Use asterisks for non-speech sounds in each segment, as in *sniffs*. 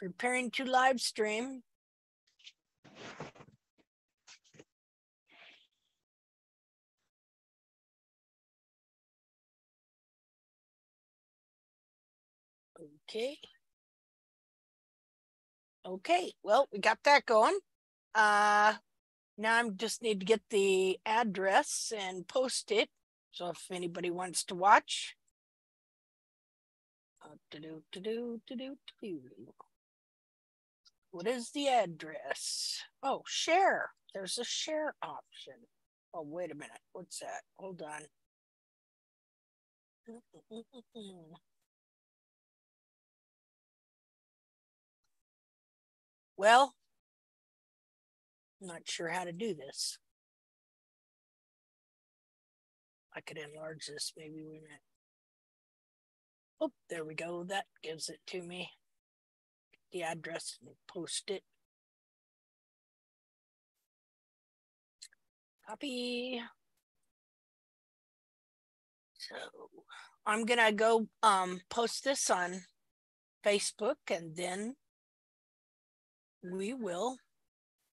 Preparing to live stream. Okay. Okay, well, we got that going. Uh, now I just need to get the address and post it. So if anybody wants to watch. Uh, to-do, to-do, to-do, to-do. What is the address? Oh, share. There's a share option. Oh, wait a minute. What's that? Hold on. Well, I'm not sure how to do this. I could enlarge this maybe we minute. Oh, there we go. That gives it to me. The address and post it. Copy. So I'm gonna go um, post this on Facebook and then we will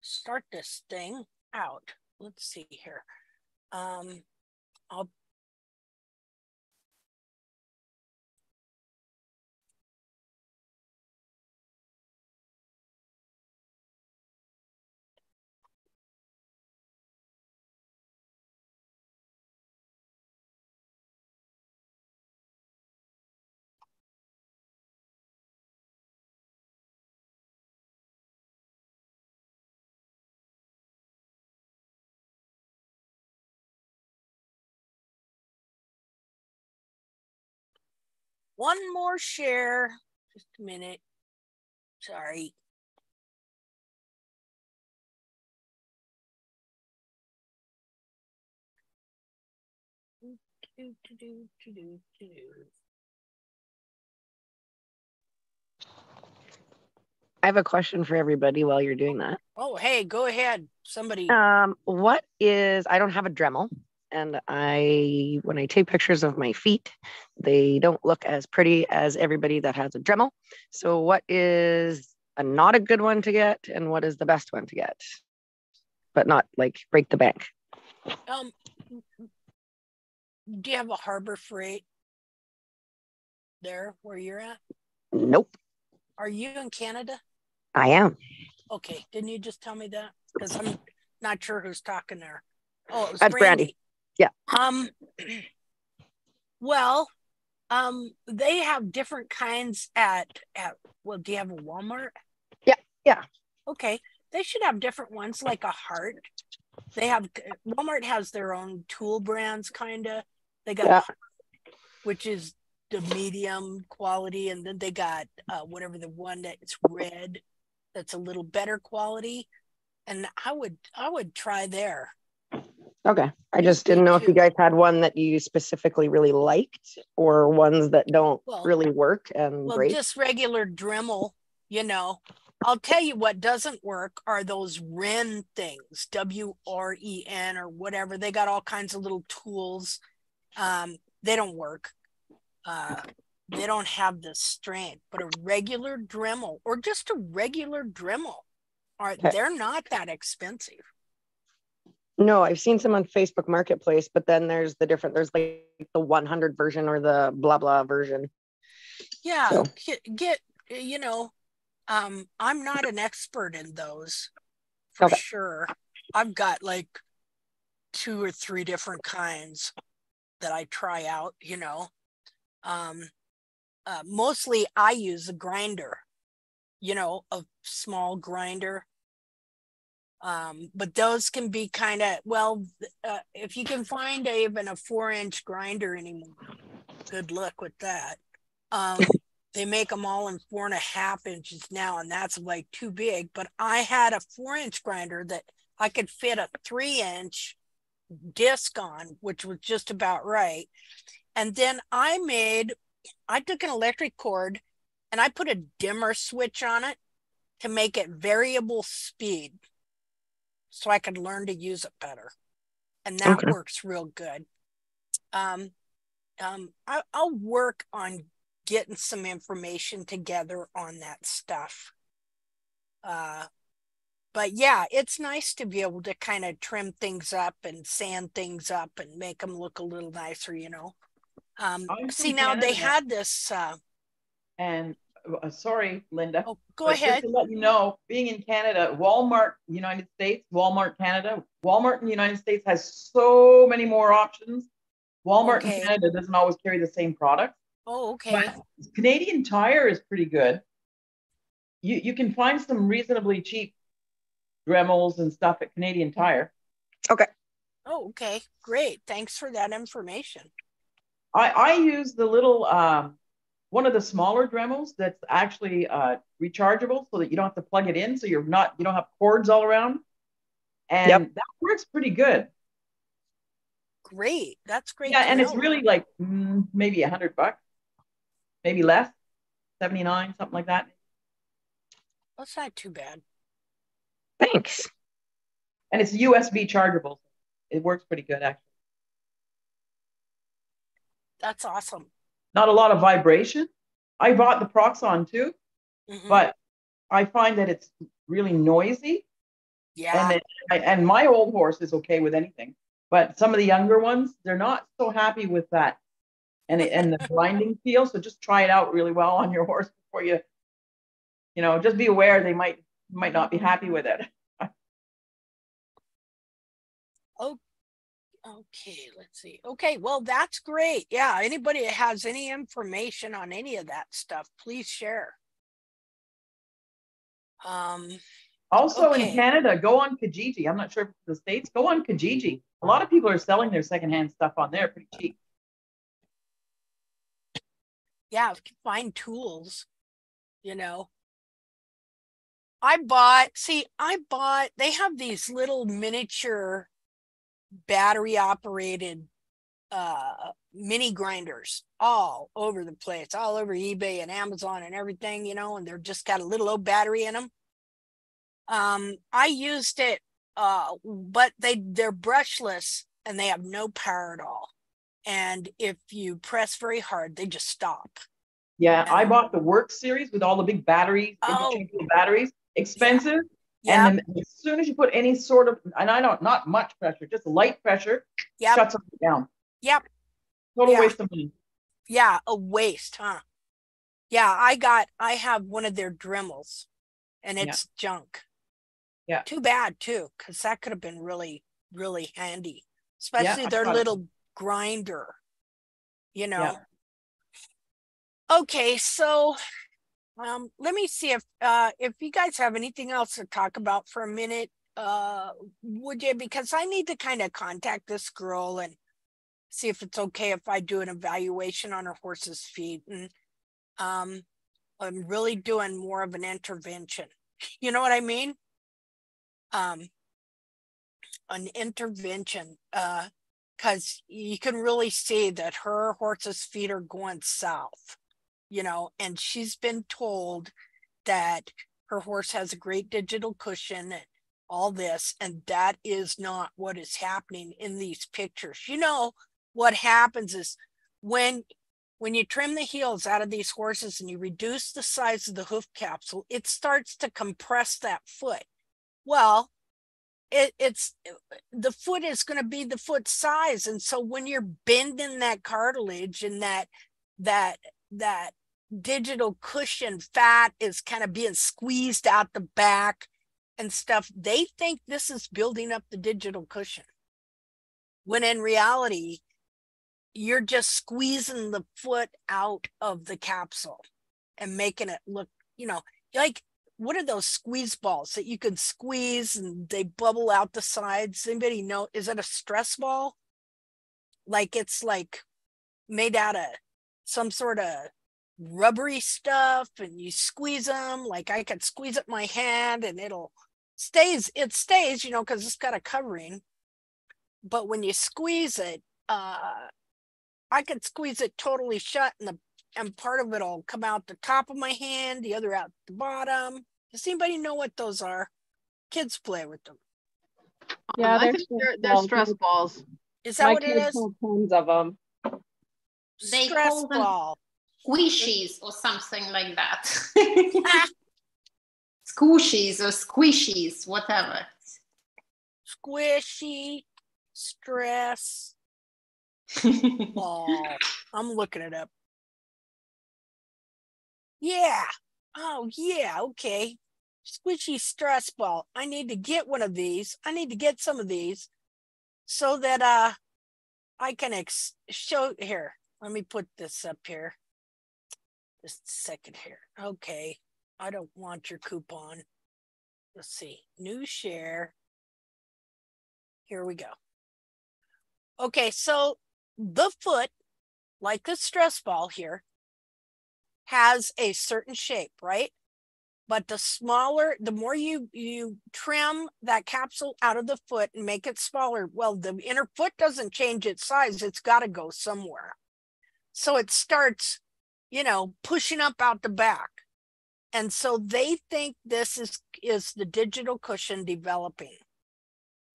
start this thing out. Let's see here. Um, I'll one more share. Just a minute. Sorry. I have a question for everybody while you're doing that. Oh, hey, go ahead. Somebody. Um, what is I don't have a Dremel and I when I take pictures of my feet, they don't look as pretty as everybody that has a Dremel. So what is a not a good one to get and what is the best one to get? But not like break the bank. Um do you have a harbor freight there where you're at? Nope. Are you in Canada? I am. Okay. Didn't you just tell me that? Because I'm not sure who's talking there. Oh, it was That's Brandy. Brandy. Yeah. Um, well, um, they have different kinds at at. Well, do you have a Walmart? Yeah, yeah. Okay, they should have different ones like a heart. They have Walmart has their own tool brands, kinda. They got Yeah. which is the medium quality, and then they got uh, whatever the one that's red, that's a little better quality. And I would I would try there. Okay. I just didn't know if you guys had one that you specifically really liked or ones that don't Well- really work and Well, break. just regular Dremel, you know. I'll tell you what doesn't work are those Ren things, W R E N or whatever. They got all kinds of little tools. Um, they don't work. Uh, they don't have the strength, but a regular Dremel or just a regular Dremel are Okay. they're not that expensive. No, I've seen some on Facebook Marketplace, but then there's the different, there's like the 100 version or the blah blah version. Yeah, So- get, get you know, um, I'm not an expert in those for Okay. sure. I've got like two or three different kinds that I try out, you know. Um, uh, mostly I use a grinder, you know, a small grinder. Um, but those can be kind of well, uh, if you can find a, even a four inch grinder anymore, good luck with that. Um, *laughs* they make them all in four and a half inches now, and that's like too big. But I had a four inch grinder that I could fit a three inch disc on, which was just about right. And then I made, I took an electric cord and I put a dimmer switch on it to make it variable speed so I could learn to use it better. And that Okay. works real good. Um, um, I, I'll work on getting some information together on that stuff. Uh, but yeah, it's nice to be able to kind of trim things up and sand things up and make them look a little nicer, you know. Um, see now Canada. they had this. Uh, and uh, sorry, Linda. Oh, go ahead. Just to let you know, being in Canada, Walmart, United States, Walmart Canada, Walmart in the United States has so many more options. Walmart okay. in Canada doesn't always carry the same product. Oh, okay. But Canadian Tire is pretty good. You you can find some reasonably cheap Dremels and stuff at Canadian Tire. Okay. Oh, okay. Great. Thanks for that information. I, I use the little um, one of the smaller Dremels that's actually uh, rechargeable so that you don't have to plug it in. So you're not, you don't have cords all around. And yep. that works pretty good. Great. That's great. Yeah. And know. it's really like mm, maybe a hundred bucks, maybe less, 79, something like that. That's not too bad. Thanks. And it's USB chargeable. It works pretty good, actually. That's awesome not a lot of vibration. I bought the Proxxon too, mm-hmm. but I find that it's really noisy. Yeah. And, it, and my old horse is okay with anything, but some of the younger ones, they're not so happy with that and it, and the *laughs* grinding feel. So just try it out really well on your horse before you, you know, just be aware they might might not be happy with it. *laughs* oh, Okay, let's see. Okay, well, that's great. Yeah, anybody that has any information on any of that stuff, please share. Um, also okay. in Canada, go on Kijiji. I'm not sure if the States, go on Kijiji. A lot of people are selling their secondhand stuff on there pretty cheap. Yeah, if you find tools, you know. I bought, see, I bought, they have these little miniature battery operated uh, mini grinders all over the place, all over eBay and Amazon and everything, you know, and they're just got a little old battery in them. Um, I used it, uh, but they they're brushless and they have no power at all. And if you press very hard, they just stop. Yeah, and, I bought the Work series with all the big batteries, oh, batteries. Expensive, yeah. And then as soon as you put any sort of, and I don't, not much pressure, just light pressure, yep. shuts them down. Yep. Total yeah. waste of money. Yeah, a waste, huh? Yeah, I got, I have one of their Dremels and it's yeah. junk. Yeah. Too bad too, because that could have been really, really handy, especially yeah, their little it. grinder, you know. Okay, so um, let me see if uh, if you guys have anything else to talk about for a minute. Uh, would you? Because I need to kind of contact this girl and see if it's okay if I do an evaluation on her horse's feet. And um, I'm really doing more of an intervention. You know what I mean? Um, an intervention. Uh, because you can really see that her horse's feet are going south you know, and she's been told that her horse has a great digital cushion and all this, and that is not what is happening in these pictures. You know, what happens is when when you trim the heels out of these horses and you reduce the size of the hoof capsule, it starts to compress that foot. Well, it, it's the foot is going to be the foot size, and so when you're bending that cartilage and that that that digital cushion fat is kind of being squeezed out the back and stuff, they think this is building up the digital cushion. When in reality, you're just squeezing the foot out of the capsule and making it look, you know, like what are those squeeze balls that you can squeeze and they bubble out the sides? Anybody know? Is it a stress ball? Like it's like made out of some sort of rubbery stuff and you squeeze them like I could squeeze it my hand and it'll stays it stays you know because it's got a covering. But when you squeeze it uh I could squeeze it totally shut and the and part of it'll come out the top of my hand the other out the bottom. Does anybody know what those are? Kids play with them. Yeah they're, they're, they're stress balls. Is that my what it is? tons of them they stress call them, ball squishies or something like that. *laughs* squishies or squishies, whatever. Squishy, stress *laughs* ball. I'm looking it up. Yeah. Oh, yeah. Okay. Squishy stress ball. I need to get one of these. I need to get some of these so that uh I can ex- show here. Let me put this up here. Just a second here. Okay. I don't want your coupon. Let's see. New share. Here we go. Okay, so the foot, like the stress ball here, has a certain shape, right? But the smaller, the more you you trim that capsule out of the foot and make it smaller, well, the inner foot doesn't change its size. It's got to go somewhere. So it starts, you know, pushing up out the back. And so they think this is is the digital cushion developing.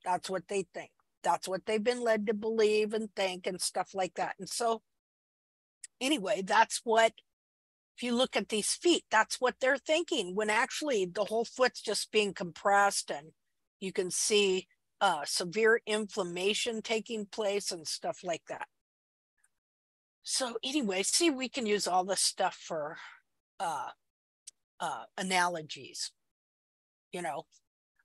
That's what they think. That's what they've been led to believe and think and stuff like that. And so anyway, that's what if you look at these feet, that's what they're thinking when actually the whole foot's just being compressed and you can see uh, severe inflammation taking place and stuff like that. So anyway, see, we can use all this stuff for uh, uh, analogies, you know.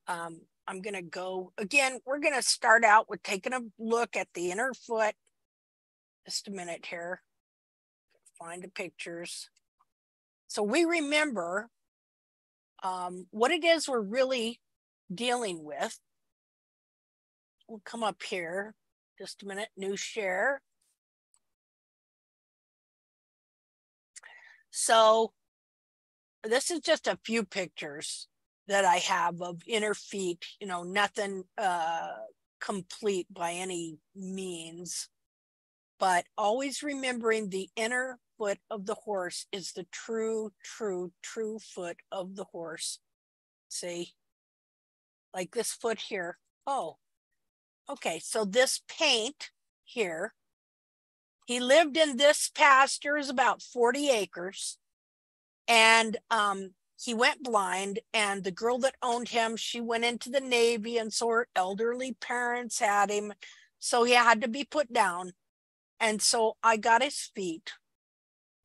Um, I'm going to go again. We're going to start out with taking a look at the inner foot. Just a minute here. Find the pictures. So we remember um, what it is we're really dealing with. We'll come up here just a minute, new share. So this is just a few pictures that I have of inner feet, you know, nothing uh, complete by any means, but always remembering the inner foot of the horse is the true, true, true foot of the horse. See, like this foot here. Oh, okay. So this paint here, he lived in this pasture is about 40 acres. And um, he went blind and the girl that owned him she went into the navy and so her elderly parents had him. So he had to be put down. And so i got his feet.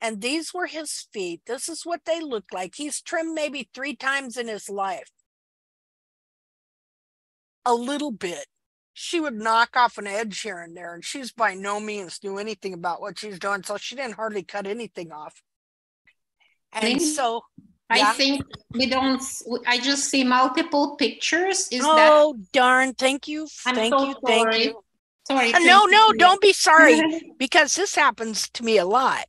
And these were his feet. This is what they look like. He's trimmed maybe three times in his life. A little bit she would knock off an edge here and there and she's by no means knew anything about what she's doing so she didn't hardly cut anything off and so I think we don't. I just see multiple pictures. Is oh that... darn! Thank you, I'm thank so you, sorry. thank you. Sorry. Uh, no, no, don't be sorry *laughs* because this happens to me a lot.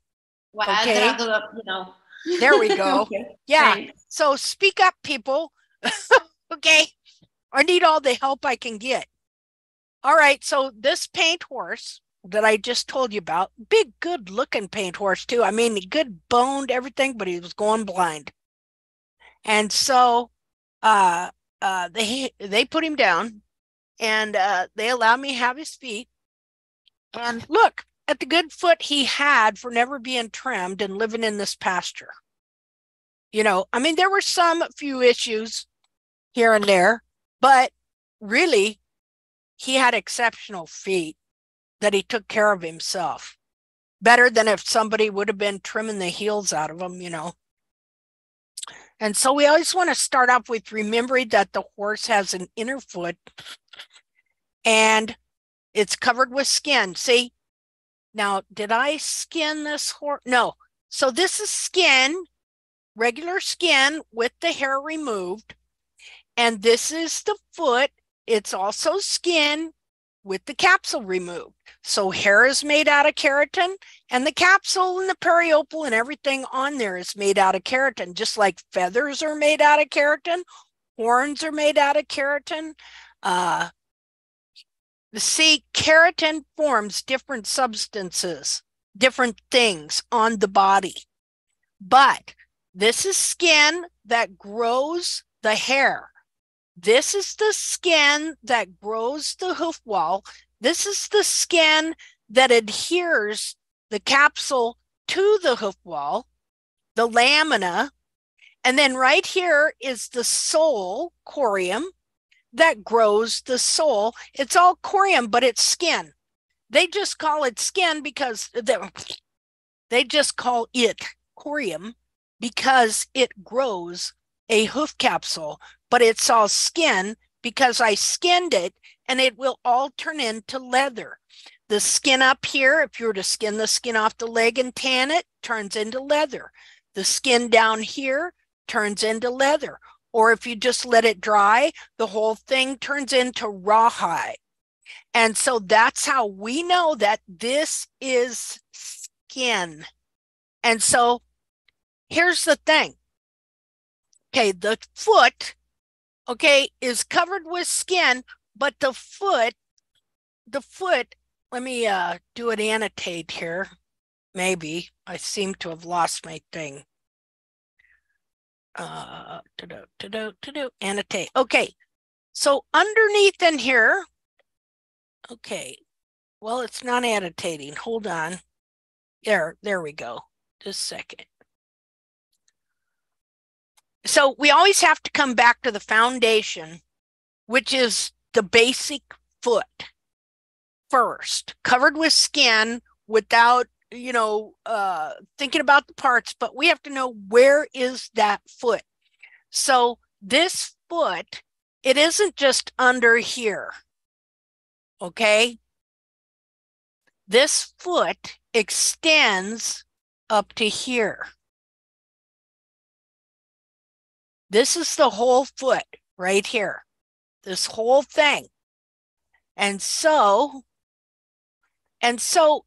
Well, okay. Rather, you know. There we go. *laughs* okay. Yeah. Thanks. So speak up, people. *laughs* okay. I need all the help I can get. All right. So this paint horse that I just told you about, big, good looking paint horse too. I mean, he good boned, everything, but he was going blind. And so uh, uh, they they put him down and uh, they allowed me to have his feet. And look at the good foot he had for never being trimmed and living in this pasture. You know, I mean, there were some few issues here and there, but really, he had exceptional feet that he took care of himself better than if somebody would have been trimming the heels out of him, you know. And so we always want to start off with remembering that the horse has an inner foot and it's covered with skin. See, now did I skin this horse? No. So this is skin, regular skin with the hair removed. And this is the foot. It's also skin with the capsule removed. So hair is made out of keratin and the capsule and the periople and everything on there is made out of keratin, just like feathers are made out of keratin, horns are made out of keratin. Uh, see, keratin forms different substances, different things on the body. But this is skin that grows the hair. This is the skin that grows the hoof wall. This is the skin that adheres the capsule to the hoof wall, the lamina, And then right here is the sole corium that grows the sole. It's all corium, but it's skin. They just call it skin because they just call it corium because it grows a hoof capsule, but it's all skin because I skinned it and it will all turn into leather. The skin up here, if you were to skin the skin off the leg and tan it, turns into leather. The skin down here turns into leather. Or if you just let it dry, the whole thing turns into rawhide. And so that's how we know that this is skin. And so here's the thing. Okay, the foot, okay, is covered with skin, but the foot, the foot, let me uh do an annotate here. Maybe. I seem to have lost my thing. Uh to do to do to do annotate. Okay. So underneath in here okay well it's not annotating. Hold on. There there we go. Just a second so we always have to come back to the foundation which is the basic foot first covered with skin without you know, uh, thinking about the parts, but we have to know where is that foot. So this foot, it isn't just under here. Okay. This foot extends up to here. This is the whole foot right here, this whole thing. And so, and so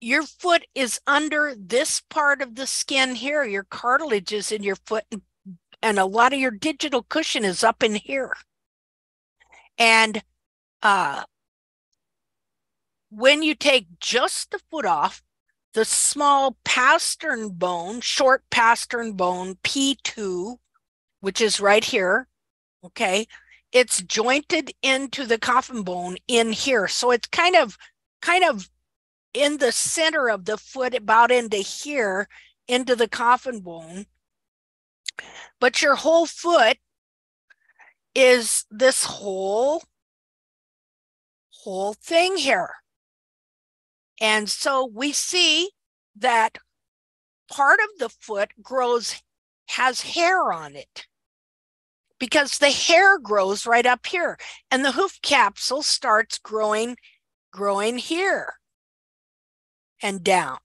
your foot is under this part of the skin here, your cartilage is in your foot, and a lot of your digital cushion is up in here. And uh, when you take just the foot off, the small pastern bone, short pastern bone, P2, which is right here, okay, it's jointed into the coffin bone in here. So it's kind of, kind of in the center of the foot, about into here, into the coffin bone. But your whole foot is this whole whole thing here. And so we see that part of the foot grows has hair on it because the hair grows right up here and the hoof capsule starts growing growing here and down.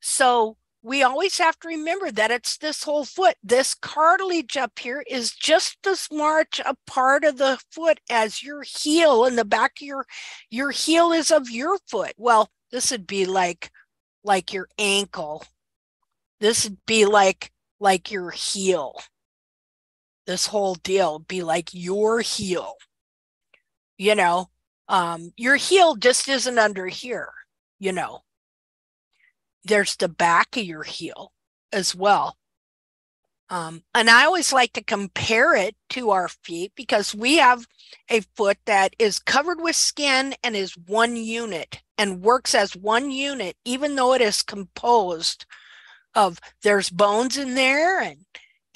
So we always have to remember that it's this whole foot. This cartilage up here is just as much a part of the foot as your heel and the back of your your heel is of your foot. Well, this would be like like your ankle. This would be like like your heel. This whole deal be like your heel. You know, um, your heel just isn't under here you know. There's the back of your heel as well. Um, and I always like to compare it to our feet because we have a foot that is covered with skin and is one unit and works as one unit, even though it is composed of there's bones in there and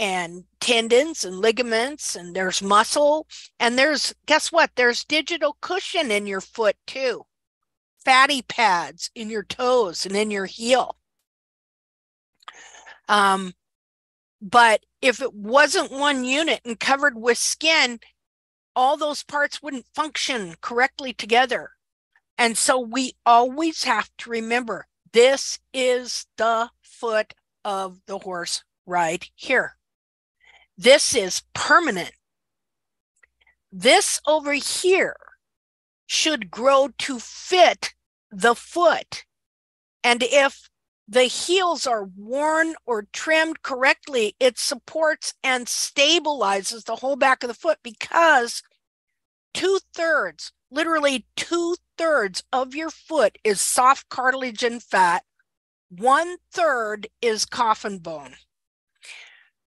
and tendons and ligaments and there's muscle and there's guess what there's digital cushion in your foot too fatty pads in your toes and in your heel. Um, but if it wasn't one unit and covered with skin, all those parts wouldn't function correctly together. And so we always have to remember this is the foot of the horse right here. This is permanent. This over here should grow to fit the foot. And if the heels are worn or trimmed correctly, it supports and stabilizes the whole back of the foot because two thirds, literally two thirds of your foot is soft cartilage and fat. One third is coffin bone.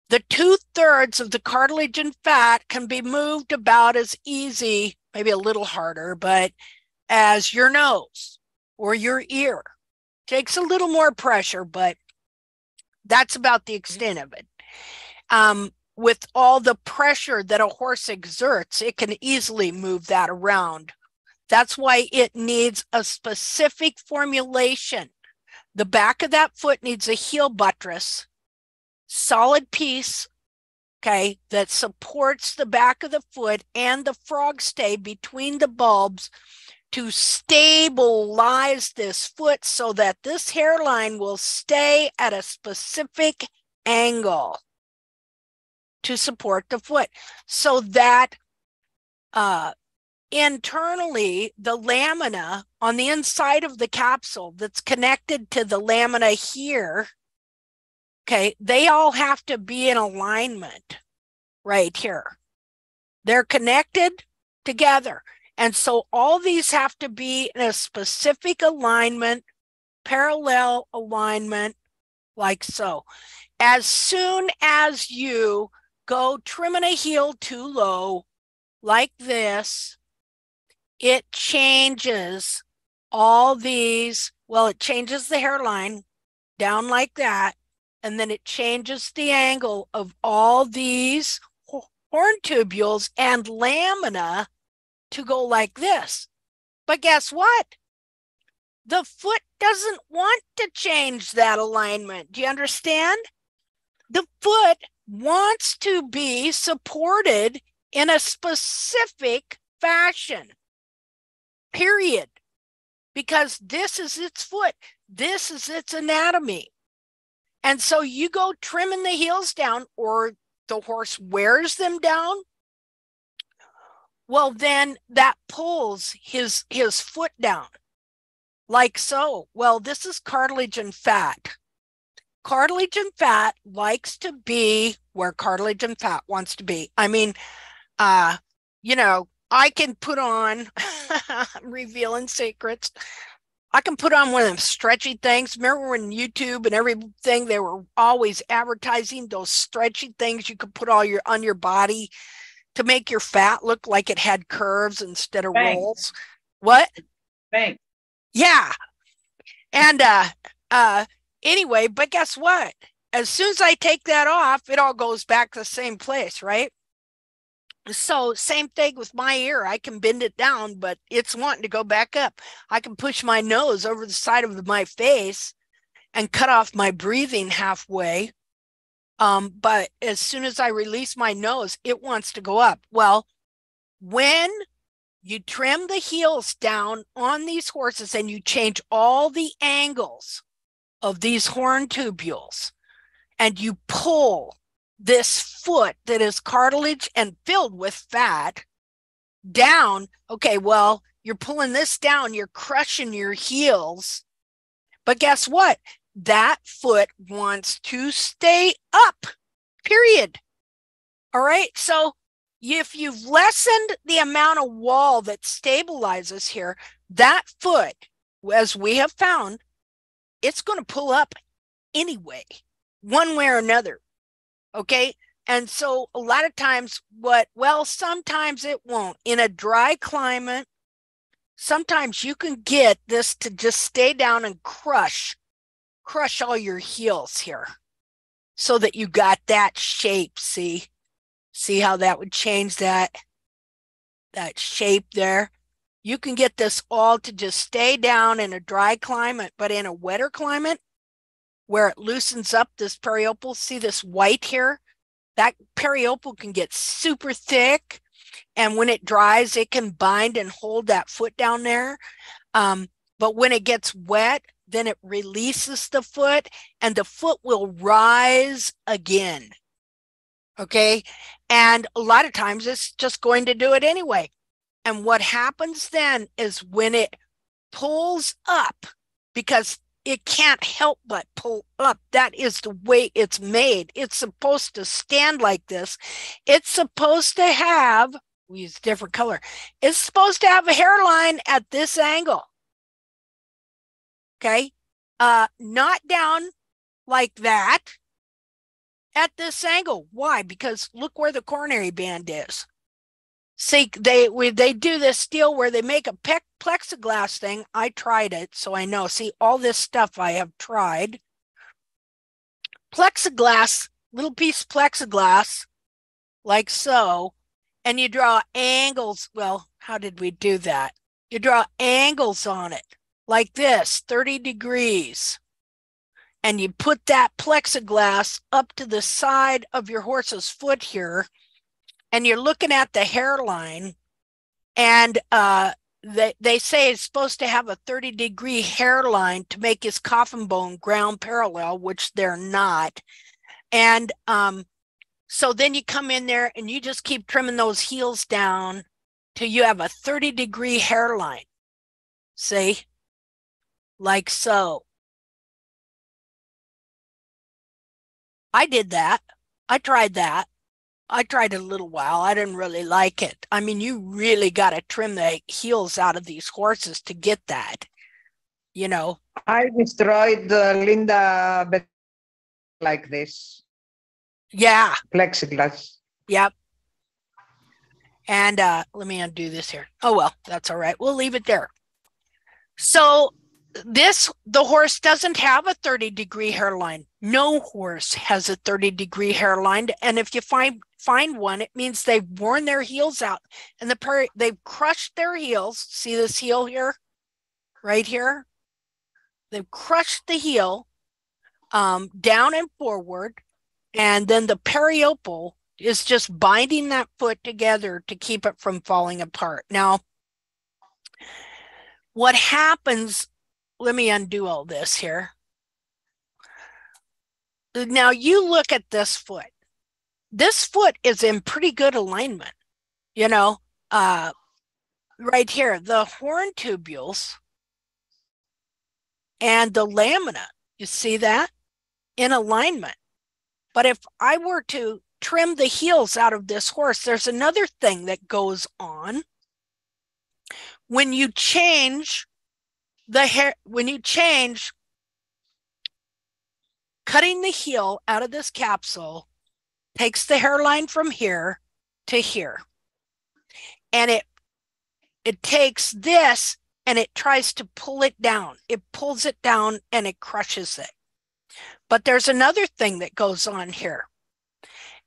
The two thirds of the cartilage and fat can be moved about as easy, maybe a little harder, but as your nose or your ear. Takes a little more pressure, but that's about the extent of it. Um, with all the pressure that a horse exerts, it can easily move that around. That's why it needs a specific formulation. The back of that foot needs a heel buttress, solid piece, okay, that supports the back of the foot and the frog stay between the bulbs to stabilize this foot so that this hairline will stay at a specific angle to support the foot. So that uh, internally the lamina on the inside of the capsule that's connected to the lamina here okay they all have to be in alignment right here. They're connected together. And so all these have to be in a specific alignment, parallel alignment, like so. As soon as you go trimming a heel too low, like this, it changes all these. Well, it changes the hairline down like that, and then it changes the angle of all these horn tubules and lamina to go like this. But guess what? The foot doesn't want to change that alignment. Do you understand? The foot wants to be supported in a specific fashion, period. Because this is its foot, this is its anatomy. And so you go trimming the heels down, or the horse wears them down, well, then that pulls his his foot down like so. Well, this is cartilage and fat. Cartilage and fat likes to be where cartilage and fat wants to be. I mean, uh, you know, I can put on *laughs* revealing secrets. I can put on one of them stretchy things. Remember when YouTube and everything they were always advertising those stretchy things you could put all your on your body to make your fat look like it had curves instead of Thanks. rolls. What? Thanks. Yeah. And uh uh anyway, but guess what? As soon as I take that off, it all goes back to the same place, right? So same thing with my ear. I can bend it down, but it's wanting to go back up. I can push my nose over the side of my face and cut off my breathing halfway um, but as soon as I release my nose, it wants to go up. Well, when you trim the heels down on these horses and you change all the angles of these horn tubules and you pull this foot that is cartilage and filled with fat down, okay, well, you're pulling this down, you're crushing your heels. But guess what? that foot wants to stay up, period. All right. So if you've lessened the amount of wall that stabilizes here, that foot, as we have found, it's going to pull up anyway, one way or another. Okay. And so a lot of times, what, well, sometimes it won't. In a dry climate, sometimes you can get this to just stay down and crush crush all your heels here so that you got that shape. See, see how that would change that, that shape there. You can get this all to just stay down in a dry climate, but in a wetter climate where it loosens up this periople, see this white here? That periople can get super thick. And when it dries, it can bind and hold that foot down there. Um, but when it gets wet, then it releases the foot and the foot will rise again. Okay. And a lot of times it's just going to do it anyway. And what happens then is when it pulls up, because it can't help but pull up. That is the way it's made. It's supposed to stand like this. It's supposed to have, we use different color, it's supposed to have a hairline at this angle okay uh not down like that at this angle why because look where the coronary band is see they we, they do this deal where they make a pe- plexiglass thing i tried it so i know see all this stuff i have tried plexiglass little piece plexiglass, like so, and you draw angles. Well, how did we do that? You draw angles on it like this, 30 degrees. And you put that plexiglass up to the side of your horse's foot here, and you're looking at the hairline. And uh, they, they say it's supposed to have a 30 degree hairline to make his coffin bone ground parallel, which they're not. And um, so then you come in there and you just keep trimming those heels down till you have a 30 degree hairline. See? Like so. I did that. I tried that. I tried a little while. I didn't really like it. I mean, you really got to trim the heels out of these horses to get that. You know. I destroyed uh, Linda like this. Yeah. Plexiglass. Yep. And uh, let me undo this here. Oh well, that's all right. We'll leave it there. So this the horse doesn't have a 30 degree hairline no horse has a 30 degree hairline and if you find find one it means they've worn their heels out and the per- they've crushed their heels see this heel here right here they've crushed the heel um, down and forward and then the periople is just binding that foot together to keep it from falling apart now what happens let me undo all this here. Now you look at this foot. This foot is in pretty good alignment. You know, uh, right here, the horn tubules and the lamina, you see that in alignment. But if I were to trim the heels out of this horse, there's another thing that goes on. When you change the hair when you change cutting the heel out of this capsule takes the hairline from here to here. And it it takes this and it tries to pull it down. It pulls it down and it crushes it. But there's another thing that goes on here.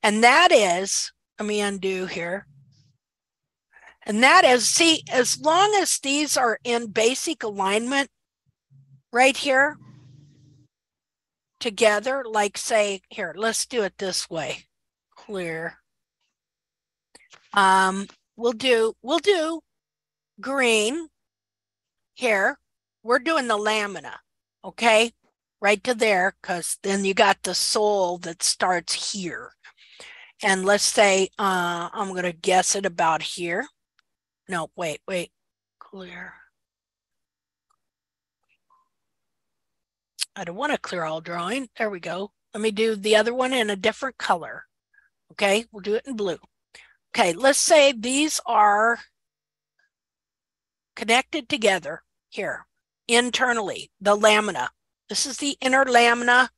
And that is let me undo here. And that is, see, as long as these are in basic alignment right here together, like say, here, let's do it this way, clear. Um, we'll do, we'll do green here. We're doing the lamina, okay? Right to there, because then you got the sole that starts here. And let's say, uh, I'm going to guess it about here. No, wait, wait. Clear. I don't want to clear all drawing. There we go. Let me do the other one in a different color. Okay, we'll do it in blue. Okay, let's say these are connected together here internally, the lamina. This is the inner lamina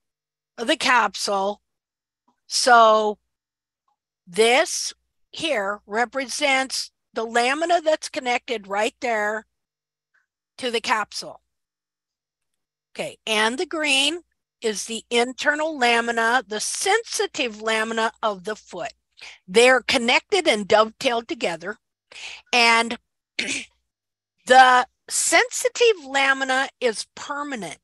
of the capsule. So this here represents the lamina that's connected right there to the capsule. Okay, and the green is the internal lamina, the sensitive lamina of the foot. They're connected and dovetailed together. And *clears throat* the sensitive lamina is permanent.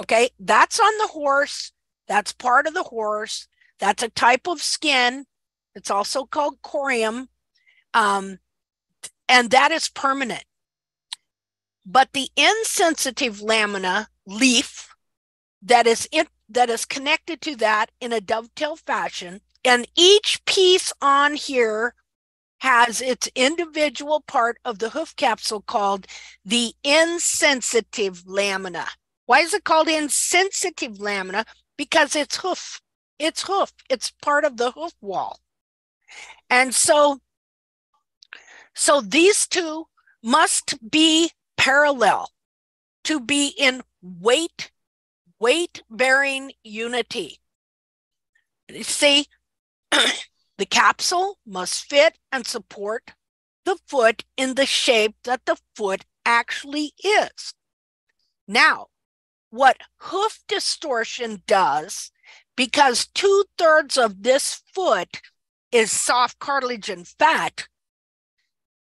Okay, that's on the horse. That's part of the horse. That's a type of skin. It's also called corium. Um, and that is permanent. But the insensitive lamina leaf that is in, that is connected to that in a dovetail fashion, and each piece on here has its individual part of the hoof capsule called the insensitive lamina. Why is it called insensitive lamina? Because it's hoof. It's hoof. It's part of the hoof wall. And so so these two must be parallel to be in weight, weight bearing unity. See, *clears throat* the capsule must fit and support the foot in the shape that the foot actually is. Now, what hoof distortion does because two thirds of this foot is soft cartilage and fat.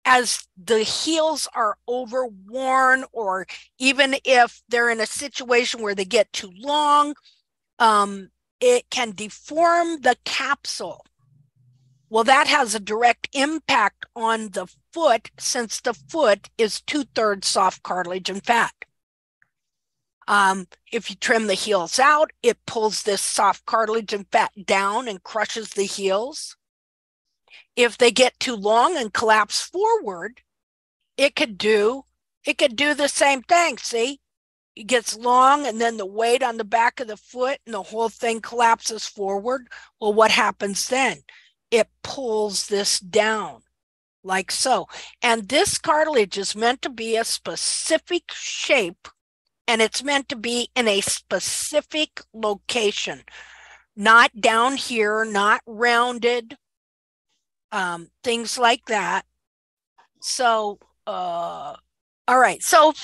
As the heels are overworn, or even if they're in a situation where they get too long, um, it can deform the capsule. Well, that has a direct impact on the foot since the foot is two thirds soft cartilage and fat. Um, if you trim the heels out, it pulls this soft cartilage and fat down and crushes the heels. If they get too long and collapse forward, it could do it could do the same thing. See, it gets long and then the weight on the back of the foot and the whole thing collapses forward. Well, what happens then? It pulls this down like so. And this cartilage is meant to be a specific shape and it's meant to be in a specific location, not down here, not rounded, um, things like that. So, uh, all right. So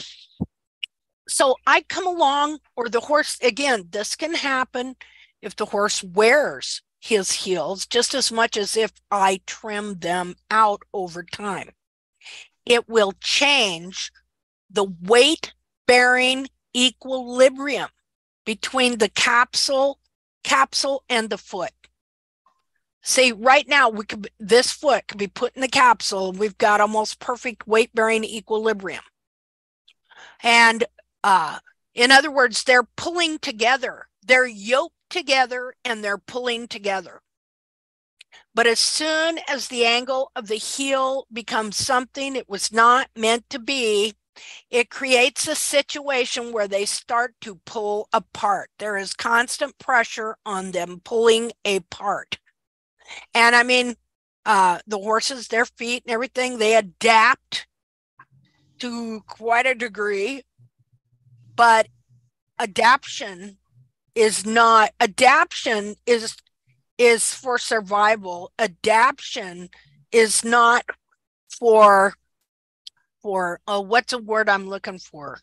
so I come along, or the horse, again, this can happen if the horse wears his heels just as much as if I trim them out over time. It will change the weight bearing equilibrium between the capsule capsule and the foot. See, right now we could this foot could be put in the capsule. We've got almost perfect weight bearing equilibrium. And uh, in other words, they're pulling together, they're yoked together and they're pulling together. But as soon as the angle of the heel becomes something it was not meant to be, it creates a situation where they start to pull apart. There is constant pressure on them pulling apart. And I mean, uh, the horses, their feet and everything, they adapt to quite a degree but adaptation is not adaptation is is for survival. Adaptation is not for for uh, what's a word i'm looking for?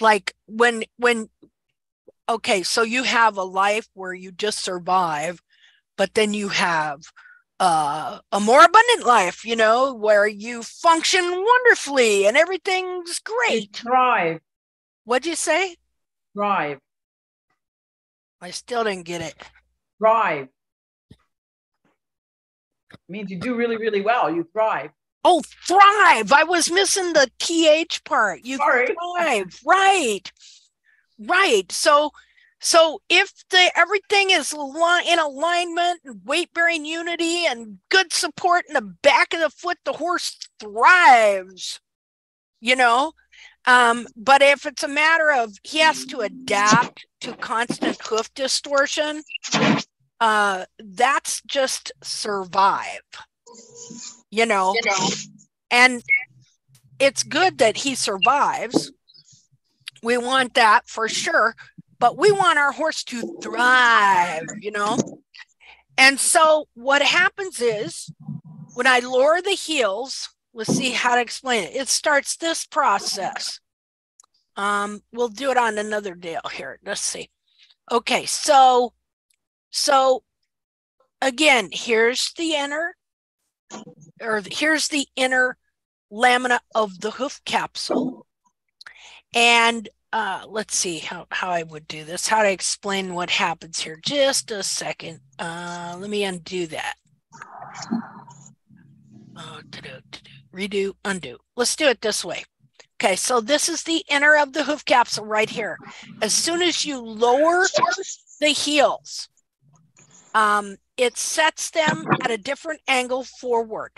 Like when when okay so you have a life where you just survive but then you have uh, a more abundant life you know where you function wonderfully and everything's great you thrive What'd you say? Thrive. I still didn't get it. Thrive. means you do really, really well. You thrive. Oh, thrive. I was missing the TH part. You Sorry. thrive. Right. Right. So so if the everything is in alignment and weight bearing unity and good support in the back of the foot, the horse thrives. You know, um, but if it's a matter of he has to adapt to constant hoof distortion, uh, that's just survive, you know. You know. And it's good that he survives. We want that for sure, but we want our horse to thrive, you know. And so what happens is when I lower the heels, Let's see how to explain it. It starts this process. Um, we'll do it on another deal here. Let's see. Okay, so so again, here's the inner, or here's the inner lamina of the hoof capsule. And uh, let's see how, how I would do this, how to explain what happens here. Just a second. Uh, let me undo that. Oh, redo, undo. Let's do it this way. Okay, so this is the inner of the hoof capsule right here. As soon as you lower the heels, um, it sets them at a different angle forward.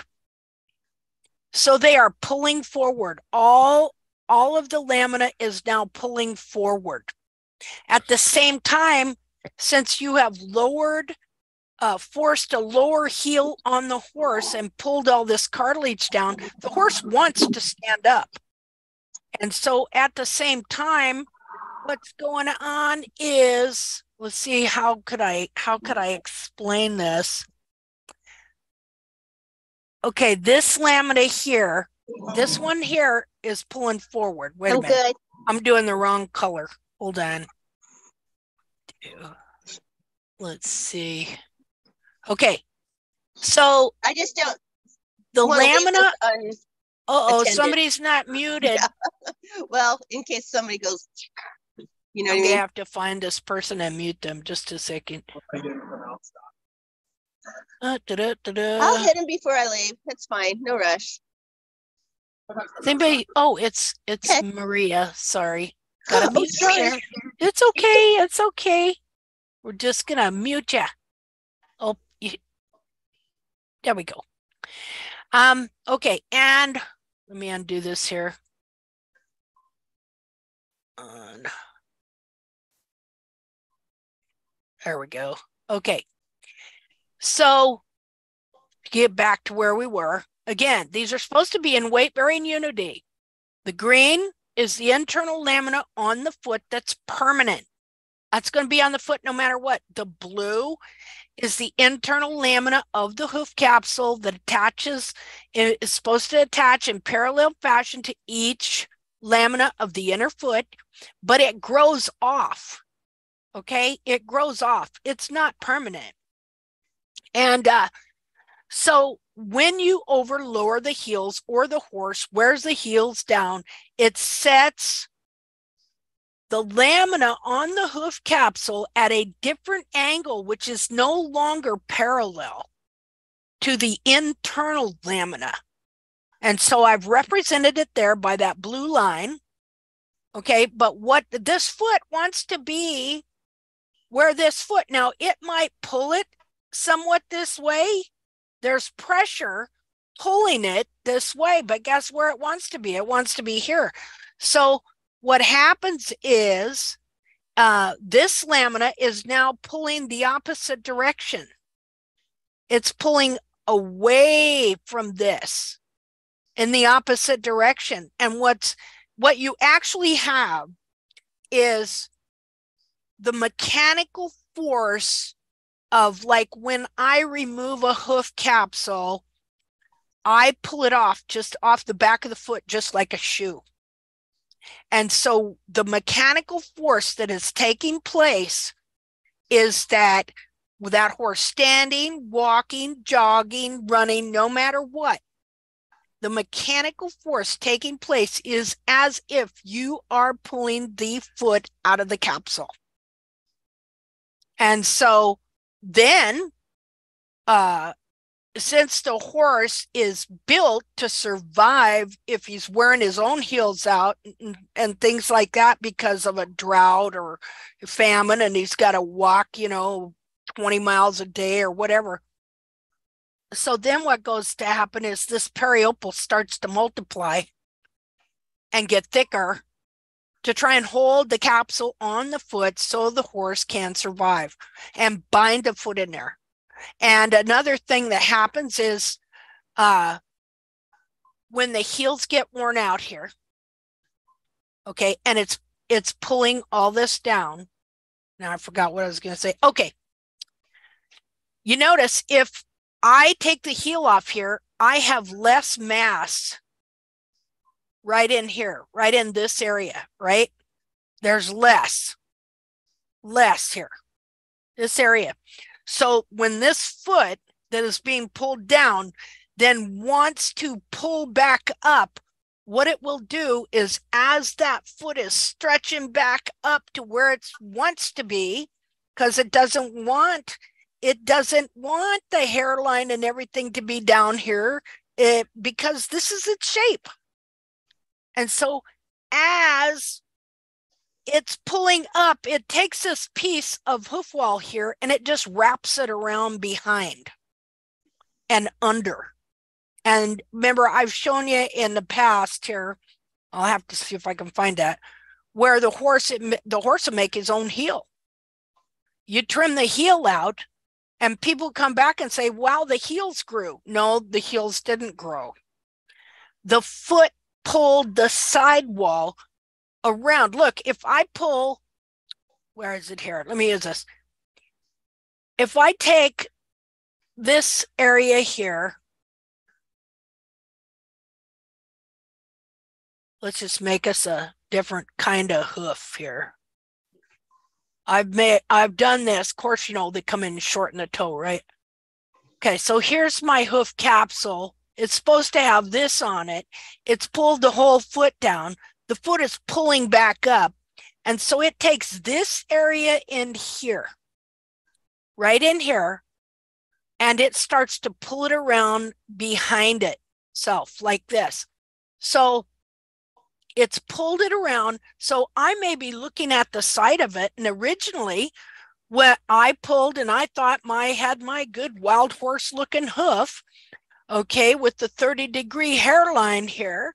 So they are pulling forward. All, all of the lamina is now pulling forward. At the same time, since you have lowered uh, forced a lower heel on the horse and pulled all this cartilage down, the horse wants to stand up. And so at the same time, what's going on is let's see how could I how could I explain this? Okay, this lamina here, this one here is pulling forward. Wait a minute. Good. I'm doing the wrong color. Hold on. let's see. Okay. So I just don't. the wanna leave lamina, this un- oh, attended. somebody's not muted. Yeah. *laughs* well, in case somebody goes, you know what I'm I gonna mean? have to find this person and mute them just a second. Uh, da-da, da-da. I'll hit him before I leave. It's fine. No rush. Is anybody? Oh, it's it's Okay. Maria. Sorry, *laughs* gotta Oh, mute sorry. her. It's okay. It's okay. We're just gonna mute ya. Oh, you, there we go. Um. Okay, and let me undo this here. On. There we go. Okay. So to get back to where we were, again, these are supposed to be in weight bearing unity. The green is the internal lamina on the foot that's permanent. That's going to be on the foot no matter what. The blue is the internal lamina of the hoof capsule that attaches, is supposed to attach in parallel fashion to each lamina of the inner foot, but it grows off. Okay, it grows off. It's not permanent. And uh, so when you over lower the heels or the horse wears the heels down, it sets the lamina on the hoof capsule at a different angle, which is no longer parallel to the internal lamina. And so I've represented it there by that blue line. Okay, but what this foot wants to be where this foot, now it might pull it somewhat this way. There's pressure pulling it this way, but guess where it wants to be? It wants to be here. So what happens is uh, this lamina is now pulling the opposite direction. It's pulling away from this in the opposite direction. And what's what you actually have is the mechanical force of like when I remove a hoof capsule, I pull it off just off the back of the foot, just like a shoe. And so the mechanical force that is taking place is that with that horse standing, walking, jogging, running, no matter what, the mechanical force taking place is as if you are pulling the foot out of the capsule. And so then, uh, since the horse is built to survive if he's wearing his own heels out and, and things like that because of a drought or famine and he's got to walk, you know, 20 miles a day or whatever. So then what goes to happen is this periople starts to multiply and get thicker to try and hold the capsule on the foot so the horse can survive and bind the foot in there. And another thing that happens is uh, when the heels get worn out here, okay, and it's it's pulling all this down. Now I forgot what I was going to say. Okay. You notice if I take the heel off here, I have less mass right in here, right in this area, right? There's less, less here, this area. So when this foot that is being pulled down then wants to pull back up, what it will do is as that foot is stretching back up to where it wants to be, because it doesn't want it doesn't want the hairline and everything to be down here it, because this is its shape. And so as it's pulling up, it takes this piece of hoof wall here and it just wraps it around behind and under. And remember, I've shown you in the past here, I'll have to see if I can find that, where the horse, it, the horse will make his own heel. You trim the heel out and people come back and say, wow, the heels grew. No, the heels didn't grow. The foot pulled the sidewall around. Look, if I pull, where is it here? Let me use this. If I take this area here, let's just make us a different kind of hoof here. I've made I've done this. Of course, you know they come in short in the toe, right? Okay, so here's my hoof capsule. It's supposed to have this on it. It's pulled the whole foot down. The foot is pulling back up. And so it takes this area in here, right in here, and it starts to pull it around behind itself like this. So it's pulled it around. So I may be looking at the side of it. And originally, what I pulled and I thought my had my good wild horse looking hoof, okay, with the 30 degree hairline here.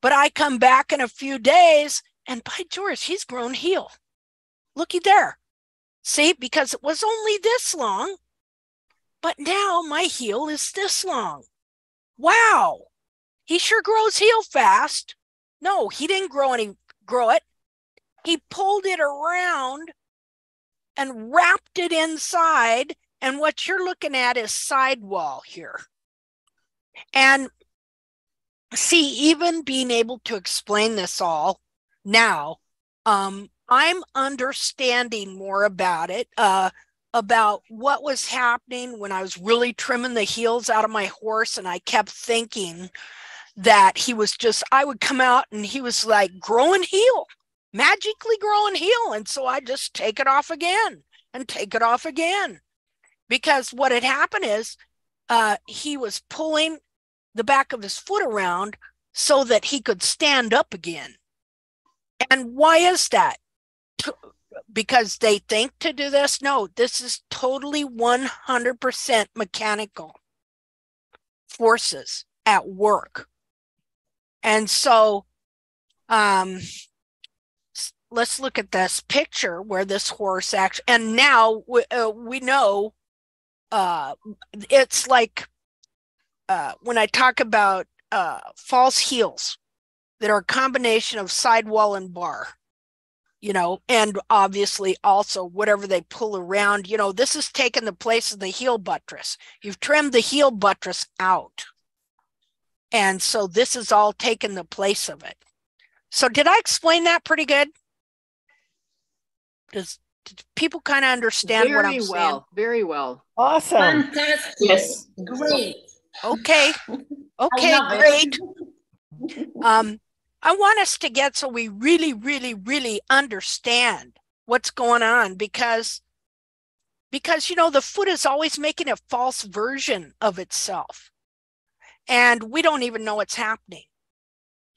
But I come back in a few days and by George, he's grown heel. Looky there. See, because it was only this long, but now my heel is this long. Wow. He sure grows heel fast. No, he didn't grow any grow it. He pulled it around and wrapped it inside. And what you're looking at is sidewall here. And see, even being able to explain this all now, um, I'm understanding more about it, uh, about what was happening when I was really trimming the heels out of my horse. And I kept thinking that he was just, I would come out and he was like growing heel magically growing heel. And so I just take it off again and take it off again. Because what had happened is uh, he was pulling the back of his foot around so that he could stand up again. And why is that? Because they think to do this? No, this is totally 100% mechanical forces at work. And so um, let's look at this picture where this horse actually and now we, uh, we know uh, it's like uh, when i talk about uh, false heels that are a combination of sidewall and bar you know and obviously also whatever they pull around you know this is taking the place of the heel buttress you've trimmed the heel buttress out and so this is all taking the place of it so did i explain that pretty good does people kind of understand very what I'm well, saying? Very well. Awesome. Fantastic. Yes. Great. Okay. *laughs* Okay, great. *laughs* Um, I want us to get so we really, really, really understand what's going on because because you know the foot is always making a false version of itself. And we don't even know what's happening.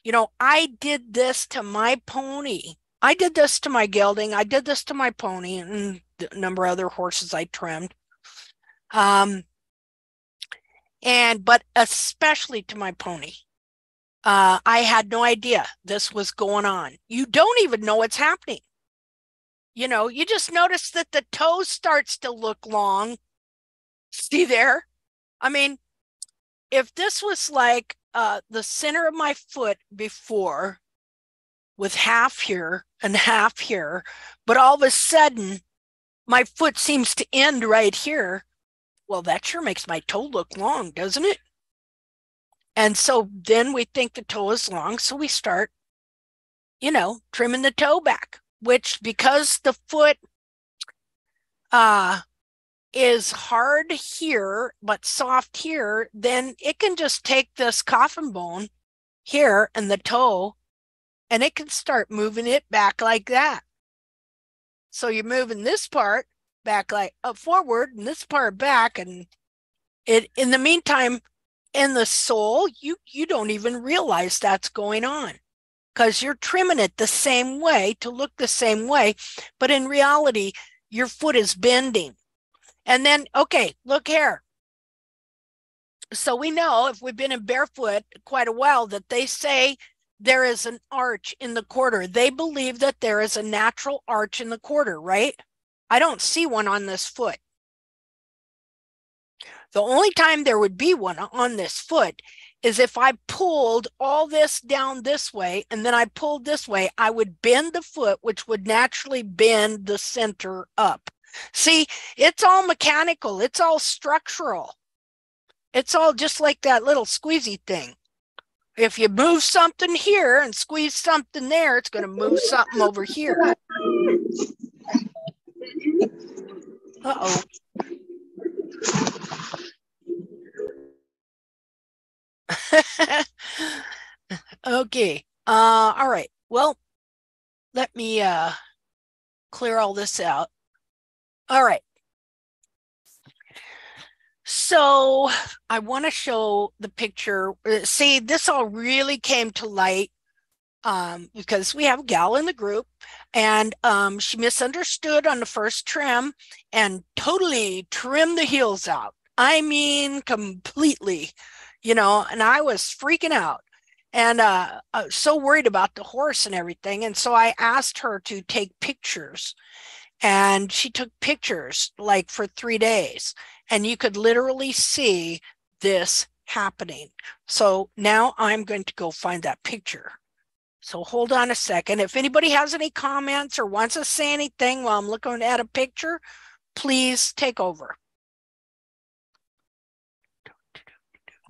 You know, I did this to my pony I did this to my gelding. I did this to my pony and a number of other horses I trimmed. Um, and but especially to my pony. Uh, I had no idea this was going on. You don't even know what's happening. You know, you just notice that the toe starts to look long. See there? I mean, if this was like uh, the center of my foot before, with half here and half here, but all of a sudden my foot seems to end right here. Well, that sure makes my toe look long, doesn't it? And so then we think the toe is long, so we start, you know, trimming the toe back, which because the foot uh is hard here but soft here, then it can just take this coffin bone here and the toe and it can start moving it back like that. So you're moving this part back like up forward and this part back and it in the meantime in the sole you you don't even realize that's going on because you're trimming it the same way to look the same way but in reality your foot is bending and then okay look here so we know if we've been in barefoot quite a while that they say there is an arch in the quarter. They believe that there is a natural arch in the quarter, right? I don't see one on this foot. The only time there would be one on this foot is if I pulled all this down this way and then I pulled this way, I would bend the foot, which would naturally bend the center up. See, it's all mechanical, it's all structural. It's all just like that little squeezy thing if you move something here and squeeze something there, it's going to move something over here. Uh-oh. *laughs* okay. Uh all right. Well, let me uh clear all this out. All right. So I want to show the picture. Uh, see, this all really came to light um, because we have a gal in the group and um, she misunderstood on the first trim and totally trimmed the heels out. I mean, completely, you know, and I was freaking out and uh, was so worried about the horse and everything. And so I asked her to take pictures and she took pictures like for three days and you could literally see this happening. So now I'm going to go find that picture. So hold on a second. If anybody has any comments or wants to say anything while I'm looking at a picture, please take over.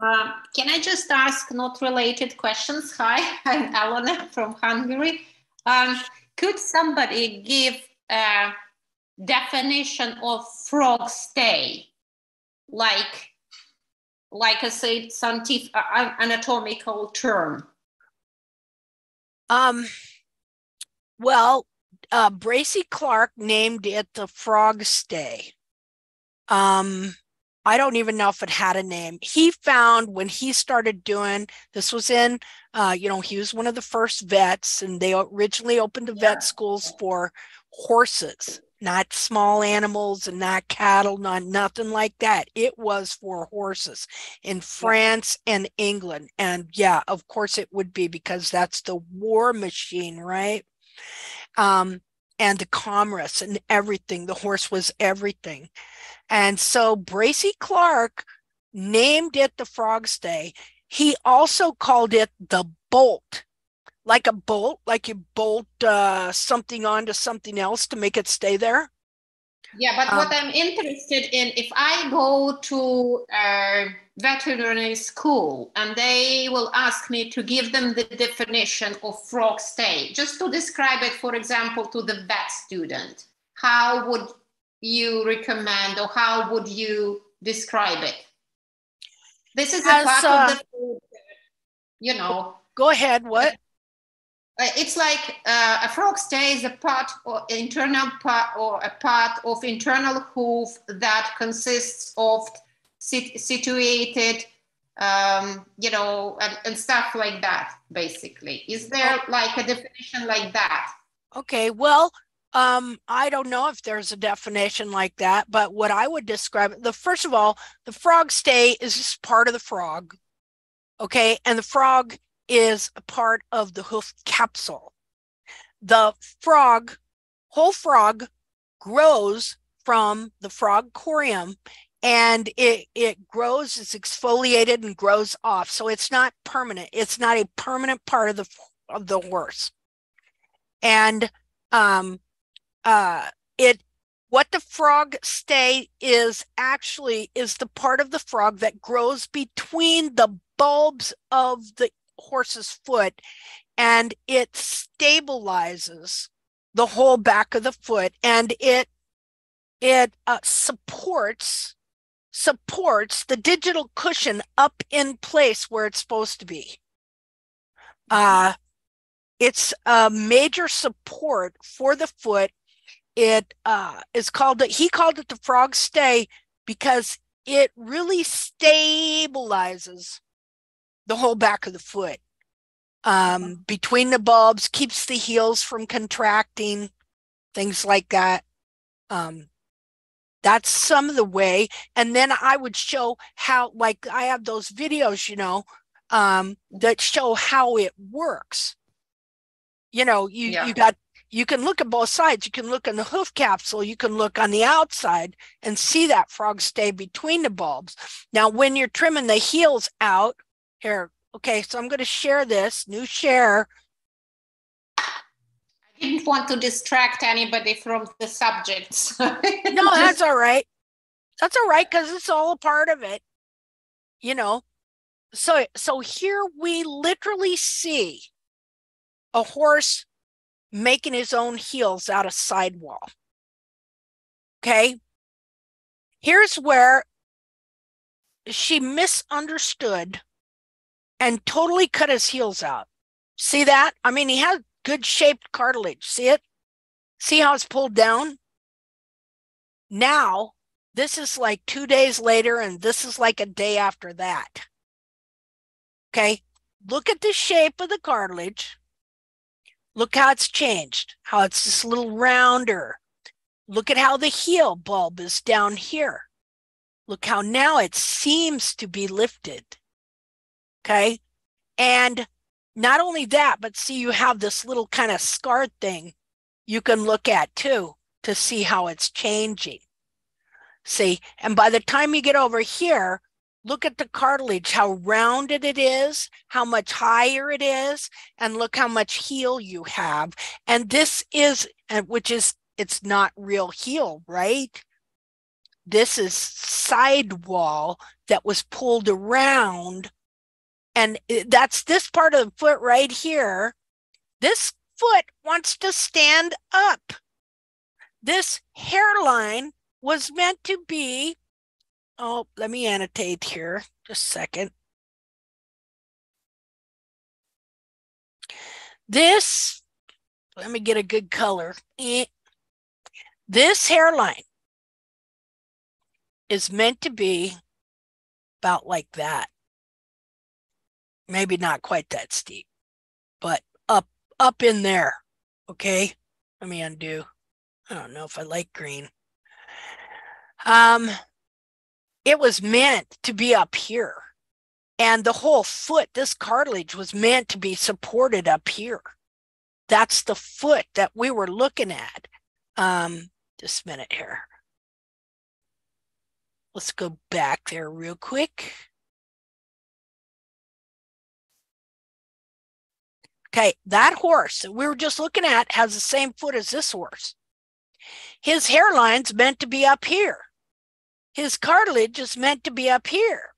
Uh, can I just ask not related questions? *laughs* Hi, I'm Elena from Hungary. Um, could somebody give a definition of frog stay? Like, like I said, uh, anatomical term. Um, well, uh, Bracy Clark named it the frog stay. Um, I don't even know if it had a name. He found when he started doing this was in, uh, you know, he was one of the first vets, and they originally opened the vet schools for horses, not small animals and not cattle, not nothing like that. It was for horses in France and England. And yeah, of course it would be because that's the war machine, right? Um, and the commerce and everything. The horse was everything. And so Bracy Clark named it the Frog Stay. He also called it the bolt like a bolt, like you bolt uh, something onto something else to make it stay there? Yeah, but um, what I'm interested in, if I go to a veterinary school and they will ask me to give them the definition of frog stay, just to describe it, for example, to the vet student, how would you recommend or how would you describe it? This is a As, part uh, of the, you know. Go ahead. What? It's like uh, a frog stay is a part or internal part or a part of internal hoof that consists of sit- situated um, you know and, and, stuff like that basically is there oh. like a definition like that okay well um, I don't know if there's a definition like that, but what I would describe the first of all, the frog stay is just part of the frog. Okay. And the frog is a part of the hoof capsule. The frog, whole frog, grows from the frog corium and it it grows it's exfoliated and grows off. So it's not permanent. It's not a permanent part of the of the horse. And um uh it what the frog stay is actually is the part of the frog that grows between the bulbs of the horse's foot and it stabilizes the whole back of the foot and it it uh, supports supports the digital cushion up in place where it's supposed to be. Uh it's a major support for the foot. It uh is called he called it the frog stay because it really stabilizes the whole back of the foot um, uh-huh. between the bulbs, keeps the heels from contracting, things like that. Um, that's some of the way. And then I would show how, like, I have those videos, you know, um, that show how it works. You know, you yeah. you got you can look at both sides. You can look in the hoof capsule. You can look on the outside and see that frog stay between the bulbs. Now, when you're trimming the heels out, here, okay, so I'm going to share this, new share. I didn't want to distract anybody from the subjects. *laughs* no, that's all right. That's all right because it's all a part of it. You know, so so here we literally see a horse making his own heels out of sidewall. Okay. Here's where she misunderstood and totally cut his heels out. See that? I mean, he had good shaped cartilage. See it? See how it's pulled down? Now, this is like two days later, and this is like a day after that. Okay. Look at the shape of the cartilage. Look how it's changed, how it's a little rounder. Look at how the heel bulb is down here. Look how now it seems to be lifted. Okay. And not only that, but see, you have this little kind of scar thing you can look at too to see how it's changing. See, and by the time you get over here, look at the cartilage, how rounded it is, how much higher it is, and look how much heel you have. And this is, which is, it's not real heel, right? This is sidewall that was pulled around. And that's this part of the foot right here. This foot wants to stand up. This hairline was meant to be, oh, let me annotate here just a second. This, let me get a good color. Eh. This hairline is meant to be about like that. Maybe not quite that steep, but up up in there. Okay. Let me undo. I don't know if I like green. Um it was meant to be up here. And the whole foot, this cartilage was meant to be supported up here. That's the foot that we were looking at. Um, just a minute here. Let's go back there real quick. Okay, that horse that we were just looking at has the same foot as this horse. His hairline's meant to be up here. His cartilage is meant to be up here,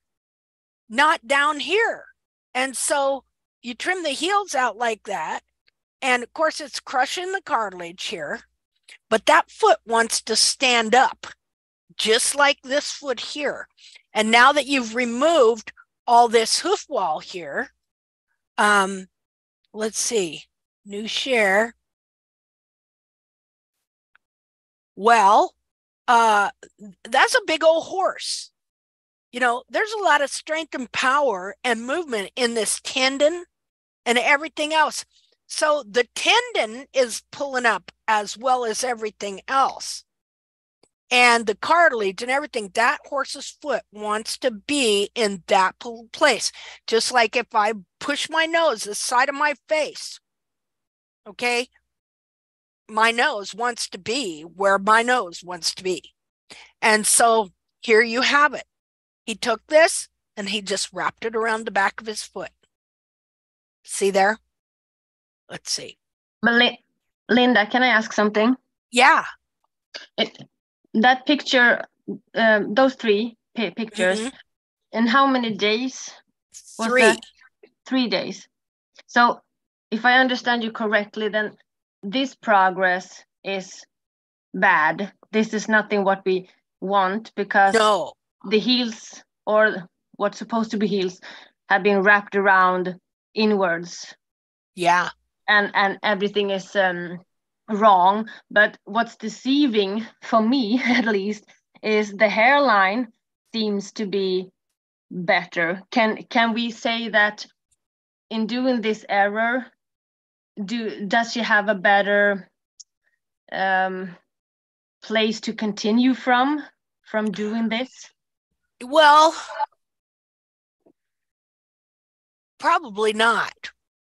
not down here. And so you trim the heels out like that. And of course, it's crushing the cartilage here, but that foot wants to stand up just like this foot here. And now that you've removed all this hoof wall here, um, let's see, new share. Well, uh, that's a big old horse. You know, there's a lot of strength and power and movement in this tendon and everything else. So the tendon is pulling up as well as everything else and the cartilage and everything that horse's foot wants to be in that place. Just like if i push my nose the side of my face okay my nose wants to be where my nose wants to be. And so here you have it. He took this and he just wrapped it around the back of his foot. See there? Let's see. Linda can i ask something? Yeah. It, that picture, um, those three pictures, mm -hmm. in how many days? Three. That? Three days. So, if I understand you correctly, then this progress is bad. This is nothing what we want because no. the heels or what's supposed to be heels have been wrapped around inwards. Yeah. And and everything is um wrong but what's deceiving for me *laughs* at least is the hairline seems to be better. Can can we say that in doing this error do does she have a better um, place to continue from from doing this? Well probably not.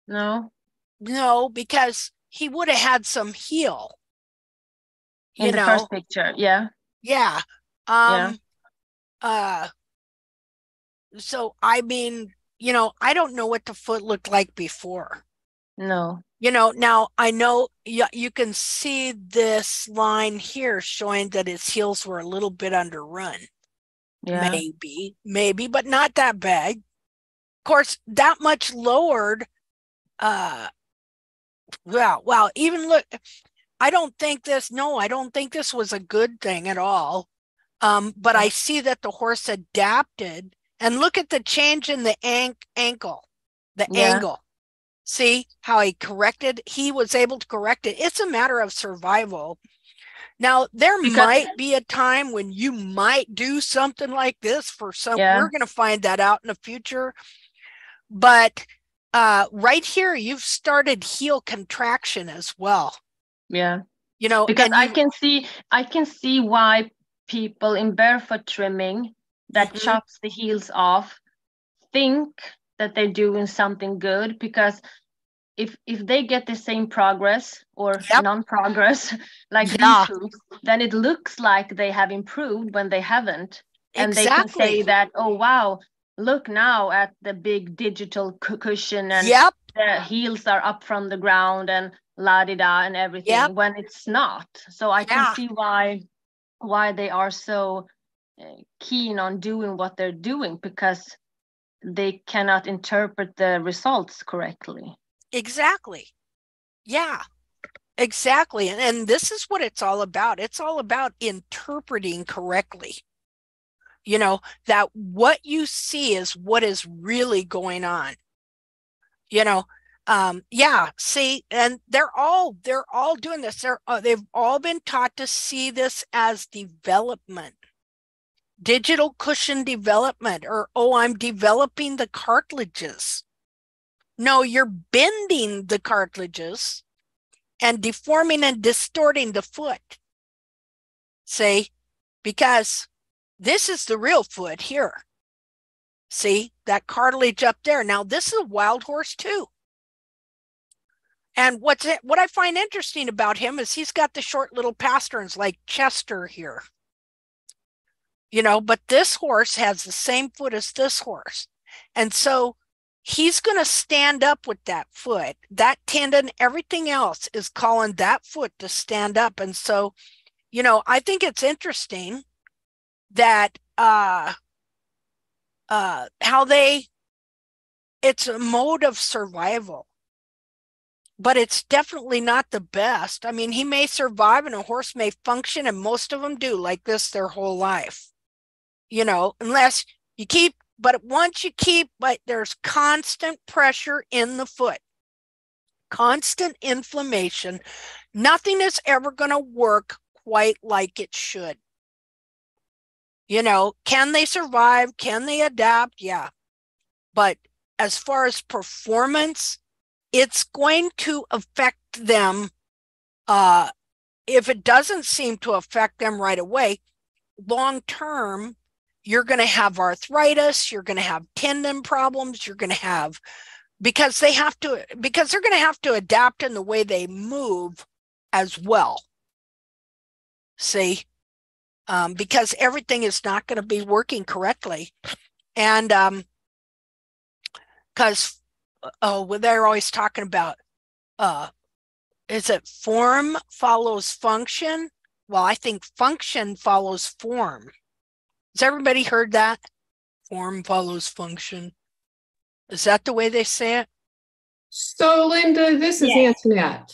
No? No because he would have had some heel. In the know? first picture, yeah. Yeah. Um yeah. uh so I mean, you know, I don't know what the foot looked like before. No. You know, now I know you, you can see this line here showing that his heels were a little bit underrun. Yeah. Maybe, maybe, but not that bad. Of course, that much lowered uh well, well, even look, I don't think this, no, I don't think this was a good thing at all. Um, but I see that the horse adapted and look at the change in the ank- ankle, the Yeah. angle. See how he corrected? He was able to correct it. It's a matter of survival. Now, there Because- might be a time when you might do something like this for some. Yeah. We're going to find that out in the future. But uh, right here, you've started heel contraction as well. Yeah. You know, because I can see I can see why people in barefoot trimming that Mhm. chops the heels off think that they're doing something good because if if they get the same progress or Yep. non-progress *laughs* like Yeah. these then it looks like they have improved when they haven't and they can say that oh wow look now at the big digital cushion and Yep. the heels are up from the ground and la di da and everything Yep. when it's not. So I can see why why they are so uh, keen on doing what they're doing because they cannot interpret the results correctly. Exactly. Yeah. Exactly. And, and this is what it's all about. It's all about interpreting correctly. You know, that what you see is what is really going on. You know, um yeah, see and they're all they're all doing this. They're uh, they've all been taught to see this as development. Digital cushion development or oh, I'm developing the cartilages. No, you're bending the cartilages and deforming and distorting the foot. See, because this is the real foot here. See that cartilage up there. Now, this is a wild horse too. And what's it, what I find interesting about him is he's got the short little pasterns like Chester here. You know, but this horse has the same foot as this horse. And so he's going to stand up with that foot. That tendon, everything else is calling that foot to stand up. And so, you know, I think it's interesting that uh uh how they it's a mode of survival. But it's definitely not the best. I mean, he may survive and a horse may function, and most of them do like this their whole life. You know, unless you keep but once you keep but there's constant pressure in the foot constant inflammation nothing is ever going to work quite like it should you know can they survive? Can they adapt? Yeah. But as far as performance it's going to affect them uh if it doesn't seem to affect them right away long term you're going to have arthritis you're going to have tendon problems you're going to have because they have to because they're going to have to adapt in the way they move as well. See um, because everything is not going to be working correctly and um because oh well, they're always talking about uh is it form follows function well i think function follows form has everybody heard that? Form follows function. Is that the way they say it? So Linda, this is Antoinette.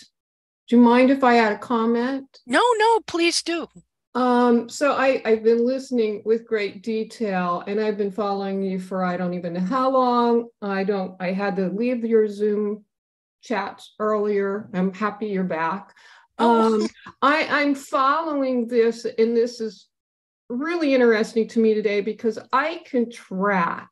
Do you mind if I add a comment? No, no, please do. Um, so I, I've been listening with great detail and I've been following you for I don't even know how long. I don't, I had to leave your Zoom chat earlier. I'm happy you're back. Oh. Um, I, I'm following this and this is really interesting to me today because I can track,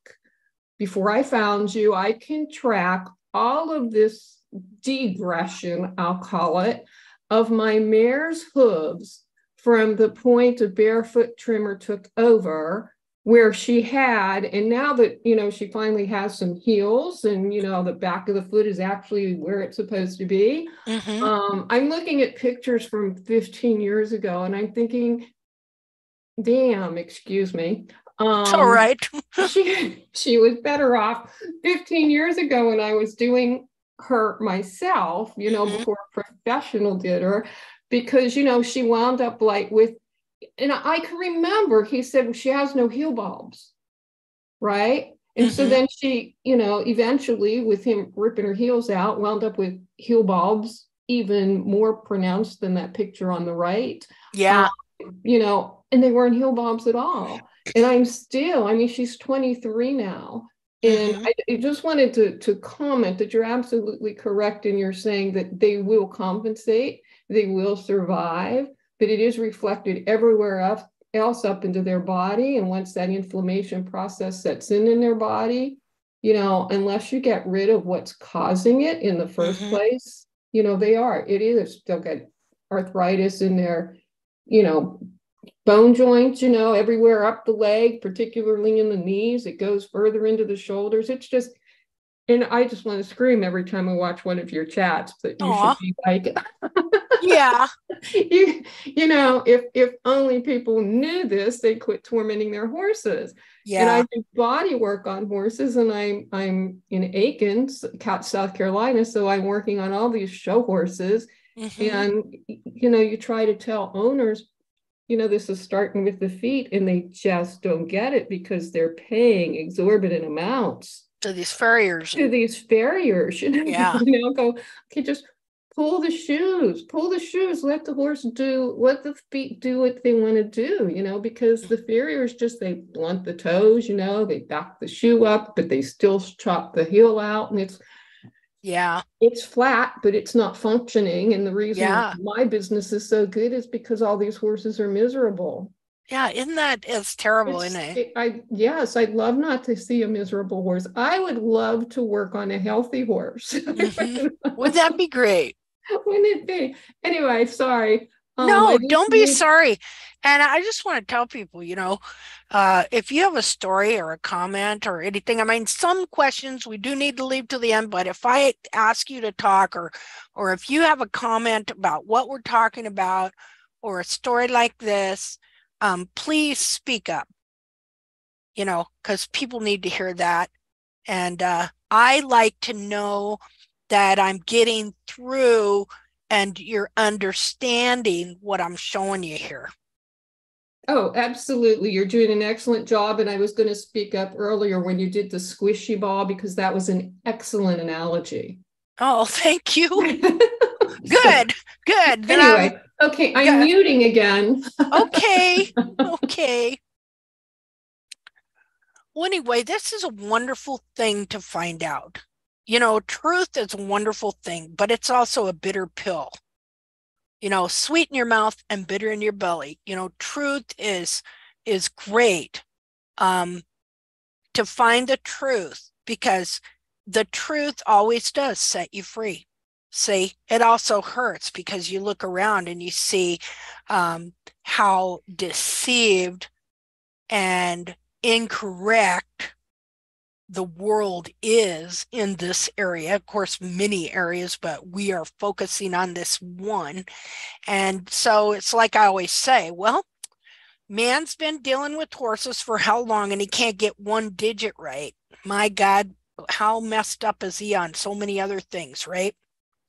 before I found you, I can track all of this degression, I'll call it, of my mare's hooves from the point a barefoot trimmer took over where she had and now that you know she finally has some heels and you know the back of the foot is actually where it's supposed to be Mhm. um, i'm looking at pictures from 15 years ago and i'm thinking damn excuse me um, It's all right. *laughs* she she was better off 15 years ago when I was doing her myself, you know, Mhm. before a professional did her, because you know she wound up like with, and I can remember he said she has no heel bulbs, right? And so Mhm. then she, you know, eventually with him ripping her heels out, wound up with heel bulbs even more pronounced than that picture on the right. Yeah. Uh, you know, and they weren't heel bulbs at all. And I'm still, I mean, she's 23 now. And mm-hmm. I, I, just wanted to, to comment that you're absolutely correct in your saying that they will compensate, they will survive, but it is reflected everywhere else, up into their body. And once that inflammation process sets in in their body, you know, unless you get rid of what's causing it in the 1st mm-hmm. place, you know, they are. It is. They'll get arthritis in their, you know, bone joints, you know, everywhere up the leg, particularly in the knees. It goes further into the shoulders. It's just, and I just want to scream every time I watch one of your chats that you Aww. should be like, *laughs* yeah, you, you know, if if only people knew this, they'd quit tormenting their horses. Yeah. And I do body work on horses, and I'm I'm in Aiken, South Carolina, so I'm working on all these show horses. Mm-hmm. And you know, you try to tell owners, you know, this is starting with the feet, and they just don't get it because they're paying exorbitant amounts to these farriers. To these farriers, *laughs* you know, yeah. you know, go okay, just pull the shoes, pull the shoes, let the horse do, let the feet do what they want to do, you know, because the farriers just, they blunt the toes, you know, they back the shoe up, but they still chop the heel out and it's, yeah, it's flat, but it's not functioning. And the reason yeah. my business is so good is because all these horses are miserable. Yeah, isn't that it's terrible, it's, isn't it? I yes, I'd love not to see a miserable horse. I would love to work on a healthy horse. *laughs* Mm-hmm. would that be great? Wouldn't it be? Anyway, sorry. Um, no, don't be sorry. And I just want to tell people, you know, uh, if you have a story or a comment or anything, I mean, some questions we do need to leave to the end. But if I ask you to talk, or or if you have a comment about what we're talking about, or a story like this, um, please speak up. You know, because people need to hear that, and uh, I like to know that I'm getting through and you're understanding what I'm showing you here. Oh, absolutely. You're doing an excellent job. And I was going to speak up earlier when you did the squishy ball because that was an excellent analogy. Oh, *laughs* thank you. *laughs* *laughs* good, good. Then anyway, I'm, okay, I'm good. muting again. *laughs* okay, *laughs* okay. Well, anyway, this is a wonderful thing to find out you know, truth is a wonderful thing, but it's also a bitter pill. You know, sweet in your mouth and bitter in your belly. You know, truth is is great um, to find the truth because the truth always does set you free. See, it also hurts because you look around and you see um, how deceived and incorrect the world is in this area. Of course, many areas, but we are focusing on this one. And so it's like I always say, well, man's been dealing with horses for how long and he can't get one digit right? My God, how messed up is he on so many other things, right?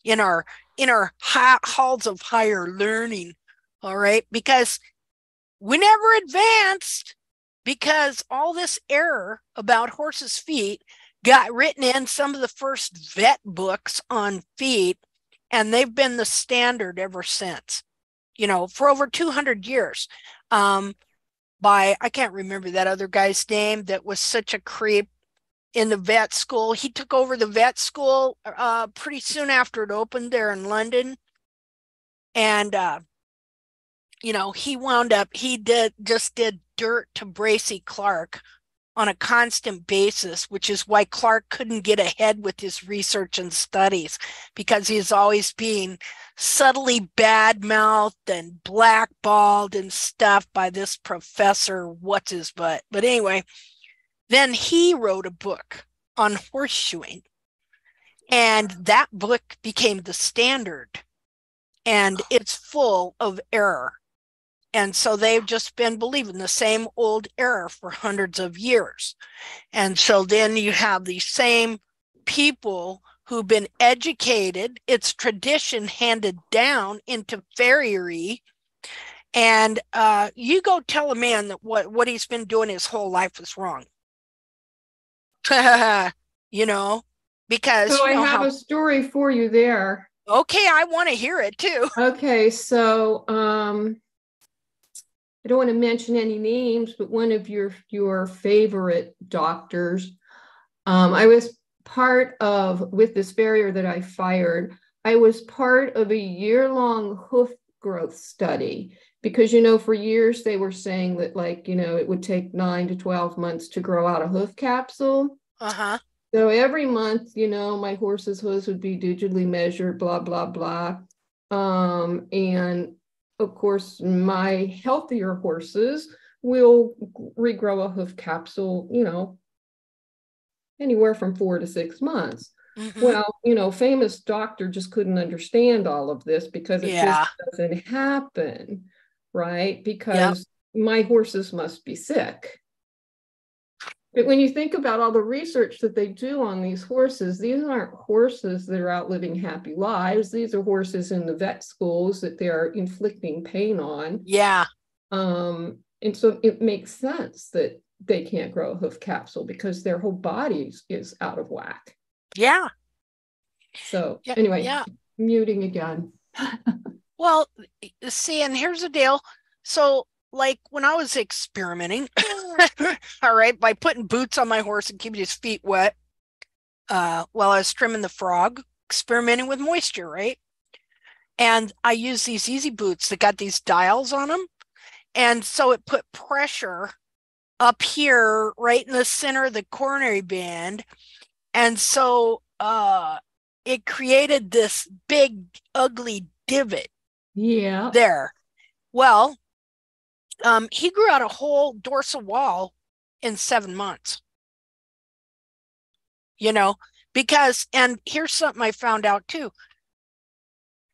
In our in our halls of higher learning, all right? Because we never advanced because all this error about horses' feet got written in some of the first vet books on feet, and they've been the standard ever since, you know, for over 200 years. Um, by, I can't remember that other guy's name that was such a creep in the vet school. He took over the vet school uh, pretty soon after it opened there in London. And, uh, you know, he wound up, he did just did dirt to Bracy Clark on a constant basis, which is why Clark couldn't get ahead with his research and studies because he's always being subtly bad mouthed and blackballed and stuff by this professor, what's his butt. But anyway, then he wrote a book on horseshoeing. And that book became the standard. And it's full of error. And so they've just been believing the same old error for hundreds of years. And so then you have these same people who've been educated, it's tradition handed down into farriery. And uh, you go tell a man that what, what he's been doing his whole life is wrong. *laughs* you know, because so you know I have how... a story for you there. Okay, I want to hear it too. *laughs* Okay, so um, I don't want to mention any names, but one of your your favorite doctors. Um, I was part of with this farrier that I fired. I was part of a year long hoof growth study because you know for years they were saying that like you know it would take nine to 12 months to grow out a hoof capsule. Uh-huh. So every month you know my horse's hooves would be digitally measured blah blah blah. Um, and of course my healthier horses will regrow a hoof capsule you know anywhere from four to six months. Mm-hmm. Well, you know, famous doctor just couldn't understand all of this because it yeah. just doesn't happen right? Because yep. my horses must be sick. But when you think about all the research that they do on these horses, these aren't horses that are out living happy lives. These are horses in the vet schools that they are inflicting pain on. Yeah. Um, and so it makes sense that they can't grow a hoof capsule because their whole body is out of whack. Yeah. So yeah, anyway, yeah. muting again. *laughs* Well, see, and here's the deal. So, like when I was experimenting, *laughs* *laughs* all right, by putting boots on my horse and keeping his feet wet uh, while I was trimming the frog, experimenting with moisture, right? And I used these easy boots that got these dials on them. And so it put pressure up here, right in the center of the coronary band. And so uh, it created this big, ugly divot yeah. There. Well, um, he grew out a whole dorsal wall in seven months. You know, because and here's something I found out too.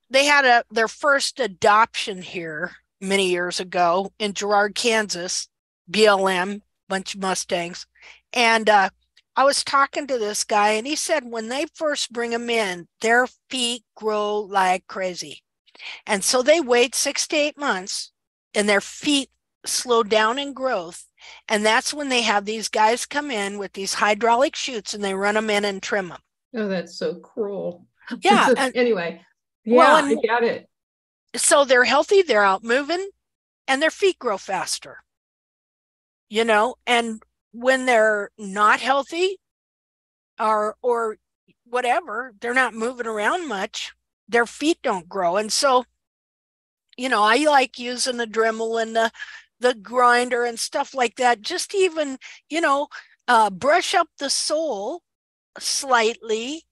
They had a their first adoption here many years ago in Girard, Kansas, BLM, bunch of Mustangs. And uh, I was talking to this guy, and he said when they first bring them in, their feet grow like crazy. And so they wait six to eight months and their feet slow down in growth. And that's when they have these guys come in with these hydraulic chutes and they run them in and trim them. Oh, that's so cruel. Yeah. *laughs* and, anyway, yeah, well, and, I got it. So they're healthy, they're out moving, and their feet grow faster. You know, and when they're not healthy or or whatever, they're not moving around much their feet don't grow. And so, you know, I like using the Dremel and the the grinder and stuff like that, just even, you know, uh, brush up the sole slightly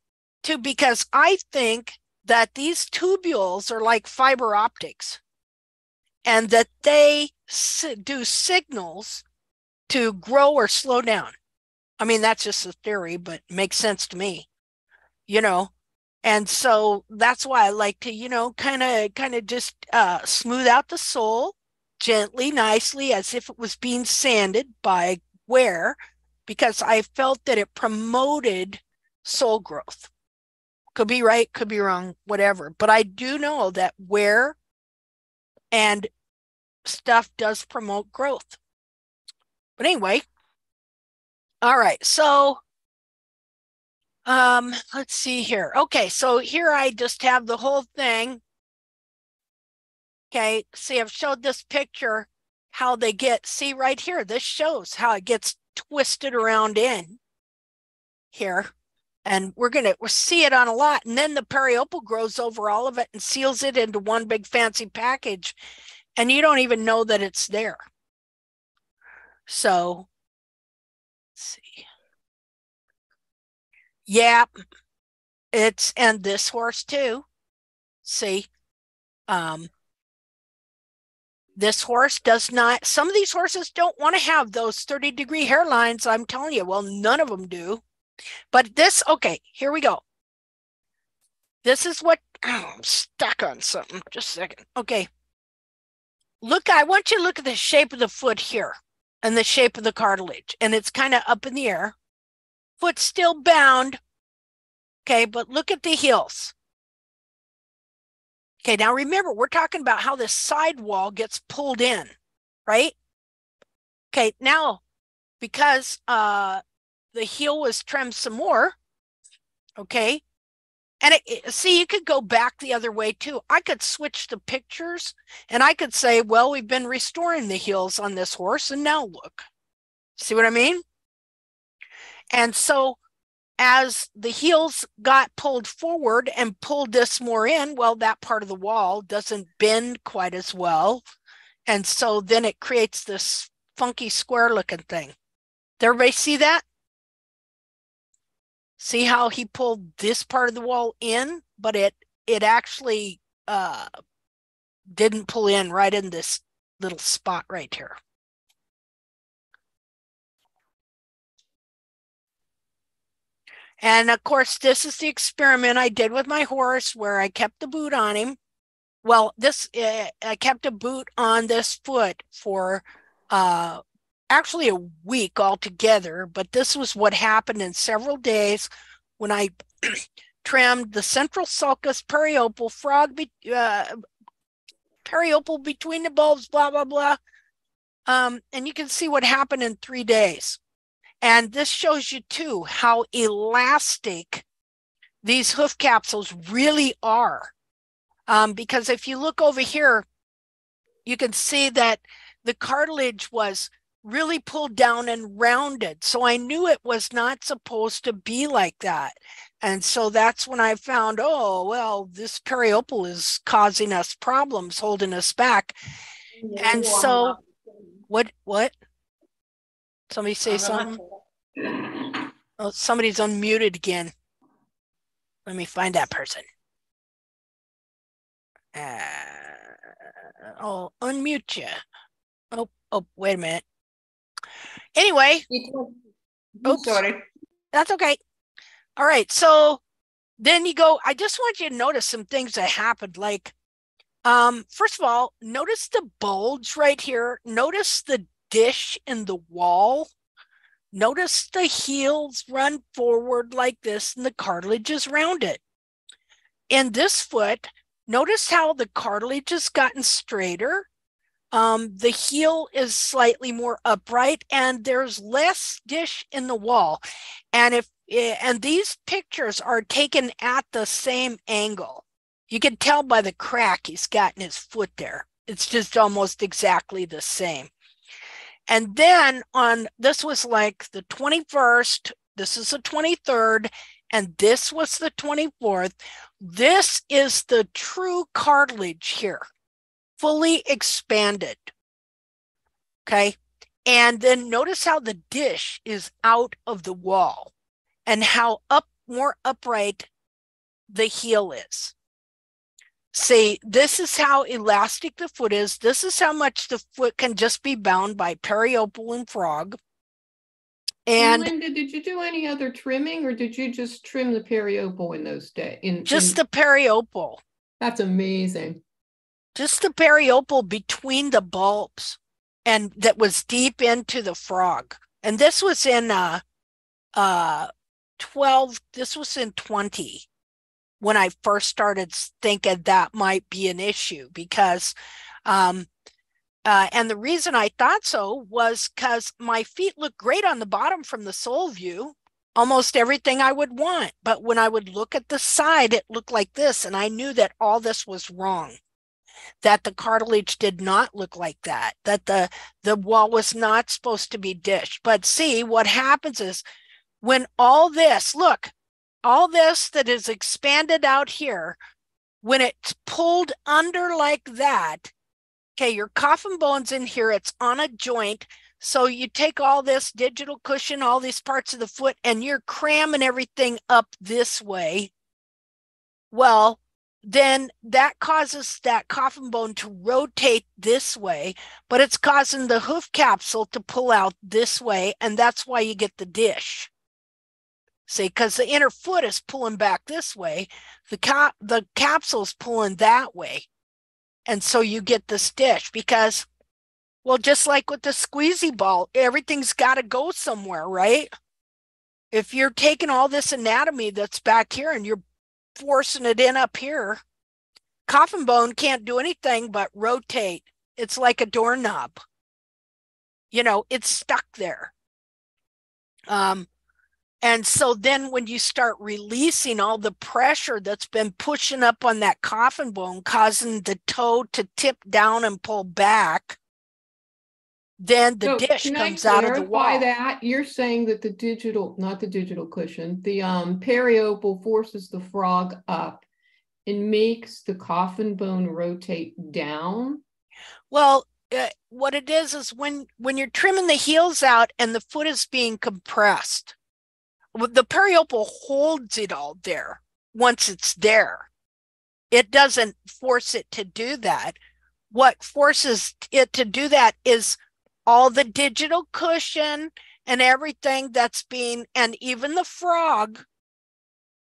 to because I think that these tubules are like fiber optics and that they do signals to grow or slow down. I mean, that's just a theory, but makes sense to me. You know, and so that's why i like to you know kind of kind of just uh, smooth out the sole gently nicely as if it was being sanded by wear because i felt that it promoted sole growth. Could be right could be wrong whatever but i do know that wear and stuff does promote growth. But anyway. All right so um, let's see here. Okay, so here I just have the whole thing. Okay, see, I've showed this picture how they get, see right here, this shows how it gets twisted around in here. And we're going to we see it on a lot. And then the periople grows over all of it and seals it into one big fancy package. And you don't even know that it's there. So let's see. Yeah, it's and this horse too. See, um, this horse does not. Some of these horses don't want to have those thirty degree hairlines. I'm telling you. Well, none of them do. But this, okay, here we go. This is what oh, *clears throat* I'm stuck on something. Just a second. Okay. Look, I want you to look at the shape of the foot here and the shape of the cartilage, and it's kind of up in the air foot still bound. Okay, but look at the heels. Okay, now remember, we're talking about how this sidewall gets pulled in, right? Okay, now because uh, the heel was trimmed some more, okay, And it, it, see, you could go back the other way too. I could switch the pictures and I could say, well, we've been restoring the heels on this horse and now look. See what I mean? And so as the heels got pulled forward and pulled this more in, well, that part of the wall doesn't bend quite as well. And so then it creates this funky square looking thing. Did everybody see that? See how he pulled this part of the wall in, but it it actually uh, didn't pull in right in this little spot right here. And of course, this is the experiment I did with my horse where I kept the boot on him. Well, this uh, I kept a boot on this foot for uh, actually a week altogether, but this was what happened in several days when I *clears throat* trimmed the central sulcus periople frog be, uh, periople between the bulbs, blah blah blah. Um, and you can see what happened in three days. And this shows you too how elastic these hoof capsules really are. Um, because if you look over here, you can see that the cartilage was really pulled down and rounded. So I knew it was not supposed to be like that. And so that's when I found, oh, well, this periople is causing us problems, holding us back. And so what what? Somebody say something? Oh, somebody's unmuted again. Let me find that person. Uh, I'll unmute you. Oh, oh, wait a minute. Anyway, oh, sorry. That's okay. All right. So then you go, I just want you to notice some things that happened. Like, um, first of all, notice the bulge right here. Notice the dish in the wall Notice the heels run forward like this and the cartilage is rounded. In this foot, notice how the cartilage has gotten straighter. Um, the heel is slightly more upright and there's less dish in the wall. And if eh, and these pictures are taken at the same angle. You can tell by the crack he's got in his foot there. It's just almost exactly the same. And then on this was like the 21st, this is the 23rd, and this was the 24th. This is the true cartilage here, fully expanded. Okay. And then notice how the dish is out of the wall and how up more upright the heel is say this is how elastic the foot is. This is how much the foot can just be bound by periople and frog. And Linda, did you do any other trimming or did you just trim the periople in those days? In just in... the periople. That's amazing. Just the periople between the bulbs and that was deep into the frog. And this was in uh uh 12, this was in 20 when I first started thinking that might be an issue because, um, uh, and the reason I thought so was because my feet look great on the bottom from the sole view, almost everything I would want. But when I would look at the side, it looked like this. And I knew that all this was wrong that the cartilage did not look like that that the the wall was not supposed to be dished but see what happens is when all this look all this that is expanded out here, when it's pulled under like that, okay, your coffin bone's in here, it's on a joint. So you take all this digital cushion, all these parts of the foot, and you're cramming everything up this way. Well, then that causes that coffin bone to rotate this way, but it's causing the hoof capsule to pull out this way. And that's why you get the dish. See, because the inner foot is pulling back this way, the cap the capsule's pulling that way. And so you get the stitch because, well, just like with the squeezy ball, everything's got to go somewhere, right? If you're taking all this anatomy that's back here and you're forcing it in up here, coffin bone can't do anything but rotate. It's like a doorknob. You know, it's stuck there. Um, And so then when you start releasing all the pressure that's been pushing up on that coffin bone, causing the toe to tip down and pull back, then the So dish comes out of the wall. That you're saying that the digital, not the digital cushion, the um periople forces the frog up and makes the coffin bone rotate down. Well, uh, what it is is when when you're trimming the heels out and the foot is being compressed, the periople holds it all there once it's there. It doesn't force it to do that. What forces it to do that is all the digital cushion and everything that's being, and even the frog,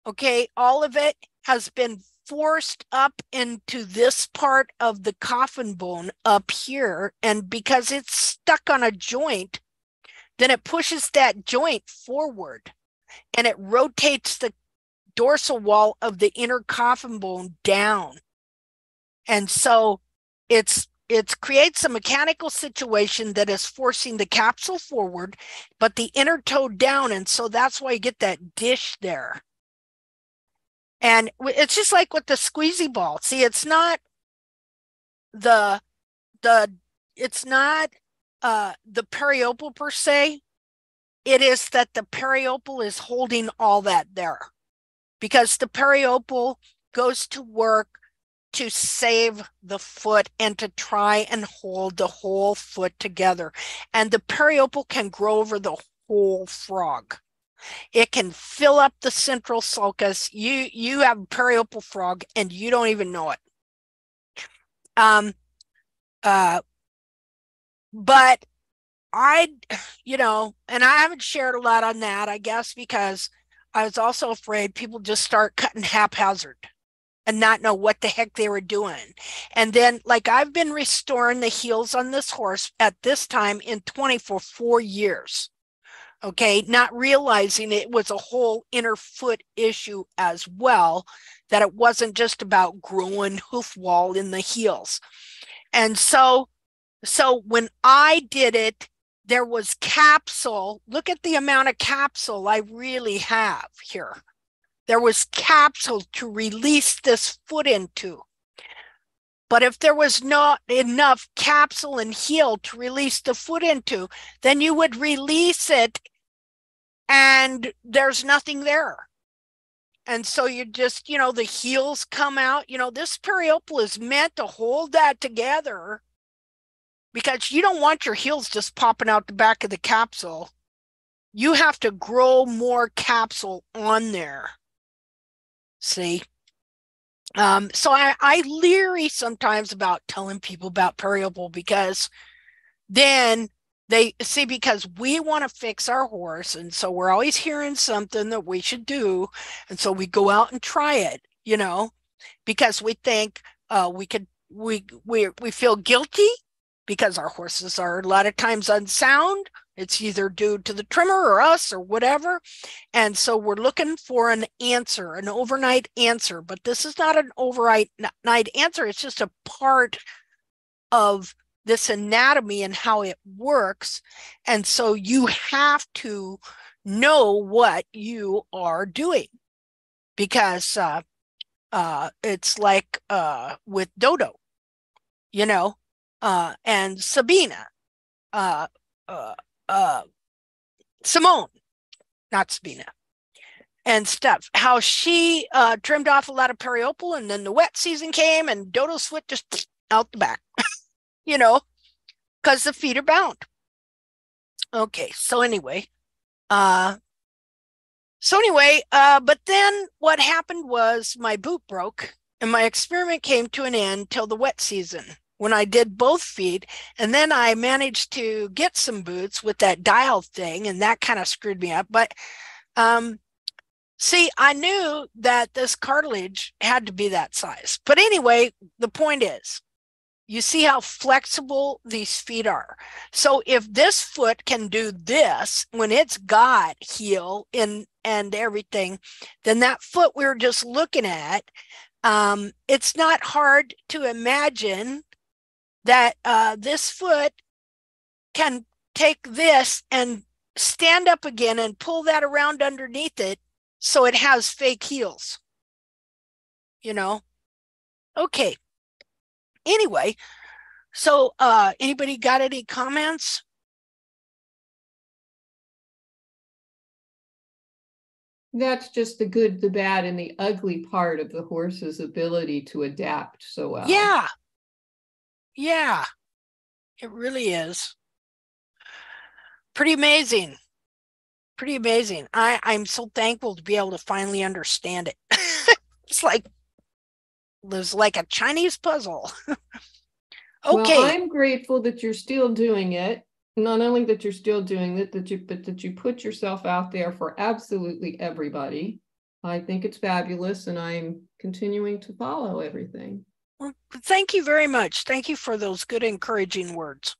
okay, all of it has been forced up into this part of the coffin bone up here. And because it's stuck on a joint, then it pushes that joint forward and it rotates the dorsal wall of the inner coffin bone down. And so it's it creates a mechanical situation that is forcing the capsule forward, but the inner toe down. And so that's why you get that dish there. And it's just like with the squeezy ball. See, it's not the the it's not uh the periople per se. It is that the periople is holding all that there. Because the periople goes to work to save the foot and to try and hold the whole foot together. And the periople can grow over the whole frog. It can fill up the central sulcus. You you have periople frog and you don't even know it. Um uh but I *sighs* you know, and I haven't shared a lot on that, I guess, because I was also afraid people just start cutting haphazard and not know what the heck they were doing. And then, like, I've been restoring the heels on this horse at this time in 20 for four years. Okay, not realizing it was a whole inner foot issue as well, that it wasn't just about growing hoof wall in the heels. And so, so when I did it, there was capsule. Look at the amount of capsule I really have here there was capsule to release this foot into. But if there was not enough capsule and heel to release the foot into, then you would release it and there's nothing there. And so you just, you know, the heels come out. You know, this periople is meant to hold that together because you don't want your heels just popping out the back of the capsule. You have to grow more capsule on there. See? Um, so I, I leery sometimes about telling people about periople because then they see because we want to fix our horse and so we're always hearing something that we should do and so we go out and try it you know because we think uh, we could we we we feel guilty because our horses are a lot of times unsound it's either due to the trimmer or us or whatever. And so we're looking for an answer, an overnight answer. But this is not an overnight answer. It's just a part of this anatomy and how it works. And so you have to know what you are doing because uh, uh, it's like uh, with Dodo, you know, uh, and Sabina. Uh, uh, uh, Simone, not Sabina, and stuff. How she uh, trimmed off a lot of periople, and then the wet season came, and Dodo's foot just *sniffs* out the back, *laughs* you know, because the feet are bound. Okay, so anyway, uh, so anyway, uh, but then what happened was my boot broke, and my experiment came to an end till the wet season when I did both feet. And then I managed to get some boots with that dial thing, and that kind of screwed me up. But um, see, I knew that this cartilage had to be that size. But anyway, the point is, you see how flexible these feet are. So if this foot can do this when it's got heel in and everything, then that foot we were just looking at, um, it's not hard to imagine that uh, this foot can take this and stand up again and pull that around underneath it so it has fake heels. You know? Okay. Anyway, so uh anybody got any comments? That's just the good, the bad, and the ugly part of the horse's ability to adapt so well. Yeah. Yeah. It really is. Pretty amazing. Pretty amazing. I, I'm so thankful to be able to finally understand it. *laughs* it's like there's like a Chinese puzzle. *laughs* okay. Well, I'm grateful that you're still doing it. Not only that you're still doing it, that you but that you put yourself out there for absolutely everybody. I think it's fabulous, and I'm continuing to follow everything. Well, thank you very much. Thank you for those good, encouraging words.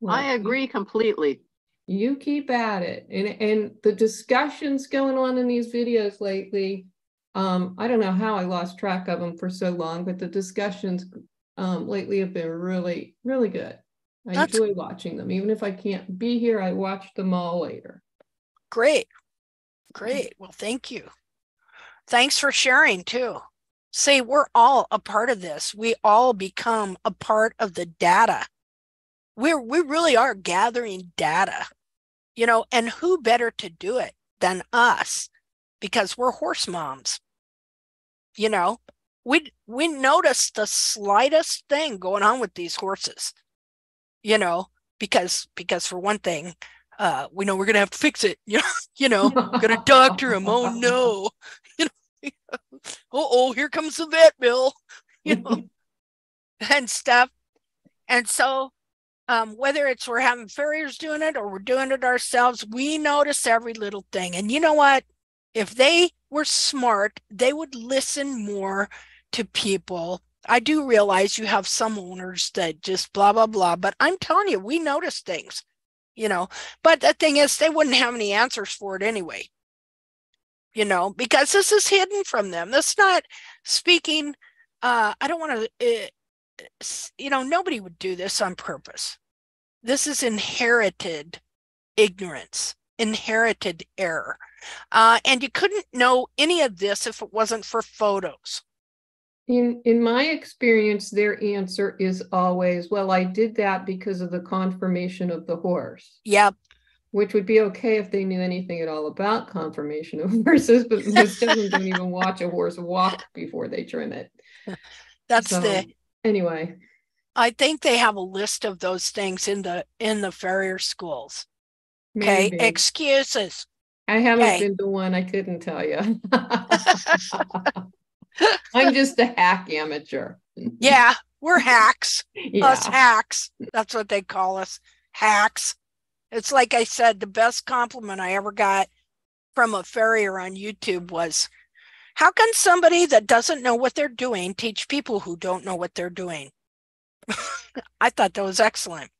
Well, I agree completely. You keep at it. And and the discussions going on in these videos lately, um, I don't know how I lost track of them for so long, but the discussions um, lately have been really, really good. I That's- enjoy watching them. Even if I can't be here, I watch them all later. Great. Great. Well, thank you. Thanks for sharing too. See, we're all a part of this. We all become a part of the data. We're we really are gathering data. You know, and who better to do it than us because we're horse moms. You know, we we notice the slightest thing going on with these horses. You know, because because for one thing, uh, we know we're gonna have to fix it. You *laughs* know, you know, gonna *laughs* doctor him. Oh no, *laughs* oh oh, here comes the vet bill, *laughs* you know, *laughs* and stuff. And so, um, whether it's we're having farriers doing it or we're doing it ourselves, we notice every little thing. And you know what? If they were smart, they would listen more to people. I do realize you have some owners that just blah blah blah, but I'm telling you, we notice things you know but the thing is they wouldn't have any answers for it anyway you know because this is hidden from them. That's not speaking uh i don't want to uh, you know nobody would do this on purpose. This is inherited ignorance inherited error. Uh and you couldn't know any of this if it wasn't for photos. In in my experience, their answer is always, well, I did that because of the confirmation of the horse. yep Which would be okay if they knew anything at all about confirmation of *laughs* horses, but most of them don't even watch a horse walk before they trim it. *laughs* that's So, the anyway, i think they have a list of those things in the in the farrier schools okay excuses I haven't okay. been to one. I couldn't tell you. *laughs* I'm just a hack amateur. Yeah, we're hacks. Us hacks. That's what they call us. Hacks. It's like I said, the best compliment I ever got from a farrier on YouTube was how can somebody that doesn't know what they're doing teach people who don't know what they're doing? *laughs* I thought that was excellent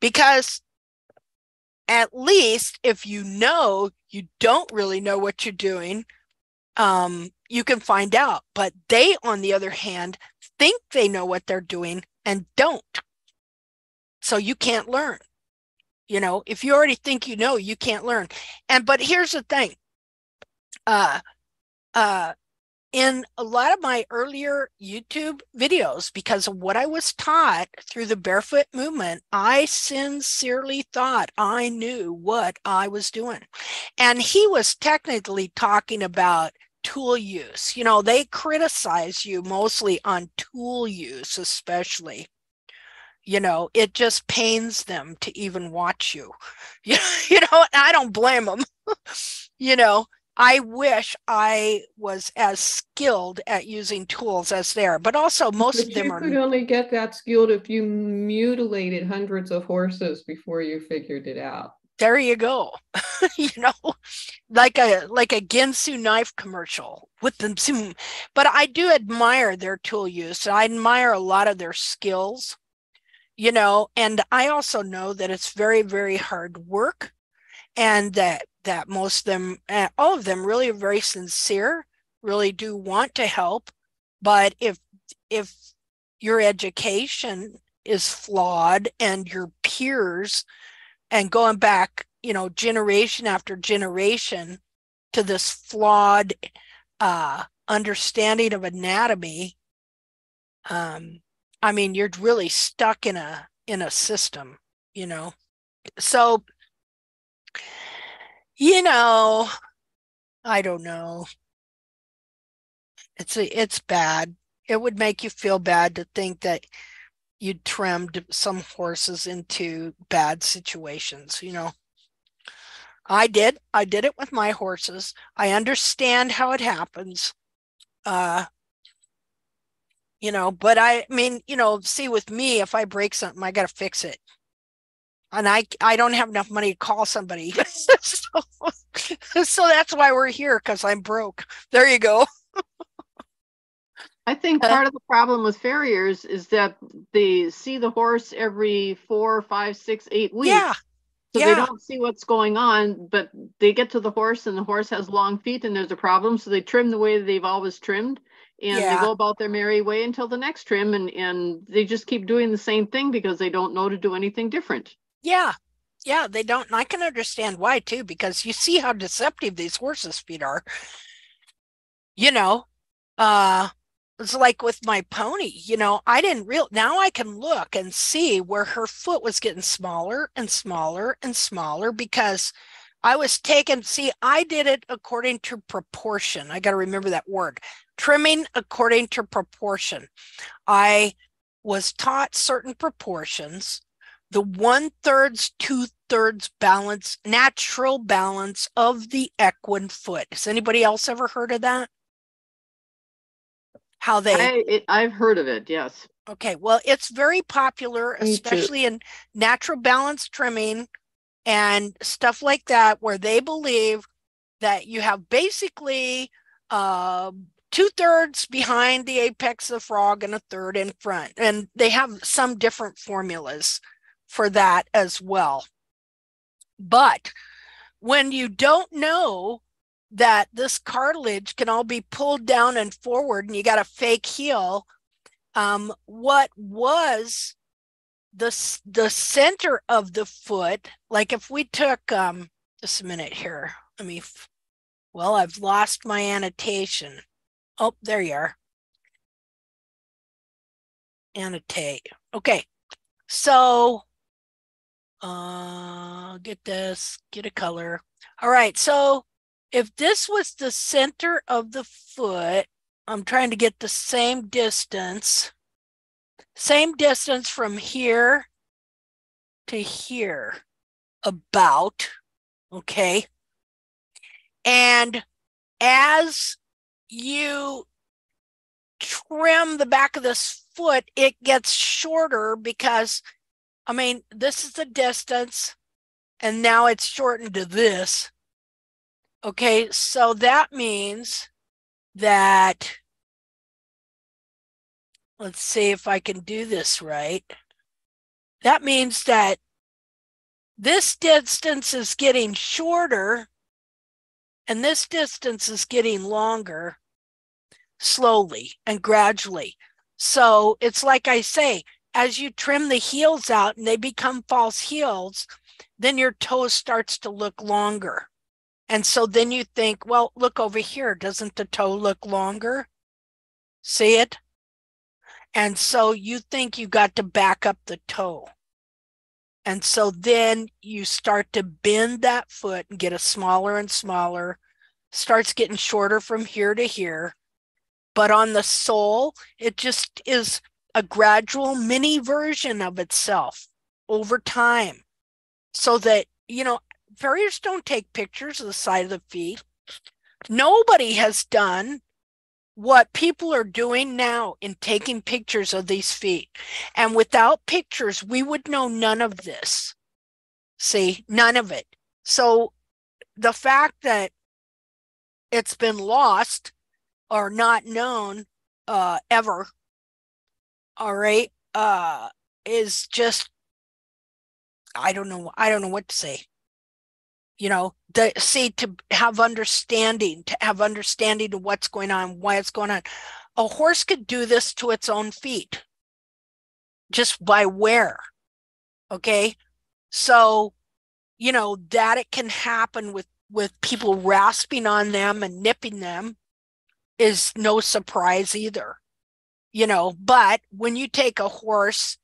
because at least if you know you don't really know what you're doing, um, you can find out. But they, on the other hand, think they know what they're doing and don't. So you can't learn. You know, if you already think you know, you can't learn. And but here's the thing. Uh uh in a lot of my earlier YouTube videos, because of what I was taught through the barefoot movement, I sincerely thought I knew what I was doing. And he was technically talking about tool use. You know, they criticize you mostly on tool use, especially. You know, it just pains them to even watch you. *laughs* You, *laughs* you know, and I don't blame them. *laughs* you know, I wish I was as skilled at using tools as they are, but also most But of them you are could only get that skilled if you mutilated hundreds of horses before you figured it out. there you go you know like a like a ginsu knife commercial with them zoom but i do admire their tool use i admire a lot of their skills you know and i also know that it's very very hard work and that that most of them uh, all of them really are very sincere really do want to help. But if if your education is flawed and your peers and going back you know, generation after generation to this flawed uh, understanding of anatomy, um, I mean, you're really stuck in a in a system, you know. So, you know, I don't know. It's a, it's bad. It would make you feel bad to think that you trimmed some horses into bad situations, you know. I did. I did it with my horses. I understand how it happens. Uh you know, but I mean, you know, see with me if I break something, I got to fix it. And I I don't have enough money to call somebody. *laughs* so, *laughs* so that's why we're here cuz I'm broke. There you go. *laughs* I think uh, part of the problem with farriers is that they see the horse every four, five, six, eight weeks. Yeah. So yeah. they don't see what's going on, but they get to the horse and the horse has long feet and there's a problem. So they trim the way they've always trimmed and Yeah. they go about their merry way until the next trim and, and they just keep doing the same thing because they don't know to do anything different. Yeah. Yeah, they don't. And I can understand why too, because you see how deceptive these horses' feet are. You know, uh, it's like with my pony, you know, I didn't real now I can look and see where her foot was getting smaller and smaller and smaller because I was taken, see, I did it according to proportion. I got to remember that word trimming according to proportion. I was taught certain proportions the one thirds, two thirds balance, natural balance of the equine foot. Has anybody else ever heard of that? How they I, it, I've heard of it, yes. Okay, well, it's very popular, Me too. especially in natural balance trimming and stuff like that, where they believe that you have basically uh, two thirds behind the apex of the frog and a third in front. And they have some different formulas for that as well. But when you don't know that this cartilage can all be pulled down and forward and you got a fake heel, um, what was the the center of the foot like if we took um just a minute here let me well i've lost my annotation oh there you are. Annotate. Okay. So uh get this get a color. All right. So if this was the center of the foot i'm trying to get the same distance same distance from here to here about okay? And as you trim the back of this foot it gets shorter because i mean this is the distance and now it's shortened to this okay so that means that let's see if I can do this right. That means that this distance is getting shorter and this distance is getting longer slowly and gradually. So it's like I say, as you trim the heels out and they become false heels, then your toe starts to look longer. And so then you think, well, look over here. Doesn't the toe look longer? See it? And so you think you got to back up the toe. And so then you start to bend that foot and get a smaller and smaller, starts getting shorter from here to here. But on the sole, it just is a gradual mini version of itself over time. So that, you know, farriers don't take pictures of the side of the feet. Nobody has done what people are doing now in taking pictures of these feet. And without pictures, we would know none of this. See, none of it. So the fact that it's been lost or not known uh, ever, all right, uh, is just, I don't know. I don't know what to say you know the see to have understanding to have understanding of what's going on why it's going on. A horse could do this to its own feet. Just by wear okay? So you know, that it can happen with with people rasping on them and nipping them is no surprise either. You know, but when you take a horse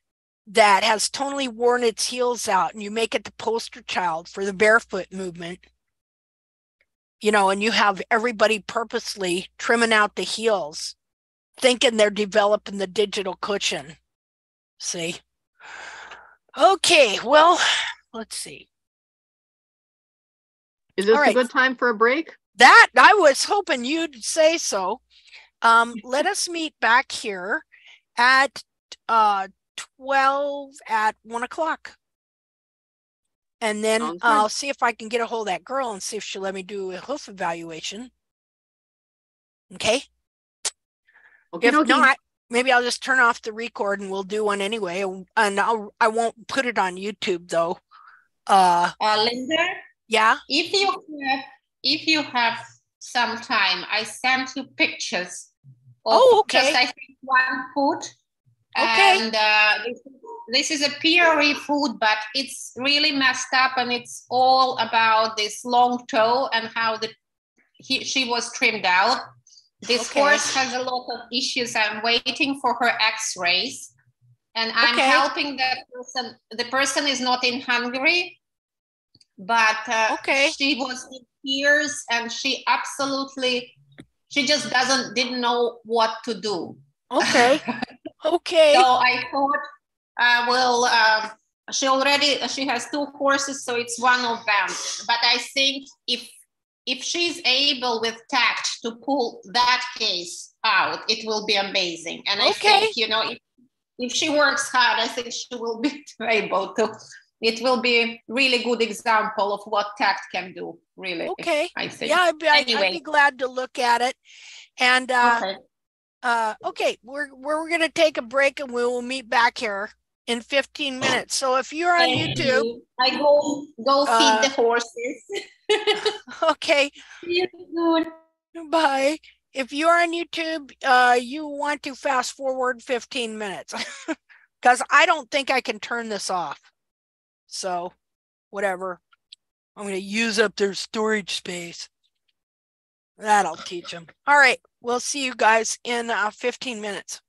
that has totally worn its heels out and you make it the poster child for the barefoot movement, you know, and you have everybody purposely trimming out the heels, thinking they're developing the digital cushion. See? Okay, well, let's see. Is this All a good time for a break? That I was hoping you'd say so. Um, let us meet back here at uh 12 at one o'clock. And then Sounds good. I'll see if I can get a hold of that girl and see if she'll let me do a hoof evaluation. Okay. Okay, If not, maybe I'll just turn off the record and we'll do one anyway. And I'll I won't put it on YouTube though. Uh Uh, Linda, yeah. if you have, if you have some time, I sent you pictures. Of Oh, okay. Just I think one foot. Okay. And uh, this, is a PRE food, but it's really messed up, and it's all about this long toe and how the he, she was trimmed out. This Okay. horse has a lot of issues. I'm waiting for her X-rays, and I'm Okay. helping that person. The person is not in Hungary, but uh, Okay. she was in tears, and she absolutely, she just doesn't didn't know what to do. Okay. *laughs* Okay. So I thought I will. Um, she already she has two horses, so it's one of them. But I think if if she's able with tact to pull that case out, it will be amazing. And I Okay. think you know if if she works hard, I think she will be *laughs* able to. It will be really good example of what tact can do. Really, Okay. I think. Yeah, I'd be, I'd, I'd be glad to look at it. And uh, Okay. Uh, okay, we're we're gonna take a break and we will meet back here in 15 minutes. So if you're on Thank YouTube, you. I go go feed Uh, the horses. *laughs* okay, See you soon. bye. If you're on YouTube, uh, you want to fast forward 15 minutes *laughs* because I don't think I can turn this off. So, whatever. I'm going to use up their storage space. That'll teach them. All right. We'll see you guys in uh, 15 minutes.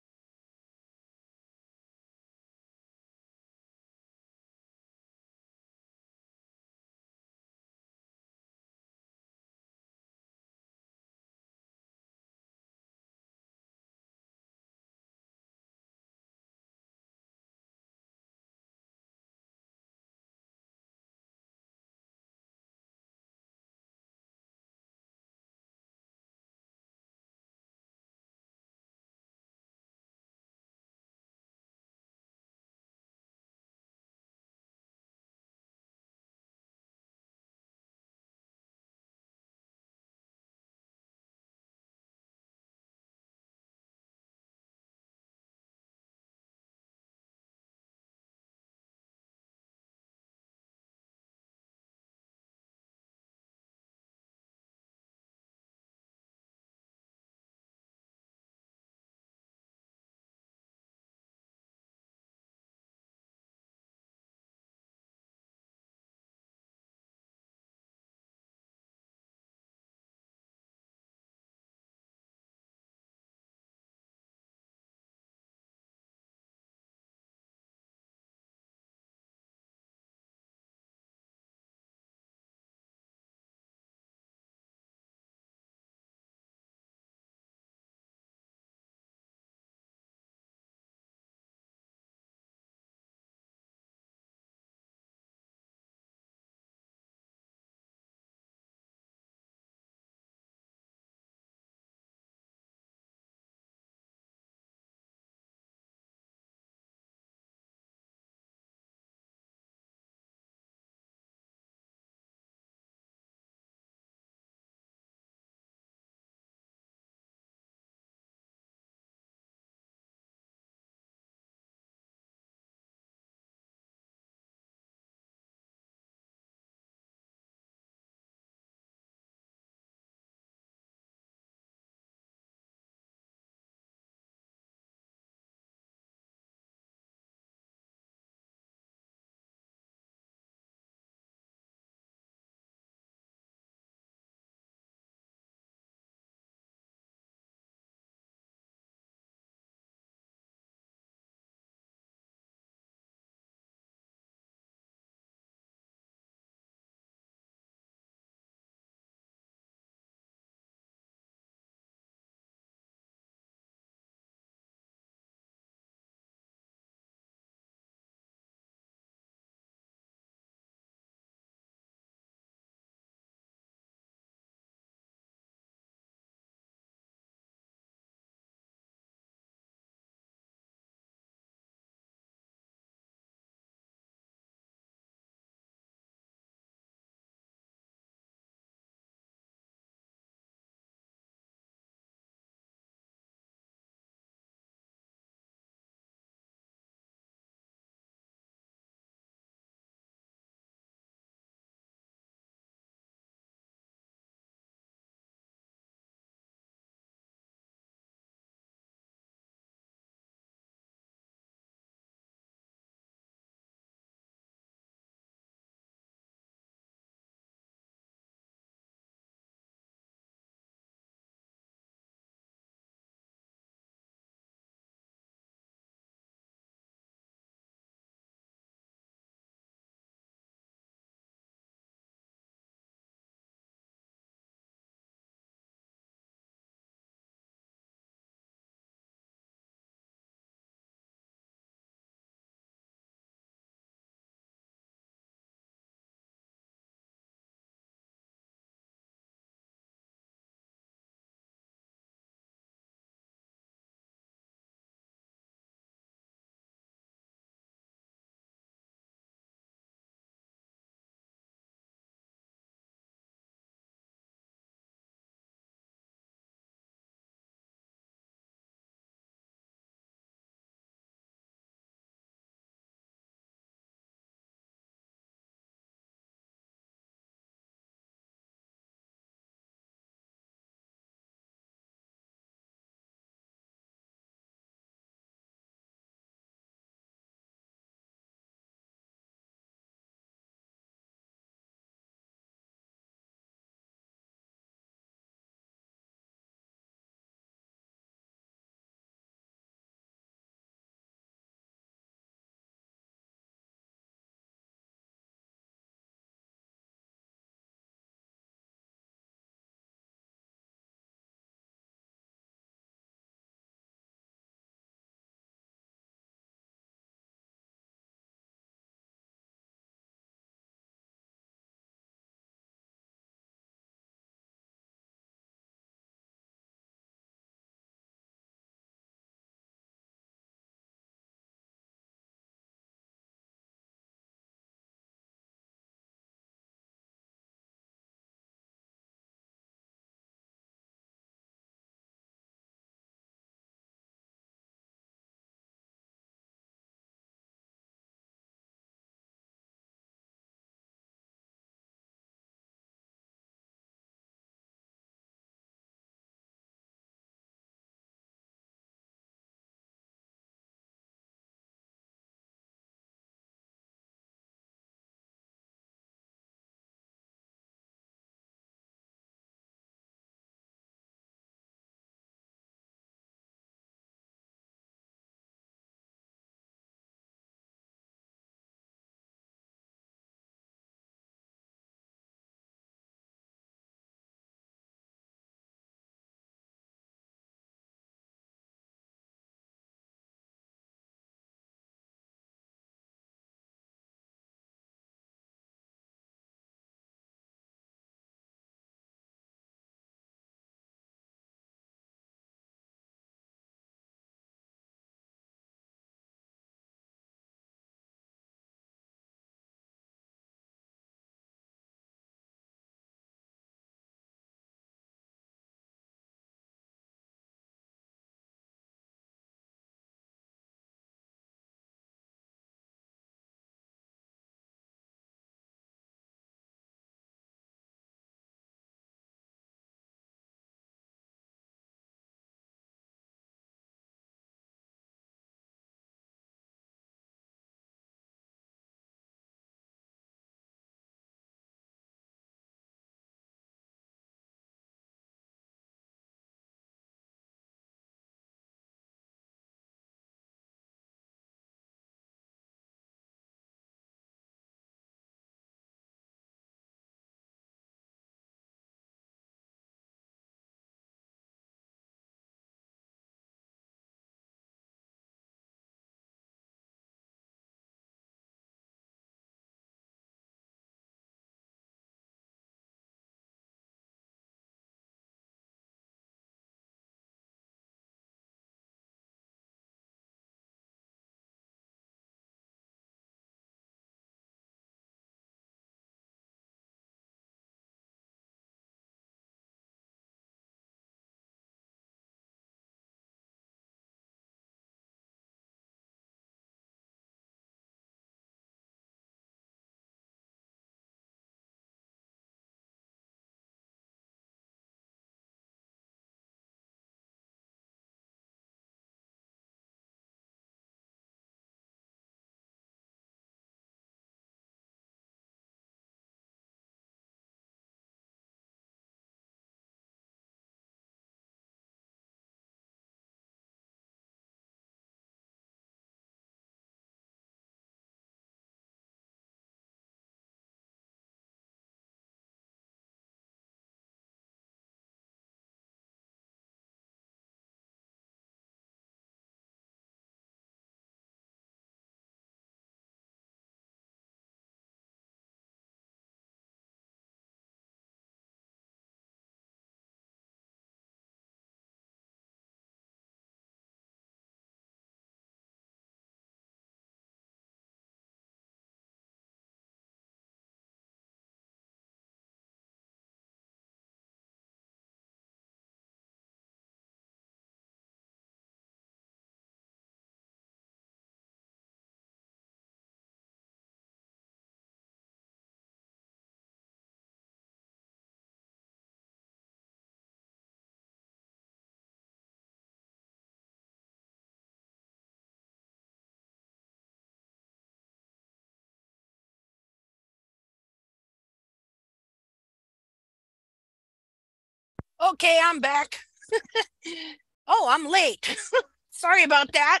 Okay, I'm back. *laughs* oh, I'm late. *laughs* Sorry about that.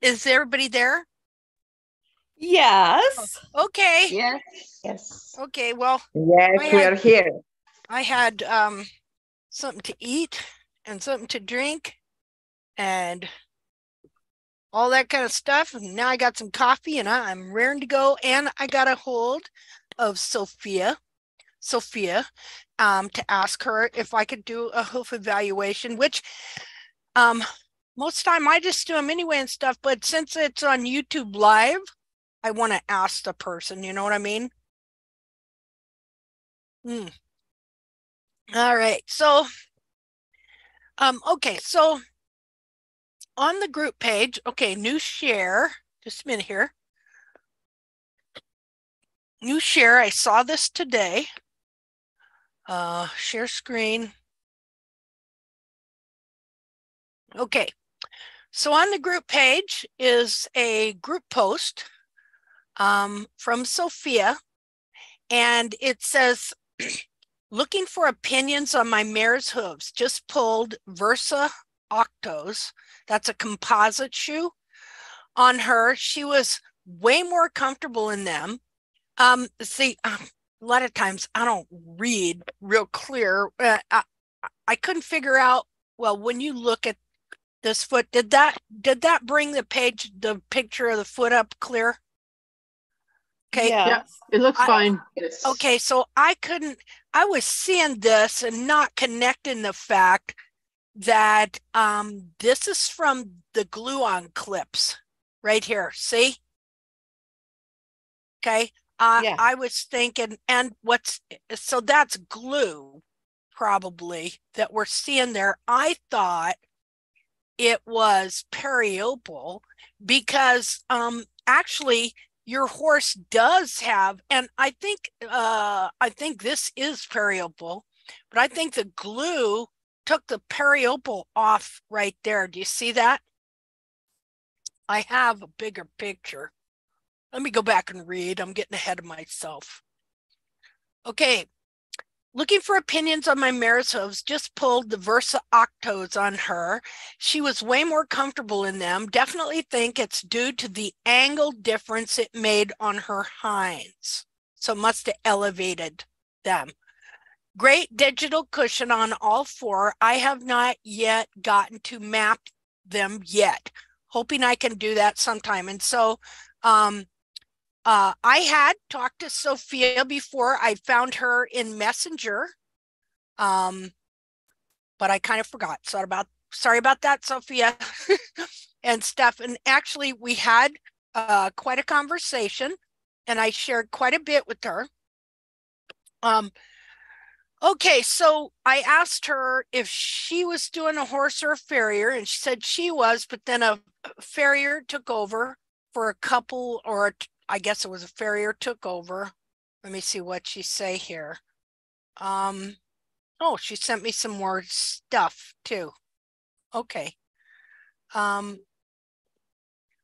Is everybody there? Yes. Okay. Yes. Yes. Okay, well, Yes, I we had- are here. I had um something to eat and something to drink and all that kind of stuff. And now I got some coffee and I, I'm raring to go. And I got a hold of Sophia, Sophia, um, to ask her if I could do a hoof evaluation, which um most time I just do them anyway and stuff, but since it's on YouTube live, I want to ask the person, you know what I mean? Hmm. All right. So, um, okay. So on the group page, okay, new share, just a minute here. New share. I saw this today. Uh, share screen. Okay. So on the group page is a group post um, from Sophia, and it says, *clears throat* looking for opinions on my mare's hooves. Just pulled Versa Octos. That's a composite shoe on her. She was way more comfortable in them. Um, see, um, a lot of times I don't read real clear. Uh, I, I couldn't figure out. Well, when you look at this foot, did that did that bring the page the picture of the foot up clear? Okay. Yeah. Yeah, it looks I- fine. Okay, so I couldn't, I was seeing this and not connecting the fact that um this is from the glue on clips right here. See? Okay. Uh, Yeah. I was thinking, and what's so that's glue probably that we're seeing there. I thought it was periople because um actually your horse does have and i think uh i think this is periople but i think the glue took the periople off right there do you see that i have a bigger picture let me go back and read i'm getting ahead of myself okay looking for opinions on my mare's hooves just pulled the versa octos on her she was way more comfortable in them. Definitely think it's due to the angle difference it made on her hinds. So must have elevated them. Great digital cushion on all four. I have not yet gotten to map them yet. Hoping I can do that sometime. And so um uh I had talked to Sophia before. I found her in Messenger. Um but I kind of forgot. Sorry about sorry about that, Sophia *laughs* and stuff. And actually, we had uh, quite a conversation, and I shared quite a bit with her. Um, okay, so I asked her if she was doing a horse or a farrier, and she said she was, but then a farrier took over for a couple, or a- I guess it was a farrier took over. Let me see what she say here. Um, oh, she sent me some more stuff too. Okay. Um,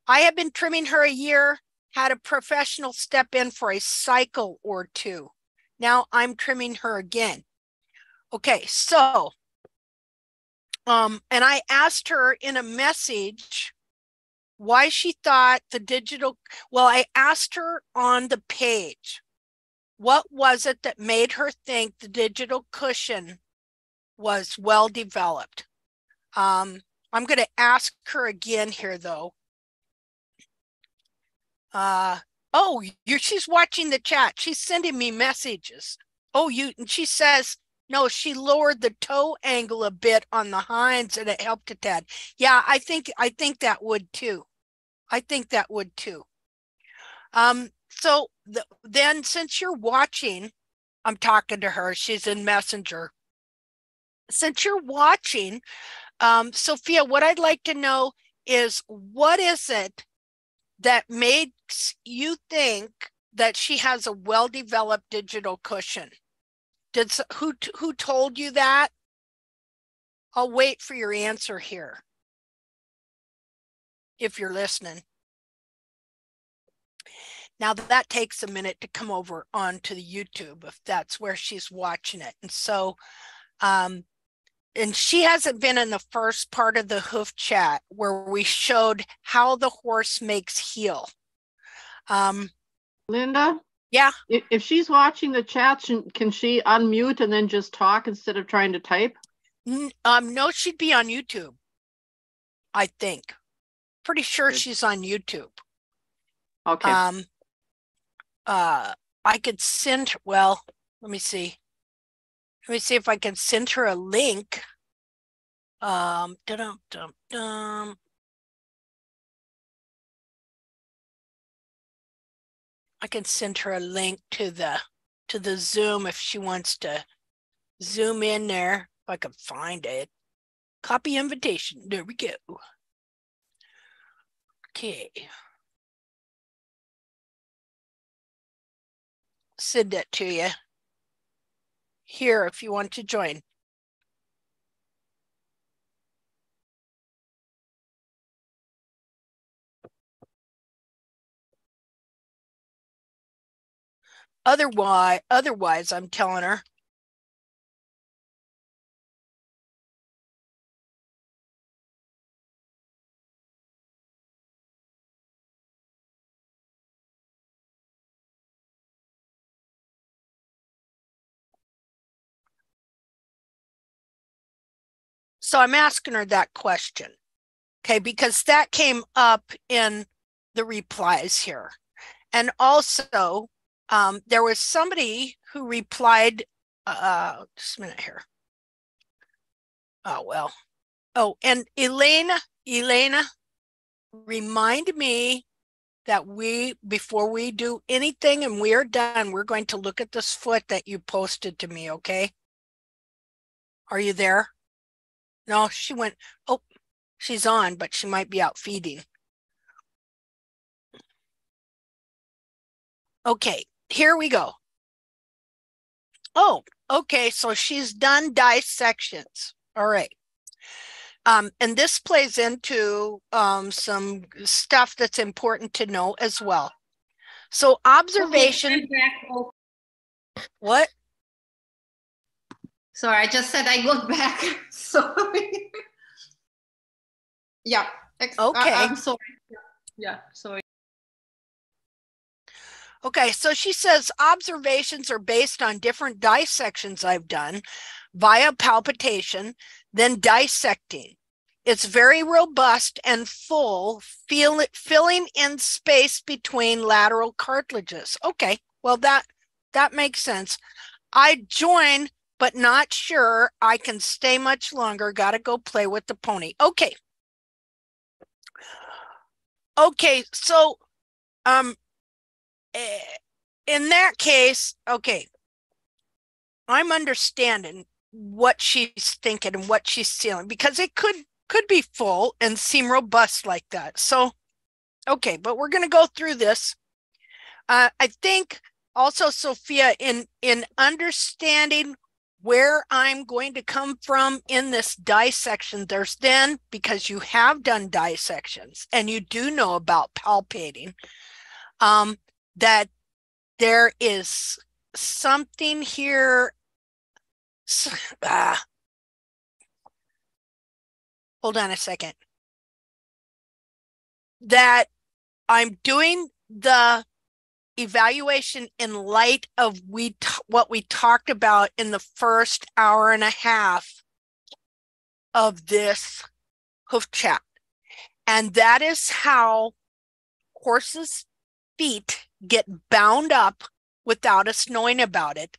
I have been trimming her a year, had a professional step in for a cycle or two. Now I'm trimming her again. Okay, so um, and I asked her in a message why she thought the digital, well, I asked her on the page, what was it that made her think the digital cushion was well developed? Um, I'm going to ask her again here, though. Uh, oh, you she's watching the chat. She's sending me messages. Oh, you and she says no. She lowered the toe angle a bit on the hinds, and it helped a tad. Yeah, I think I think that would too. I think that would too. Um, so the, then since you're watching, I'm talking to her. She's in Messenger. Since you're watching, um, Sophia, what I'd like to know is what is it that makes you think that she has a well-developed digital cushion? Did who who told you that? I'll wait for your answer here. If you're listening. Now that takes a minute to come over onto the YouTube if that's where she's watching it. And so, um, and she hasn't been in the first part of the hoof chat where we showed how the horse makes heel. Um, Linda? Yeah. If, if she's watching the chat, can she unmute and then just talk instead of trying to type? Um, no, she'd be on YouTube. I think. Pretty sure she's on YouTube. Okay. Um, uh, I could send, well, let me see. Let me see if I can send her a link. Um, dum dum dum. I can send her a link to the to the Zoom if she wants to zoom in there. If I can find it. Copy invitation. There we go. Okay. Send that to you. Here, if you want to join. Otherwise, otherwise, I'm telling her. So I'm asking her that question. Okay, because that came up in the replies here. And also, um, there was somebody who replied, uh, just a minute here. Oh, well. Oh, and Elena, Elena, remind me that we, before we do anything and we are done, we're going to look at this foot that you posted to me, okay? Are you there? No, she went, oh, she's on, but she might be out feeding. Okay, here we go. Oh, okay, so she's done dissections. All right. Um, and this plays into um, some stuff that's important to know as well. So observation, Okay, what? Sorry, I just said I got back. *laughs* Sorry. yeah. ex- I- Okay. I'm sorry. Yeah, Yeah, sorry. Okay, so she says observations are based on different dissections I've done via palpitation, then dissecting. It's very robust and full, feel it filling in space between lateral cartilages. Okay, well that that makes sense. I join, but not sure I can stay much longer. Got to go play with the pony. Okay. Okay, so um eh, in that case, okay, I'm understanding what she's thinking and what she's feeling because it could could be full and seem robust like that. So, okay, but we're going to go through this. Uh, I think also, Sophia, in in understanding where I'm going to come from in this dissection, there's then because you have done dissections and you do know about palpating, um, that there is something here. ah. hold on a second. That I'm doing the evaluation in light of we t- what we talked about in the first hour and a half of this hoof chat. And that is how horses' feet get bound up without us knowing about it,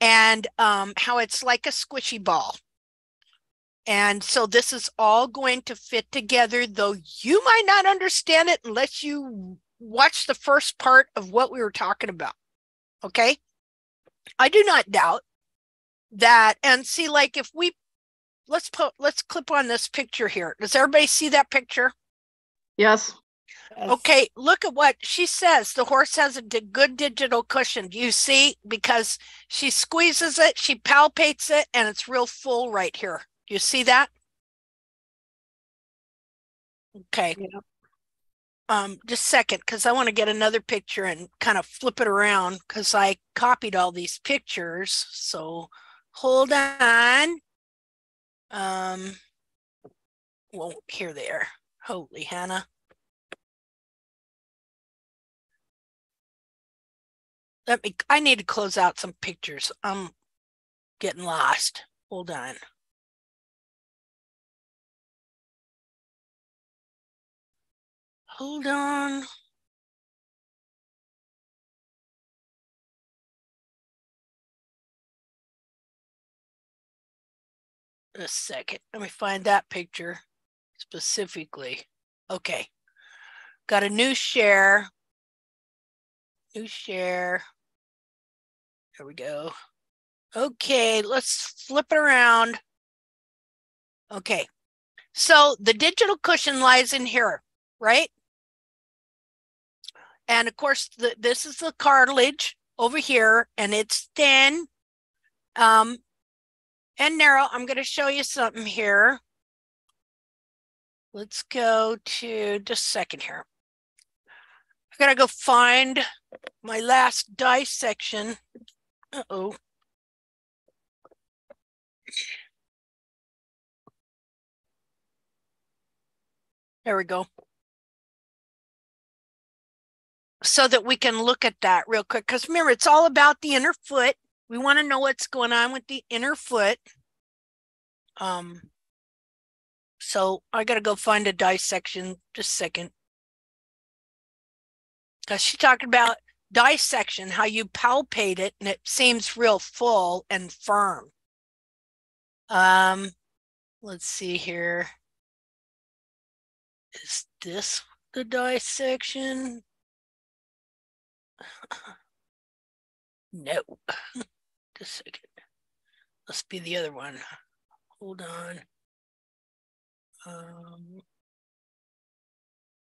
and um, how it's like a squishy ball. And so this is all going to fit together, though you might not understand it unless you watch the first part of what we were talking about. Okay. I do not doubt that. And see, like if we let's put let's clip on this picture here. Does everybody see that picture? Yes. Okay, look at what she says. The horse has a di- good digital cushion. Do you see? Because she squeezes it, she palpates it, and it's real full right here. Do you see that? Okay. Um, just a second, because I want to get another picture and kind of flip it around because I copied all these pictures. So hold on. Um, well, here they are. Holy Hannah. Let me, I need to close out some pictures. I'm getting lost. Hold on. Hold on. A second. Let me find that picture specifically. Okay. Got a new share. New share. There we go. Okay, let's flip it around. Okay. So the digital cushion lies in here, right? And of course, the, this is the cartilage over here, and it's thin um, and narrow. I'm going to show you something here. Let's go to just a second here. I gotta go find my last dissection. Uh-oh. There we go. So that we can look at that real quick. Because remember, it's all about the inner foot. We want to know what's going on with the inner foot. Um, so I got to go find a dissection. Just a second. Because she talked about dissection, how you palpate it and it seems real full and firm. Um, let's see here. Is this the dissection? No. Just a second. Must be the other one. Hold on. Um,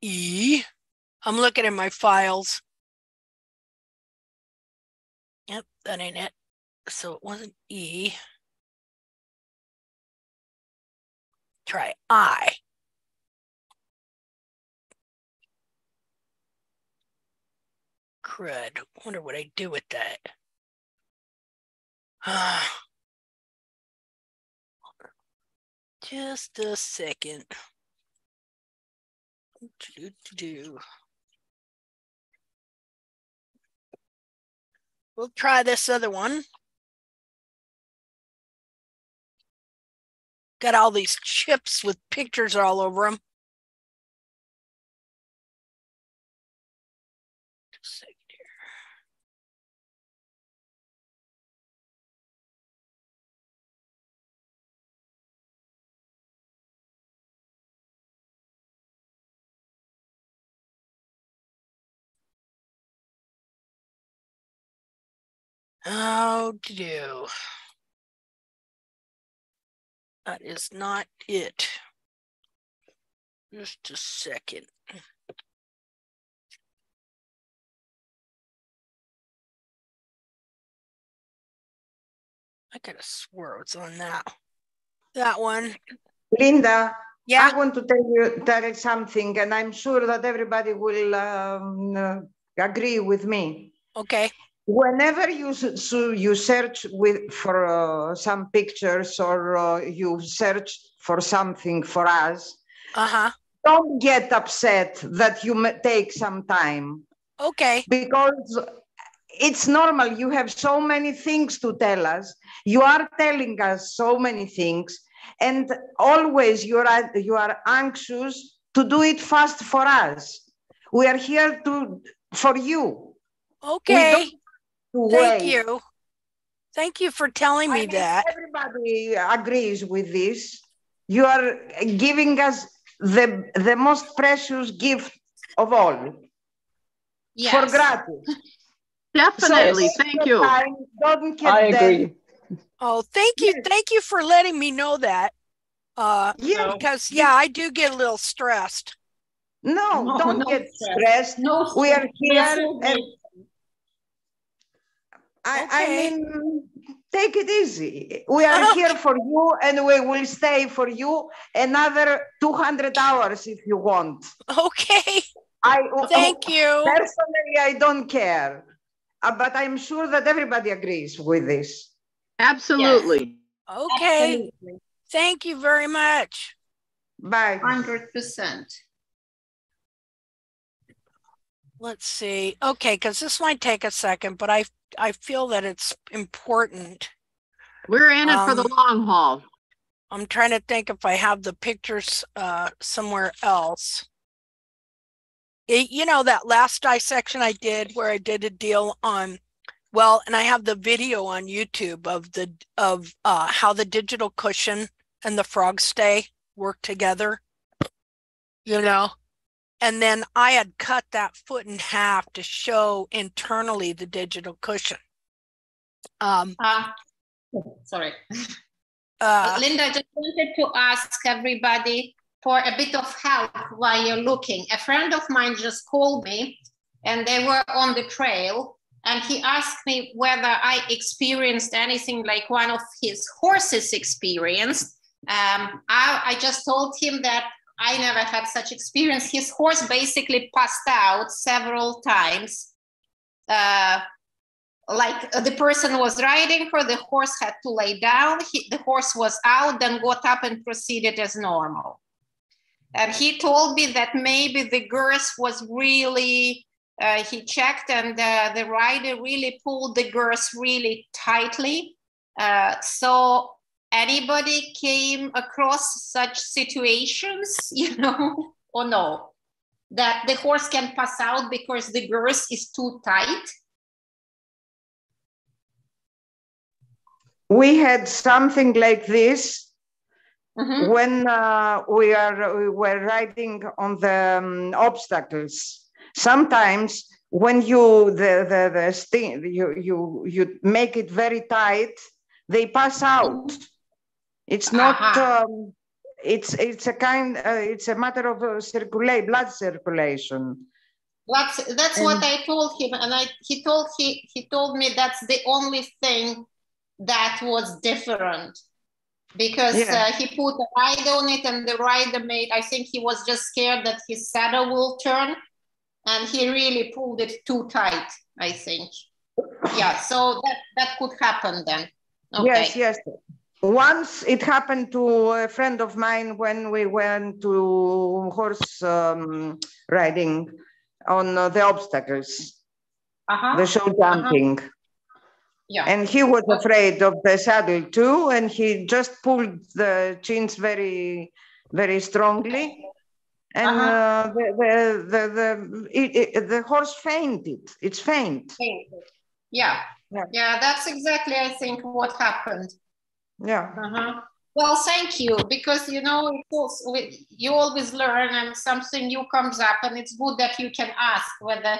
E. I'm looking at my files. Yep, that ain't it. So it wasn't E. Try I. Crud. Wonder what I do with that. *sighs* Just a second. We'll try this other one. Got all these chips with pictures all over them. Oh, do. That is not it. Just a second. I could have swore it's on that. That one. Linda, Yeah. I want to tell you you something, and I'm sure that everybody will um, uh, agree with me. Okay. Whenever you so you search with for uh, some pictures or uh, you search for something for us, Uh huh. don't get upset that you may take some time Okay. because it's normal. You have so many things to tell us. You are telling us so many things, and always you are you are anxious to do it fast for us. We are here to for you. Okay. To Thank wait. you. Thank you for telling me mean, that. Everybody agrees with this. You are giving us the the most precious gift of all for Yes. gratis. *laughs* Definitely. So Thank you. your time, Don't get I that- agree. Oh, thank you. Thank you for letting me know that. Uh, Yeah, because yeah, I do get a little stressed. no, No, don't no get stress. stressed. No, We are here so and grateful. I, Okay. I mean, take it easy. We are *laughs* here for you and we will stay for you another 200 hours if you want. Okay. I Thank you. personally I don't care, uh, but I'm sure that everybody agrees with this. Absolutely. Okay. Thank you very much. Bye. Hundred percent. Let's see. Okay, because this might take a second, but I I feel that it's important. We're in it for the Um, long haul. I'm trying to think if I have the pictures uh, somewhere else. It- you know that last dissection I did where I did a deal on, well, and I have the video on YouTube of the of uh, how the digital cushion and the frog stay work together. You know, and then I had cut that foot in half to show internally the digital cushion. Um, Uh, sorry. uh, Linda, just wanted to ask everybody for a bit of help while you're looking. A friend of mine just called me and they were on the trail and he asked me whether I experienced anything like one of his horses experienced. Um, I, I just told him that I never had such experience. His horse basically passed out several times. Uh, like uh, the person was riding her, the horse had to lay down. He, the horse was out, then got up and proceeded as normal. And he told me that maybe the girth was really, uh, he checked and uh, the rider really pulled the girth really tightly. Uh, so anybody came across such situations, *laughs* you know, or no? That the horse can pass out because the girth is too tight? We had something like this Mhm. when uh, we are we were riding on the um, obstacles. Sometimes when you the the, the sting, you you you make it very tight, they pass out. It's not. Um, it's it's a kind. Uh, it's a matter of uh, circulate blood circulation. That's that's what I told him, and I he told he he told me that's the only thing that was different because Yeah. uh, he put a ride on it, and the rider made. I think he was just scared that his saddle will turn, and he really pulled it too tight. I think. Yeah, so that that could happen then. Okay. Yes, yes. Once it happened to a friend of mine when we went to horse um, riding on uh, the obstacles, Uh-huh. the show jumping. Yeah. And he was afraid of the saddle too, and he just pulled the chins very, very strongly. And Uh-huh. uh, the, the, the, the, it, it- the horse fainted. It's faint. Yeah. Yeah. Yeah, that's exactly I think what happened. Yeah. Uh-huh. Well, thank you because you know it's also, we- you always learn and something new comes up, and it's good that you can ask whether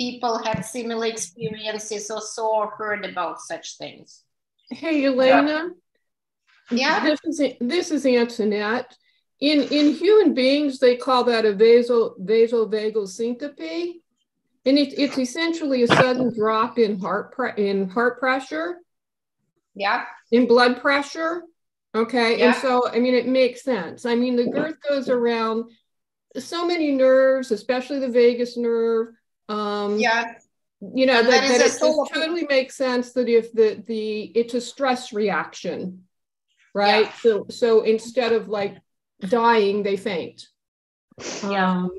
people had similar experiences or saw or heard about such things. Hey, Elena. Yeah. This is this is Antoinette. In in human beings, they call that a vaso vasovagal syncope, and it, it's essentially a sudden drop in heart pre- in heart pressure, Yeah. in blood pressure. Okay, and so I mean it makes sense. I mean the girth goes around so many nerves, especially the vagus nerve. Um, Yeah. you know And that, that it totally makes sense that if the the it's a stress reaction right Yeah. so so instead of like dying they faint Yeah. um,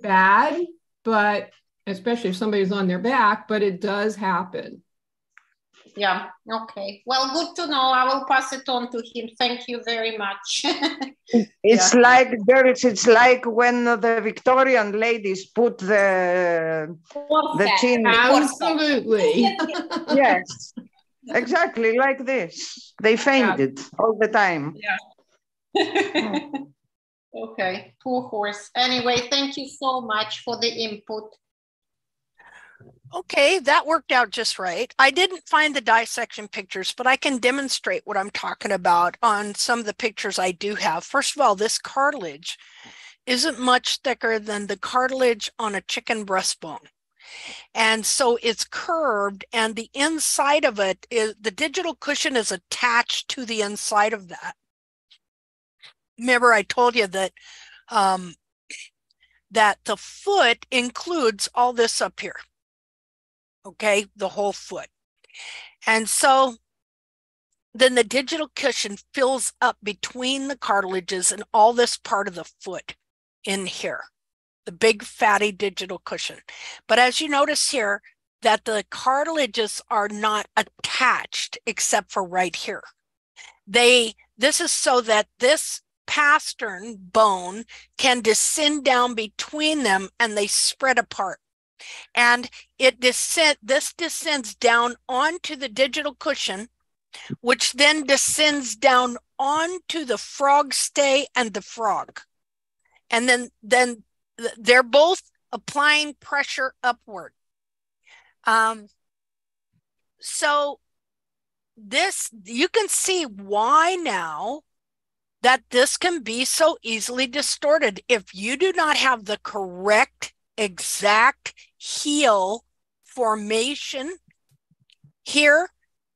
bad but especially if somebody's on their back but it does happen Yeah. Okay. Well, good to know. I will pass it on to him. Thank you very much. *laughs* It's like girls, it's like when the Victorian ladies put the the chin. absolutely *laughs* Yes, exactly like this. They fainted all the time. Yeah. *laughs* Okay. Poor horse. Anyway, thank you so much for the input. Okay, that worked out just right. I didn't find the dissection pictures, but I can demonstrate what I'm talking about on some of the pictures I do have. First of all, this cartilage isn't much thicker than the cartilage on a chicken breastbone. And so it's curved, and the inside of it is the digital cushion is attached to the inside of that. Remember, I told you that um, that the foot includes all this up here. Okay, the whole foot. And so then the digital cushion fills up between the cartilages and all this part of the foot in here, the big fatty digital cushion. But as you notice here, that the cartilages are not attached except for right here. They, this is so that this pastern bone can descend down between them and they spread apart. And it descend, this descends down onto the digital cushion, which then descends down onto the frog stay and the frog. And then, then they're both applying pressure upward. Um, so this, you can see why now that this can be so easily distorted if you do not have the correct exact heel formation here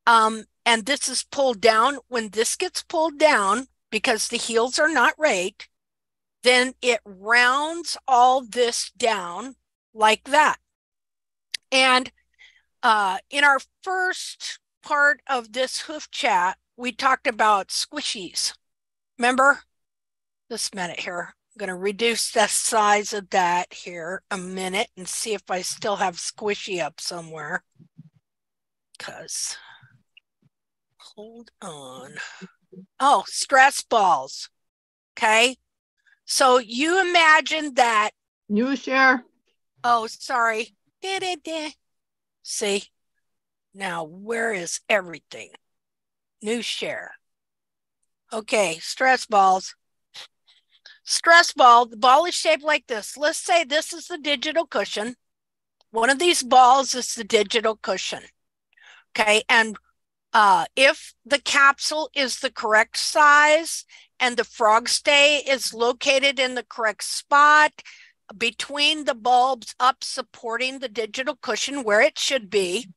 um, and this is pulled down when this gets pulled down because the heels are not right then it rounds all this down like that and uh, in our first part of this hoof chat we talked about squishies Remember? A minute here. I'm going to reduce the size of that here a minute and see if I still have squishy up somewhere. Because, hold on. Oh, stress balls. Okay. So you imagine that. New share. Oh, sorry. Da, da, da. See? Now, where is everything? New share. Okay, stress balls. Stress ball, the ball is shaped like this. Let's say this is the digital cushion. One of these balls is the digital cushion. Okay, and uh, if the capsule is the correct size and the frog stay is located in the correct spot between the bulbs up supporting the digital cushion where it should be,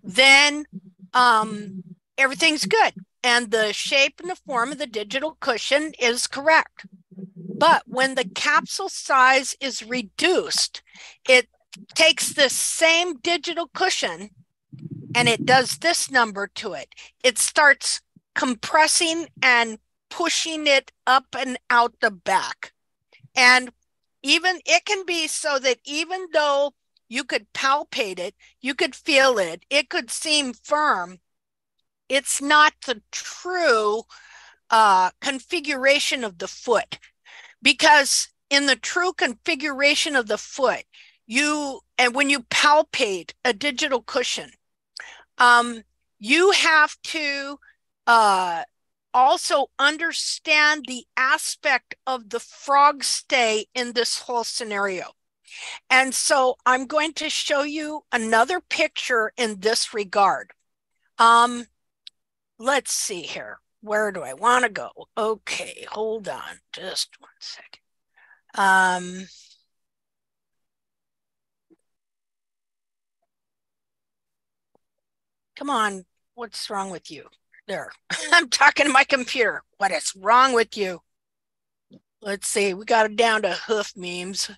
then um, everything's good and the shape and the form of the digital cushion is correct. But when the capsule size is reduced, it takes the same digital cushion and it does this number to it. It starts compressing and pushing it up and out the back. And even it can be so that even though you could palpate it, you could feel it, it could seem firm, it's not the true uh, configuration of the foot because in the true configuration of the foot you and when you palpate a digital cushion um, you have to uh, also understand the aspect of the frog stay in this whole scenario and so i'm going to show you another picture in this regard um, let's see here. Where do I want to go? Okay, hold on just one second. Um, come on, what's wrong with you? There, *laughs* I'm talking to my computer. What is wrong with you? Let's see, we got it down to hoof memes.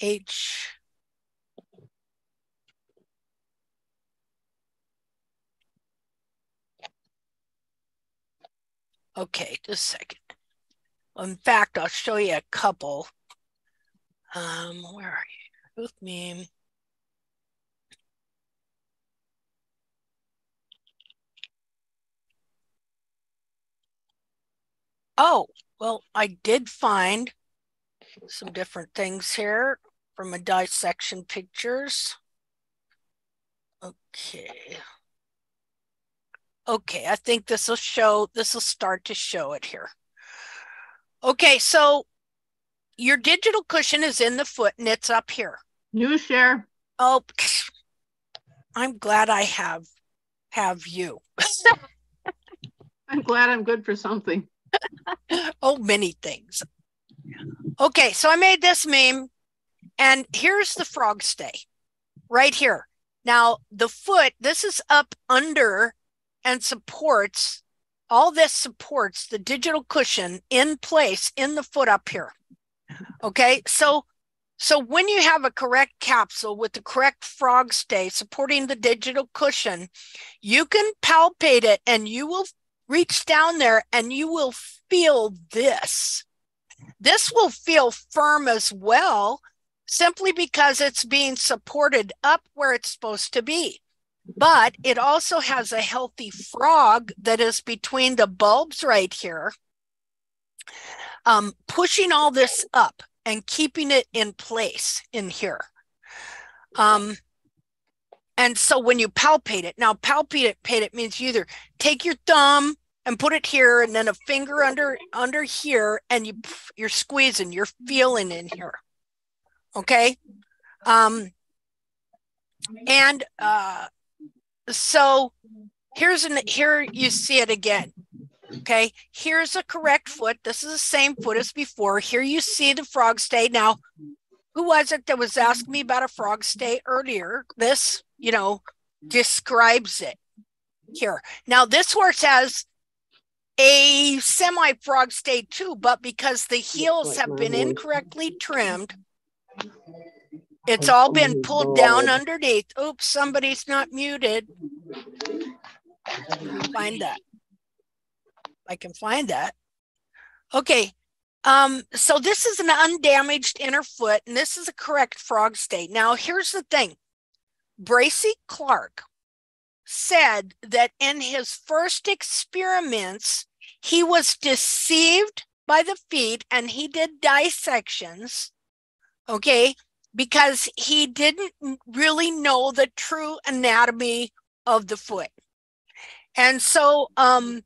H Okay, just a second. In fact, I'll show you a couple. Um, where are you? hoof meme. Oh, well, I did find some different things here from a dissection pictures. Okay. Okay, I think this will show, this will start to show it here. Okay, so your digital cushion is in the foot and it's up here. New share. Oh, *laughs* I'm glad I have have you. I'm glad I'm good for something. *laughs* oh, many things. Okay, so I made this meme and here's the frog stay right here. Now, the foot, this is up under and supports all this supports the digital cushion in place in the foot up here. Okay, so so when you have a correct capsule with the correct frog stay supporting the digital cushion, you can palpate it and you will reach down there and you will feel this. This will feel firm as well, simply because it's being supported up where it's supposed to be. But it also has a healthy frog that is between the bulbs right here, um, pushing all this up and keeping it in place in here. Um, and so when you palpate it, now palpate it means you either take your thumb and put it here and then a finger under under here and you you're squeezing, you're feeling in here. Okay? Um and uh so here's an here you see it again. Okay, here's a correct foot. This is the same foot as before. Here you see the frog stay. Now, who was it that was asking me about a frog stay earlier? This, you know, describes it here. Now, this horse has a semi frog stay too, but because the heels have been incorrectly trimmed, it's all been pulled down underneath. Oops, somebody's not muted. Find that. I can find that. Okay. Um, so this is an undamaged inner foot, and this is a correct frog stay. Now, here's the thing. Bracy Clark said that in his first experiments, he was deceived by the feet and he did dissections, okay, because he didn't really know the true anatomy of the foot. And so um,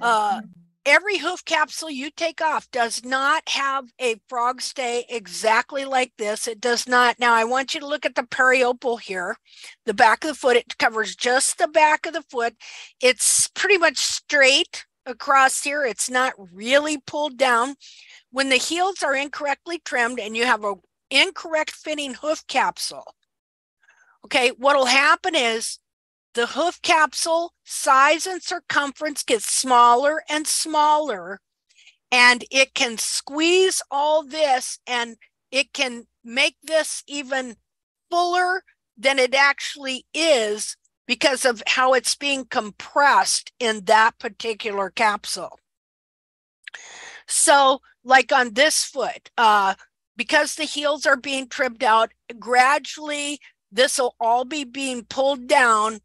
uh, every hoof capsule you take off does not have a frog stay exactly like this. It does not. Now, I want you to look at the periople here, the back of the foot. It covers just the back of the foot. It's pretty much straight across here. It's not really pulled down. When the heels are incorrectly trimmed and you have a incorrect fitting hoof capsule, okay, what'll happen is the hoof capsule size and circumference gets smaller and smaller and it can squeeze all this and it can make this even fuller than it actually is because of how it's being compressed in that particular capsule. So, like on this foot, uh, because the heels are being trimmed out, gradually this will all be being pulled down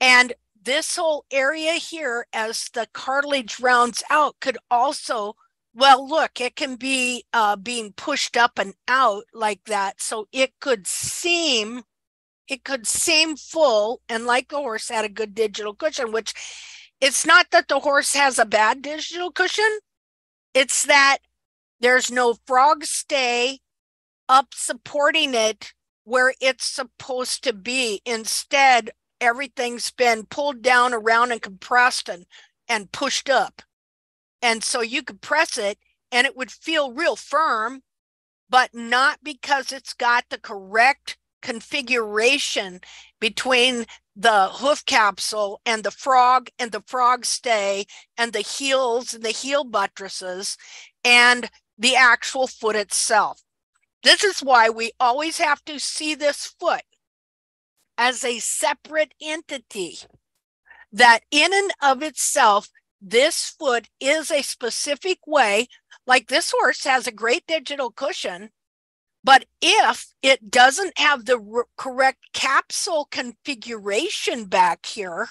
and this whole area here, as the cartilage rounds out, could also, well, look, it can be uh, being pushed up and out like that. So it could seem, it could seem full and like the horse had a good digital cushion, which it's not that the horse has a bad digital cushion. It's that there's no frog stay up supporting it where it's supposed to be. Instead, everything's been pulled down around and compressed and and pushed up and so you could press it and it would feel real firm but not because it's got the correct configuration between the hoof capsule and the frog and the frog stay and the heels and the heel buttresses and the actual foot itself. This is why we always have to see this foot as a separate entity that in and of itself this foot is a specific way like this horse has a great digital cushion but if it doesn't have the correct capsule configuration back here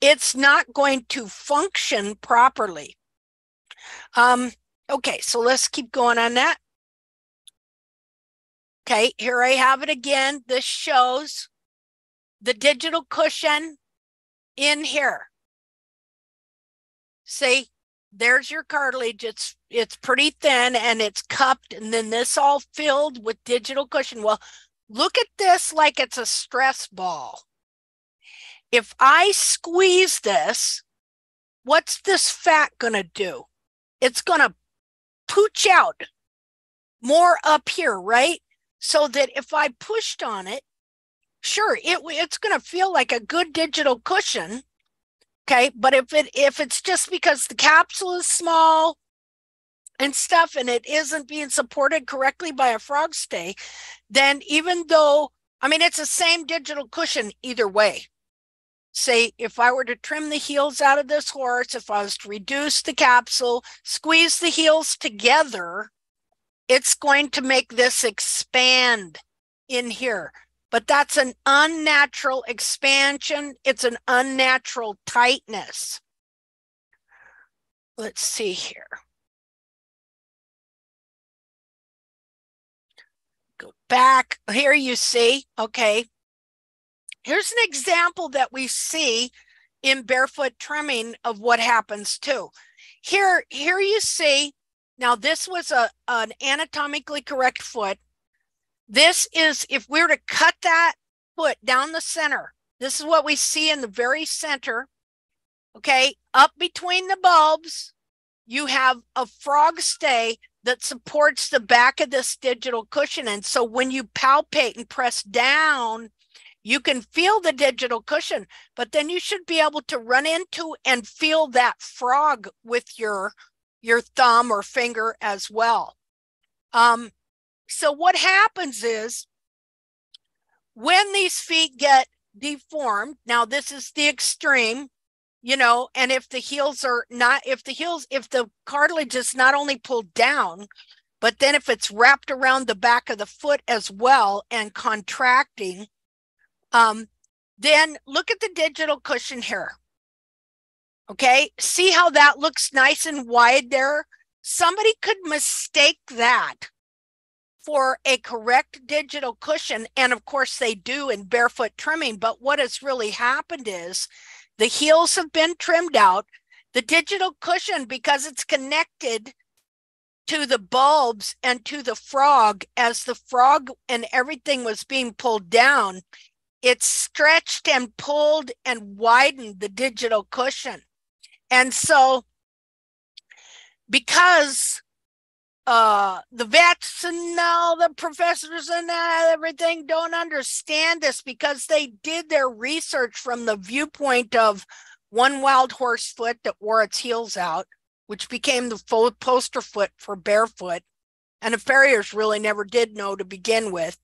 it's not going to function properly um okay so let's keep going on that okay here i have it again this shows the digital cushion in here. See, there's your cartilage. It's it's pretty thin and it's cupped, and then this all filled with digital cushion. Well, look at this like it's a stress ball. If I squeeze this, what's this fat gonna do? It's gonna pooch out more up here, right? So that if I pushed on it, sure it it's going to feel like a good digital cushion okay but if it if it's just because the capsule is small and stuff and it isn't being supported correctly by a frog stay, then even though, I mean, it's the same digital cushion either way. Say, if I were to trim the heels out of this horse, if I was to reduce the capsule, squeeze the heels together, it's going to make this expand in here. But that's an unnatural expansion. It's an unnatural tightness. Let's see here. Go back. Here you see, okay. Here's an example that we see in barefoot trimming of what happens too. Here, here you see, now this was a, an anatomically correct foot. This is, if we were to cut that foot down the center, this is what we see in the very center. Okay, up between the bulbs, you have a frog stay that supports the back of this digital cushion. And so when you palpate and press down, you can feel the digital cushion, but then you should be able to run into and feel that frog with your your thumb or finger as well. Um, so what happens is when these feet get deformed, now this is the extreme, you know, and if the heels are not, if the heels, if the cartilage is not only pulled down, but then if it's wrapped around the back of the foot as well and contracting, um, then look at the digital cushion here. Okay, see how that looks nice and wide there? Somebody could mistake that for a correct digital cushion. And of course, they do in barefoot trimming. But what has really happened is the heels have been trimmed out. The digital cushion, because it's connected to the bulbs and to the frog, as the frog and everything was being pulled down, it stretched and pulled and widened the digital cushion. And so, because uh, the vets and all the professors and everything don't understand this because they did their research from the viewpoint of one wild horse foot that wore its heels out, which became the poster foot for barefoot. And the farriers really never did know to begin with.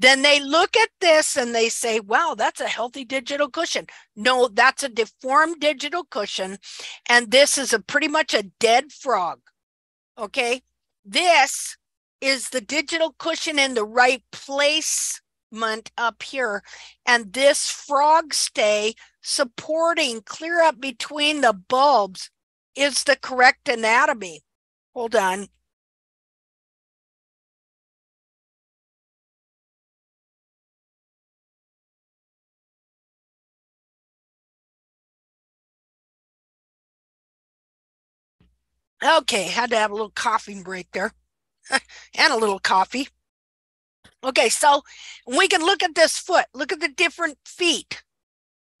Then they look at this and they say, wow, that's a healthy digital cushion. No, that's a deformed digital cushion. And this is a pretty much a dead frog. Okay. This is the digital cushion in the right placement up here. And this frog stay supporting clear up between the bulbs is the correct anatomy. Hold on. Okay, had to have a little coughing break there *laughs* and a little coffee. Okay, so we can look at this foot. Look at the different feet.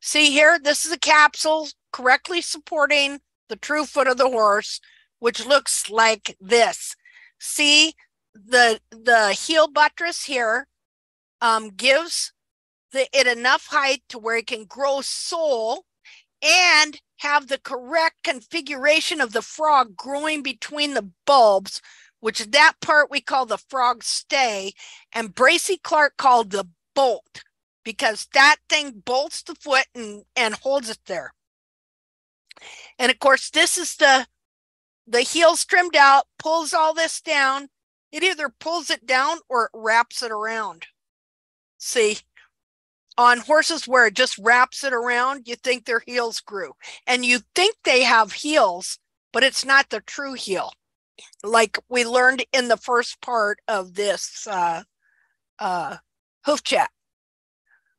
See here, this is a capsule correctly supporting the true foot of the horse, which looks like this. See the the heel buttress here um, gives the, it enough height to where it can grow sole and have the correct configuration of the frog growing between the bulbs, which that part we call the frog stay, and Bracy Clark called the bolt because that thing bolts the foot and, and holds it there. And of course, this is the the heels trimmed out, pulls all this down. It either pulls it down or it wraps it around. See, on horses where it just wraps it around, you think their heels grew. And you think they have heels, but it's not the true heel. Like we learned in the first part of this uh, uh, hoof chat.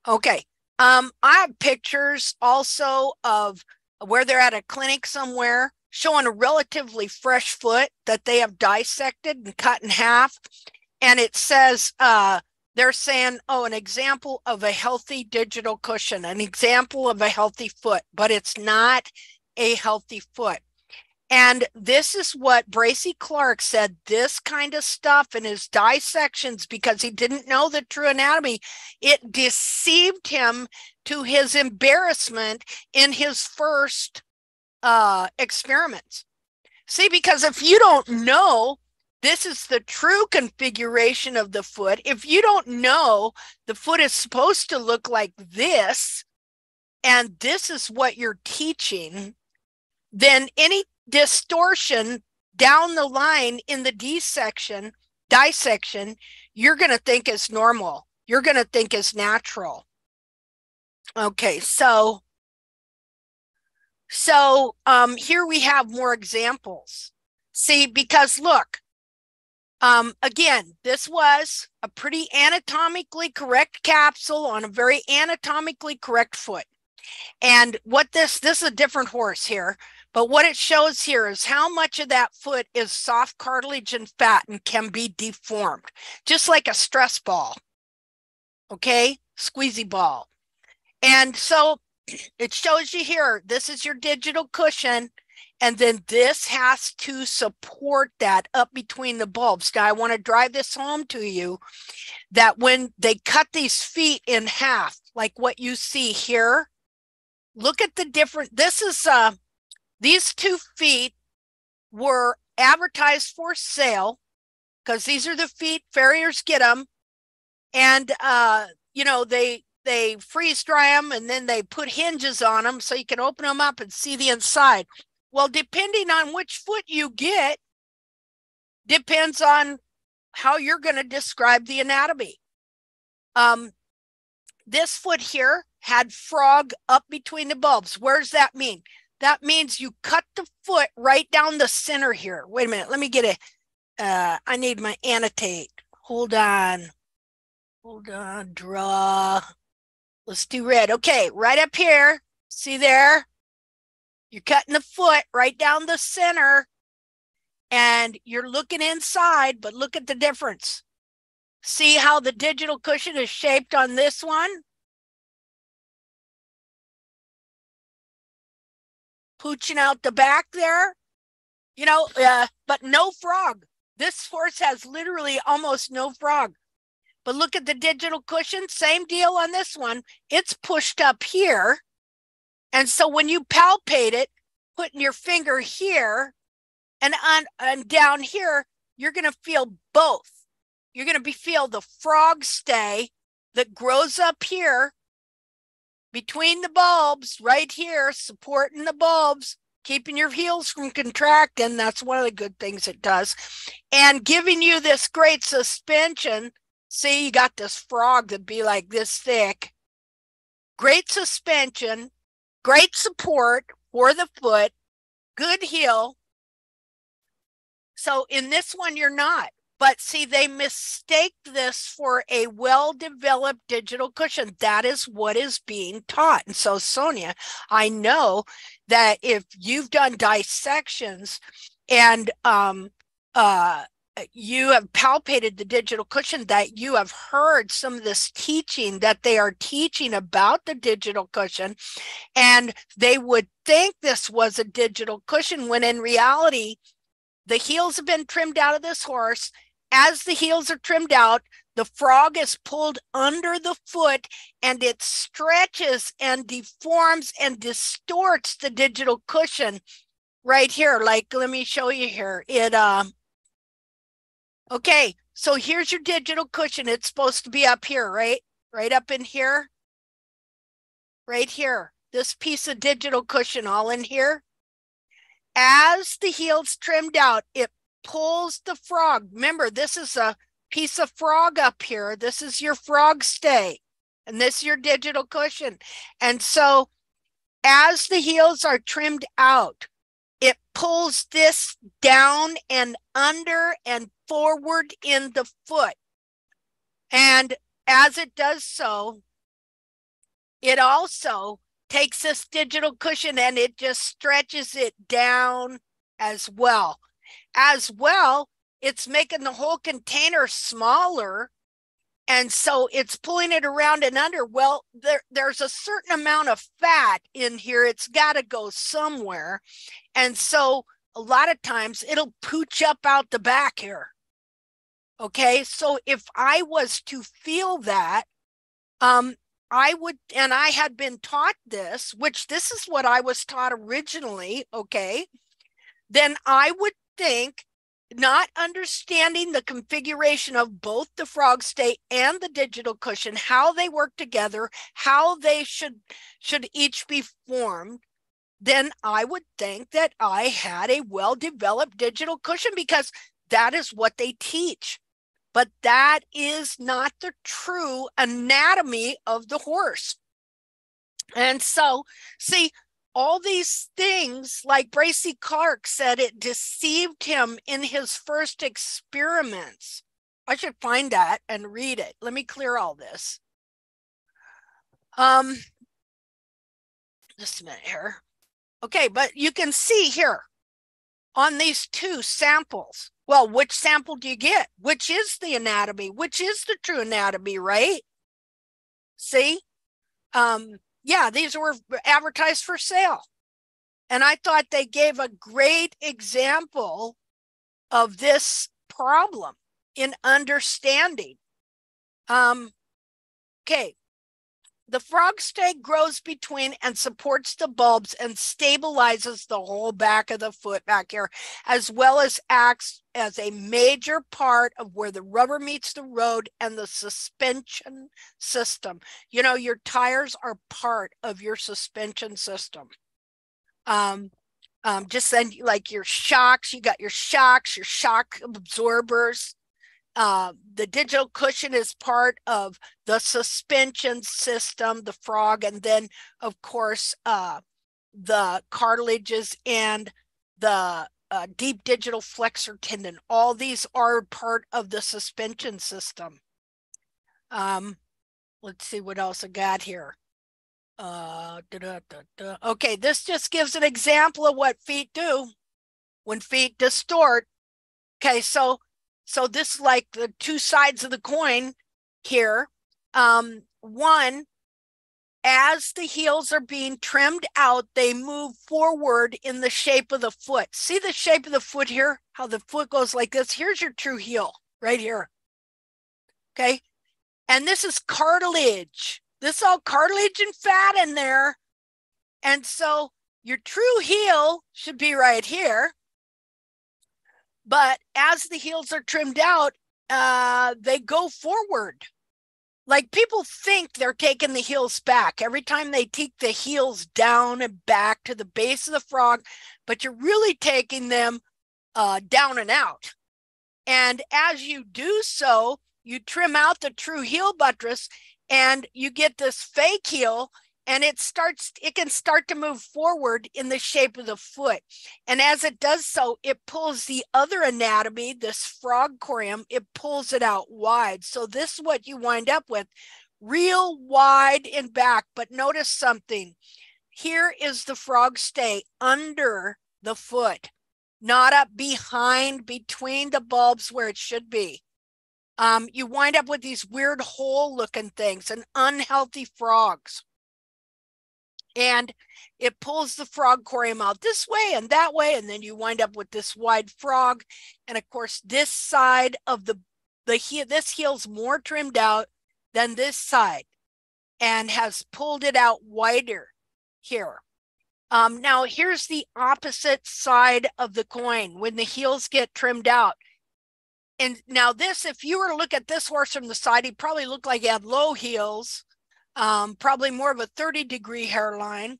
Okay. Um, I have pictures also of where they're at a clinic somewhere showing a relatively fresh foot that they have dissected and cut in half. And it says uh, they're saying, oh, an example of a healthy digital cushion, an example of a healthy foot, but it's not a healthy foot. And this is what Bracy Clark said this kind of stuff in his dissections, because he didn't know the true anatomy, it deceived him to his embarrassment in his first uh, experiments. See, because if you don't know this is the true configuration of the foot, if you don't know the foot is supposed to look like this, and this is what you're teaching, then any distortion down the line in the D section, dissection, you're going to think is normal. You're going to think is natural. Okay, so so um, here we have more examples. See, because look, um, again, this was a pretty anatomically correct capsule on a very anatomically correct foot. And what this, this is a different horse here, but what it shows here is how much of that foot is soft cartilage and fat and can be deformed, just like a stress ball. Okay, squeezy ball. And so *clears throat* it shows you here, this is your digital cushion. And then this has to support that up between the bulbs. Now, I want to drive this home to you that when they cut these feet in half, like what you see here, look at the different. This is, uh, these two feet were advertised for sale because these are the feet farriers get them. And, uh, you know, they, they freeze dry them and then they put hinges on them so you can open them up and see the inside. Well, depending on which foot you get, depends on how you're going to describe the anatomy. Um, this foot here had frog up between the bulbs. Where does that mean? That means you cut the foot right down the center here. Wait a minute. Let me get a. Uh, I need my annotate. Hold on. Hold on. Draw. Let's do red. Okay, right up here. See there? You're cutting the foot right down the center and you're looking inside, but look at the difference. See how the digital cushion is shaped on this one? Pooching out the back there, you know, uh, but no frog. This horse has literally almost no frog. But look at the digital cushion, same deal on this one. It's pushed up here and so when you palpate it, putting your finger here and on and down here, you're going to feel both. You're going to be feel the frog stay that grows up here between the bulbs right here, supporting the bulbs, keeping your heels from contracting. That's one of the good things it does. And giving you this great suspension. See, you got this frog that be like this thick. Great suspension great support for the foot, good heel. So in this one, you're not. But see, they mistake this for a well developed digital cushion. That is what is being taught. And so, Sonia, I know that if you've done dissections and um, uh, you have palpated the digital cushion that you have heard some of this teaching that they are teaching about the digital cushion. And they would think this was a digital cushion when in reality the heels have been trimmed out of this horse. As the heels are trimmed out the frog is pulled under the foot and it stretches and deforms and distorts the digital cushion right here. Like let me show you here. It um uh, Okay, so here's your digital cushion. It's supposed to be up here, right? Right up in here. Right here. This piece of digital cushion all in here. As the heel's trimmed out, it pulls the frog. Remember, this is a piece of frog up here. This is your frog stay. And this is your digital cushion. And so as the heels are trimmed out, pulls this down and under and forward in the foot. And as it does so, it also takes this digital cushion and it just stretches it down as well. As well, it's making the whole container smaller. And so it's pulling it around and under. Well, there, there's a certain amount of fat in here. It's got to go somewhere. And so a lot of times it'll pooch up out the back here. Okay. So if I was to feel that, um, I would, and I had been taught this, which this is what I was taught originally. Okay. then I would think not understanding the configuration of both the frog stay and the digital cushion how they work together how they should should each be formed then i would think that i had a well developed digital cushion because that is what they teach. But that is not the true anatomy of the horse. And so see all these things, like Bracy Clark said, it deceived him in his first experiments. I should find that and read it. Let me clear all this. Um, just a minute here. Okay, but you can see here on these two samples. Well, which sample do you get? Which is the anatomy? Which is the true anatomy, right? See? Um, yeah, these were advertised for sale. And I thought they gave a great example of this problem in understanding. Um, okay, the frog stay grows between and supports the bulbs and stabilizes the whole back of the foot back here, as well as acts as a major part of where the rubber meets the road and the suspension system. You know, your tires are part of your suspension system. Um, um, just then, like your shocks, you got your shocks, your shock absorbers, uh, the digital cushion is part of the suspension system, the frog, and then, of course, uh, the cartilages and the uh, deep digital flexor tendon. All these are part of the suspension system. Um, let's see what else I got here. Uh, da, da, da, okay, this just gives an example of what feet do when feet distort. Okay, so so this is like the two sides of the coin here. Um, one, as the heels are being trimmed out, they move forward in the shape of the foot. See the shape of the foot here? How the foot goes like this. Here's your true heel right here. Okay. And this is cartilage. This is all cartilage and fat in there. And so your true heel should be right here. But as the heels are trimmed out, uh, they go forward. Like people think they're taking the heels back every time they take the heels down and back to the base of the frog, but you're really taking them uh, down and out. And as you do so, you trim out the true heel buttress and you get this fake heel and it starts it can start to move forward in the shape of the foot. And as it does so it pulls the other anatomy this frog corium it pulls it out wide. So this is what you wind up with real wide and back. But notice something here is the frog stay under the foot not up behind between the bulbs where it should be. Um, you wind up with these weird hole looking things and unhealthy frogs and it pulls the frog corium out this way and that way and then you wind up with this wide frog. And of course this side of the the heel this heel's more trimmed out than this side and has pulled it out wider here. Um, now here's the opposite side of the coin when the heels get trimmed out. And now this if you were to look at this horse from the side he probably looked like he had low heels um, probably more of a 30 degree hairline.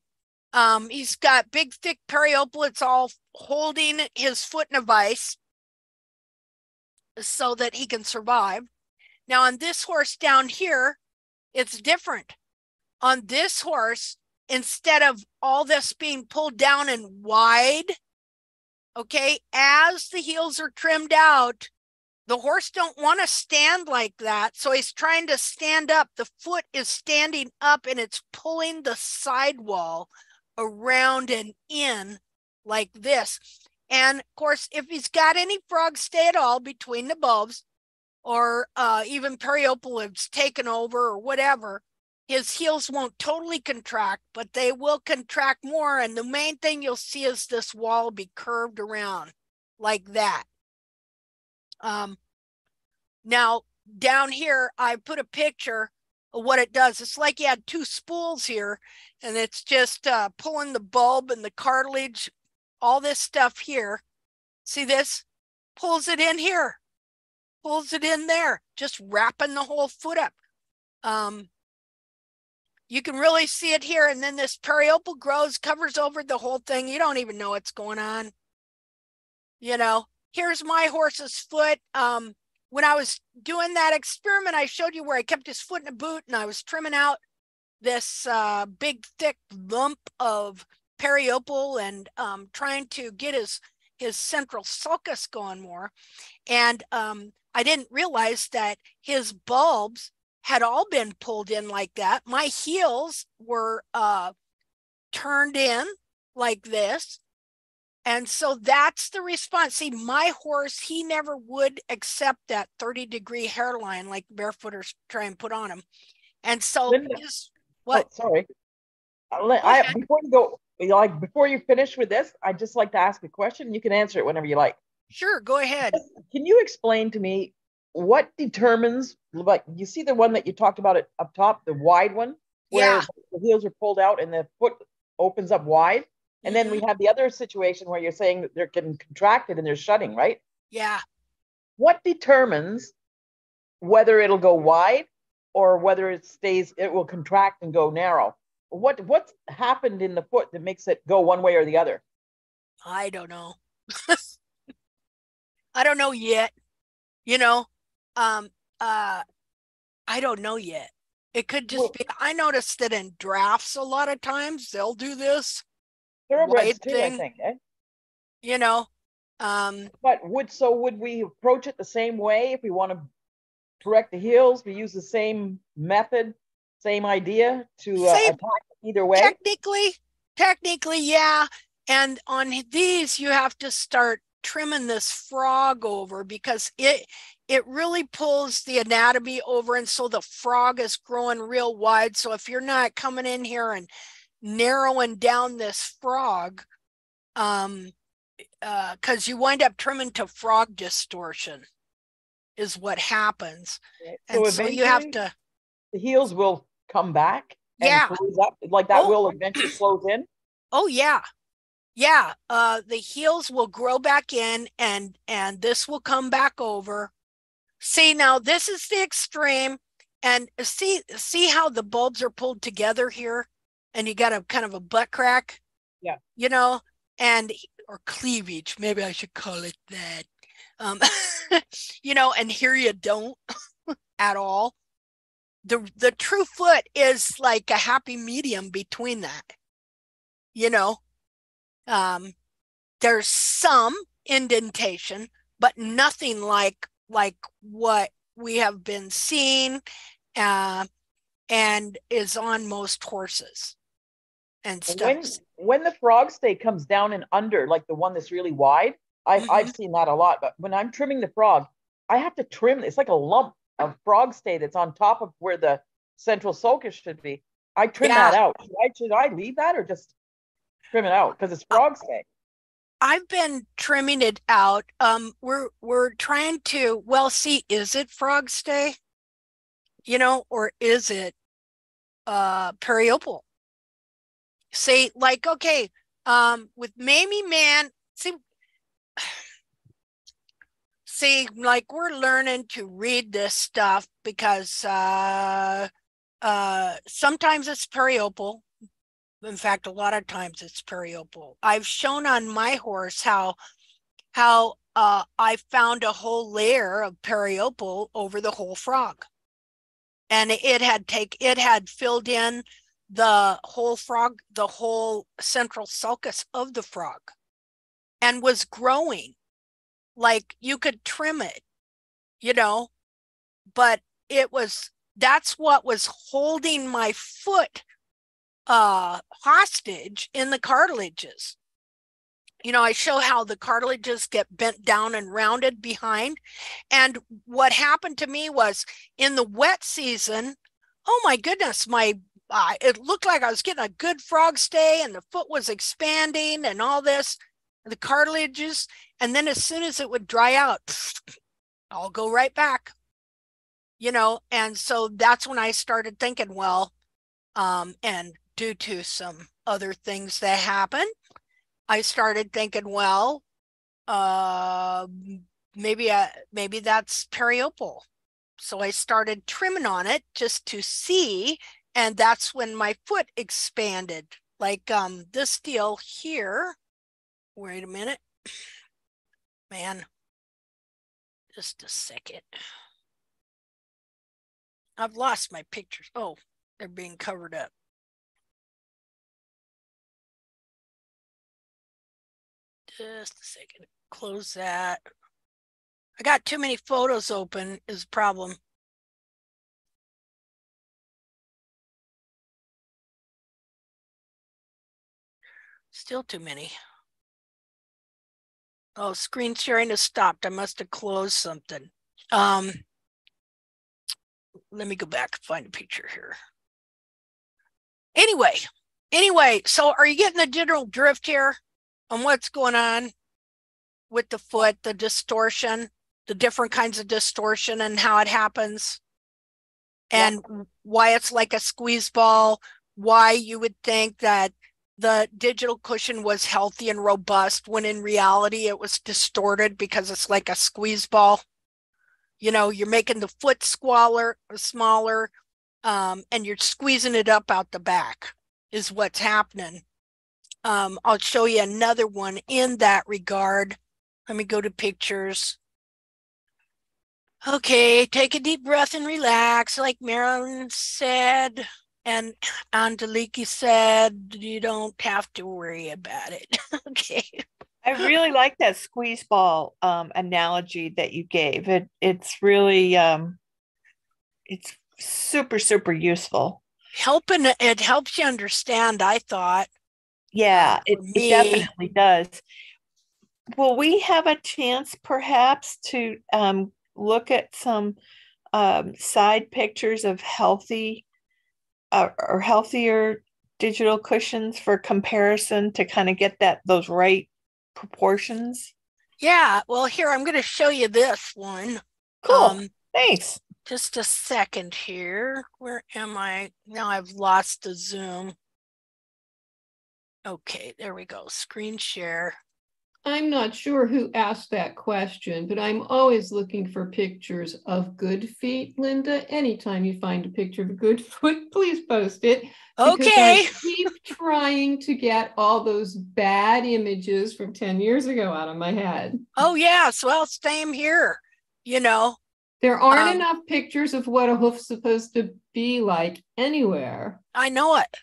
Um, he's got big, thick perioplates all holding his foot in a vise so that he can survive. Now, on this horse down here, it's different. On this horse, instead of all this being pulled down and wide, okay, as the heels are trimmed out, the horse don't want to stand like that so he's trying to stand up. The foot is standing up and it's pulling the sidewall around and in like this. And of course if he's got any frog stay at all between the bulbs or uh, even periopolids taken over or whatever his heels won't totally contract but they will contract more. And the main thing you'll see is this wall be curved around like that um, now, down here, I put a picture of what it does. It's like you had two spools here, and it's just uh, pulling the bulb and the cartilage all this stuff here. See this? Pulls it in here, pulls it in there, just wrapping the whole foot up. Um, you can really see it here. And then this periople grows, covers over the whole thing. You don't even know what's going on. You know, here's my horse's foot. Um, when I was doing that experiment, I showed you where I kept his foot in a boot and I was trimming out this uh, big, thick lump of periople and um, trying to get his his central sulcus going more. And um, I didn't realize that his bulbs had all been pulled in like that. My heels were uh, turned in like this. And so that's the response. See, my horse, he never would accept that 30 degree hairline like barefooters try and put on him. And so Linda. his, Oh, what? sorry. Uh, I, before you go, like before you finish with this, I'd just like to ask a question. You can answer it whenever you like. Sure, go ahead. Can you explain to me what determines, like, you see the one that you talked about it up top, the wide one, where Yeah. the heels are pulled out and the foot opens up wide? And then we have the other situation where you're saying that they're getting contracted and they're shutting, right? Yeah. What determines whether it'll go wide or whether it stays, it will contract and go narrow? What what's happened in the foot that makes it go one way or the other? I don't know. *laughs* I don't know yet. You know, um, uh, I don't know yet. It could just Well- be. I noticed that in drafts, a lot of times they'll do this. Thoroughbreds too, thing. I think. Eh? You know, um, But would so would we approach it the same way if we want to correct the heels? We use the same method, same idea to uh, Same- either way. technically, technically, yeah. And on these, you have to start trimming this frog over because it it really pulls the anatomy over, and so the frog is growing real wide. So if you're not coming in here and narrowing down this frog, um, because you wind up trimming to frog distortion, is what happens, So and so you have to. the heels will come back. and Yeah. close up, like that Oh. will eventually close in. Oh yeah. Yeah, uh the heels will grow back in and and this will come back over. See now this is the extreme and see see how the bulbs are pulled together here and you got a kind of a butt crack. Yeah. You know, and or cleavage, maybe I should call it that. Um *laughs* you know, and here you don't *laughs* at all. The the true foot is like a happy medium between that you know um there's some indentation but nothing like like what we have been seeing uh, and is on most horses and And When when the frog stay comes down and under, like the one that's really wide, I've Mm-hmm. I've seen that a lot. But when I'm trimming the frog, I have to trim. It's like a lump of frog stay that's on top of where the central sulcus should be. I trim that out. Should I, should I leave that or just trim it out because it's frog stay? I've been trimming it out. Um, we're we're trying to well see is it frog stay, you know, or is it uh periople? See, like okay, um, with Mamie Man, see, *sighs* see, like we're learning to read this stuff because uh, uh, sometimes it's periople, in fact a lot of times it's periople i've shown on my horse how how uh, i found a whole layer of periople over the whole frog. And it had take it had filled in the whole frog the whole central sulcus of the frog and was growing. Like you could trim it you know? But it was that's what was holding my foot uh hostage in the cartilages. You know i show how the cartilages get bent down and rounded behind. And what happened to me was in the wet season oh my goodness my uh, it looked like i was getting a good frog stay and the foot was expanding and all this the cartilages and then as soon as it would dry out *sniffs* i'll go right back you know and so that's when i started thinking well um and due to some other things that happened I started thinking, well, uh, maybe I, maybe that's periople. So I started trimming on it just to see, and that's when my foot expanded. Like um this deal here. Wait a minute, *clears throat* man. Just a second. I've lost my pictures. Oh, they're being covered up. Just a second. Close that. I got too many photos open is a problem. Still too many. Oh, screen sharing has stopped. I must have closed something. Um, let me go back and find a picture here. Anyway, anyway, so are you getting the general drift here on what's going on with the foot, the distortion, the different kinds of distortion and how it happens? And yeah. why it's like a squeeze ball, why you would think that the digital cushion was healthy and robust when in reality it was distorted because it's like a squeeze ball. You know you're making the foot squaller, smaller um, and you're squeezing it up out the back is what's happening. Um, i'll show you another one in that regard. Let me go to pictures. Okay take a deep breath and relax. Like marilyn said and Angeliki said you don't have to worry about it *laughs* okay I really like that squeeze ball um, analogy that you gave. It it's really um, it's super super useful. Helping it helps you understand. I thought. Yeah, it, it definitely does. Will we have a chance, perhaps, to um, look at some um, side pictures of healthy uh, or healthier digital cushions for comparison to kind of get that those right proportions? Yeah, well, here I'm going to show you this one. Cool. Um, Thanks. Just a second here. Where am I? Now I've lost the Zoom. Okay, there we go. Screen share. I'm not sure who asked that question, but I'm always looking for pictures of good feet, Linda. Anytime you find a picture of a good *laughs* foot, please post it. Okay. I *laughs* keep trying to get all those bad images from 10 years ago out of my head. Oh, yes. Well, same here. You know, there aren't um, enough pictures of what a hoof's supposed to be like anywhere. I know it.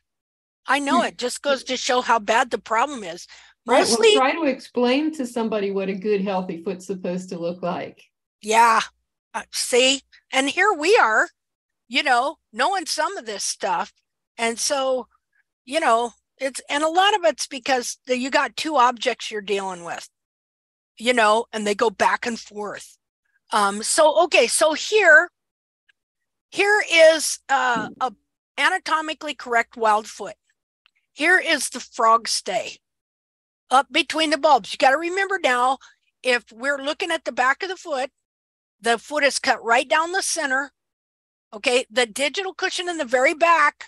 I know it. Just goes to show how bad the problem is. Right, well, try to explain to somebody what a good, healthy foot's supposed to look like. Yeah. Uh, see, and here we are, you know, knowing some of this stuff. And so, you know, it's, and a lot of it's because the, you got two objects you're dealing with, you know, and they go back and forth. Um, so, okay, so here, here is uh, a anatomically correct wild foot. Here is the frog stay up between the bulbs. You got to remember now, if we're looking at the back of the foot, the foot is cut right down the center. Okay, the digital cushion in the very back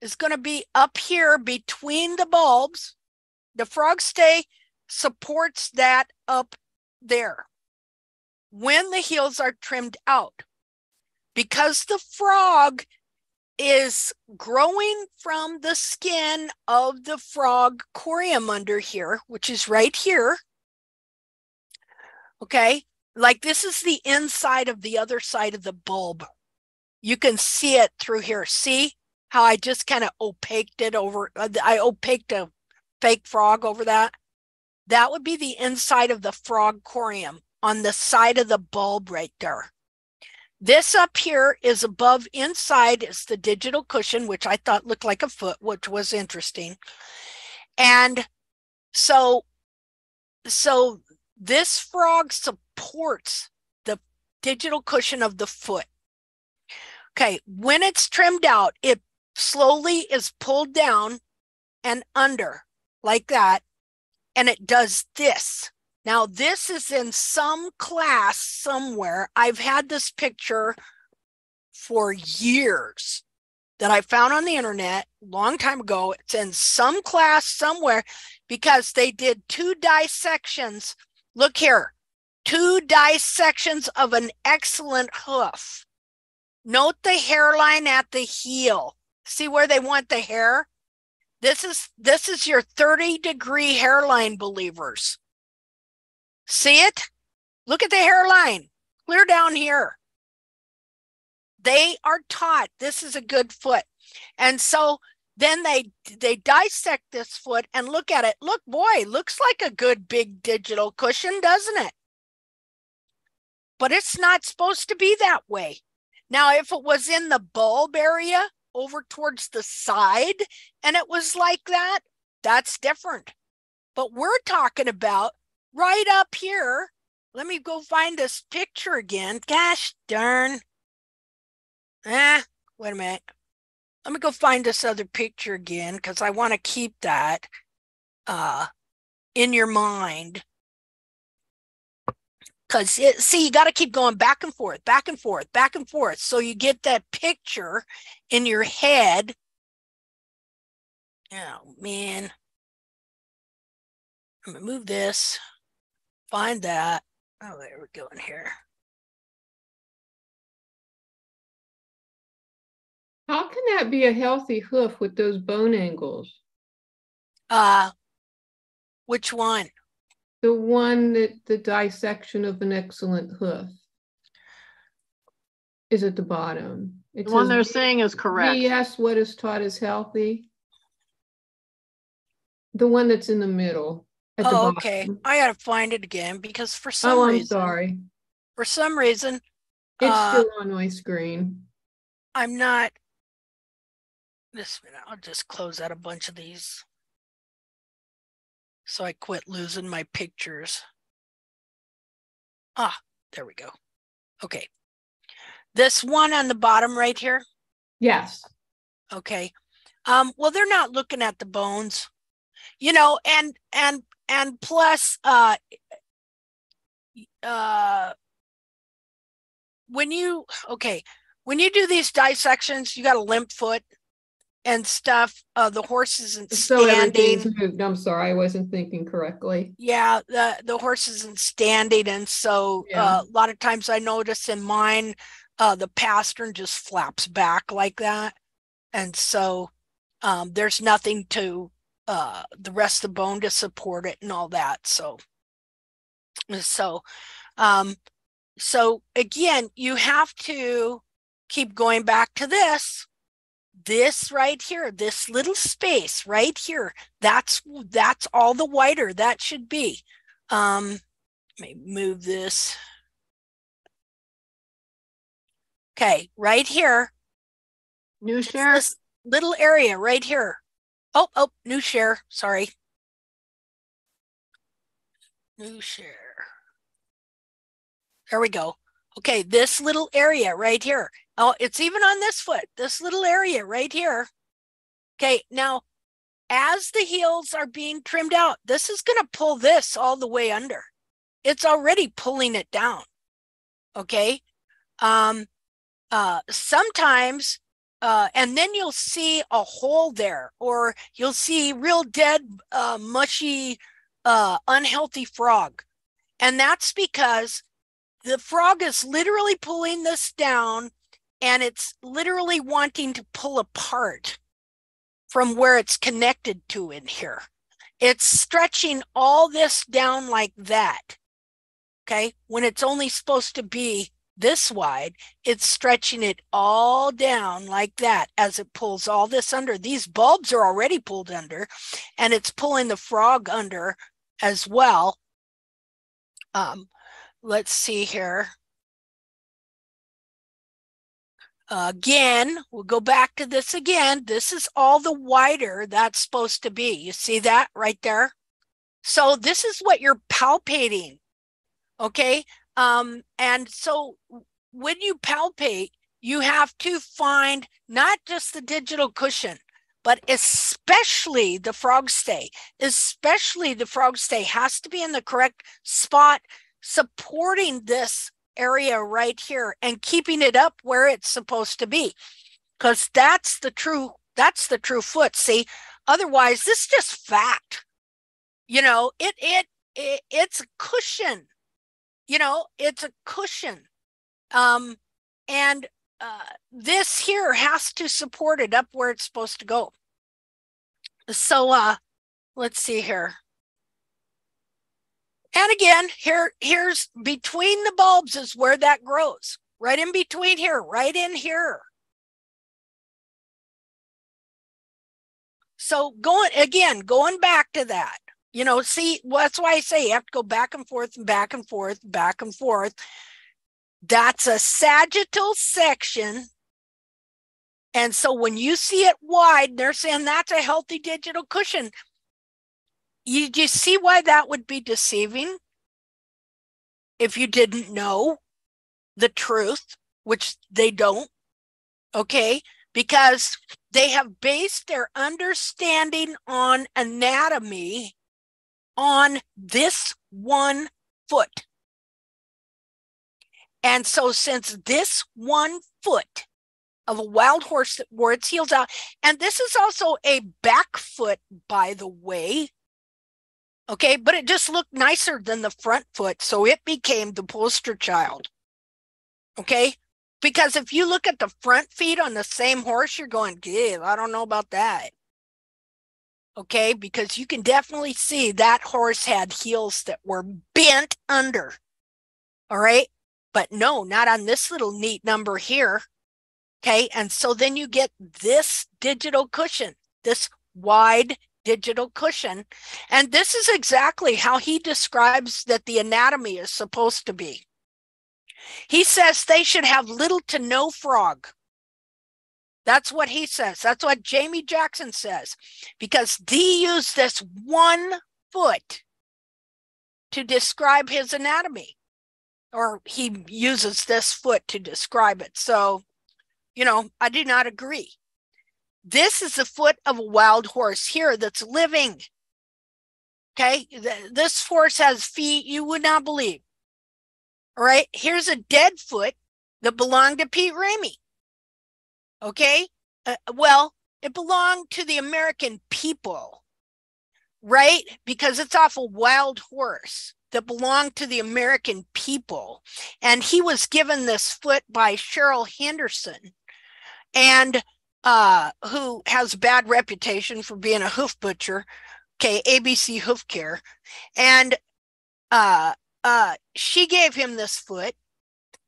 is going to be up here between the bulbs. The frog stay supports that up there when the heels are trimmed out. Because the frog is growing from the skin of the frog corium under here, which is right here. Okay, like this is the inside of the other side of the bulb. You can see it through here. See how I just kind of opaqued it over, uh, I opaqued a fake frog over that? That would be the inside of the frog corium on the side of the bulb right there. This up here is above inside is the digital cushion, which I thought looked like a foot, which was interesting. And so, so this frog supports the digital cushion of the foot. Okay, when it's trimmed out, it slowly is pulled down and under like that, and it does this. Now, this is in some class somewhere. I've had this picture for years. that I found on the internet long time ago. It's in some class somewhere because they did two dissections. Look here, two dissections of an excellent hoof. Note the hairline at the heel. See where they want the hair? This is this is your 30 degree hairline believers. See it? Look at the hairline. Clear down here. They are taught this is a good foot. And so then they they dissect this foot and look at it. Look, boy, looks like a good big digital cushion, doesn't it? But it's not supposed to be that way. Now, if it was in the bulb area over towards the side and it was like that, that's different. But we're talking about right up here. Let me go find this picture again. Gosh darn. Ah, wait a minute. Let me go find this other picture again because I want to keep that uh, in your mind. Because see, you got to keep going back and forth, back and forth, back and forth. So you get that picture in your head. Oh, man. I'm going to move this, find that. Oh, there we go in here. How can that be a healthy hoof with those bone angles? Uh, which one? The one that the dissection of an excellent hoof is at the bottom. It the one they're saying is correct. Yes, what is taught is healthy. The one that's in the middle. Oh, the okay. I gotta find it again because for some oh, I'm reason, sorry. For some reason, it's uh, still on my screen. I'm not this minute. I'll just close out a bunch of these. So I quit losing my pictures. Ah, there we go. Okay. This one on the bottom right here. Yes. Okay. Um, well, they're not looking at the bones, you know, and and and plus uh uh when you okay, when you do these dissections, you got a limp foot and stuff. Uh, the horse isn't standing so standing. Moved. I'm sorry, I wasn't thinking correctly. Yeah, the the horse isn't standing, and so yeah. uh, a lot of times I notice in mine, uh, the pastern just flaps back like that, and so um, there's nothing to uh, the rest of the bone to support it and all that. So, so, um, so again, you have to keep going back to this. This right here this little space right here that's that's all the wider that should be. Um let me move this. Okay right here. New share this little area right here oh oh new share sorry new share there we go okay this little area right here Oh, it's even on this foot, this little area right here. Okay, now as the heels are being trimmed out, this is going to pull this all the way under. It's already pulling it down. Okay. Um, uh, sometimes, uh, and then you'll see a hole there, or you'll see real dead, uh, mushy, uh, unhealthy frog. And that's because the frog is literally pulling this down and it's literally wanting to pull apart from where it's connected to in here. It's stretching all this down like that. Okay. When it's only supposed to be this wide, it's stretching it all down like that as it pulls all this under. These bulbs are already pulled under and it's pulling the frog under as well. Um, let's see here. again, we'll go back to this again. This is all the wider that's supposed to be. You see that right there? So this is what you're palpating. Okay. Um, and so when you palpate, you have to find not just the digital cushion, but especially the frog stay, especially the frog stay has to be in the correct spot supporting this area right here and keeping it up where it's supposed to be. because that's the true that's the true foot. See otherwise this is just fact. You know it it, it it's a cushion you know it's a cushion. Um and uh, this here has to support it up where it's supposed to go. So uh let's see here. And again here here's between the bulbs is where that grows. Right in between here right in here. So going again going back to that you know see well, that's why i say you have to go back and forth and back and forth back and forth. That's a sagittal section. And so when you see it wide they're saying that's a healthy digital cushion. You, you see why that would be deceiving? If you didn't know the truth which they don't okay? Because they have based their understanding on anatomy on this one foot. And so, since this one foot of a wild horse that wore its heels out, and this is also a back foot, by the way. Okay, but it just looked nicer than the front foot. So it became the poster child. Okay, because if you look at the front feet on the same horse, you're going, give, I don't know about that. Okay, because you can definitely see that horse had heels that were bent under. All right. But no, not on this little neat number here. Okay. And so then you get this digital cushion, this wide digital cushion. And this is exactly how he describes that the anatomy is supposed to be. He says they should have little to no frog. That's what he says. That's what Jaime Jackson says. Because he used this one foot to describe his anatomy, or he uses this foot to describe it. So, you know, I do not agree. This is the foot of a wild horse here that's living. Okay. This horse has feet you would not believe. All right, here's a dead foot that belonged to Pete Ramey. Okay, uh, well, it belonged to the American people, right? Because it's off a wild horse that belonged to the American people. And he was given this foot by Cheryl Henderson, and uh, who has a bad reputation for being a hoof butcher. Okay, ABC Hoof Care. And uh, uh, she gave him this foot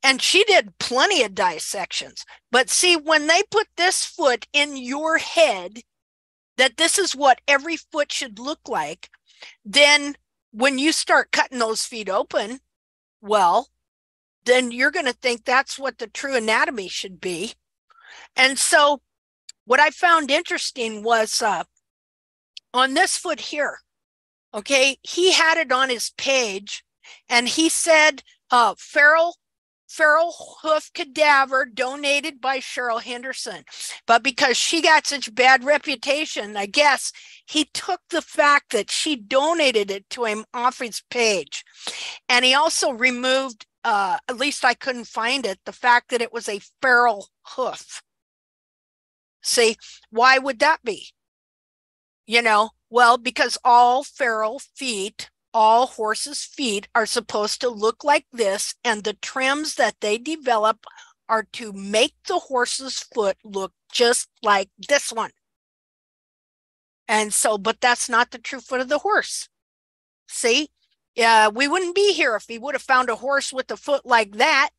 and she did plenty of dissections. But see, when they put this foot in your head, that this is what every foot should look like, then when you start cutting those feet open, well, then you're going to think that's what the true anatomy should be. And so, what I found interesting was uh, on this foot here, okay, he had it on his page and he said uh, feral feral hoof cadaver donated by Cheryl Henderson. But because she got such bad reputation, I guess he took the fact that she donated it to him off his page. And he also removed, uh, at least I couldn't find it, the fact that it was a feral hoof. See, why would that be? You know, well, because all feral feet all horses' feet are supposed to look like this, and the trims that they develop are to make the horse's foot look just like this one. And so, but that's not the true foot of the horse. See, yeah, we wouldn't be here if we would have found a horse with a foot like that.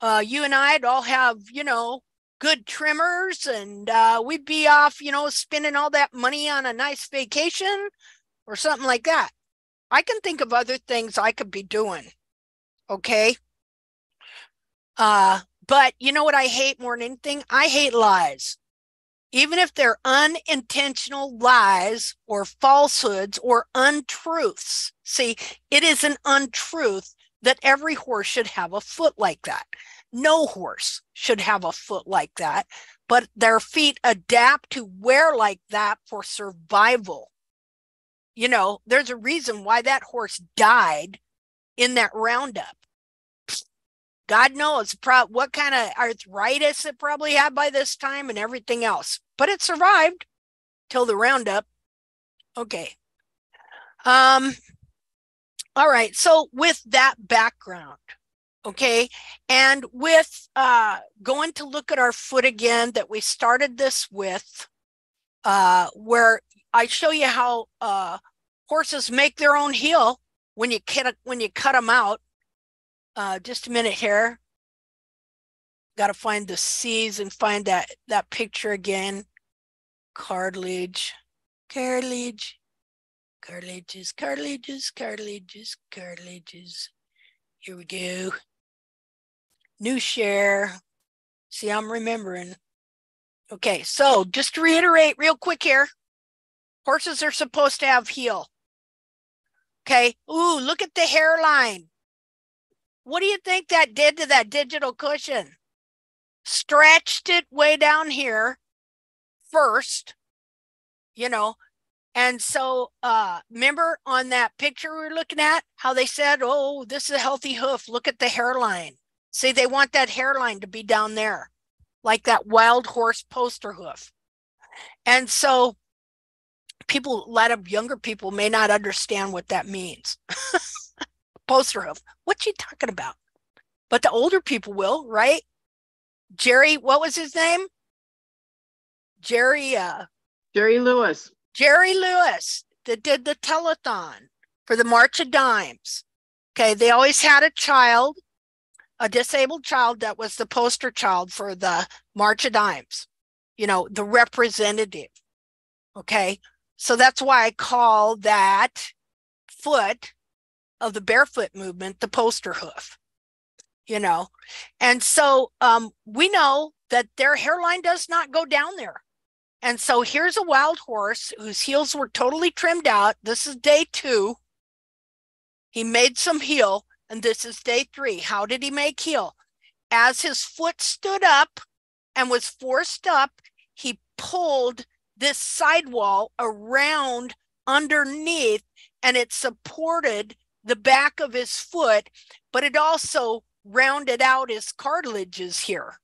Uh, you and I'd all have, you know, good trimmers, and uh, we'd be off, you know, spending all that money on a nice vacation or something like that. I can think of other things I could be doing. Okay. Uh, but you know what I hate more than anything? I hate lies. Even if they're unintentional lies or falsehoods or untruths. See, it is an untruth that every horse should have a foot like that. No horse should have a foot like that, but their feet adapt to wear like that for survival you know, there's a reason why that horse died in that roundup. God knows pro- what kind of arthritis it probably had by this time and everything else. But it survived till the roundup. Okay. Um all right. So with that background, okay, and with uh going to look at our foot again that we started this with uh where I show you how uh horses make their own heel when you cut when you cut them out uh, just a minute here. Got to find the C's and find that that picture again. Cartilage, cartilage, cartilages, cartilages, cartilages, cartilages. Here we go. New share. See, I'm remembering. Okay, so just to reiterate real quick here, horses are supposed to have heel. Okay. Ooh, look at the hairline. What do you think that did to that digital cushion? Stretched it way down here first, you know. And so uh remember on that picture we were looking at how they said, "Oh, this is a healthy hoof. Look at the hairline." See, they want that hairline to be down there, like that wild horse poster hoof. And so people, a lot of younger people may not understand what that means. *laughs* poster hoof. What you talking about? But the older people will, right? Jerry, what was his name? Jerry uh Jerry Lewis. Jerry Lewis that did the telethon for the March of Dimes. Okay, they always had a child, a disabled child that was the poster child for the March of Dimes, you know, the representative. Okay, so that's why I call that foot of the barefoot movement the poster hoof you know? And so um, we know that their hairline does not go down there. And so here's a wild horse whose heels were totally trimmed out. This is day two. He made some heel and this is day three. How did he make heel? As his foot stood up and was forced up he pulled this sidewall around underneath and it supported the back of his foot, but it also rounded out his cartilages here,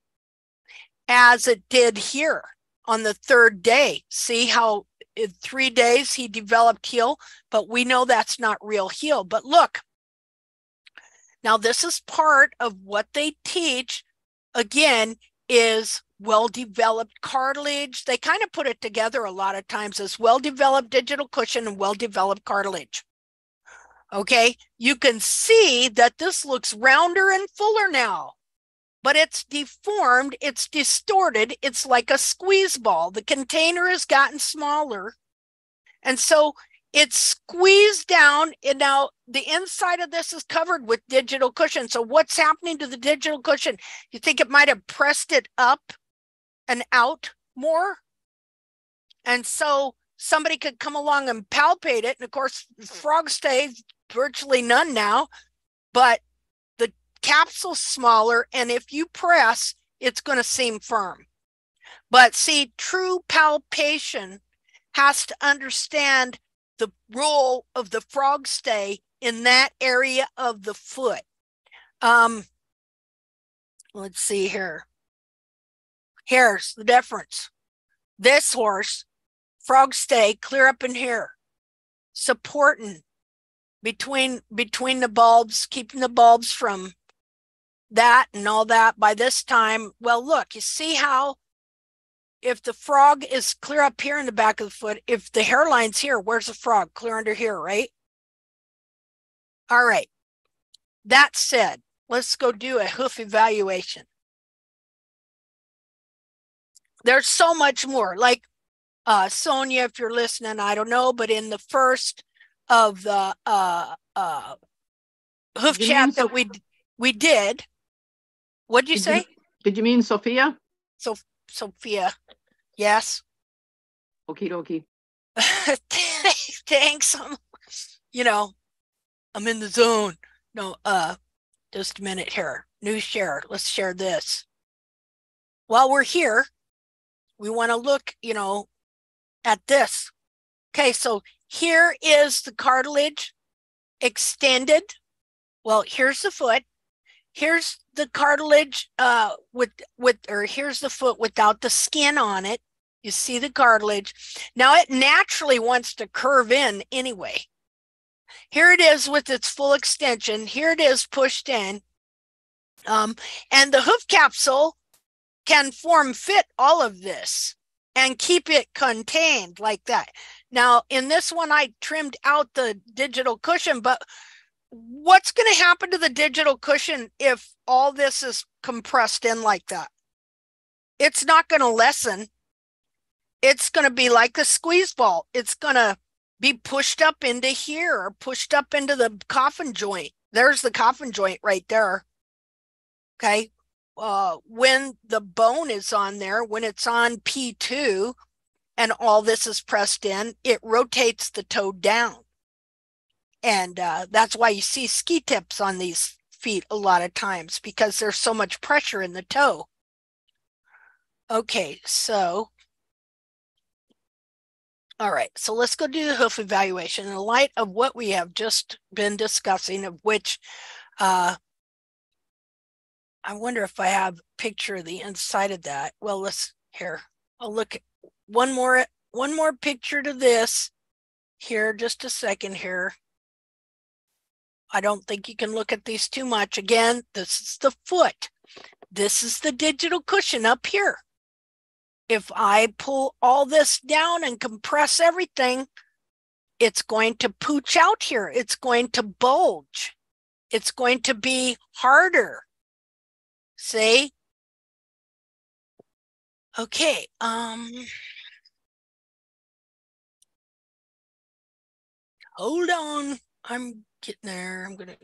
as it did here on the third day. See how in three days he developed heel, but we know that's not real heel. But look, now this is part of what they teach. Again, is well developed cartilage. They kind of put it together a lot of times as well developed digital cushion and well developed cartilage. Okay, you can see that this looks rounder and fuller now, but it's deformed, it's distorted, it's like a squeeze ball. The container has gotten smaller. And so it's squeezed down, and now the inside of this is covered with digital cushion. So, what's happening to the digital cushion? You think it might have pressed it up and out more? And so somebody could come along and palpate it. And of course, frog stays virtually none now, but the capsule's smaller. And if you press, it's going to seem firm. But see, true palpation has to understand the role of the frog stay in that area of the foot. Um, let's see here. Here's the difference. This horse, frog stay clear up in here, supporting between between the bulbs, keeping the bulbs from that and all that. By this time, well, look, you see how if the frog is clear up here in the back of the foot, if the hairline's here, where's the frog? Clear under here, right? All right. That said, let's go do a hoof evaluation. There's so much more. Like uh, Sonia, if you're listening, I don't know, but in the first of the uh, uh, hoof did chat that we we did. What did you say? You, did you mean Sophia? So Sophia, yes. Okie dokie. *laughs* Thanks. I'm, you know, I'm in the zone. No, uh, just a minute here. New share. Let's share this. While we're here, we want to look, you know, at this. Okay, so here is the cartilage extended. Well, here's the foot. here's the cartilage uh, with with or here's the foot without the skin on it. You see the cartilage. Now it naturally wants to curve in anyway. Here it is with its full extension. Here it is pushed in. Um, and the hoof capsule can form fit all of this and keep it contained like that. Now, in this one, I trimmed out the digital cushion, but what's going to happen to the digital cushion if all this is compressed in like that? It's not going to lessen. It's going to be like a squeeze ball. It's going to be pushed up into here or pushed up into the coffin joint. There's the coffin joint right there. Okay. Uh, when the bone is on there, when it's on P2 and all this is pressed in, it rotates the toe down. And uh, that's why you see ski tips on these feet a lot of times because there's so much pressure in the toe. Okay, so all right, so let's go do the hoof evaluation in light of what we have just been discussing, of which uh, I wonder if I have a picture of the inside of that. Well, let's here. I'll look one more one more picture to this here. Just a second here. I don't think you can look at these too much. Again, this is the foot. This is the digital cushion up here if I pull all this down and compress everything, it's going to pooch out here. It's going to bulge. It's going to be harder. See? Okay. Um, hold on. I'm getting there. I'm going to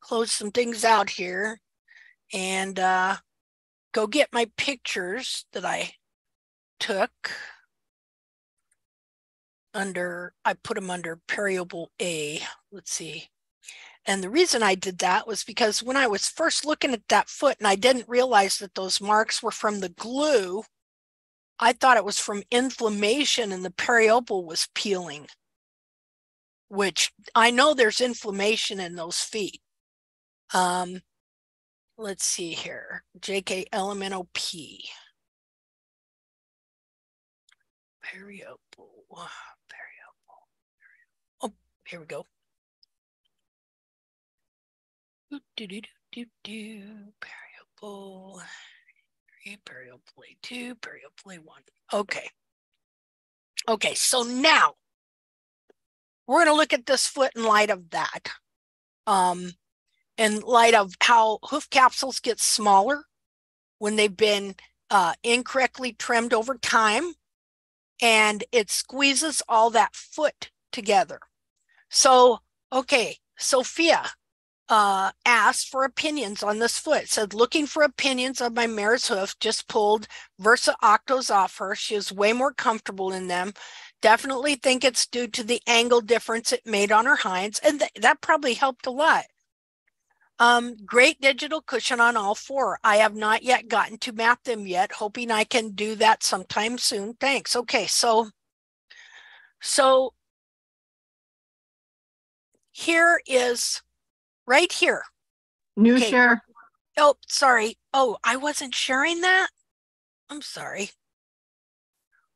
close some things out here and uh, go get my pictures that I took under, I put them under periople A. Let's see. And the reason I did that was because when I was first looking at that foot and I didn't realize that those marks were from the glue, I thought it was from inflammation and the periople was peeling, which I know there's inflammation in those feet. Um, let's see here, JKLMNOP. Periople. Periople. Oh, here we go. Do do do do do. Periople. Periople two. Periople one. Okay. Okay. So now we're going to look at this foot in light of that. Um, in light of how hoof capsules get smaller when they've been uh, incorrectly trimmed over time and it squeezes all that foot together. So, okay, Sophia uh, asked for opinions on this foot. Said, looking for opinions on my mare's hoof, just pulled Versa Octos off her. She was way more comfortable in them. Definitely think it's due to the angle difference it made on her hinds. And th- that probably helped a lot. Um, great digital cushion on all four. I have not yet gotten to map them yet, hoping I can do that sometime soon. Thanks. Okay, so so here is right here. New okay. share. Oh, sorry. Oh, I wasn't sharing that. I'm sorry.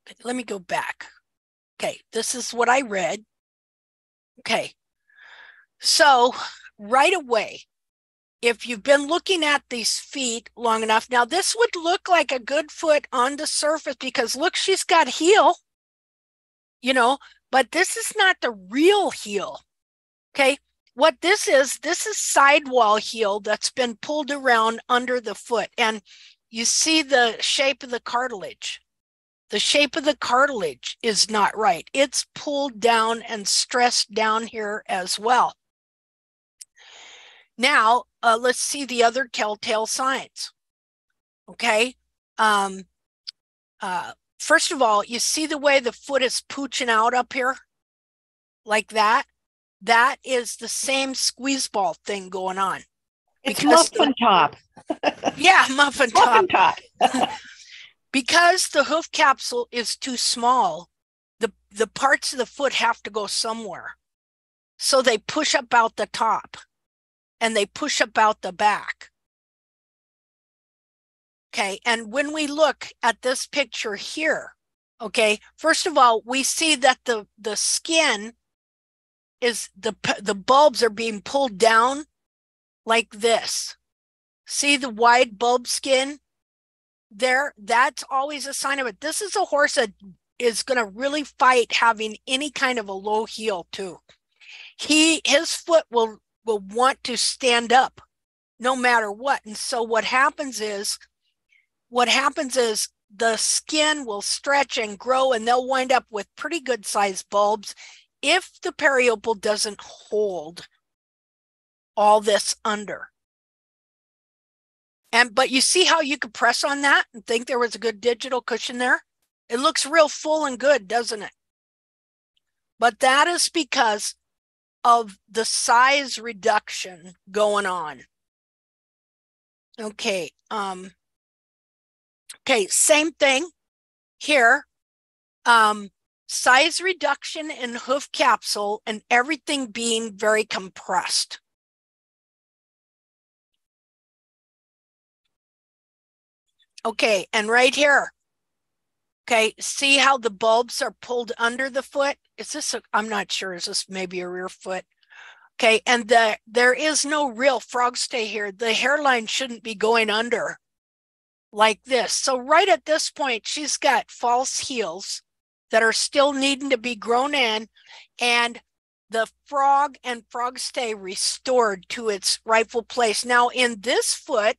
Okay, let me go back. Okay, this is what I read. Okay. So right away, if you've been looking at these feet long enough, now this would look like a good foot on the surface because look, she's got heel, you know, but this is not the real heel. Okay. What this is, this is sidewall heel that's been pulled around under the foot. And you see the shape of the cartilage. The shape of the cartilage is not right. It's pulled down and stressed down here as well. Now, uh, let's see the other telltale signs. Okay. Um, uh, first of all, you see the way the foot is pooching out up here like that? That is the same squeeze ball thing going on. It's muffin the, top. *laughs* yeah, muffin top. Muffin top. *laughs* *laughs* because the hoof capsule is too small, the, the parts of the foot have to go somewhere. So they push up out the top and they push about the back. Okay. And when we look at this picture here, okay, first of all, we see that the, the skin is the, the bulbs are being pulled down like this. See the wide bulb skin there? That's always a sign of it. This is a horse that is going to really fight having any kind of a low heel too. He, his foot will, will want to stand up no matter what. And so what happens is, what happens is the skin will stretch and grow and they'll wind up with pretty good sized bulbs if the periople doesn't hold all this under. And but you see how you could press on that and think there was a good digital cushion there? It looks real full and good, doesn't it? But that is because of the size reduction going on. Okay, um okay, same thing here. Um size reduction in hoof capsule and everything being very compressed. Okay, and right here. Okay, see how the bulbs are pulled under the foot? Is this, i am not sure, is this maybe a rear foot? Okay, and the, there is no real frog stay here. The hairline shouldn't be going under like this. So right at this point, she's got false heels that are still needing to be grown in and the frog and frog stay restored to its rightful place. Now in this foot,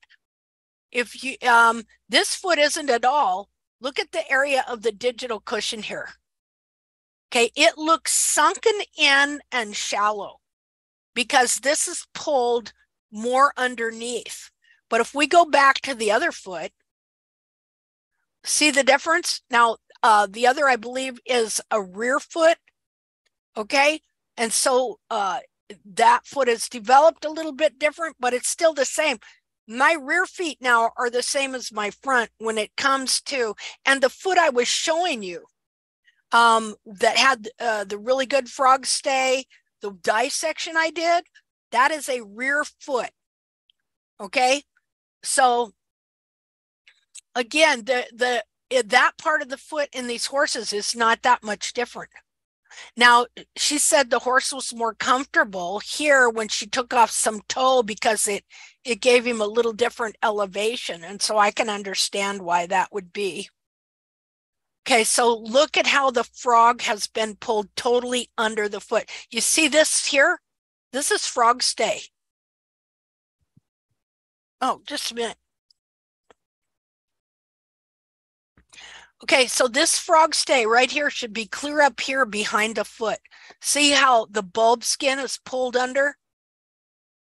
if you um this foot isn't at all look at the area of the digital cushion here. Okay it looks sunken in and shallow because this is pulled more underneath. But if we go back to the other foot see the difference? Now uh the other i believe is a rear foot okay? And so uh that foot is developed a little bit different but it's still the same. My rear feet now are the same as my front when it comes to and the foot i was showing you um that had uh, the really good frog stay the dissection i did that is a rear foot okay? So again the the Eh, that part of the foot in these horses is not that much different now, she said the horse was more comfortable here when she took off some toe because it it gave him a little different elevation. And so I can understand why that would be. Okay, so look at how the frog has been pulled totally under the foot. You see this here? This is frog stay. Oh, just a minute. Okay, so this frog stay right here should be clear up here behind the foot. See how the bulb skin is pulled under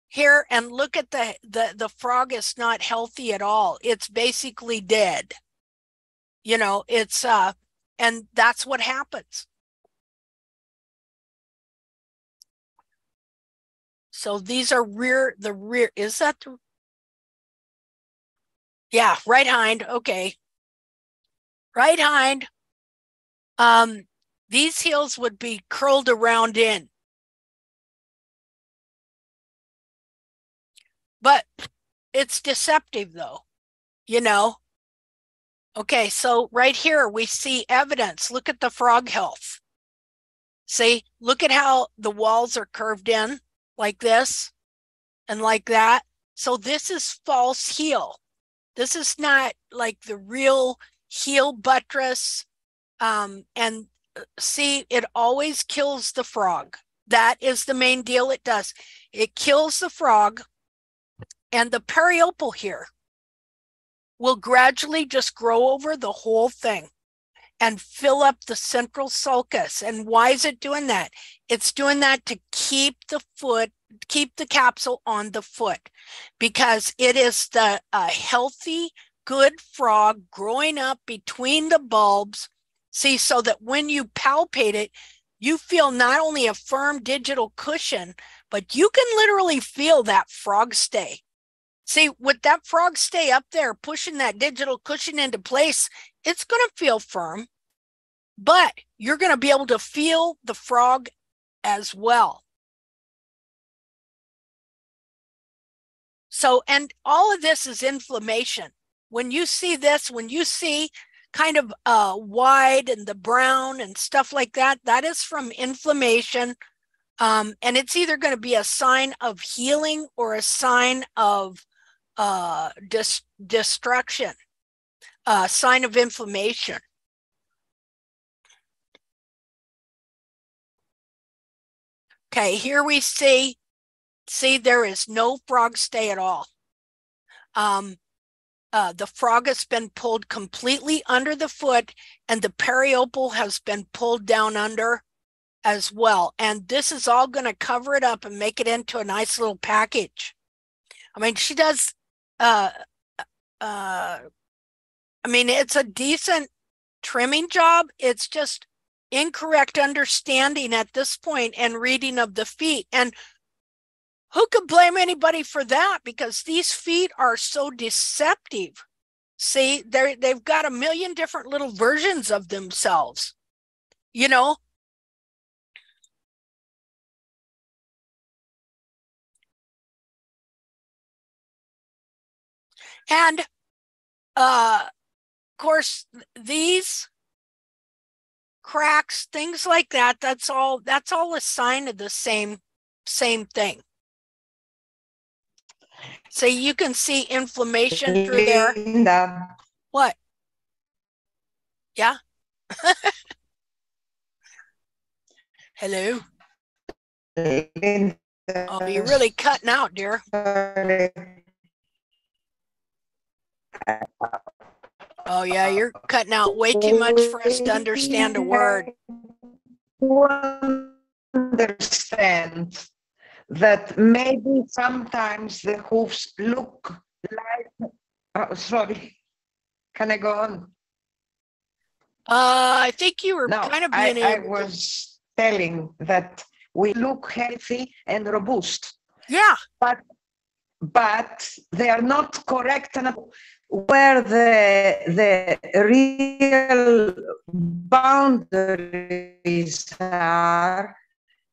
here and look at the, the, the frog is not healthy at all. It's basically dead. You know, it's, uh, and that's what happens. So these are rear, the rear, is that the, yeah, right hind. Okay right hind, um, these heels would be curled around in. But it's deceptive though, you know. Okay, so right here we see evidence. Look at the frog health. See, look at how the walls are curved in like this and like that. So this is false heel. This is not like the real heel buttress. Um, and uh, see, it always kills the frog. That is the main deal it does. It kills the frog and the periople here will gradually just grow over the whole thing and fill up the central sulcus. And why is it doing that? It's doing that to keep the foot, keep the capsule on the foot because it is the uh, healthy good frog growing up between the bulbs. See, so that when you palpate it, you feel not only a firm digital cushion, but you can literally feel that frog stay. See, with that frog stay up there, pushing that digital cushion into place, it's going to feel firm, but you're going to be able to feel the frog as well. So, and all of this is inflammation. When you see this, when you see kind of uh, wide and the brown and stuff like that, that is from inflammation. Um, and it's either going to be a sign of healing or a sign of uh, dis- destruction, a uh, sign of inflammation. Okay, here we see, see there is no frog stay at all. Um, uh, the frog has been pulled completely under the foot and the periople has been pulled down under as well. And this is all going to cover it up and make it into a nice little package. I mean, she does, uh, uh, I mean, it's a decent trimming job. It's just incorrect understanding at this point and reading of the feet. And who could blame anybody for that? Because these feet are so deceptive. See, they they've got a million different little versions of themselves. You know, and uh of course these cracks things like that that's all that's all a sign of the same same thing so you can see inflammation through there. Linda. What? Yeah. *laughs* Hello. Linda. Oh, you're really cutting out, dear. Oh yeah, you're cutting out way too much for us to understand a word. Understand that maybe sometimes the hoofs look like, oh, sorry, can I go on? Uh, I think you were no, kind of being I, I was telling that we look healthy and robust. Yeah. But but they are not correct enough where the the real boundaries are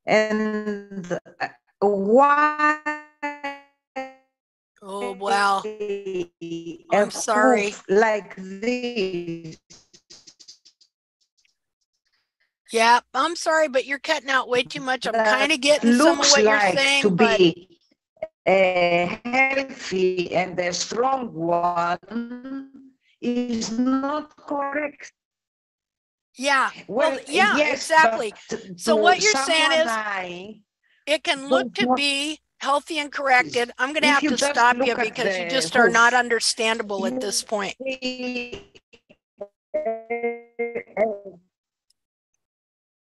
and why oh wow. I'm sorry. Like this? Yeah i'm sorry but you're cutting out way too much. I'm kind of getting some of what like you're saying to but... be a healthy and a strong one is not correct. Yeah well, well yeah yes, exactly. so what you're saying is I, it can look to be healthy and corrected. I'm going to have to stop you because you just are not understandable at this point.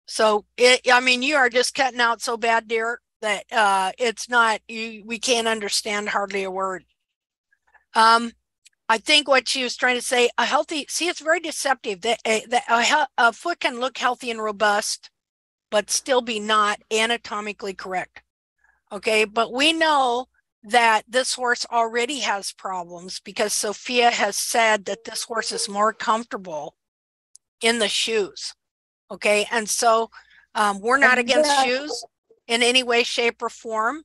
So it, I mean, you are just cutting out so bad, dear, that uh, it's not you. We can't understand hardly a word. Um, I think what she was trying to say, a healthy. See, it's very deceptive. That a, that a, a foot can look healthy and robust, but still be not anatomically correct. Okay, but we know that this horse already has problems because Sophia has said that this horse is more comfortable in the shoes. Okay, and so um, we're not against shoes in any way, shape, or form,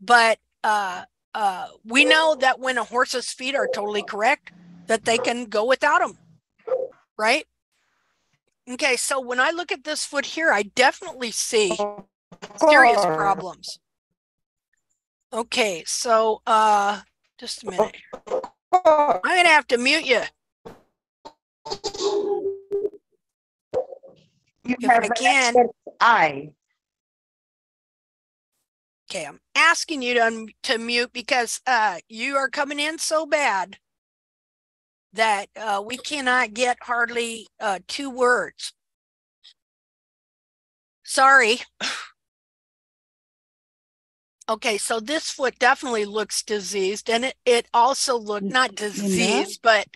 but uh, uh, we know that when a horse's feet are totally correct, that they can go without them, right? Okay, so when I look at this foot here, I definitely see serious problems. Okay, so uh just a minute. I'm gonna have to mute you. You if have I can. eye. Okay, I'm asking you to to mute because uh you are coming in so bad that uh, we cannot get hardly uh, two words. Sorry. okay, so this foot definitely looks diseased, and it, it also looked not diseased, but.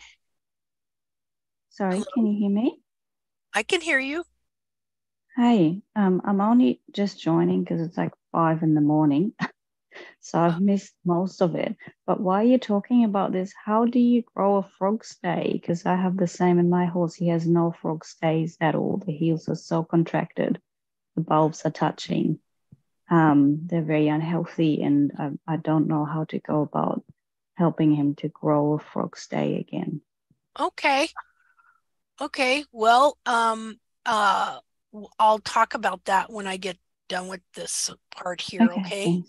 Sorry, can you hear me? I can hear you. Hey, um, I'm only just joining because it's like five in the morning. *laughs* So I've missed most of it. But while you're talking about this, how do you grow a frog stay? Because I have the same in my horse. He has no frog stays at all. The heels are so contracted, the bulbs are touching. Um, they're very unhealthy, and I, I don't know how to go about helping him to grow a frog stay again. Okay. Okay. Well, um, uh, I'll talk about that when I get done with this part here. Okay, Okay.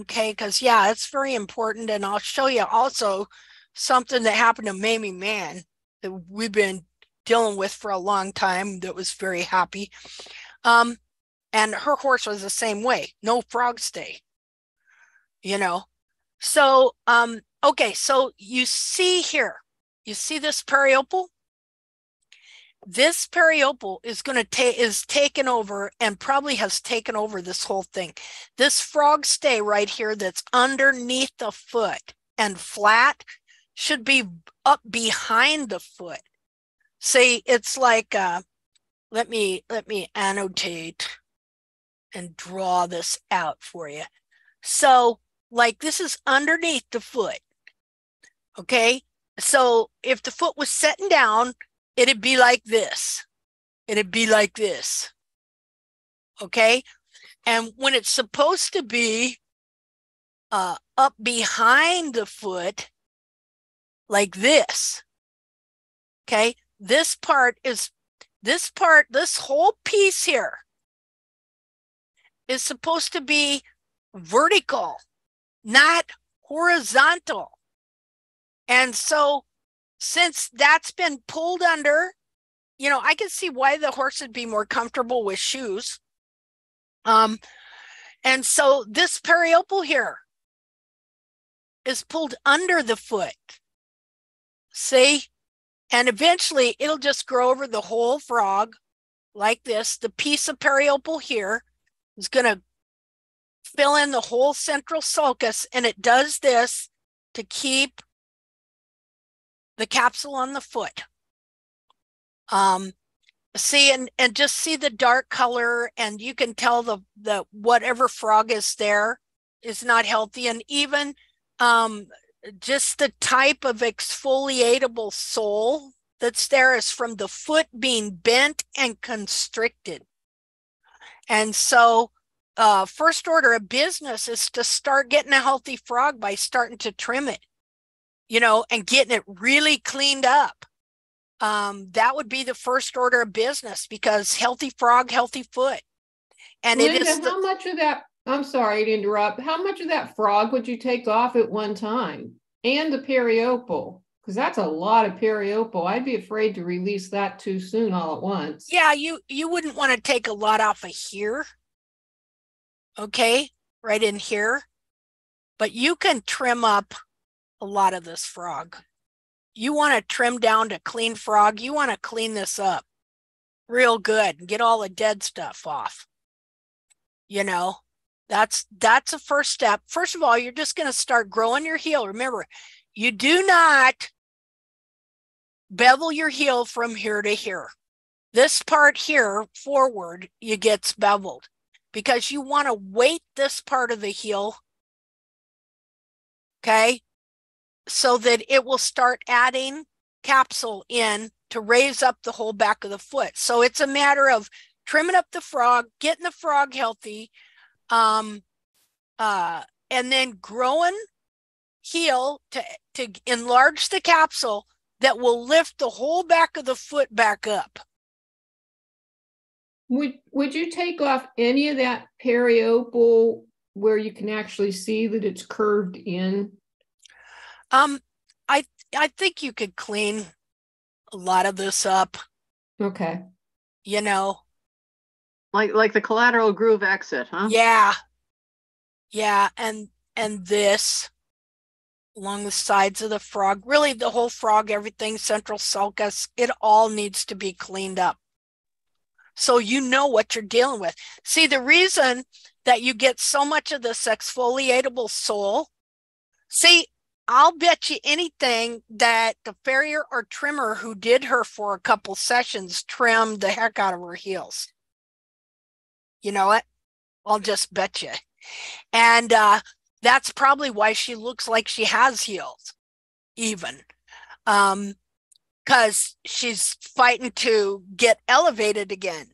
Okay. Because, yeah, it's very important. And I'll show you also something that happened to Mamie Mann that we've been dealing with for a long time that was very happy. Um, and her horse was the same way no frog stay, you know. So, um, okay. So you see here, you see this periople? This periople is going to take is taken over and probably has taken over this whole thing. This frog stay right here that's underneath the foot and flat should be up behind the foot. See it's like uh let me let me annotate and draw this out for you. So like this is underneath the foot okay? So if the foot was sitting down it'd be like this. It'd be like this. Okay. And when it's supposed to be uh, up behind the foot, like this. Okay. This part is, this part, this whole piece here is supposed to be vertical, not horizontal. And so since that's been pulled under, you know, I can see why the horse would be more comfortable with shoes. Um, and so this periople here is pulled under the foot. See? And eventually it'll just grow over the whole frog like this. The piece of periople here is going to fill in the whole central sulcus, and it does this to keep the capsule on the foot. Um, see and and just see the dark color, and you can tell the the whatever frog is there is not healthy, and even um, just the type of exfoliatable sole that's there is from the foot being bent and constricted. And so, uh, first order of business is to start getting a healthy frog by starting to trim it you know, and getting it really cleaned up. Um, that would be the first order of business because healthy frog, healthy foot. And Linda, it is the, how much of that? I'm sorry to interrupt. How much of that frog would you take off at one time, and the periople? Because that's a lot of periople. I'd be afraid to release that too soon all at once. yeah, you you wouldn't want to take a lot off of here. Okay, right in here. But you can trim up a lot of this frog. You want to trim down to clean frog. You want to clean this up real good and get all the dead stuff off. You know, that's that's a first step. First of all, you're just going to start growing your heel. Remember, you do not bevel your heel from here to here. This part here forward, you gets beveled because you want to weight this part of the heel. Okay. So that it will start adding capsule in to raise up the whole back of the foot. So it's a matter of trimming up the frog, getting the frog healthy, um, uh, and then growing heel to, to enlarge the capsule that will lift the whole back of the foot back up. Would would you take off any of that periople where you can actually see that it's curved in? Um, I I think you could clean a lot of this up. Okay. You know, Like like the collateral groove exit, huh? yeah, yeah, and and this along the sides of the frog, really the whole frog, everything, central sulcus, it all needs to be cleaned up. So you know what you're dealing with. See, the reason that you get so much of this exfoliatable sole, see, I'll bet you anything that the farrier or trimmer who did her for a couple sessions trimmed the heck out of her heels. You know what? I'll just bet you. And uh, that's probably why she looks like she has heels, even. Um, because she's fighting to get elevated again,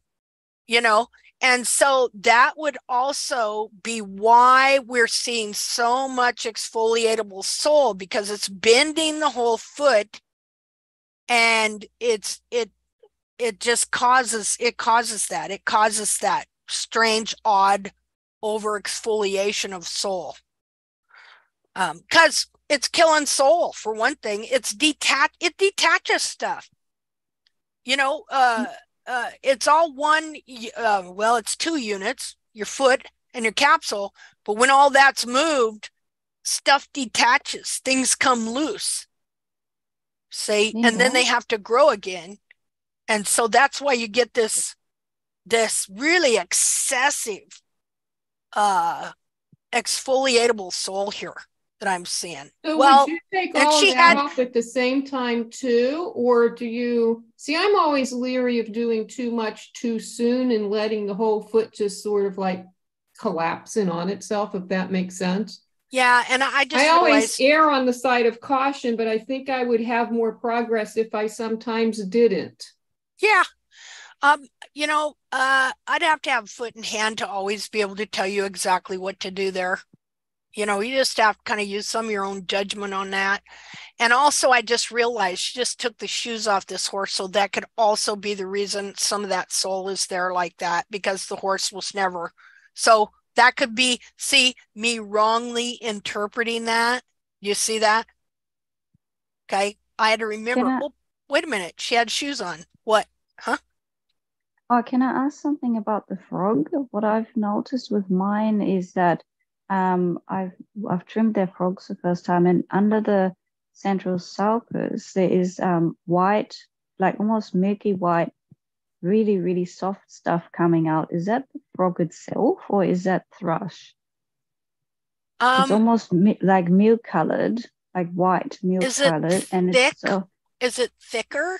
you know, and so that would also be why we're seeing so much exfoliatable sole because it's bending the whole foot and it's it it just causes it causes that it causes that strange odd over exfoliation of sole um because it's killing sole for one thing. It's detach it detaches stuff. You know uh uh, it's all one. Uh, well, it's two units: your foot and your capsule. But when all that's moved, stuff detaches. Things come loose. Say, and then they have to grow again, and so that's why you get this this really excessive uh exfoliatable sole here that I'm seeing. So well, would you take and all she of that had off at the same time too, or do you see? I'm always leery of doing too much too soon and letting the whole foot just sort of like collapse in on itself, if that makes sense. yeah, and I just I always realized- err on the side of caution, but I think I would have more progress if I sometimes didn't. Yeah. Um, you know, uh, I'd have to have foot in hand to always be able to tell you exactly what to do there. You know, you just have to kind of use some of your own judgment on that. And also, I just realized she just took the shoes off this horse. So that could also be the reason some of that sole is there like that because the horse was never. So that could be, see, me wrongly interpreting that. You see that? Okay. I had to remember, I- oh, wait a minute. She had shoes on. What? Huh? Oh, can I ask something about the frog? What I've noticed with mine is that um, I've I've trimmed their frogs the first time, and under the central sulcus there is um, white, like almost milky white, really really soft stuff coming out. Is that the frog itself, or is that thrush? it's Um, almost mi- like milk colored, like white milk colored, and thick? it's so Is it thicker?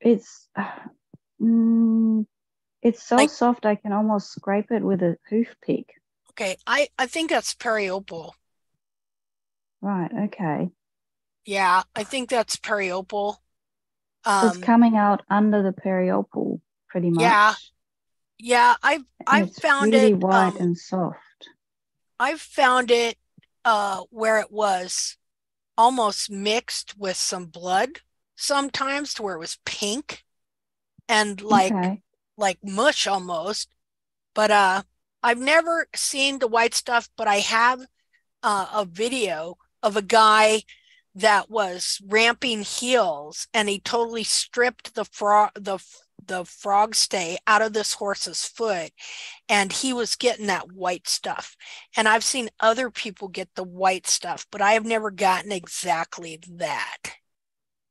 it's *sighs* mm, it's so Like- soft I can almost scrape it with a hoof pick. Okay, I I think that's periople. Right, okay. Yeah, I think that's periople. Um, it's coming out under the periople pretty much. yeah, yeah. I've I've it's found really it. white Um, and soft. I've found it uh where it was almost mixed with some blood sometimes to where it was pink and like okay. like mush almost. But uh I've never seen the white stuff, but I have uh, a video of a guy that was ramping heels and he totally stripped the frog the the frog stay out of this horse's foot and he was getting that white stuff. And i've seen other people get the white stuff but i have never gotten exactly that.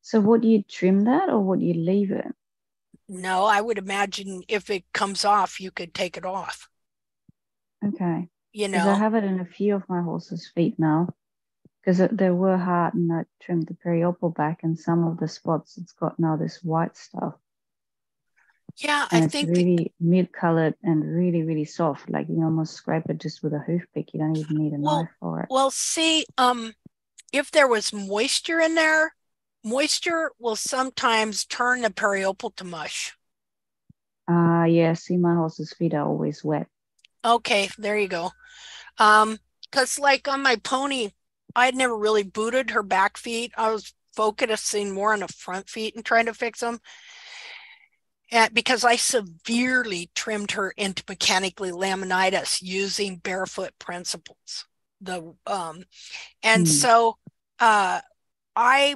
So would you trim that or would you leave it? no i would imagine if it comes off you could take it off Okay. you Because I have it in a few of my horse's feet now. Because they were hard and I trimmed the periople back and some of the spots it's got now this white stuff. yeah And i it's think the- really milk colored and really, really soft. Like you almost scrape it just with a hoof pick. You don't even need a Well, knife for it. Well, see, um, if there was moisture in there, moisture will sometimes turn the periople to mush. Ah, yeah. See, my horse's feet are always wet. Okay, there you go. Um, because like on my pony, I had never really booted her back feet. I was focusing more on the front feet and trying to fix them. And because I severely trimmed her into mechanically laminitis using barefoot principles. The um and Hmm. so uh I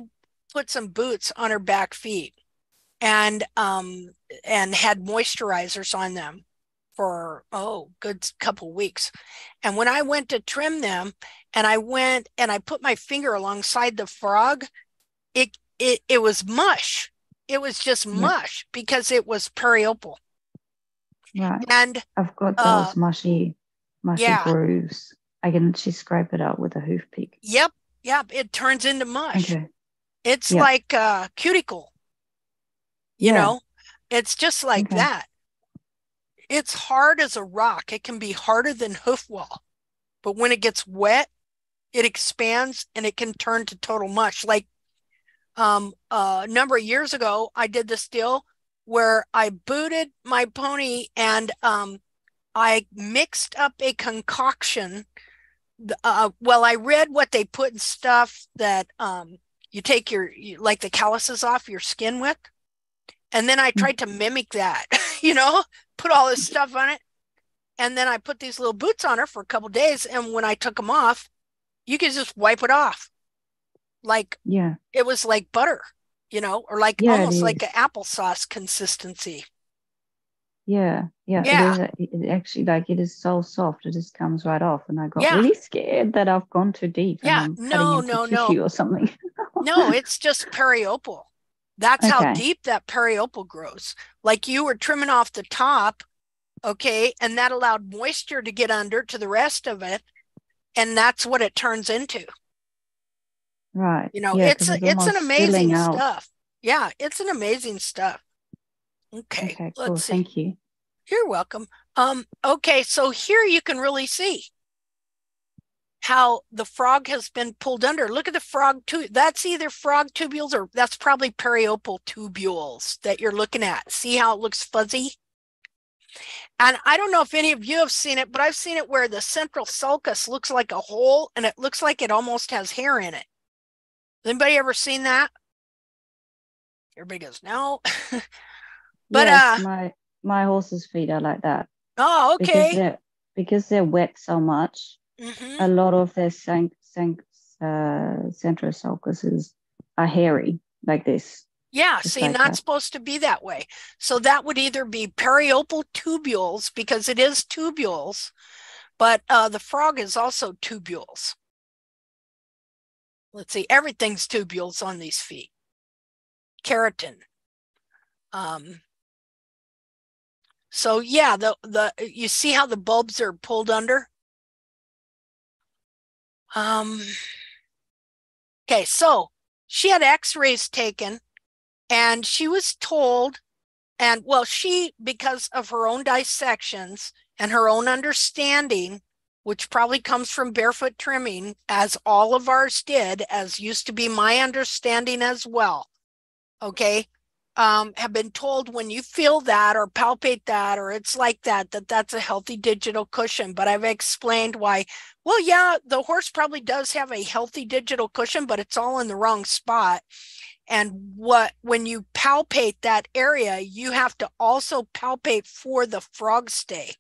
put some boots on her back feet and um and had moisturizers on them for oh good couple weeks and when i went to trim them and i went and i put my finger alongside the frog it it, it was mush it was just Yeah. mush because it was periople Right. and I've got those uh, mushy, mushy yeah. grooves. I can actually scrape it out with a hoof pick. yep yep it turns into mush Okay. it's Yeah. like uh cuticle you Yeah. know it's just like Okay. that it's hard as a rock it can be harder than hoof wall but when it gets wet it expands and it can turn to total mush like um uh, a number of years ago i did this deal where I booted my pony and um, I mixed up a concoction. Uh, well, I read what they put in stuff that um, you take your like the calluses off your skin with, and then I Mm. tried to mimic that. *laughs* you know, put all this stuff on it, and then I put these little boots on her for a couple days. And when I took them off, you could just wipe it off, like Yeah. it was like butter, you know, or like Yeah, almost like an applesauce consistency. Yeah. Yeah. Yeah. It is. It actually like it is so soft. It just comes right off. And I got Yeah. really scared that I've gone too deep. and Yeah, no, no, no. or something. No, it's just periople. That's how deep that periople grows. Like you were trimming off the top, okay, and that allowed moisture to get under to the rest of it, and that's what it turns into. Right. You know, Yeah, it's a, it's an amazing out. stuff. Yeah, it's an amazing stuff. Okay, Okay. Cool. let's see. Thank you. You're welcome. Um, okay, so here you can really see how the frog has been pulled under. Look at the frog tube. That's either frog tubules or that's probably periople tubules that you're looking at. See how it looks fuzzy? And I don't know if any of you have seen it, but I've seen it where the central sulcus looks like a hole and it looks like it almost has hair in it. Anybody ever seen that? Everybody goes, no. *laughs* but yes, uh my my horse's feet are like that. oh okay. Because they're because they're wet so much. Hmm A lot of their sank, uh, central sulcuses are hairy like this. Yeah, see, like not that. supposed to be that way. So that would either be periople tubules because it is tubules, but uh, the frog is also tubules. Let's see, everything's tubules on these feet. Keratin. Um, so yeah, the the you see how the bulbs are pulled under. Um, okay, so she had X-rays taken and she was told and well she because of her own dissections and her own understanding which probably comes from barefoot trimming as all of ours did as used to be my understanding as well okay um, have been told when you feel that or palpate that or it's like that that that's a healthy digital cushion. But i've explained why well yeah the horse probably does have a healthy digital cushion but it's all in the wrong spot. And what when you palpate that area you have to also palpate for the frog stay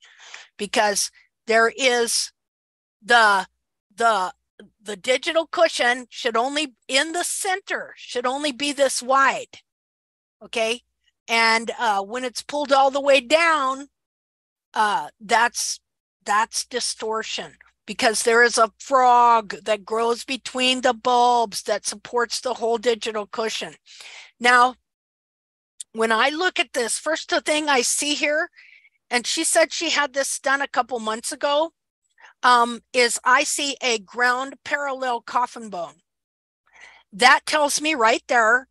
because there is the the the digital cushion should only in the center should only be this wide okay and uh when it's pulled all the way down uh that's that's distortion because there is a frog that grows between the bulbs that supports the whole digital cushion. Now, when I look at this, first thing I see here, and she said she had this done a couple months ago, um, is I see a ground parallel coffin bone. That tells me right there,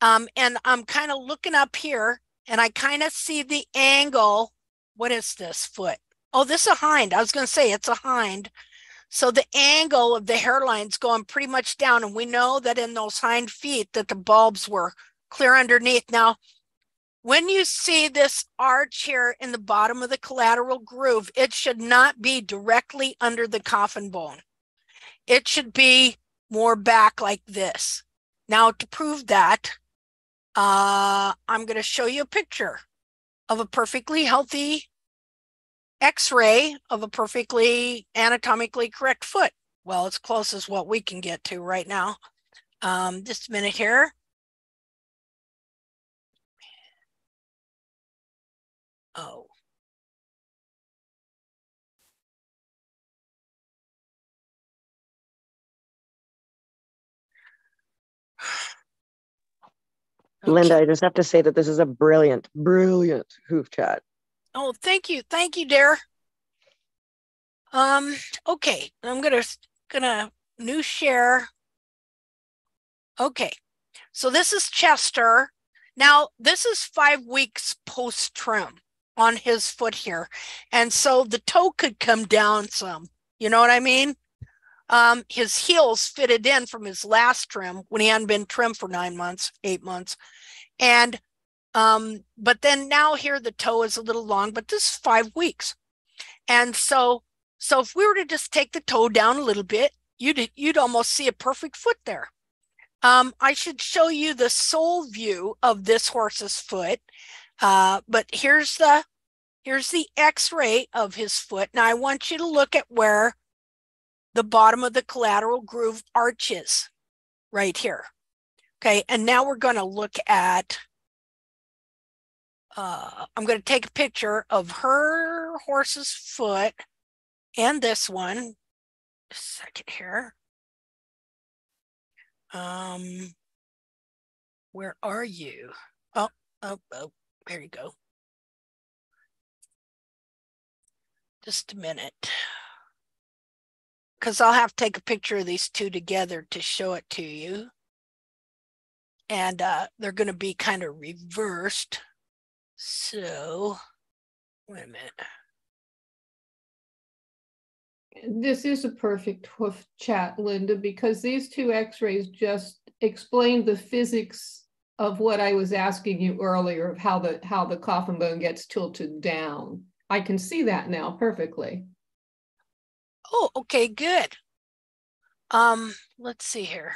um, and I'm kind of looking up here, and I kind of see the angle. What is this foot? Oh, this is a hind. I was going to say it's a hind. So the angle of the hairline's going pretty much down. And we know that in those hind feet that the bulbs were clear underneath. Now, when you see this arch here in the bottom of the collateral groove, it should not be directly under the coffin bone. It should be more back like this. Now, to prove that, uh, I'm going to show you a picture of a perfectly healthy x-ray of a perfectly anatomically correct foot. Well, it's close as what we can get to right now. Um, just a minute here. Oh. Linda, I just have to say that this is a brilliant, brilliant hoof chat. Oh, thank you. Thank you, Dare. Um, okay, I'm gonna gonna new share. Okay, so this is Chester. Now, this is five weeks post trim on his foot here. And so the toe could come down some. You know what I mean? Um, his heels fitted in from his last trim when he hadn't been trimmed for nine months, eight months. And Um, but then now here the toe is a little long, but this is five weeks. And so, so if we were to just take the toe down a little bit, you'd, you'd almost see a perfect foot there. Um, I should show you the sole view of this horse's foot. Uh, but here's the, here's the x-ray of his foot. Now I want you to look at where the bottom of the collateral groove arches right here. Okay, and now we're going to look at, uh, I'm going to take a picture of her horse's foot and this one. A second here. Um, where are you? Oh, oh, oh, there you go. Just a minute. Because I'll have to take a picture of these two together to show it to you and uh, they're going to be kind of reversed. So, wait a minute. This is a perfect hoof chat, Linda, because these two x-rays just explain the physics of what I was asking you earlier of how the how the coffin bone gets tilted down. I can see that now perfectly. Oh, okay, good. Um, let's see here.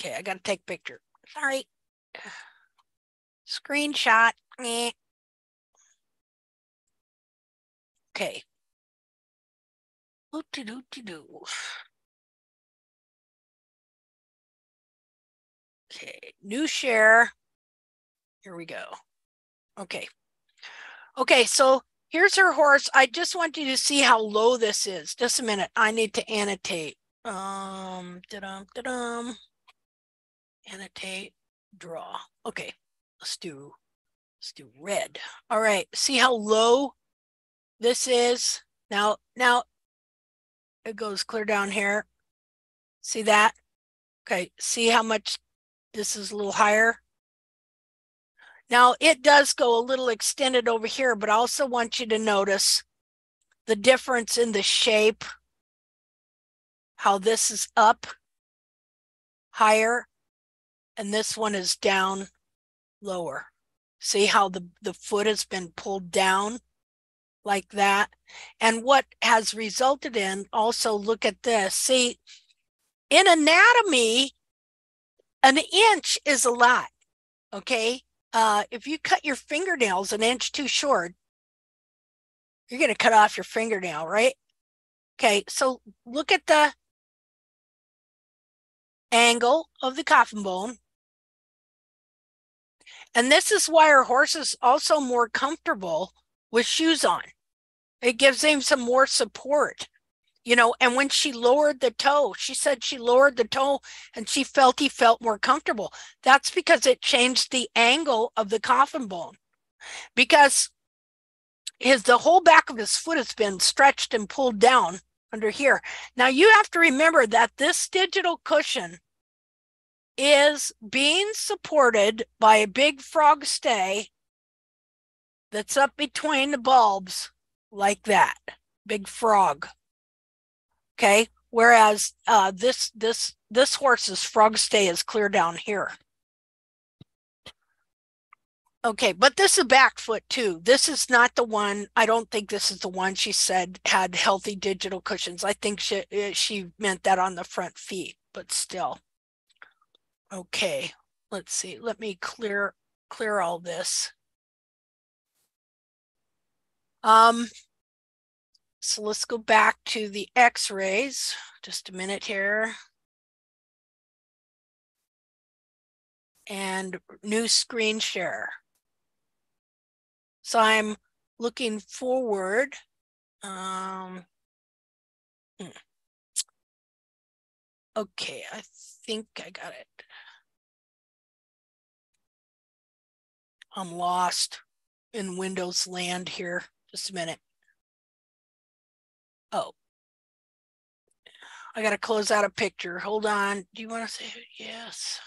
Okay, I gotta take a picture. Sorry. Screenshot. Okay. Oot-de-doo-de-doo. Okay, new share. Here we go. Okay. Okay, so here's her horse. I just want you to see how low this is. Just a minute. I need to annotate. Um, da-dum, da-dum annotate, draw. Okay, let's do, let's do red. All right, see how low this is? Now, now it goes clear down here. See that? Okay, see how much this is a little higher? Now it does go a little extended over here, but I also want you to notice the difference in the shape, how this is up higher and this one is down lower. See how the, the foot has been pulled down like that? And what has resulted in, also look at this. See, in anatomy, an inch is a lot, okay? Uh, if you cut your fingernails an inch too short, you're going to cut off your fingernail, right? Okay, so look at the angle of the coffin bone and this is why our horse is also more comfortable with shoes on. It gives him some more support, you know. And when she lowered the toe, she said she lowered the toe and she felt he felt more comfortable. That's because it changed the angle of the coffin bone because his the whole back of his foot has been stretched and pulled down under here. Now you have to remember that this digital cushion is being supported by a big frog stay that's up between the bulbs like that big frog okay? Whereas uh, this this this horse's frog stay is clear down here. Okay but this is a back foot too. This is not the one i don't think this is the one she said had healthy digital cushions. I think she uh, she meant that on the front feet but still. Okay, let's see. Let me clear clear all this. Um, so let's go back to the x-rays. Just a minute here. And new screen share. So I'm looking forward. Um, hmm. okay, I think I got it. I'm lost in Windows land here. Just a minute. Oh. I got to close out a picture. Hold on. Do you want to say yes?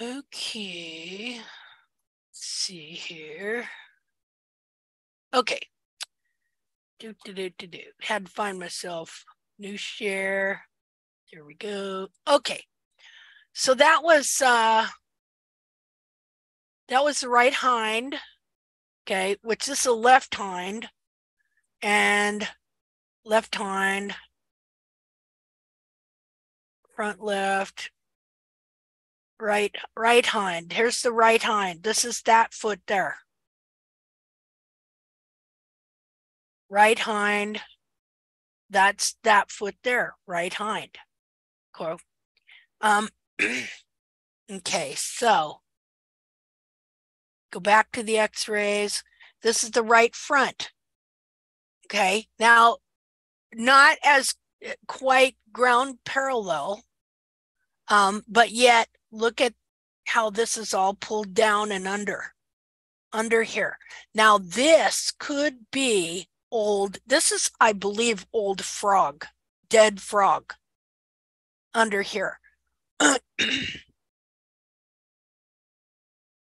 Okay. Let's see here. Okay. Do, do, do, do, do. Had to find myself new share. There we go. Okay. So that was uh that was the right hind. Okay, which is the left hind and left hind, front left, right right hind. Here's the right hind. This is that foot there. Right hind. That's that foot there, right hind. Um *clears throat* okay, so go back to the x-rays. This is the right front. Okay, now not as eh, quite ground parallel, um, but yet look at how this is all pulled down and under, under here. Now this could be old, this is, I believe, old frog, dead frog under here. *clears throat*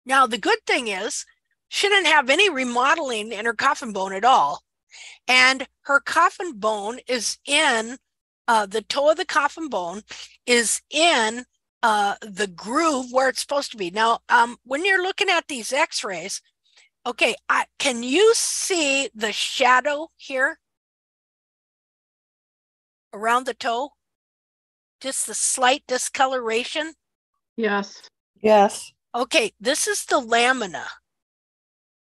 now the good thing is she didn't have any remodeling in her coffin bone at all. And her coffin bone is in uh, the toe of the coffin bone is in uh, the groove where it's supposed to be. Now, um, when you're looking at these x-rays, okay, I, can you see the shadow here around the toe? Just the slight discoloration? Yes. Yes. Okay, this is the lamina.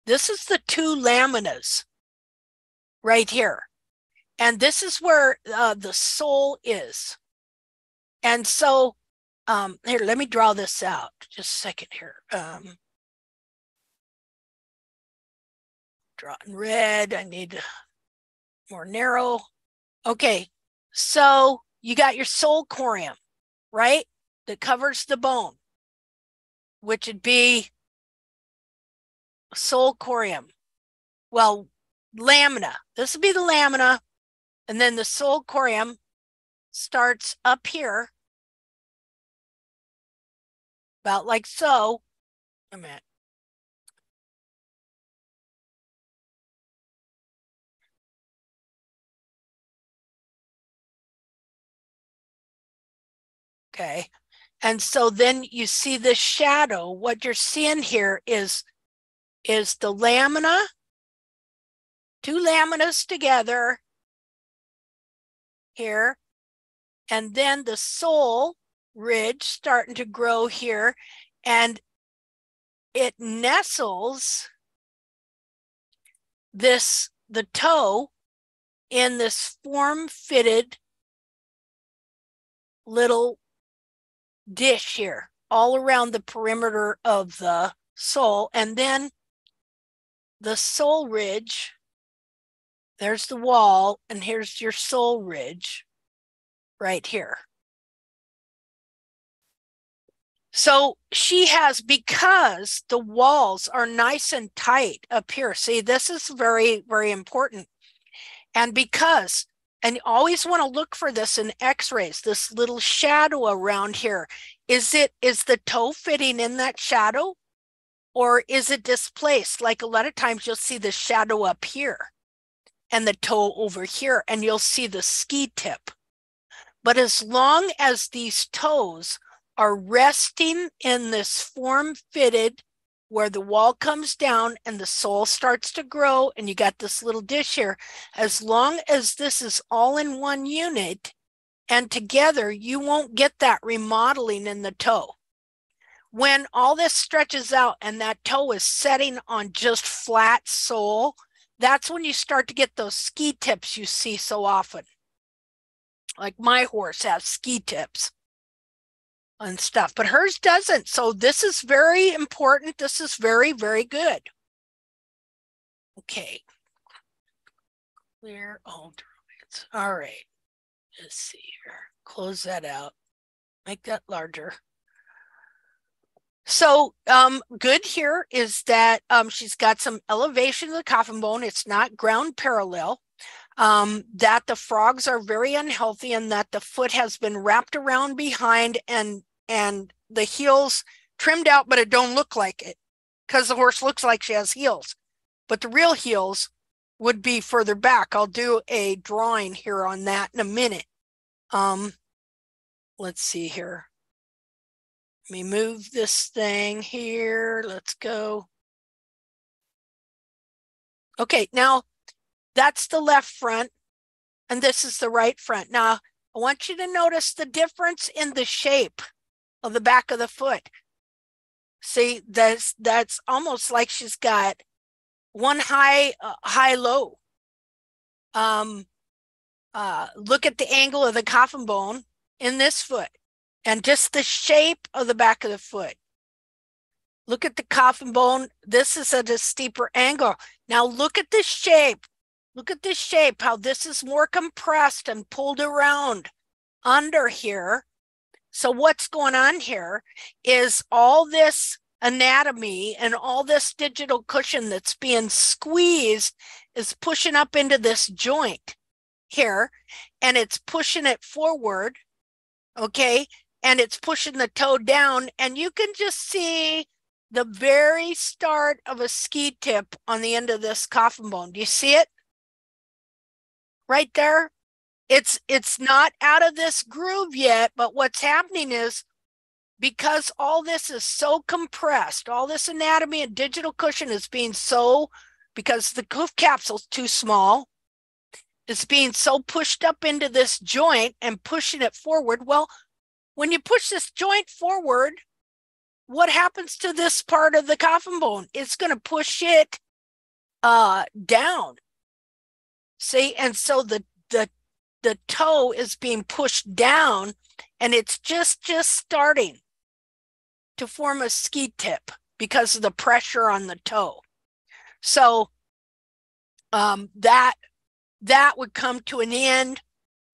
This is the two laminas right here. And this is where uh, the sole is. And so um, here, let me draw this out just a second here. Um, draw in red. I need more narrow. Okay, so you got your sole corium, right? That covers the bone, which would be sole corium. Well, lamina. This would be the lamina. And then the sole corium starts up here, about like so. Minute. Okay. And so then you see the shadow. What you're seeing here is, is the lamina two laminas together here. And then the sole ridge starting to grow here. And it nestles this, the toe in this form fitted little dish here all around the perimeter of the sole. And then the sole ridge there's the wall, and here's your sole ridge right here. So she has, because the walls are nice and tight up here. See, this is very, very important. And because, and you always want to look for this in x-rays, this little shadow around here. Is it, is the toe fitting in that shadow? Or is it displaced? Like a lot of times you'll see the shadow up here and the toe over here, and you'll see the ski tip. But as long as these toes are resting in this form fitted where the wall comes down and the sole starts to grow and you got this little dish here, as long as this is all in one unit and together, you won't get that remodeling in the toe. When all this stretches out and that toe is setting on just flat sole, that's when you start to get those ski tips you see so often. Like my horse has ski tips and stuff, but hers doesn't. So this is very important. This is very, very good. Okay. Clear all droids. All right. Let's see here. Close that out. Make that larger. So um, good here is that um, she's got some elevation of the coffin bone. It's not ground parallel. Um, that the frogs are very unhealthy and that the foot has been wrapped around behind and and the heels trimmed out, but it don't look like it. because the horse looks like she has heels, but the real heels would be further back. I'll do a drawing here on that in a minute. Um, let's see here. Let me move this thing here. Let's go. Okay, now that's the left front and this is the right front. Now, I want you to notice the difference in the shape of the back of the foot. See, that's that's almost like she's got one high, uh, high, low. Um, uh, look at the angle of the coffin bone in this foot and just the shape of the back of the foot. Look at the coffin bone. This is at a steeper angle. Now look at the shape. Look at this shape, how this is more compressed and pulled around under here. So what's going on here is all this anatomy and all this digital cushion that's being squeezed is pushing up into this joint here and it's pushing it forward okay? And it's pushing the toe down and you can just see the very start of a ski tip on the end of this coffin bone. Do you see it? Right there it's it's not out of this groove yet but what's happening is because all this is so compressed, all this anatomy and digital cushion is being so, because the hoof capsule's too small, it's being so pushed up into this joint and pushing it forward. Well, when you push this joint forward, what happens to this part of the coffin bone? It's going to push it uh, down. See, and so the the the toe is being pushed down, and it's just just starting to form a ski tip because of the pressure on the toe. So um, that that would come to an end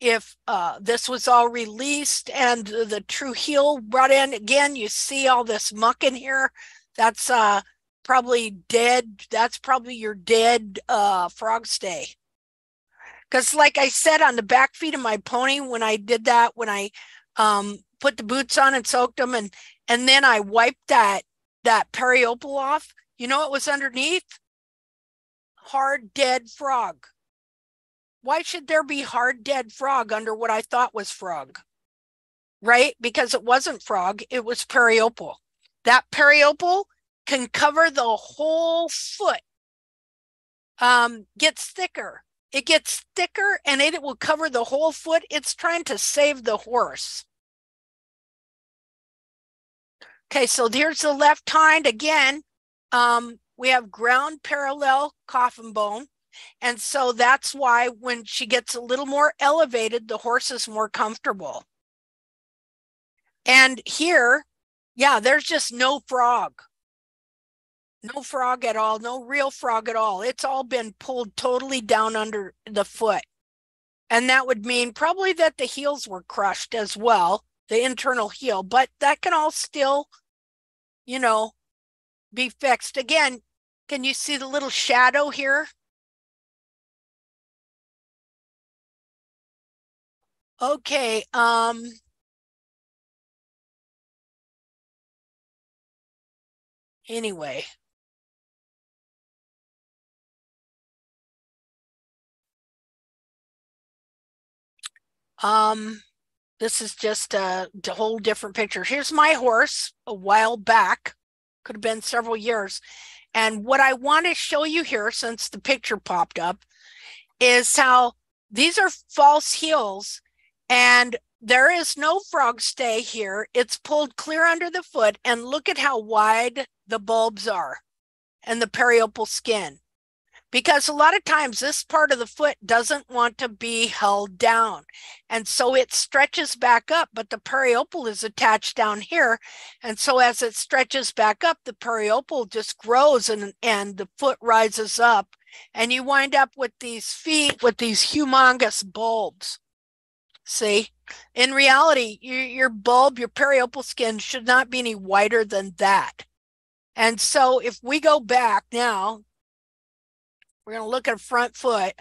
if uh, this was all released and the true heel brought in. Again, you see all this muck in here. That's uh, probably dead. That's probably your dead uh, frog stay. Because, like I said, on the back feet of my pony, when I did that, when I um, put the boots on and soaked them and and then I wiped that that periople off. You know what was underneath? Hard dead frog. Why should there be hard dead frog under what I thought was frog? Right? Because it wasn't frog, it was periople. That periople can cover the whole foot. Um, gets thicker. It gets thicker and it will cover the whole foot. It's trying to save the horse. Okay, so there's the left hind again. Um, we have ground parallel coffin bone. And so that's why when she gets a little more elevated, the horse is more comfortable. And here, yeah, there's just no frog. No frog at all, no real frog at all. It's all been pulled totally down under the foot. And that would mean probably that the heels were crushed as well the internal heel, but that can all still, you know, be fixed. Again, can you see the little shadow here? Okay, um, anyway. Um, this is just a, a whole different picture. Here's my horse a while back, could have been several years. And what I want to show you here, since the picture popped up, is how these are false heels and there is no frog stay here. It's pulled clear under the foot and look at how wide the bulbs are and the periople skin because a lot of times this part of the foot doesn't want to be held down. And so it stretches back up, but the periople is attached down here. And so as it stretches back up, the periople just grows and, and the foot rises up. And you wind up with these feet with these humongous bulbs. See, in reality, your, your bulb, your periople skin should not be any wider than that. And so if we go back now we're going to look at front foot.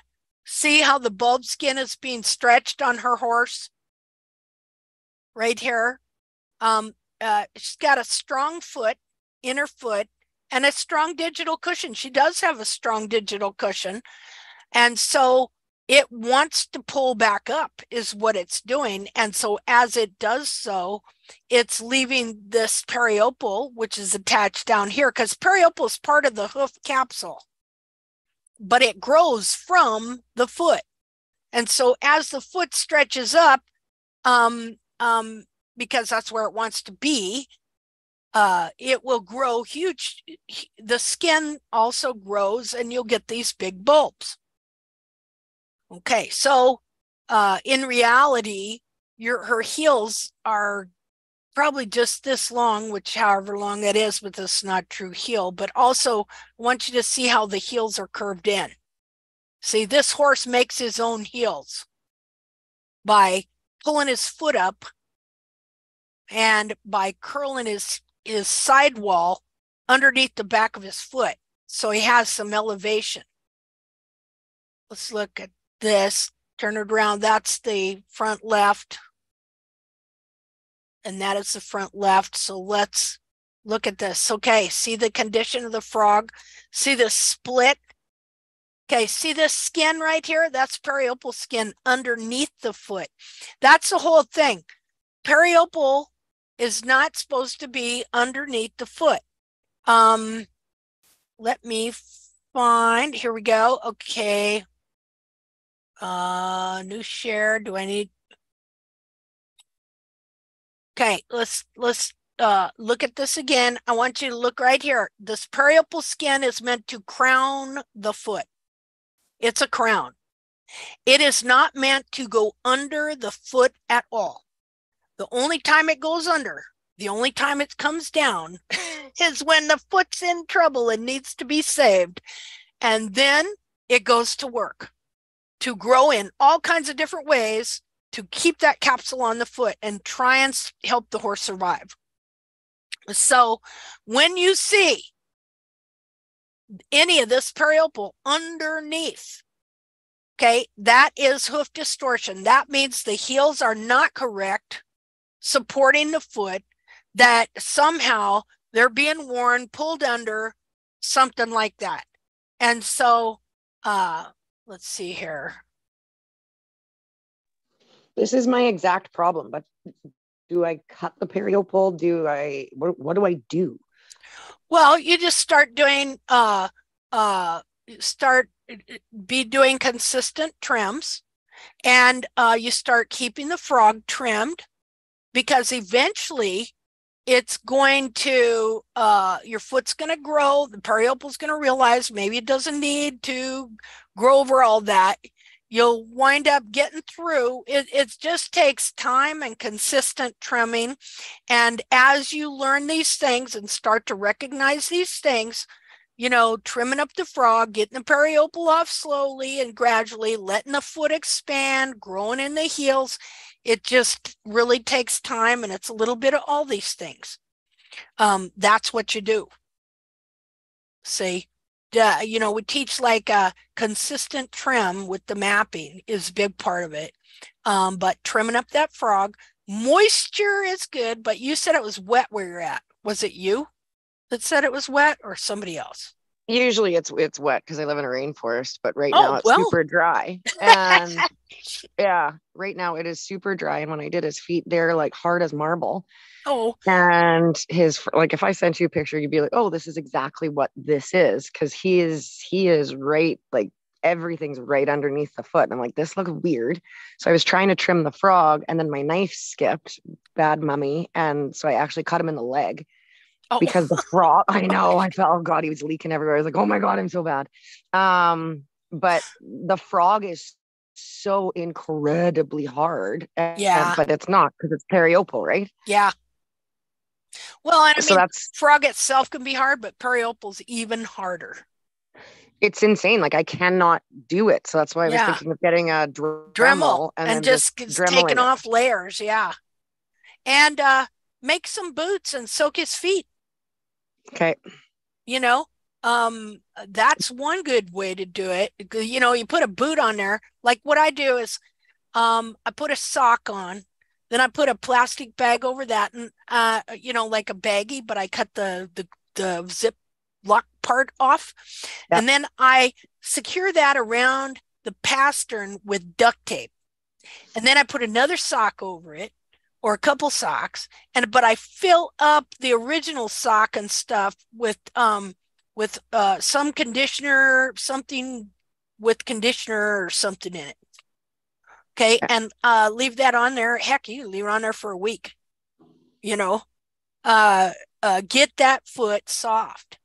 See how the bulb skin is being stretched on her horse? Right here. Um, uh, she's got a strong foot, inner foot, and a strong digital cushion. She does have a strong digital cushion. And so it wants to pull back up, is what it's doing. And so as it does so, it's leaving this periople, which is attached down here, because periople is part of the hoof capsule, but it grows from the foot. And so as the foot stretches up, um, um, because that's where it wants to be, uh, it will grow huge. The skin also grows, and you'll get these big bulbs. Okay, so uh, in reality, your her heels are probably just this long, which however long that is, but this is not true heel. But also, want you to see how the heels are curved in. See, this horse makes his own heels by pulling his foot up and by curling his his sidewall underneath the back of his foot. So he has some elevation. Let's look at this, turn it around. That's the front left. And that is the front left. So let's look at this. Okay, see the condition of the frog. See the split. Okay, see this skin right here? That's periople skin underneath the foot. That's the whole thing. Periople is not supposed to be underneath the foot. Um, let me find, here we go. Okay. Uh, new share, do I need? Okay, let's, let's uh, look at this again. I want you to look right here. This periople skin is meant to crown the foot. It's a crown. It is not meant to go under the foot at all. The only time it goes under, the only time it comes down *laughs* is when the foot's in trouble and needs to be saved. And then it goes to work to grow in all kinds of different ways to keep that capsule on the foot and try and help the horse survive. So when you see any of this periople underneath, okay, that is hoof distortion. That means the heels are not correct supporting the foot that somehow they're being worn, pulled under, something like that. And so, uh, let's see here. This is my exact problem, but do I cut the periople? Do I, what, what do I do? Well, you just start doing, uh, uh, start be doing consistent trims and uh, you start keeping the frog trimmed because eventually it's going to uh, your foot's going to grow the periople's going to realize maybe it doesn't need to grow over all that you'll wind up getting through it, it just takes time and consistent trimming and as you learn these things and start to recognize these things you know, trimming up the frog, getting the periople off slowly and gradually, letting the foot expand, growing in the heels. It just really takes time and it's a little bit of all these things. Um, that's what you do. See, uh, you know, we teach like a consistent trim with the mapping is a big part of it. Um, but trimming up that frog, moisture is good, but you said it was wet where you're at. Was it you? that said it was wet or somebody else? Usually it's it's wet because I live in a rainforest, but right oh, now it's well. super dry. *laughs* And yeah, right now it is super dry. And when I did his feet, they're like hard as marble. Oh. And his like if I sent you a picture, you'd be like, oh, this is exactly what this is. Cause he is he is right like everything's right underneath the foot. And I'm like, this looks weird. So I was trying to trim the frog and then my knife skipped, bad mummy. And so I actually cut him in the leg oh. because the *laughs* frog, I know, I felt, oh God, he was leaking everywhere. I was like, oh my God, I'm so bad. Um, but the frog is so incredibly hard. And, yeah. but it's not because it's periople, right? Yeah. Well, and I so mean, that's frog itself can be hard, but periople's even harder. It's insane. Like I cannot do it. So that's why I was yeah. thinking of getting a Dremel, Dremel and, and just, just taking off layers. Yeah. And uh, make some boots and soak his feet. Okay. You know, um, that's one good way to do it. You know, you put a boot on there. Like what I do is, um, I put a sock on, then I put a plastic bag over that, and uh, you know, like a baggie, but I cut the the the zip lock part off. Yep. And then I secure that around the pastern with duct tape. And then I put another sock over it or a couple socks and but I fill up the original sock and stuff with um with uh some conditioner, something with conditioner or something in it. Okay, and uh leave that on there. Heck, you leave it on there for a week. You know, uh, uh get that foot soft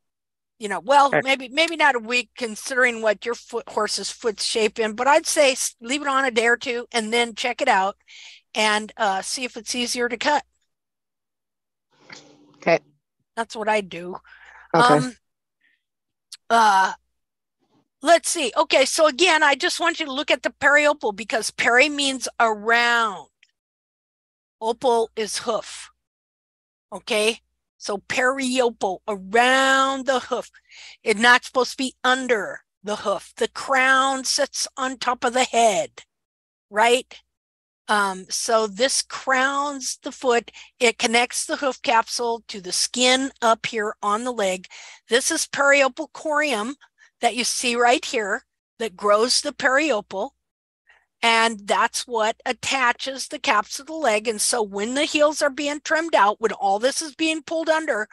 you know well maybe maybe not a week considering what your foot horse's foot's shape in but i'd say leave it on a day or two and then check it out and uh, see if it's easier to cut okay that's what i do okay. um uh let's see okay so again i just want you to look at the periople because peri means around opal is hoof okay so periople around the hoof. It's not supposed to be under the hoof. The crown sits on top of the head, right? Um, so this crowns the foot. It connects the hoof capsule to the skin up here on the leg. This is periople corium that you see right here that grows the periople and that's what attaches the capsule to the leg. And so when the heels are being trimmed out, when all this is being pulled under,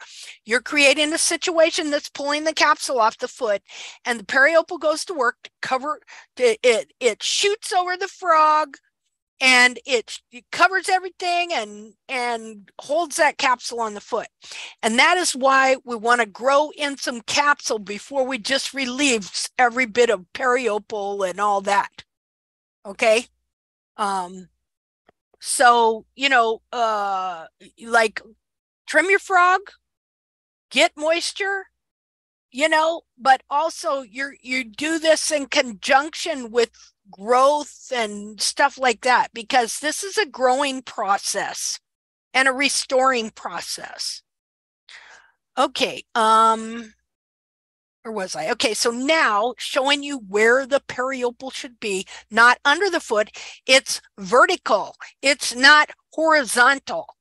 you're creating a situation that's pulling the capsule off the foot, and the periople goes to work to cover it. It, it shoots over the frog, and it, it covers everything and and holds that capsule on the foot. And that is why we want to grow in some capsule before we just relieve every bit of periople and all that okay um so you know uh like trim your frog get moisture you know but also you're you do this in conjunction with growth and stuff like that because this is a growing process and a restoring process okay um or was I? Okay, so now showing you where the periople should be, not under the foot, it's vertical, it's not horizontal.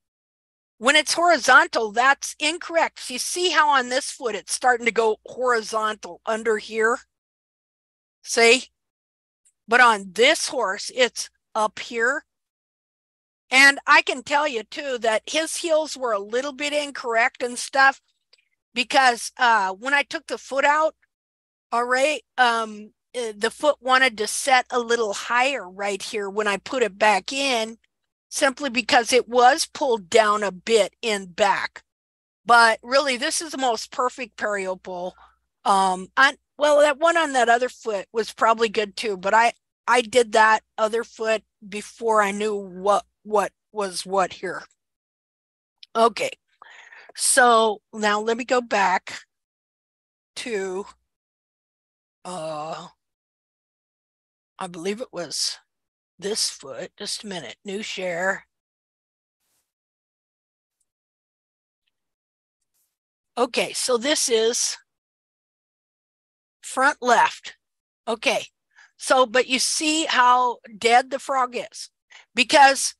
When it's horizontal, that's incorrect. You see how on this foot it's starting to go horizontal under here? See? But on this horse, it's up here. And I can tell you too that his heels were a little bit incorrect and stuff because uh, when I took the foot out, all right, um, eh, the foot wanted to set a little higher right here when I put it back in, simply because it was pulled down a bit in back. But really, this is the most perfect periople. Um, on, well, that one on that other foot was probably good too, but I I did that other foot before I knew what what was what here. Okay. So now let me go back to, uh, I believe it was this foot. Just a minute. New share. Okay, so this is front left. Okay, so but you see how dead the frog is because,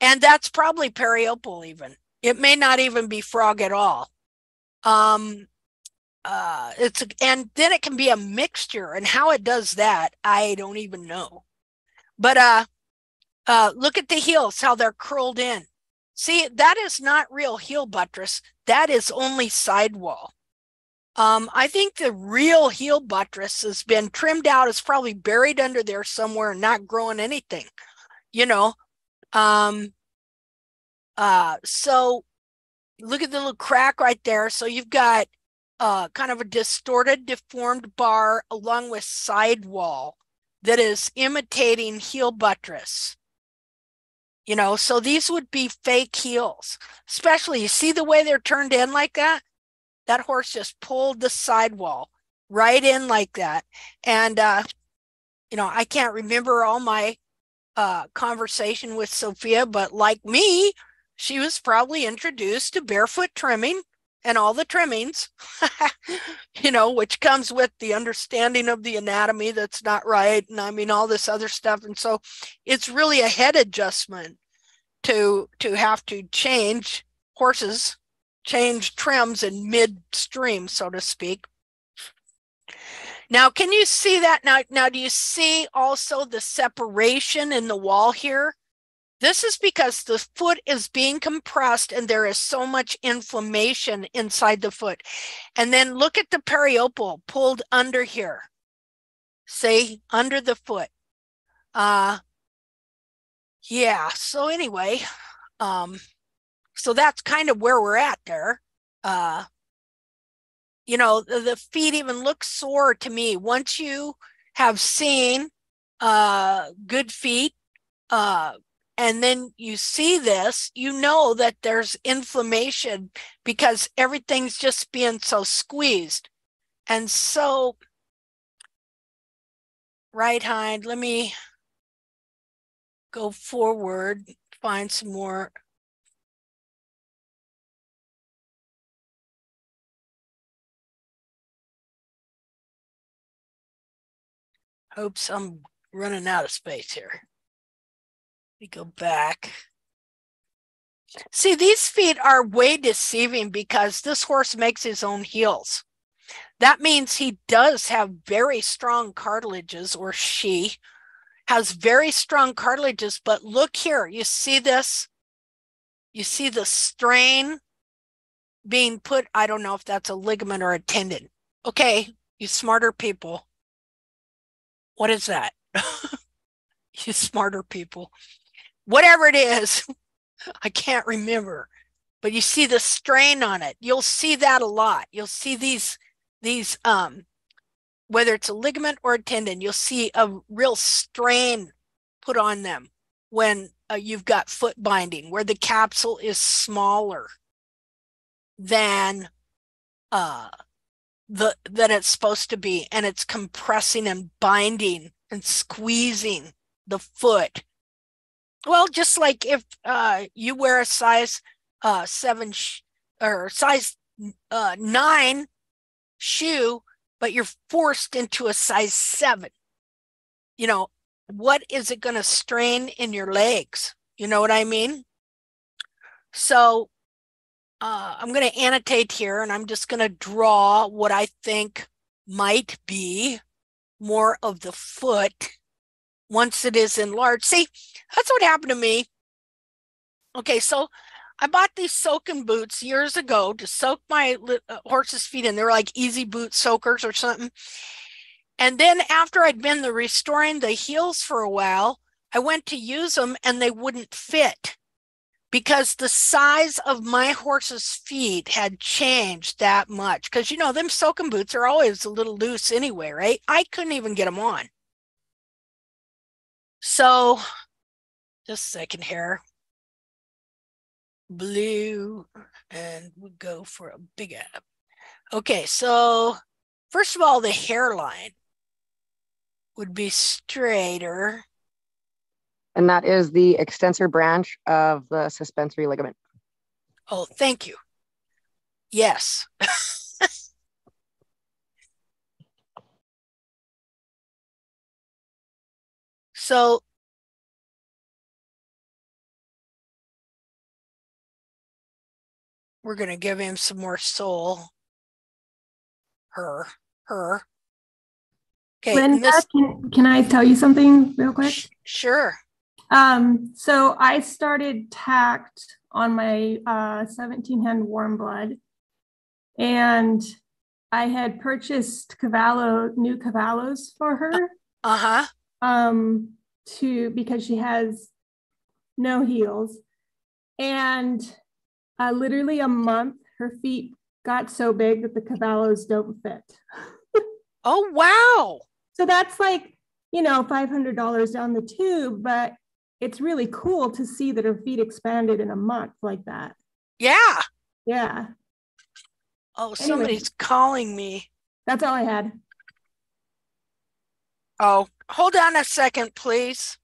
and that's probably periople even. It may not even be frog at all. Um, uh, it's a, and then it can be a mixture, and how it does that, I don't even know. But uh, uh, look at the heels, how they're curled in. See, that is not real heel buttress. That is only sidewall. Um, I think the real heel buttress has been trimmed out. It's probably buried under there somewhere, not growing anything. You know, um, uh, so look at the little crack right there. So you've got uh, kind of a distorted, deformed bar along with sidewall that is imitating heel buttress. You know, so these would be fake heels, especially you see the way they're turned in like that. That horse just pulled the sidewall right in like that. And, uh, you know, I can't remember all my uh, conversation with Sophia, but like me, she was probably introduced to barefoot trimming and all the trimmings, *laughs* you know, which comes with the understanding of the anatomy that's not right. And I mean, all this other stuff. And so it's really a head adjustment to to have to change horses change trims in midstream, so to speak. Now, can you see that? Now, now, do you see also the separation in the wall here? This is because the foot is being compressed and there is so much inflammation inside the foot. And then look at the periople pulled under here. Say under the foot. Uh yeah, so anyway, um so that's kind of where we're at there. Uh you know, the, the feet even look sore to me once you have seen uh good feet uh and then you see this, you know that there's inflammation because everything's just being so squeezed. And so, right hind, let me go forward, find some more. Oops, I'm running out of space here Let me go back. See, these feet are way deceiving because this horse makes his own heels. That means he does have very strong cartilages, or she has very strong cartilages. But look here, you see this? You see the strain being put. I don't know if that's a ligament or a tendon. Okay, you smarter people. What is that? *laughs* you smarter people whatever it is, *laughs* I can't remember. But you see the strain on it. You'll see that a lot. You'll see these these um whether it's a ligament or a tendon, you'll see a real strain put on them when uh, you've got foot binding where the capsule is smaller than uh the that it's supposed to be and it's compressing and binding and squeezing the foot well, just like if uh, you wear a size uh, seven sh- or size uh, nine shoe, but you're forced into a size seven, you know, what is it going to strain in your legs? You know what I mean? So uh, I'm going to annotate here and I'm just going to draw what I think might be more of the foot once it is enlarged. See, that's what happened to me. Okay, so I bought these soaking boots years ago to soak my uh, horse's feet in. They were like easy boot soakers or something. And then after I'd been the restoring the heels for a while, I went to use them and they wouldn't fit because the size of my horse's feet had changed that much. Because you know, them soaking boots are always a little loose anyway, right? I couldn't even get them on. So just a second here. Blue, and we go for a big app. Okay, so first of all, the hairline would be straighter. And that is the extensor branch of the suspensory ligament. Oh, thank you. Yes. *laughs* so we're going to give him some more sole. Her, her. Okay. Linda, this... can, can I tell you something real quick? Sure. Um, so I started TACT on my uh, 17 hand warm blood, and I had purchased cavallo new cavallos for her. Uh huh. Um, to because she has no heels, and uh, literally a month, her feet got so big that the cavallos don't fit. *laughs* oh, wow. So that's like, you know, $500 down the tube, but it's really cool to see that her feet expanded in a month like that. Yeah. Yeah. Oh, anyway, somebody's calling me. That's all I had. Oh, hold on a second, please.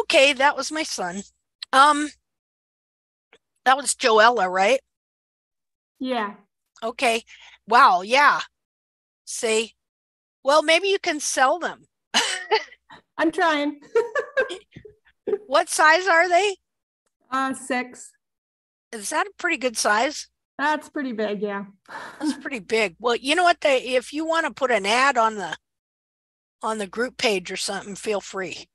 Okay, that was my son. Um, that was Joella, right? Yeah. Okay. Wow. Yeah. See, well, maybe you can sell them. *laughs* I'm trying. *laughs* what size are they? Uh, six. Is that a pretty good size? That's pretty big. Yeah. That's *laughs* pretty big. Well, you know what? They, if you want to put an ad on the on the group page or something, feel free.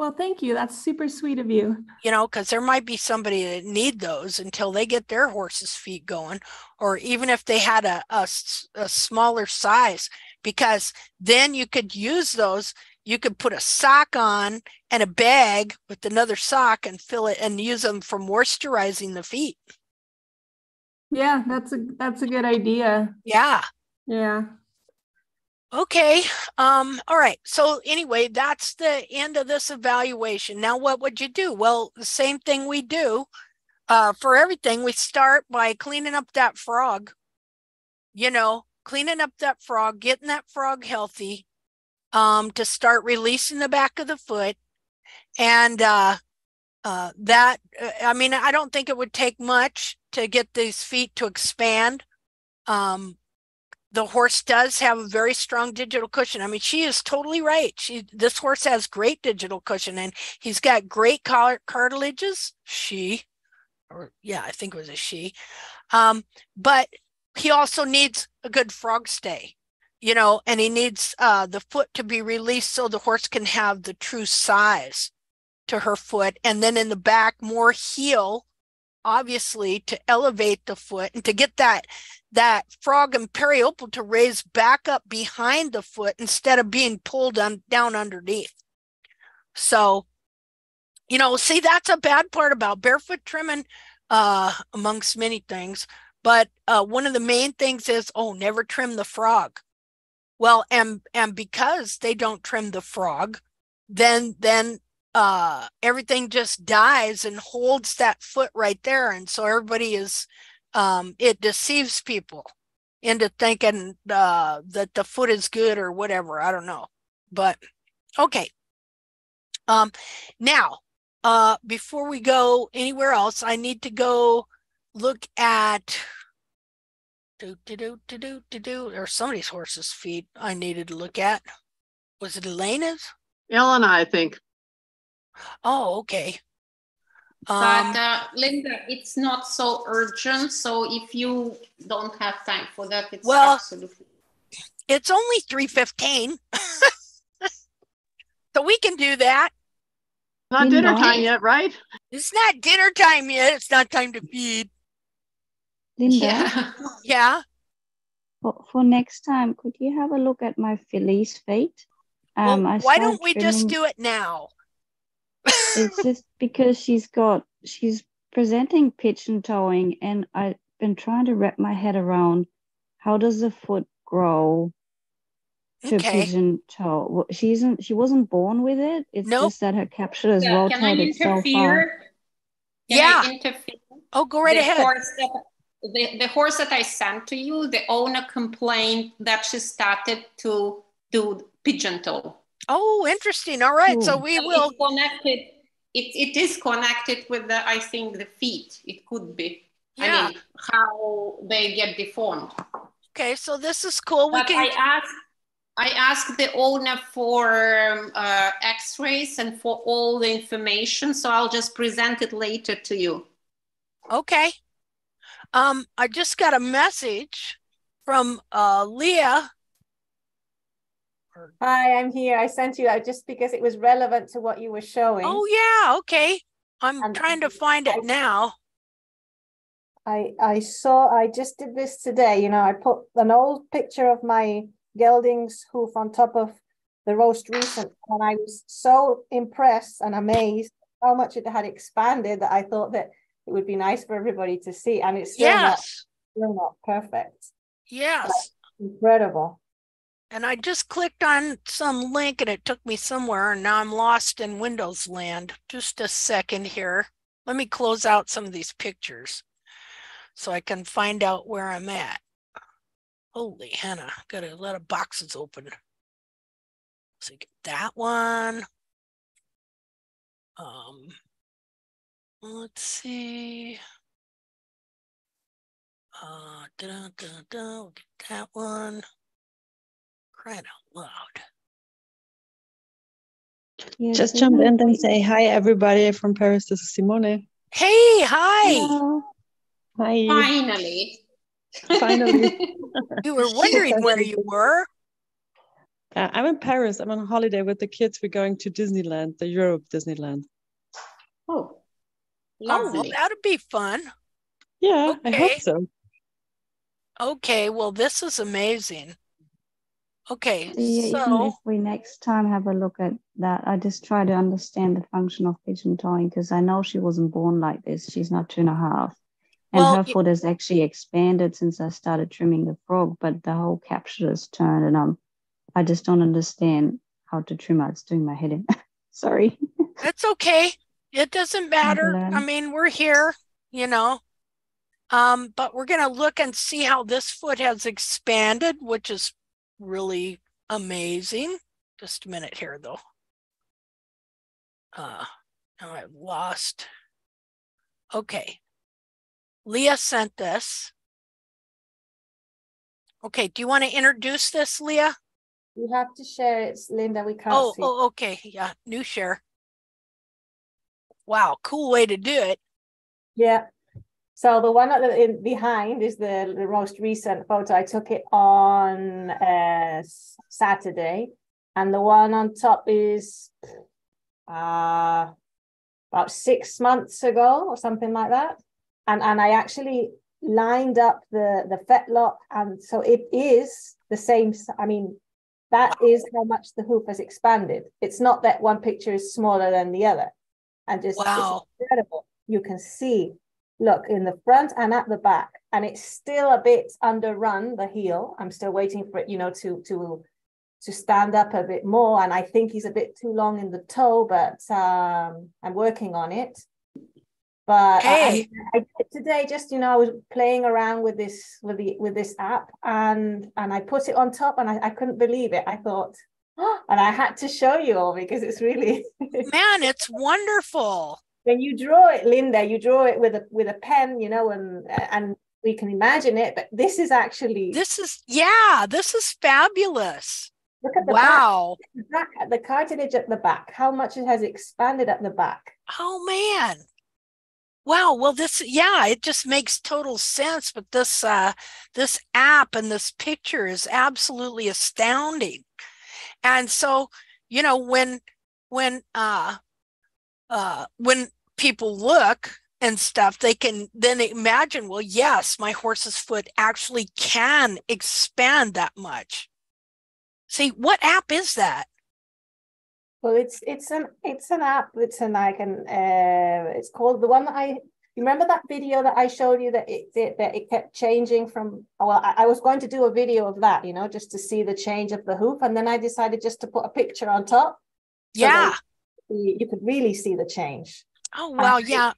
Well, thank you. That's super sweet of you. You know, because there might be somebody that need those until they get their horse's feet going, or even if they had a, a, a smaller size, because then you could use those. You could put a sock on and a bag with another sock and fill it and use them for moisturizing the feet. Yeah, that's a that's a good idea. Yeah. Yeah. Okay. Um, all right. So anyway, that's the end of this evaluation. Now what would you do? Well, the same thing we do uh, for everything. We start by cleaning up that frog, you know, cleaning up that frog, getting that frog healthy, um, to start releasing the back of the foot. And uh, uh, that, uh, I mean, I don't think it would take much to get these feet to expand. Um, the horse does have a very strong digital cushion. I mean, she is totally right. She this horse has great digital cushion and he's got great cartilages. She, or yeah, I think it was a she. Um, but he also needs a good frog stay, you know, and he needs uh, the foot to be released so the horse can have the true size to her foot, and then in the back more heel obviously to elevate the foot and to get that that frog and periople to raise back up behind the foot instead of being pulled on, down underneath. So, you know, see, that's a bad part about barefoot trimming, uh, amongst many things. But uh, one of the main things is, oh, never trim the frog. Well, and and because they don't trim the frog, then then uh everything just dies and holds that foot right there and so everybody is um it deceives people into thinking uh that the foot is good or whatever i don't know but okay. Um now uh before we go anywhere else i need to go look at do do do do do do do or somebody's horse's feet i needed to look at. Was it elena's? Ellen i think Oh, okay. Um, but uh, Linda, it's not so urgent. So if you don't have time for that, it's well, absolutely. It's only three fifteen, *laughs* so we can do that. Not dinner time yet, right? It's not dinner time yet. It's not time to feed. Linda. Yeah. yeah. For, for next time, could you have a look at my filly's feet? Um, well, why don't we trimming... just do it now? It's just because she's got she's presenting pigeon toeing and I've been trying to wrap my head around how does the foot grow to okay. pigeon toe. She isn't she wasn't born with it. It's nope. just that her capsule is yeah, rotated so far. Can yeah. Oh, go right the ahead. Horse that, the, the horse that I sent to you, the owner complained that she started to do pigeon toe. Oh, interesting. All right. Ooh. So we will connected. It, it is connected with the, I think, the feet. It could be. Yeah. I mean, how they get deformed. Okay, so this is cool. But we can. I asked, I asked the owner for uh, X-rays and for all the information, so I'll just present it later to you. Okay. Um, I just got a message from uh, Leah Hi, I'm here. I sent you out just because it was relevant to what you were showing. Oh yeah, okay. I'm and trying to find it I, now. I I saw I just did this today. You know, I put an old picture of my gelding's hoof on top of the most recent, and I was so impressed and amazed how much it had expanded that I thought that it would be nice for everybody to see. And it's still yes. not still not perfect. Yes. incredible and I just clicked on some link and it took me somewhere and now I'm lost in Windows land. Just a second here. Let me close out some of these pictures so I can find out where I'm at. Holy henna, got a lot of boxes open. So get that one. Um, let's see. Uh, da, da, da, get that one. Crying out loud. Yes, Just jump have- in and say hi, everybody from Paris. This is Simone. Hey, hi. Hello. Hi. Finally. Finally. *laughs* You were wondering where you were. Uh, I'm in Paris. I'm on holiday with the kids. We're going to Disneyland, the Europe Disneyland. Oh, Oh, well, that'd be fun. Yeah, I hope so. Okay, well, this is amazing. Okay, Yeah, so if we next time have a look at that, I just try to understand the function of pigeon toeing because I know she wasn't born like this. She's not two and a half. And Well, her foot has actually expanded since I started trimming the frog, but the whole capsule is turned and um I just don't understand how to trim it. It's doing my head in. *laughs* Sorry. That's okay. It doesn't matter. I learn. mean, we're here, you know. Um, but we're gonna look and see how this foot has expanded, which is really amazing. Just a minute here though. Uh now I've lost. Okay. Leah sent this. Okay, do you want to introduce this, Leah? You have to share it, Linda. We can't Oh, see. oh, okay. Yeah, new share. Wow, cool way to do it. Yeah. So the one at the in behind is the, the most recent photo. I took it on uh, Saturday, and the one on top is uh, about six months ago or something like that. And and I actually lined up the the fetlock, and so it is the same. I mean, that is how much the hoop has expanded. It's not that one picture is smaller than the other, and just it's Wow. incredible. You can see look in the front and at the back and it's still a bit underrun the heel. I'm still waiting for it you know to to to stand up a bit more and i think he's a bit too long in the toe but um i'm working on it. But I- I, I, today just you know i was playing around with this with the with this app and and i put it on top and i, I couldn't believe it. I thought oh, *gasps* and i had to show you all because it's really Man, it's wonderful. When you draw it linda you draw it with a with a pen you know and and we can imagine it but this is actually This is yeah, this is fabulous. look at the Wow. back, the back the cartilage at the back how much it has expanded at the back Oh man. Wow, well this yeah, it just makes total sense, but this uh this app and this picture is absolutely astounding. And so, you know, when when uh uh when people look and stuff, they can then imagine, well, yes, my horse's foot actually can expand that much. See, what app is that? well it's it's an it's an app it's an like an uh it's called the one that i you remember that video that i showed you that it, it that it kept changing from well I, I was going to do a video of that you know just to see the change of the hoop and then i decided just to put a picture on top so Yeah. That you, could really see the change Oh, And wow, it- yeah.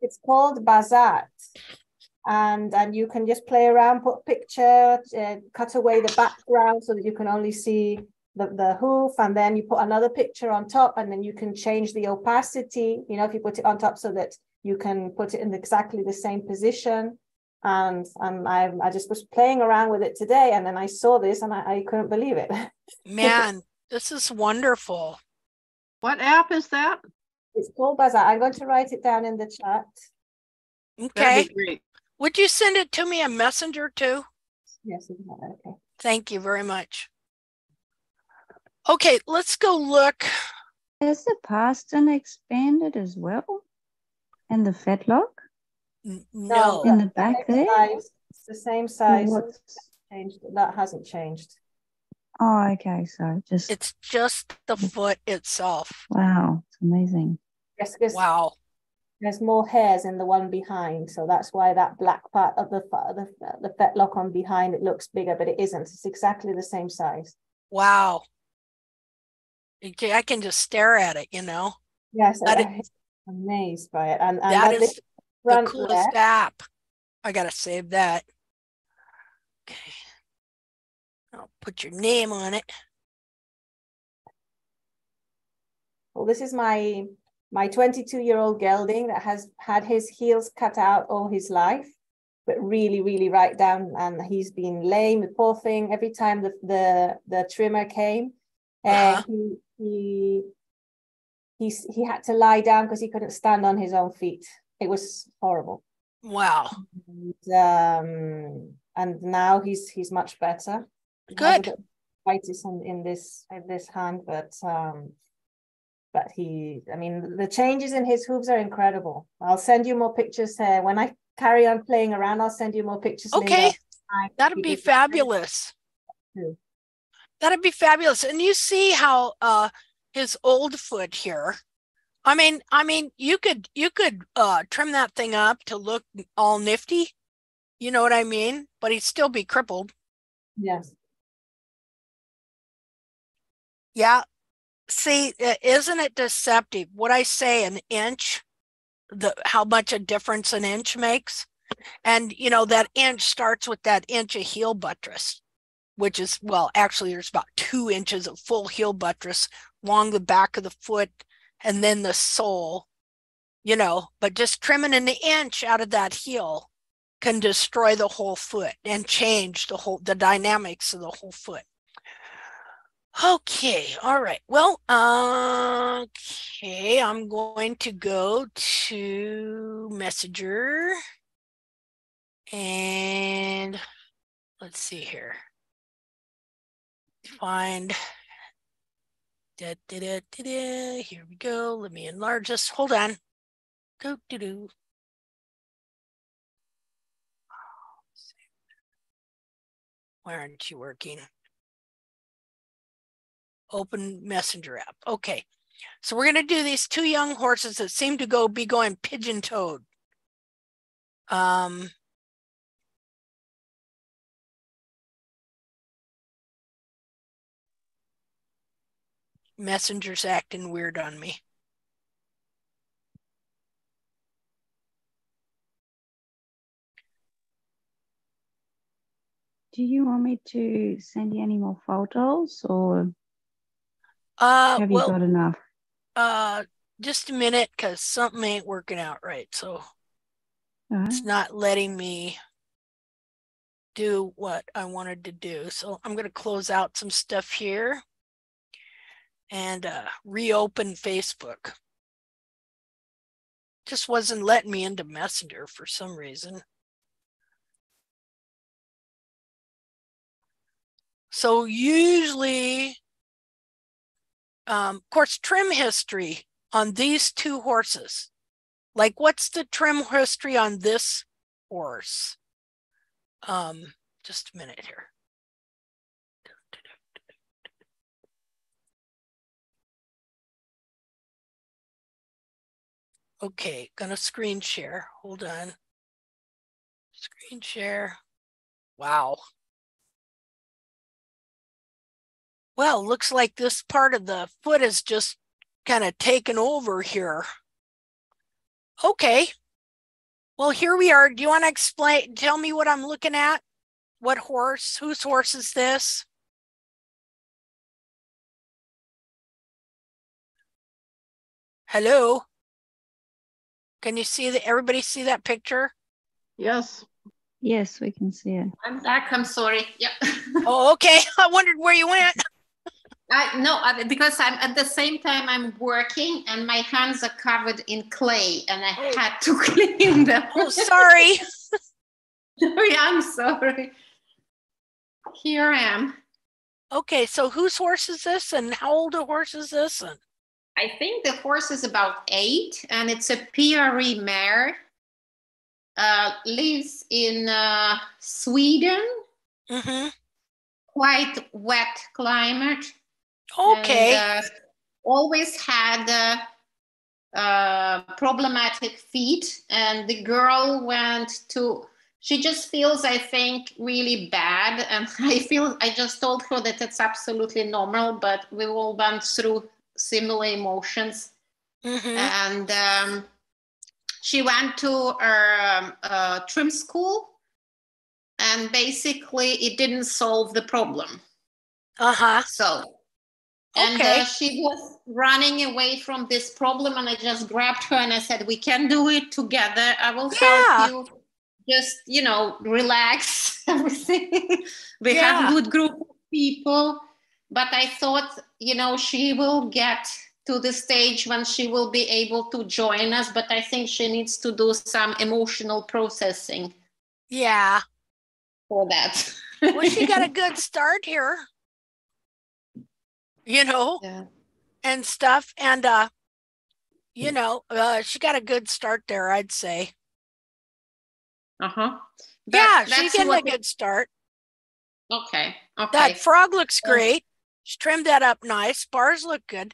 it's called Bazaart. And and you can just play around, put a picture, uh, cut away the background so that you can only see the, the hoof, and then you put another picture on top, and then you can change the opacity. You know, if you put it on top so that you can put it in exactly the same position. And and I I just was playing around with it today, and then I saw this, and I, I couldn't believe it. *laughs* Man, this is wonderful. What app is that? It's called Bazaart. I'm going to write it down in the chat. Okay. That'd be great. Would you send it to me a messenger too? Yes, okay. Thank you very much. Okay, let's go look. Has the pastern expanded as well? And the fetlock? No. In the back same there? size. It's the same size. what's- Changed. That hasn't changed. Oh, okay. So just It's just the mm. foot itself. wow, it's amazing. Yes, Wow. there's more hairs in the one behind, so that's why that black part of the fa- the, the fetlock on behind it looks bigger, but it isn't. It's exactly the same size. Wow. Okay, I can just stare at it, you know. Yes, That I'm *laughs* amazed by it. And, and That that is the coolest left, app. I gotta save that. Okay. Put your name on it. well, this is my my 22 year old gelding that has had his heels cut out all his life but really really right down and he's been lame the poor thing every time the the, the trimmer came. And uh, he he he he had to lie down because he couldn't stand on his own feet. It was horrible. Wow. And, um and now he's he's much better good. itis in, in this in this hand but um but he i mean the changes in his hooves are incredible. I'll send you more pictures uh, when i carry on playing around i'll send you more pictures okay. That'd be fabulous. that'd be fabulous. And you see how uh his old foot here i mean i mean you could you could uh trim that thing up to look all nifty. You know what i mean? But he'd still be crippled. Yes yeah. See isn't it deceptive? What i say an inch the how much a difference an inch makes? And you know that inch starts with that inch of heel buttress which is well actually there's about two inches of full heel buttress along the back of the foot and then the sole you know? But just trimming an inch out of that heel can destroy the whole foot and change the whole the dynamics of the whole foot Okay, all right. Well, uh, okay, I'm going to go to Messenger and let's see here. Find da, da, da, da, da. here we go. Let me enlarge this. Hold on. Go do do. Why aren't you working? Open messenger app. Okay. So we're going to do these two young horses that seem to go be going pigeon toed. Um, messenger's acting weird on me. Do you want me to send you any more photos or uh, have you got enough? Uh, just a minute, cause something ain't working out right. So right. it's not letting me do what I wanted to do. So I'm gonna close out some stuff here and uh, reopen Facebook. Just wasn't letting me into Messenger for some reason. So usually um, course, trim history on these two horses. Like, what's the trim history on this horse? Um, just a minute here. Okay, gonna screen share. Hold on. Screen share. Wow. Well, looks like this part of the foot is just kind of taken over here. Okay. Well, here we are. Do you want to explain, tell me what I'm looking at? What horse, whose horse is this? Hello? Can you see that? Everybody see that picture? Yes. Yes, we can see it. I'm back. I'm sorry. Yeah. *laughs* oh, okay. *laughs* I wondered where you went. I no, because I'm at the same time I'm working and my hands are covered in clay and I oh. had to *laughs* clean them. Oh, sorry. *laughs* sorry, I'm sorry. Here I am. Okay, so whose horse is this and how old a horse is this? And I think the horse is about eight and it's a PRE mare. Uh, lives in uh, Sweden. Mm-hmm. Quite wet climate Okay. And, uh, always had uh, uh, problematic feet, and the girl went to. She just feels, I think, really bad, *laughs* and I feel I just told her that it's absolutely normal, but we all went through similar emotions, mm-hmm. and um, she went to her um, uh, trim school, and basically it didn't solve the problem. Uh huh. So And Okay. uh, she was running away from this problem, and I just grabbed her and I said, "We can do it together. I will Yeah. help you. Just you know, relax *laughs* everything. we Yeah. have good group of people." But I thought, you know, she will get to the stage when she will be able to join us. But I think she needs to do some emotional processing Yeah. for that. Well, she got a *laughs* good start here. You know, Yeah. and stuff. And uh, you know, uh, she got a good start there, I'd say. Uh huh. yeah, she's getting a good start. Okay. Okay. That frog looks great. She trimmed that up nice. Bars look good.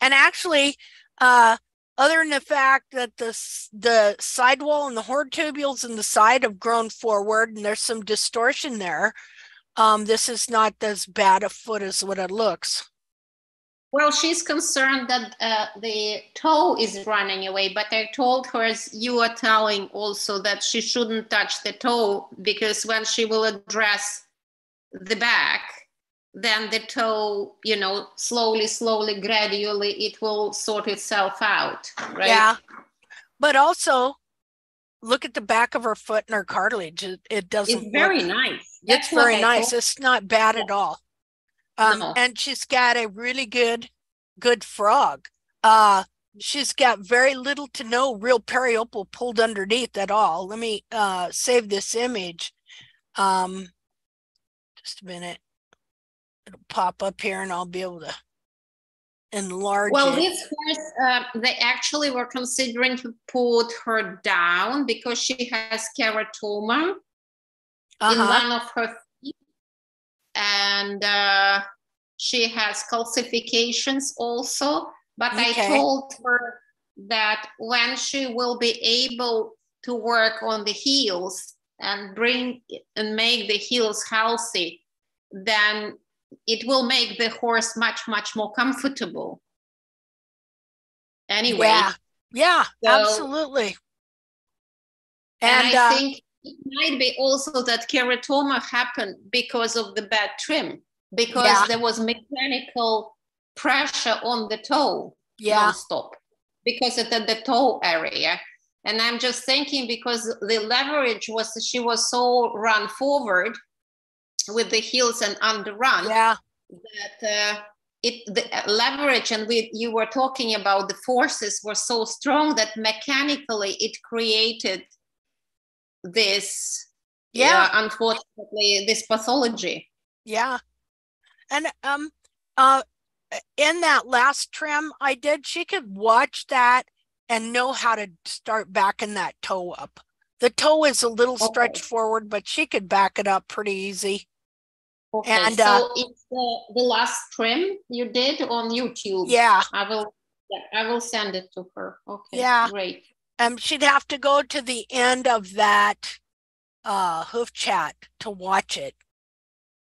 And actually, uh, other than the fact that the s- the sidewall and the horn tubules in the side have grown forward and there's some distortion there, um, this is not as bad a foot as what it looks. Well, she's concerned that uh, the toe is running away, but I told her as you are telling also that she shouldn't touch the toe because when she will address the back, then the toe, you know, slowly, slowly, gradually, it will sort itself out, right? Yeah. But also, look at the back of her foot and her cartilage. It, it doesn't. It's very look- nice. It's That's what very nice. It's not bad at all. Um, No. and she's got a really good, good frog. Uh, she's got very little to no real periople pulled underneath at all. Let me uh save this image. Um, just a minute. It'll pop up here, and I'll be able to enlarge Well, it. this horse, uh, they actually were considering to put her down because she has keratoma in Uh-huh. one of her and uh, she has calcifications also. But I told her that when she will be able to work on the heels and bring and make the heels healthy, then it will make the horse much much more comfortable. Anyway, Yeah. Yeah, So- absolutely. and, And, I uh, think it might be also that keratoma happened because of the bad trim, because Yeah. there was mechanical pressure on the toe Yeah. nonstop because of the, the toe area. And I'm just thinking because the leverage was she was so run forward with the heels and under run Yeah. that uh, it the uh, leverage and we you were talking about the forces were so strong that mechanically it created this Yeah. uh, unfortunately this pathology Yeah. And um uh in that last trim I did, she could watch that and know how to start backing that toe up. The toe is a little stretched forward, but she could back it up pretty easy. okay And so uh it's the, the last trim you did on youtube Yeah. i will yeah, i will send it to her okay Yeah. great um she'd have to go to the end of that uh hoof chat to watch it.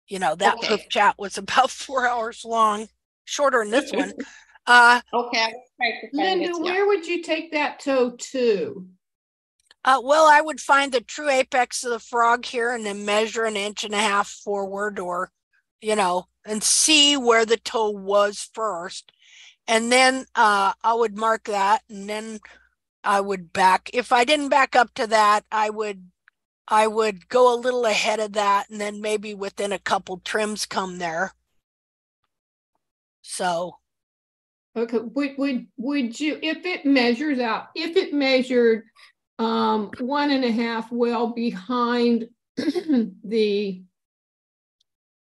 You know, that Okay. hoof chat was *laughs* about four hours long, shorter than this one. Uh okay i will try to find Linda, yeah. where would you take that toe to? Uh, well, I would find the true apex of the frog here and then measure an inch and a half forward or, you know, and see where the toe was first. And then uh, I would mark that and then I would back. If I didn't back up to that, I would I would go a little ahead of that and then maybe within a couple trims come there. So Okay, would, would, would you, if it measures out, if it measured um, one and a half well behind *clears throat* the,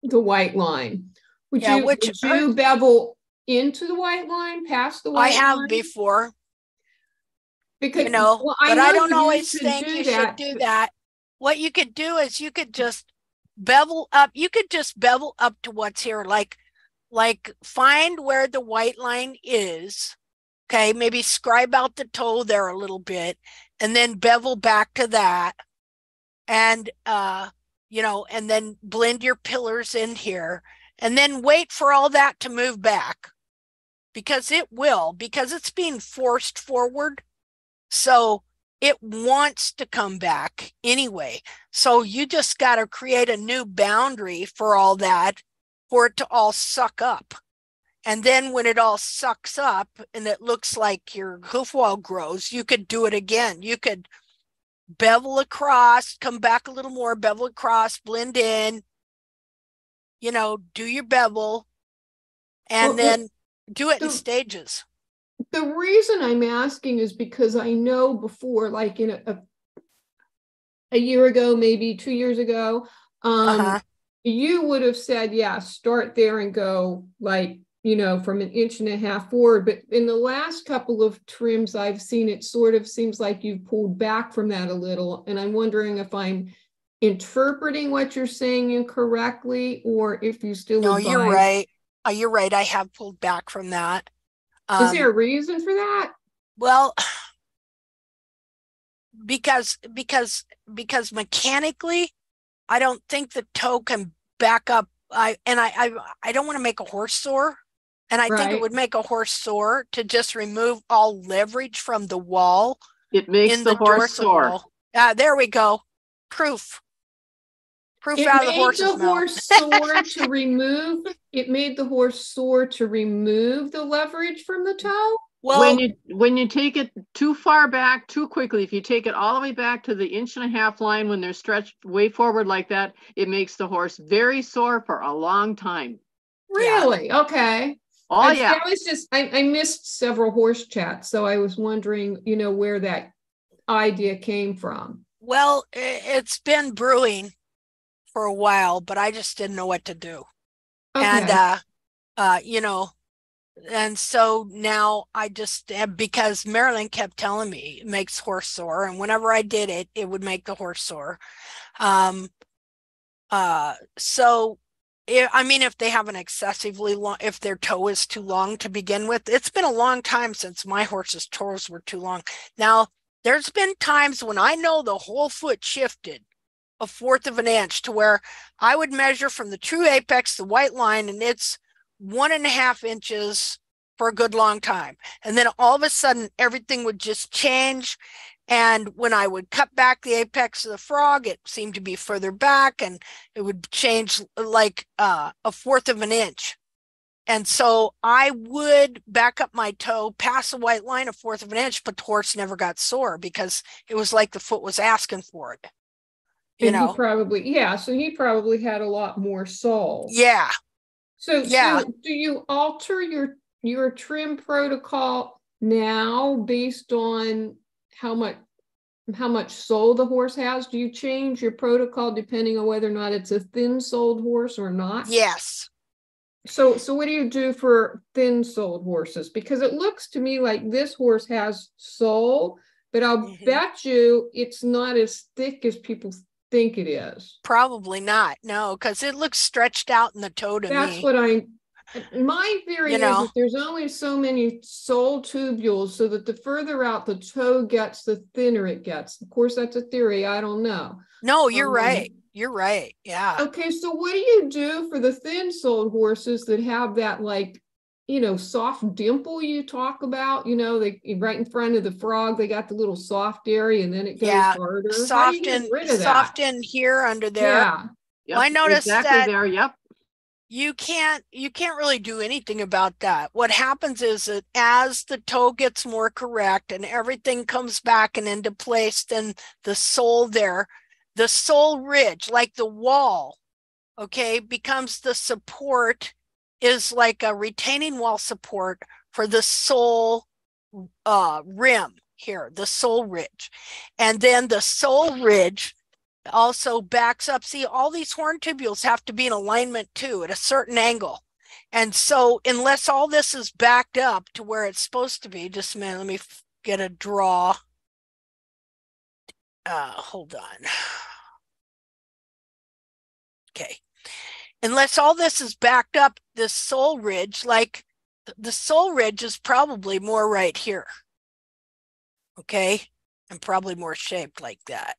the white line, would Yeah, you, which would you bevel into the white line, past the white I have line? before. Because, you know, well, but I don't always think do you that, should do that. What you could do is you could just bevel up. You could just bevel up to what's here, like, like find where the white line is. Okay, maybe scribe out the toe there a little bit, and then bevel back to that, and uh, you know, and then blend your pillars in here, and then wait for all that to move back, because it will, because it's being forced forward. So it wants to come back anyway. So you just got to create a new boundary for all that for it to all suck up. And then when it all sucks up and it looks like your hoof wall grows, you could do it again. You could bevel across, come back a little more, bevel across, blend in, you know, do your bevel, and Well, then do it in stages. The reason I'm asking is because I know before, like in a, a, year ago, maybe two years ago, um, Uh-huh. you would have said, yeah, start there and go like, you know, from an inch and a half forward. But in the last couple of trims I've seen, it sort of seems like you've pulled back from that a little. And I'm wondering if I'm interpreting what you're saying incorrectly or if you still No, you're right. Uh, you're right. I have pulled back from that. Is there a Um, reason for that? Well, *sighs* because because because mechanically, I don't think the toe can back up. I and I I, I don't want to make a horse sore, and I think it would make a horse sore to just remove all leverage from the wall. It makes in the horse dorsal sore. wall. Ah, there we go. Proof. Proof It out of the made horse's the mouth. horse sore to remove, it made the horse sore to remove the leverage from the toe? well when you when you take it too far back too quickly, if you take it all the way back to the inch and a half line when they're stretched way forward like that, it makes the horse very sore for a long time. Really? Okay. Oh, I- yeah. I was just, I, I missed several horse chats, so I was wondering, you know, where that idea came from. Well, it's been brewing for a while, but I just didn't know what to do. And uh uh you know, and so now I just because Marilyn kept telling me it makes horse sore and whenever I did it, it would make the horse sore. Um uh so I mean, if they have an excessively long, if their toe is too long to begin with, it's been a long time since my horse's toes were too long. Now, there's been times when I know the whole foot shifted a fourth of an inch to where I would measure from the true apex, the white line, and it's one and a half inches for a good long time. And then all of a sudden, everything would just change. And when I would cut back the apex of the frog, it seemed to be further back and it would change like uh, a fourth of an inch. And so I would back up my toe pass the white line a fourth of an inch, but the horse never got sore because it was like the foot was asking for it. You And he know, probably, yeah, so he probably had a lot more sole. yeah. So, Yeah. so do you alter your your trim protocol now based on how much how much sole the horse has? Do you change your protocol depending on whether or not it's a thin soled horse or not? Yes. So so what do you do for thin soled horses? Because it looks to me like this horse has sole, but I'll Mm-hmm. bet you it's not as thick as people think it is. Probably not. No, because it looks stretched out in the toe to That's me. what I, my theory You is that there's only so many sole tubules, so that the further out the toe gets, the thinner it gets. Of course, that's a theory. I don't know. No, you're Um, right. You're right. Yeah. Okay, so what do you do for the thin soled horses that have that like, you know, soft dimple you talk about? You know, they eh, right in front of the frog, they got the little soft area and then it goes Yeah. harder. How Soft get in rid that? soft in here under there. Yeah. Well, I Yep, noticed exactly that there. Yep. you can't you can't really do anything about that. What happens is that as the toe gets more correct and everything comes back and into place, then the sole there, the sole ridge, like the wall, okay, becomes the support, is like a retaining wall support for the sole uh rim here, the sole ridge. And then the sole ridge also backs up. See, all these horn tubules have to be in alignment too at a certain angle. And so, unless all this is backed up to where it's supposed to be, just a minute, let me get a draw. Uh, hold on. *sighs* Okay. Unless all this is backed up, this sole ridge, like the sole ridge is probably more right here. Okay. And probably more shaped like that.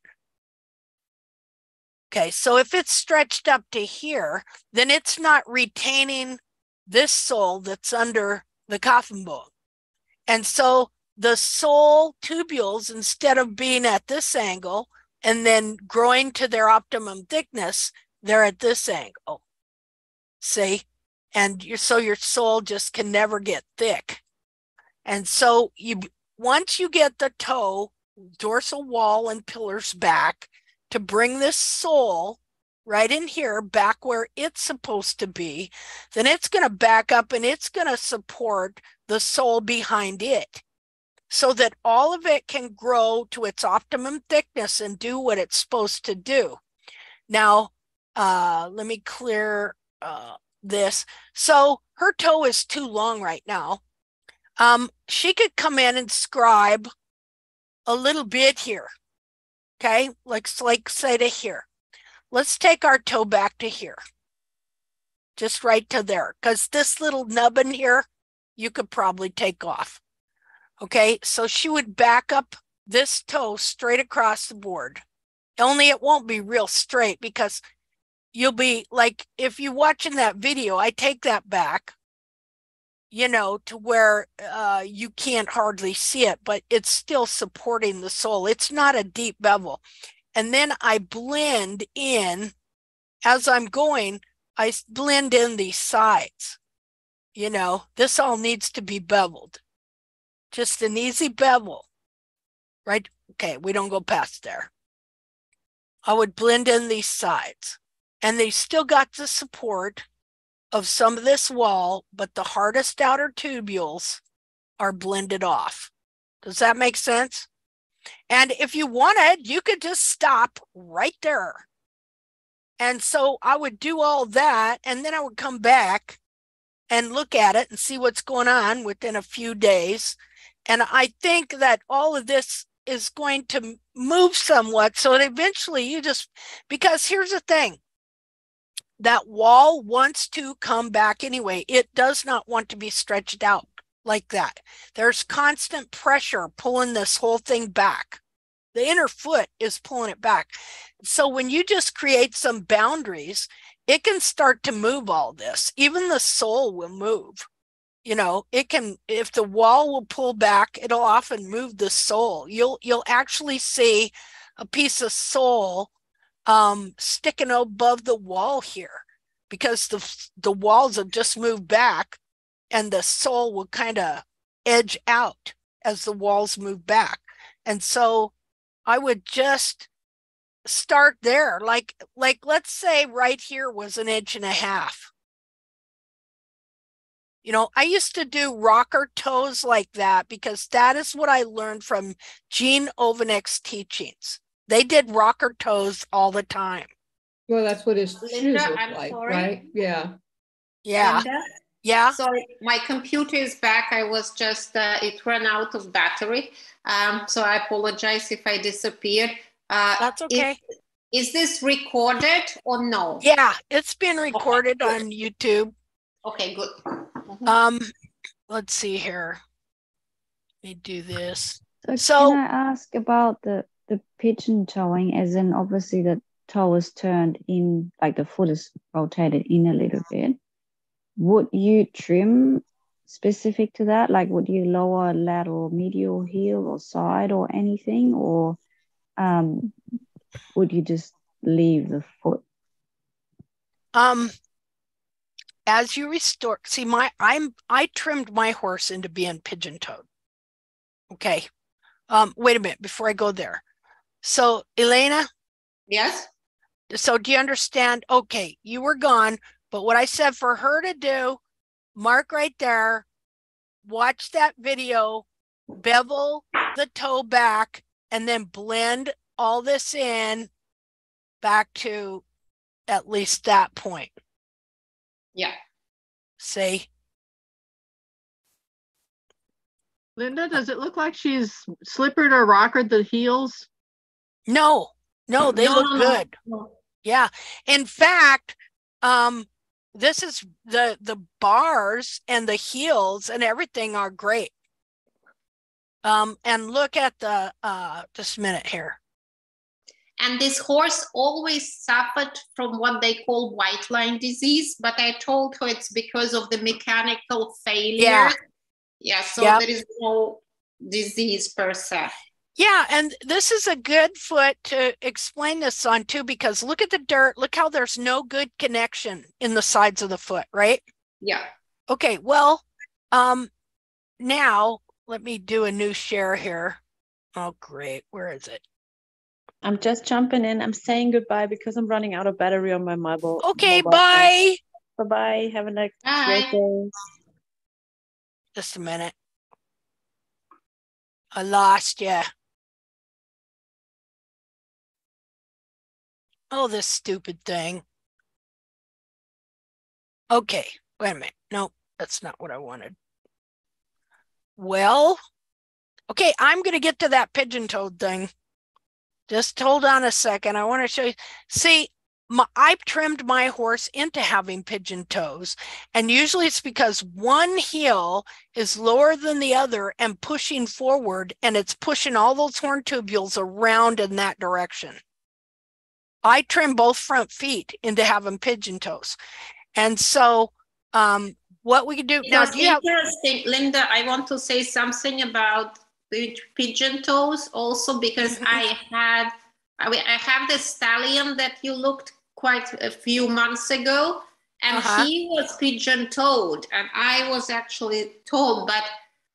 Okay, so if it's stretched up to here, then it's not retaining this sole that's under the coffin bone. And so the sole tubules, instead of being at this angle and then growing to their optimum thickness, they're at this angle. See? and you so your sole just can never get thick. And so you once you get the toe, dorsal wall and pillars back to bring this sole right in here back where it's supposed to be, then it's going to back up and it's going to support the sole behind it so that all of it can grow to its optimum thickness and do what it's supposed to do. Now, uh, let me clear uh, this. So her toe is too long right now. Um, she could come in and scribe a little bit here. Okay, like, like say to here. Let's take our toe back to here. Just right to there, because this little nubbin here, you could probably take off. Okay, so she would back up this toe straight across the board. Only it won't be real straight because you'll be like, if you're watching that video, I take that back, you know, to where uh, you can't hardly see it, but it's still supporting the sole. It's not a deep bevel. And then I blend in as I'm going, I blend in these sides. You know, this all needs to be beveled. Just an easy bevel, right? Okay, we don't go past there. I would blend in these sides and they still got the support of some of this wall, but the hardest outer tubules are blended off. Does that make sense? And if you wanted, you could just stop right there. And so I would do all that, and then I would come back and look at it and see what's going on within a few days. And I think that all of this is going to move somewhat so that eventually you just, because here's the thing that wall wants to come back anyway. It does not want to be stretched out like that. There's constant pressure pulling this whole thing back. The inner foot is pulling it back. So when you just create some boundaries, it can start to move all this. Even the sole will move. You know, it can if the wall will pull back, it'll often move the sole. You'll you'll actually see a piece of sole um, sticking above the wall here because the the walls have just moved back and the sole will kind of edge out as the walls move back. And so I would just start there. Like, like let's say right here was an inch and a half. You know, I used to do rocker toes like that because that is what I learned from Gene Ovnicek's teachings. They did rocker toes all the time. Well, that's what his Linda, shoes look I'm like, sorry. right? Yeah. Yeah. Linda? Yeah. Sorry, my computer is back. I was just, uh, it ran out of battery. Um, so I apologize if I disappeared. Uh, That's okay. Is, is this recorded or no? Yeah, it's been recorded on YouTube. Okay, good. Um, let's see here. Let me do this. So, So- can I ask about the the pigeon toeing? As in, obviously the toe is turned in, like the foot is rotated in a little bit. Would you trim specific to that? Like, would you lower lateral medial heel or side or anything, or um, would you just leave the foot? Um, as you restore, see my I'm I trimmed my horse into being pigeon toed. Okay. Um, wait a minute before I go there. So Elena, Yes? so do you understand? Okay, you were gone, but what I said for her to do, mark right there, watch that video, bevel the toe back, and then blend all this in back to at least that point. Yeah. See? Linda, does it look like she's slippered or rockered the heels? No, no, they No, look no, good. no. Yeah. In fact, um, this is the the bars and the heels and everything are great. Um, and look at the uh just a minute here. And this horse always suffered from what they call white line disease, but I told her it's because of the mechanical failure. Yeah. Yeah, so Yep. there is no disease per se. Yeah, and this is a good foot to explain this on too, because look at the dirt. Look how there's no good connection in the sides of the foot, right? Yeah. Okay, well, um, now let me do a new share here. Oh, great. Where is it? I'm just jumping in. I'm saying goodbye because I'm running out of battery on my mobile. Okay, mobile bye. Bye bye. Have a nice great day. Just a minute. I lost you. Oh, this stupid thing. Okay, wait a minute. No, that's not what I wanted. Well, okay, I'm going to get to that pigeon toed thing. Just hold on a second. I want to show you. See, my, I've trimmed my horse into having pigeon toes, and usually it's because one heel is lower than the other and pushing forward, and it's pushing all those horn tubules around in that direction. I trim both front feet into having pigeon toes. And so, um, what we can do now, That's do you have, interesting, Linda. I want to say something about the pigeon toes also because Mm-hmm. I had I, I have the stallion that you looked quite a few months ago, and Uh-huh. he was pigeon toed, and I was actually told, but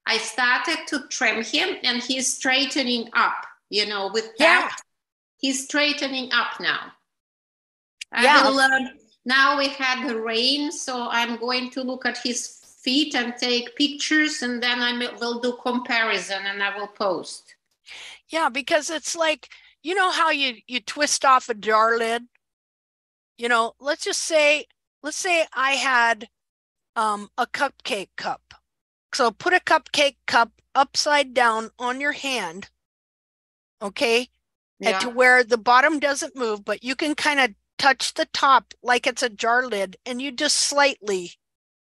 I started to trim him, and he's straightening up. You know, with Yeah. He's straightening up now. I Yeah. will, um, now we had the rain, so I'm going to look at his feet and take pictures, and then I will do comparison and I will post. yeah, because it's like, you know how you you twist off a jar lid? You know, let's just say, let's say I had um a cupcake cup. So put a cupcake cup upside down on your hand, okay? And to where the bottom doesn't move, but you can kind of touch the top like it's a jar lid and you just slightly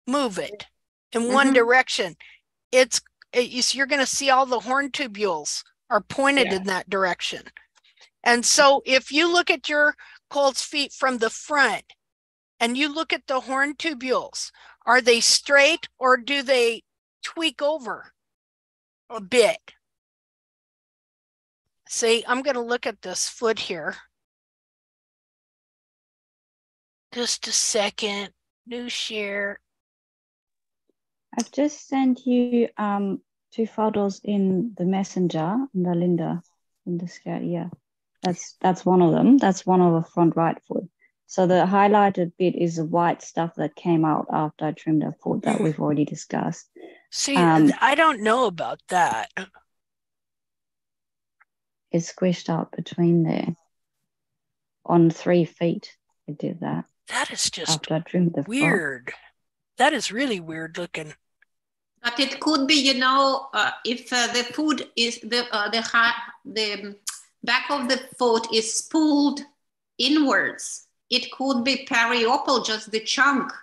move it in one Mhm. direction. It's, it, you- you're going to see all the horn tubules are pointed Yeah. in that direction. And so if you look at your colt's feet from the front and you look at the horn tubules, are they straight or do they tweak over a bit? See, I'm going to look at this foot here. Just a second. New share. I've just sent you um two photos in the messenger in the Linda in the scout. Yeah, that's that's one of them. That's one of the front right foot. So the highlighted bit is the white stuff that came out after I trimmed her foot that we've already discussed. See, Um, I don't know about that. It's squished out between there. On three feet, I did that That is just after I the foot. weird. That is really weird looking. But it could be, you know, uh, if uh, the foot is the uh, the ha- the back of the foot is pulled inwards, it could be periople, just the chunk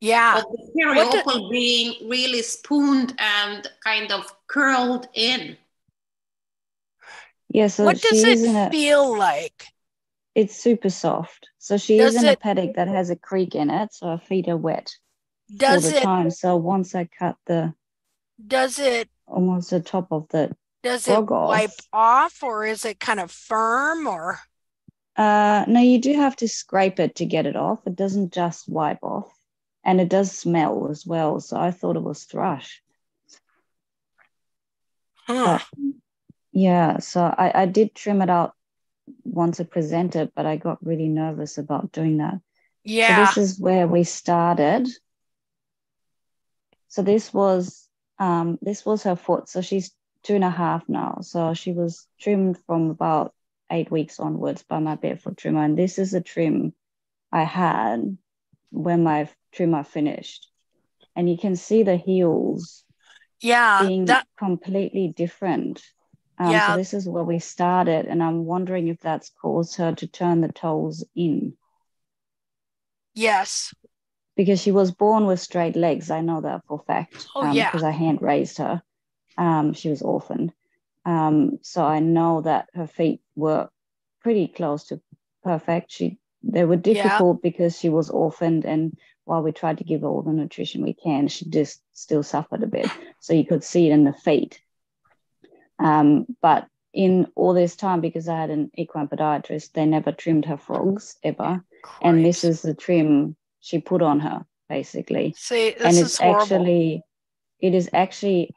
Yeah. of the What the- being really spooned and kind of curled in. Yeah, so what does it a feel like? it's super soft. So she Does is in a paddock that has a creek in it, so her feet are wet Does all the it time. So once I cut the does it almost the top of the does it off. wipe off or is it kind of firm or Uh, no, you do have to scrape it to get it off. It doesn't just wipe off, and it does smell as well. So I thought it was thrush. huh. But yeah, so I, I did trim it out once I presented, but I got really nervous about doing that. Yeah. So this is where we started. So this was um this was her foot. So she's two and a half now. So she was trimmed from about eight weeks onwards by my barefoot trimmer. And this is a trim I had when my trimmer finished. And you can see the heels Yeah. being That completely different. Um, Yeah. So this is where we started, and I'm wondering if that's caused her to turn the toes in yes. because she was born with straight legs. I know that for a fact. Oh, yeah. Because I hand raised her. Um, she was orphaned. Um, so I know that her feet were pretty close to perfect. She they were Yeah. difficult because she was orphaned, and while we tried to give her all the nutrition we can, she just still suffered a bit. So you could see it in the feet. Um, but in all this time, because I had an equine podiatrist, they never trimmed her frogs ever. And this is the trim she put on her. basically. See, this and is it's actually it is actually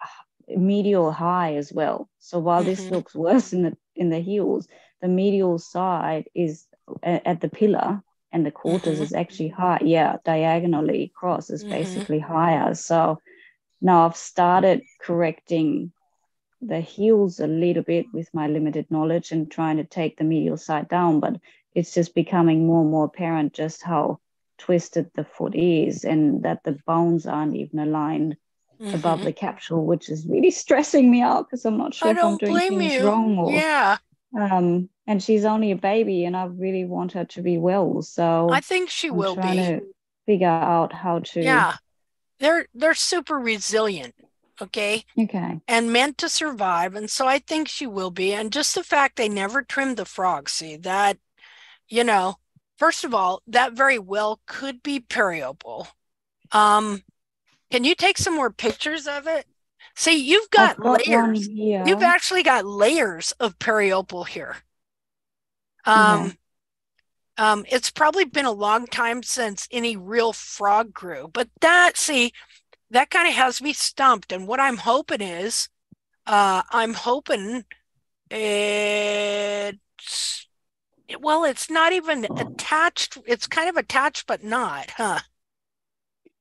medial high as well. So while this Mhm. looks worse in the in the heels, the medial side is a- at the pillar and the quarters Mhm. is actually high. Yeah, diagonally across is Mhm. basically higher. So now I've started correcting the heels a little bit with my limited knowledge and trying to take the medial side down, but it's just becoming more and more apparent just how twisted the foot is and that the bones aren't even aligned above Mhm. the capsule, which is really *laughs* stressing me out because I'm not sure I if I'm doing things you. wrong or Yeah, um and she's only a baby and I really want her to be well. So I think she I'm will trying be. to figure out how to Yeah, they're they're super resilient. Okay. okay. and meant to survive. And so I think she will be. And just the fact they never trimmed the frog, see that, you know, first of all, that very well could be periople. Um, can you take some more pictures of it? See, you've got, got layers. You've actually got layers of periople here. Um, Okay. um, it's probably been a long time since any real frog grew, but that, see, that kind of has me stumped. And what I'm hoping is, uh, I'm hoping it's, well, it's not even attached. It's kind of attached, but not, huh?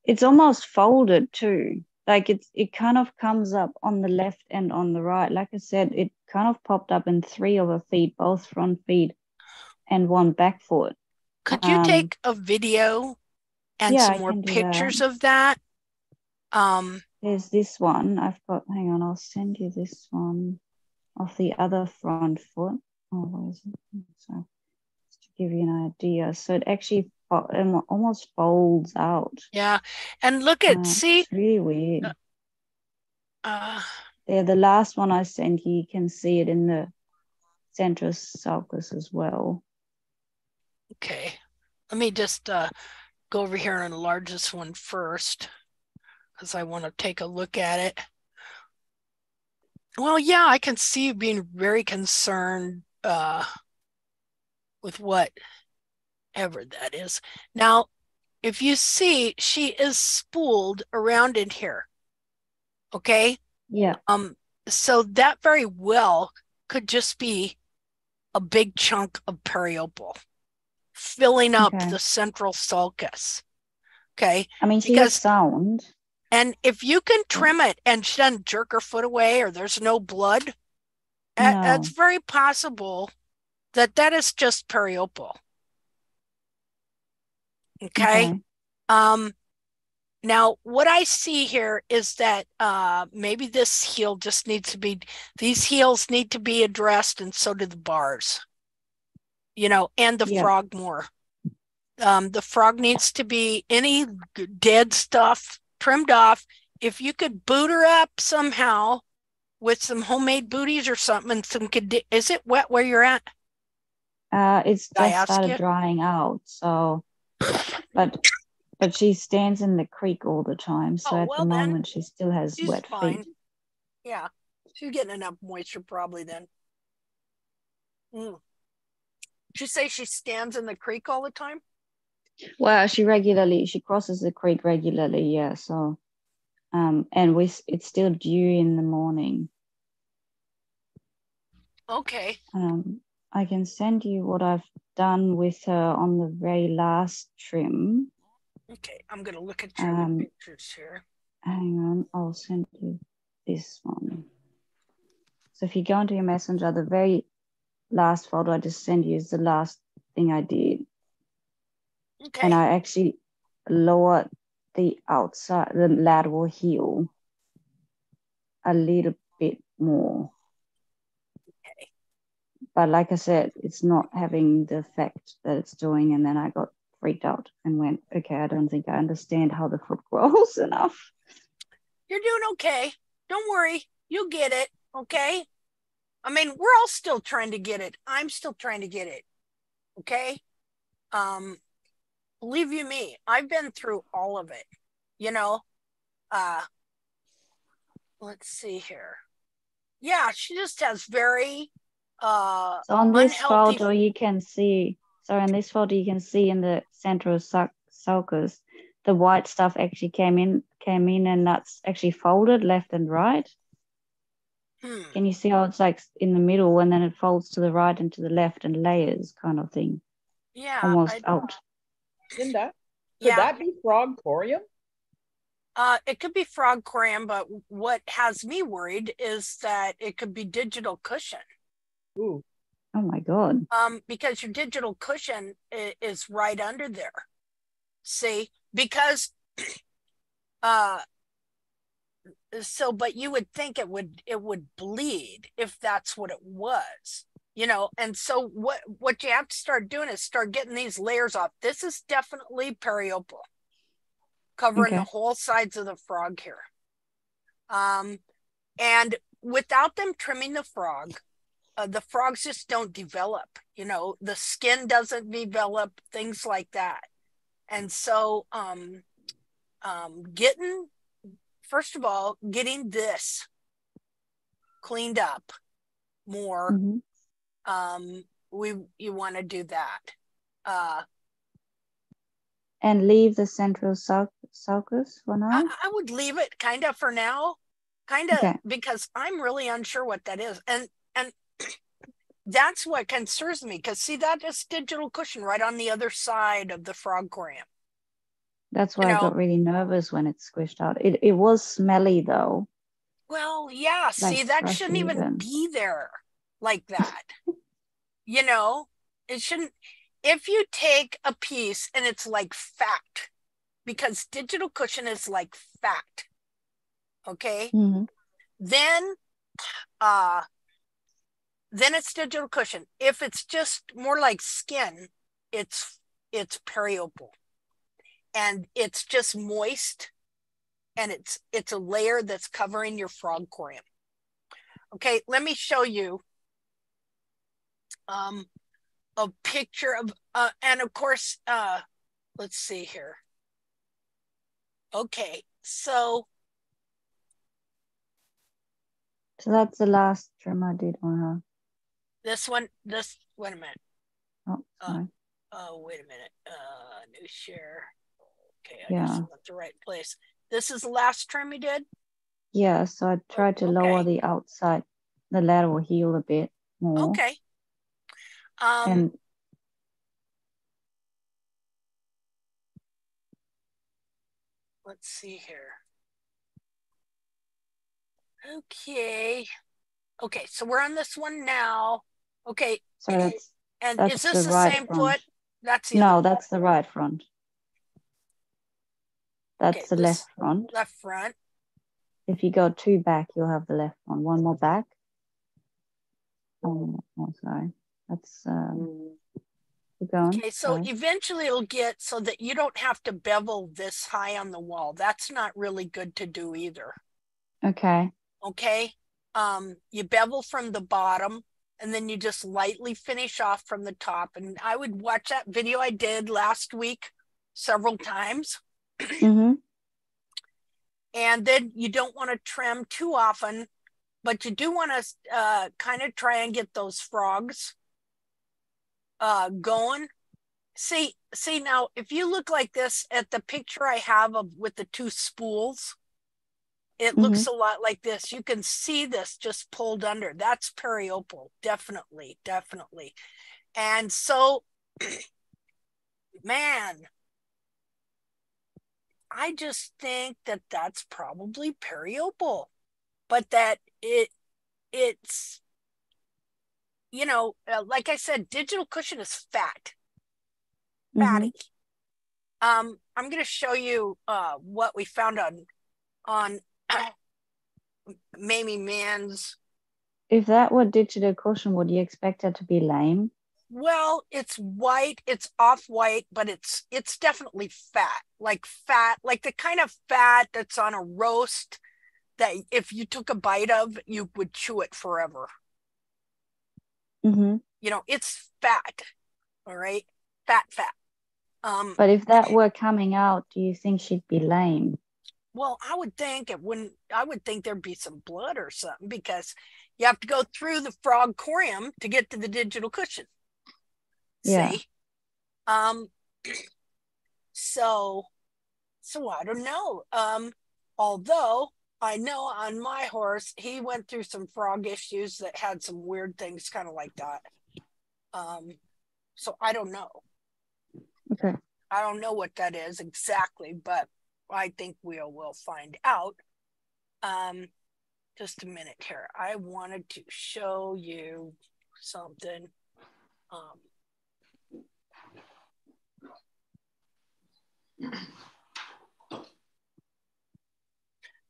It's almost folded too. Like it's it kind of comes up on the left and on the right. Like I said, it kind of popped up in three of her feet, both front feet and one back foot. Could you Um, take a video and yeah, some more pictures that. of that? Um, There's this one. I've got, hang on, I'll send you this one of the other front foot. Oh, where is it? So, just to give you an idea. So it actually um, almost folds out. yeah. And look at, Uh, see, it's really weird. uh, There, the last one I sent you, you can see it in the central sulcus as well. okay. Let me just uh, go over here and enlarge this one first because I want to take a look at it. Well, yeah, I can see you being very concerned uh, with whatever that is. Now, if you see, she is spooled around in here. Okay. Yeah. Um, so that very well could just be a big chunk of periople filling up Okay. the central sulcus. Okay. I mean, she Because- has sound. And if you can trim it and she doesn't jerk her foot away or there's no blood, No. it's very possible that that is just periople. Okay. Okay. Um, now what I see here is that uh, maybe this heel just needs to be, these heels need to be addressed, and so do the bars, you know, and the Yeah. frog more. Um, the frog needs to be any dead stuff trimmed off. If you could boot her up somehow with some homemade booties or something, and some is it wet where you're at? Uh, it's Did just started you? drying out. So, but but she stands in the creek all the time. So Oh, at well the then, moment, she still has wet fine. feet. Yeah, she's getting enough moisture probably then. Mm. Did you say she stands in the creek all the time? Well, she regularly she crosses the creek regularly. Yeah. So, um, and we it's still dew in the morning. Okay. Um, I can send you what I've done with her on the very last trim. Okay, I'm gonna look at your Um, pictures here. Hang on, I'll send you this one. So if you go into your messenger, the very last photo I just sent you is the last thing I did. Okay. And I actually lowered the outside, the lateral heel a little bit more. But like I said, it's not having the effect that it's doing. And then I got freaked out and went, okay, I don't think I understand how the foot grows *laughs* enough. You're doing okay. Don't worry. You'll get it. Okay. I mean, we're all still trying to get it. I'm still trying to get it. Okay. Um, believe you me, I've been through all of it. You know, uh, let's see here. Yeah, she just has very uh So on this unhealthy photo, you can see, so in this photo, you can see in the central sul- sulcus, the white stuff actually came in came in and that's actually folded left and right. Hmm. Can you see how it's like in the middle and then it folds to the right and to the left and layers kind of thing? Yeah. Almost out. Linda, could Yeah. that be frog corium? Uh, it could be frog corium, but what has me worried is that it could be digital cushion. Ooh. Oh my god. Um, because your digital cushion i- is right under there. See, because *clears throat* uh so but you would think it would it would bleed if that's what it was you know and so what what you have to start doing is start getting these layers off. This is definitely periople covering the whole sides of the frog here. Um and without them trimming the frog uh, the frogs just don't develop you know the skin doesn't develop things like that. And so um um getting first of all getting this cleaned up more Mhm. Um we you want to do that uh And leave the central sul- sulcus for now. I, I would leave it kind of for now kind of Okay. because i'm really unsure what that is and and *clears throat* that's what concerns me because see that is digital cushion right on the other side of the frog corium That's why you I got really nervous when it squished out. It it was smelly though. Well, yeah, see, that shouldn't even even. be there like that. you know, it shouldn't. If you take a piece and it's like fat, because digital cushion is like fat, okay, Mhm. then, uh, then it's digital cushion. If it's just more like skin, it's it's periople, and it's just moist and it's it's a layer that's covering your frog corium. Okay, let me show you um a picture of uh and of course uh let's see here. Okay, so So that's the last trim I did on her. this one this wait a minute. Oh, sorry. Oh, wait a minute. Uh new share. Okay, I Yeah. just went the right place. This is the last trim you did? Yeah, so I tried to lower the outside, the lateral heel a bit more. Okay. Um And let's see here. Okay. Okay, so we're on this one now. Okay, so that's and that's is this the the, right same front. foot? That's the no, that's the right front. That's Okay, the left front. left front. If you go two back, you'll have the left one. One more back. Oh, oh sorry. That's um. Going. Okay, so sorry. eventually it'll get so that you don't have to bevel this high on the wall. That's not really good to do either. Okay. Okay. Um, you bevel from the bottom and then you just lightly finish off from the top. And I would watch that video I did last week several times. Mm-hmm. *clears throat* And then you don't want to trim too often, but you do want to uh, kind of try and get those frogs uh, going. See, see now, if you look like this at the picture I have of with the two spools, it looks a lot like this. You can see this just pulled under. That's periople, definitely, definitely. And so, *clears throat* man, I just think that that's probably periople, but that it it's you know, uh, like I said, digital cushion is fat, fatty. Um, I'm going to show you uh what we found on on *coughs* Mamie Mann's. If that were digital cushion, would you expect it to be lame? Well, it's white, it's off white, but it's it's definitely fat, like fat, like the kind of fat that's on a roast that if you took a bite of, you would chew it forever. Mm-hmm. You know, it's fat. All right, fat, fat. Um, But if that were coming out, do you think she'd be lame? Well, I would think it wouldn't. I would think there'd be some blood or something because you have to go through the frog corium to get to the digital cushion. Yeah. See, um, *clears throat* so So I don't know. Um, although I know on my horse, he went through some frog issues that had some weird things kind of like that. Um, so I don't know. Okay. I don't know what that is exactly, but I think we'll will find out. Um, just a minute here. I wanted to show you something. Um,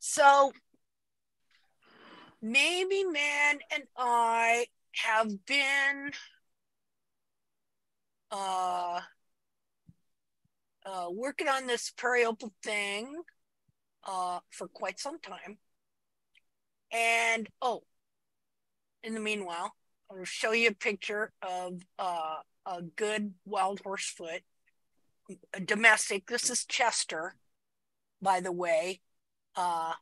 so maybe man and I have been uh, uh, working on this periople thing uh, for quite some time. And oh, in the meanwhile, I'll show you a picture of uh, a good wild horse foot, a domestic. This is Chester, by the way. Uh,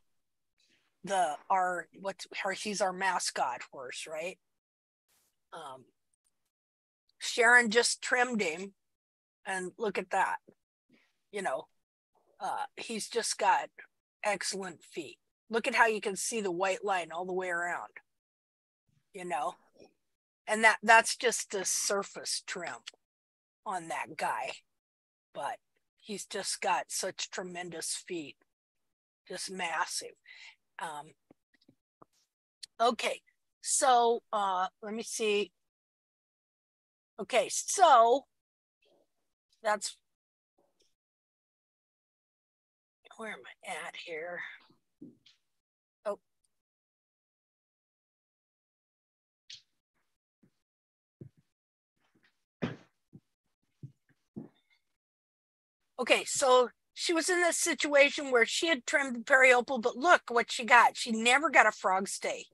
the our what's her? He's our mascot horse, right? Um, Sharon just trimmed him, and look at that. You know, uh, he's just got excellent feet. Look at how you can see the white line all the way around. You know, and that that's just a surface trim on that guy, but he's just got such tremendous feet, just massive. Um, okay, so uh, let me see. Okay, so that's where am I at here? Oh. Okay, so she was in this situation where she had trimmed the periople, but look what she got. She never got a frog stay.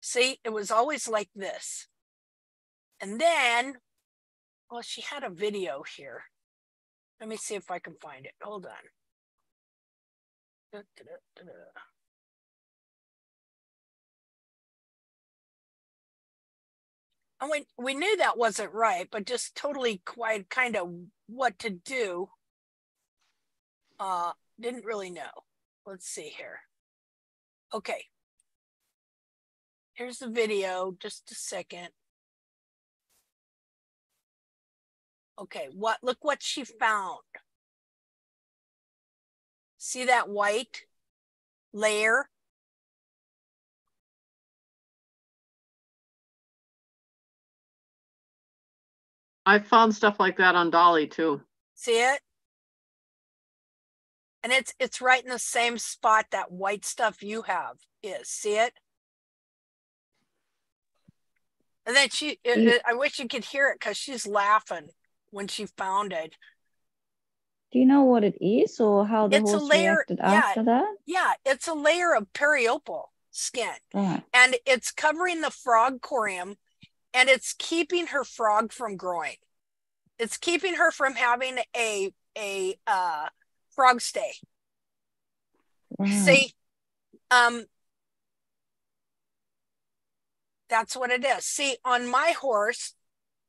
See, it was always like this. And then, well, she had a video here. Let me see if I can find it. Hold on. Da, da, da, and we, we knew that wasn't right, but just totally quite kind of what to do. Uh, didn't really know. Let's see here. Okay. Here's the video, just a second. Okay, what look what she found. See that white layer? I found stuff like that on Dolly too. See it? And it's it's right in the same spot that white stuff you have is. See it? And then she, it, it, I wish you could hear it because she's laughing when she found it. Do you know what it is or how the It's a layer, reacted yeah, after that? yeah, it's a layer of periople skin, Right. and it's covering the frog corium, and it's keeping her frog from growing. It's keeping her from having a a uh, frog stay. See, um, that's what it is. See, on my horse,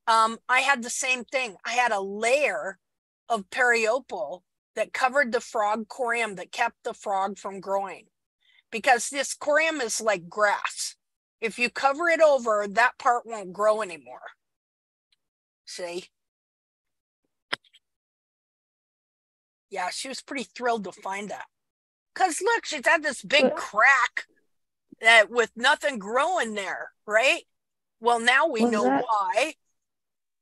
um, I had the same thing. I had a layer of periople that covered the frog corium that kept the frog from growing because this corium is like grass. If you cover it over, that part won't grow anymore. See? Yeah, she was pretty thrilled to find that. Because look, she's had this big crack that with nothing growing there, right? Well, now we Was know that- why.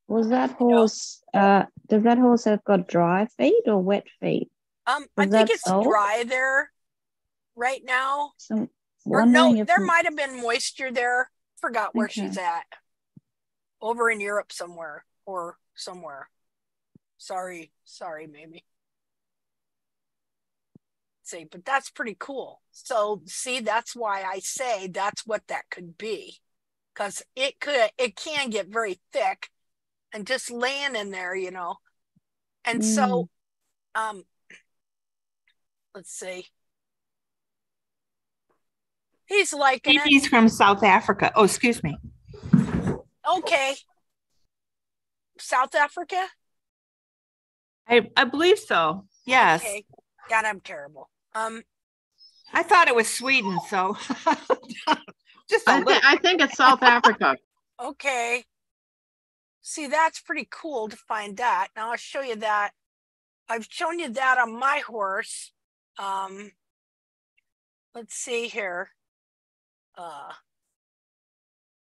Was that horse, uh, does that horse have got dry feet or wet feet? Um, I think it's so? dry there right now. So Or no, there might have been moisture there. Forgot where she's at. Over in Europe somewhere or somewhere. Sorry, sorry, maybe. See, but that's pretty cool. So see, that's why I say that's what that could be. Because it could it can get very thick and just laying in there, you know. And so um let's see. He's like he's from South Africa. Oh, excuse me. Okay. South Africa? I, I believe so. Yes. Okay. God, I'm terrible. Um, I thought it was Sweden, so *laughs* just a I, little. thi- I think it's South Africa. *laughs* okay. See, that's pretty cool to find that. Now I'll show you that. I've shown you that on my horse. Um, let's see here. Uh,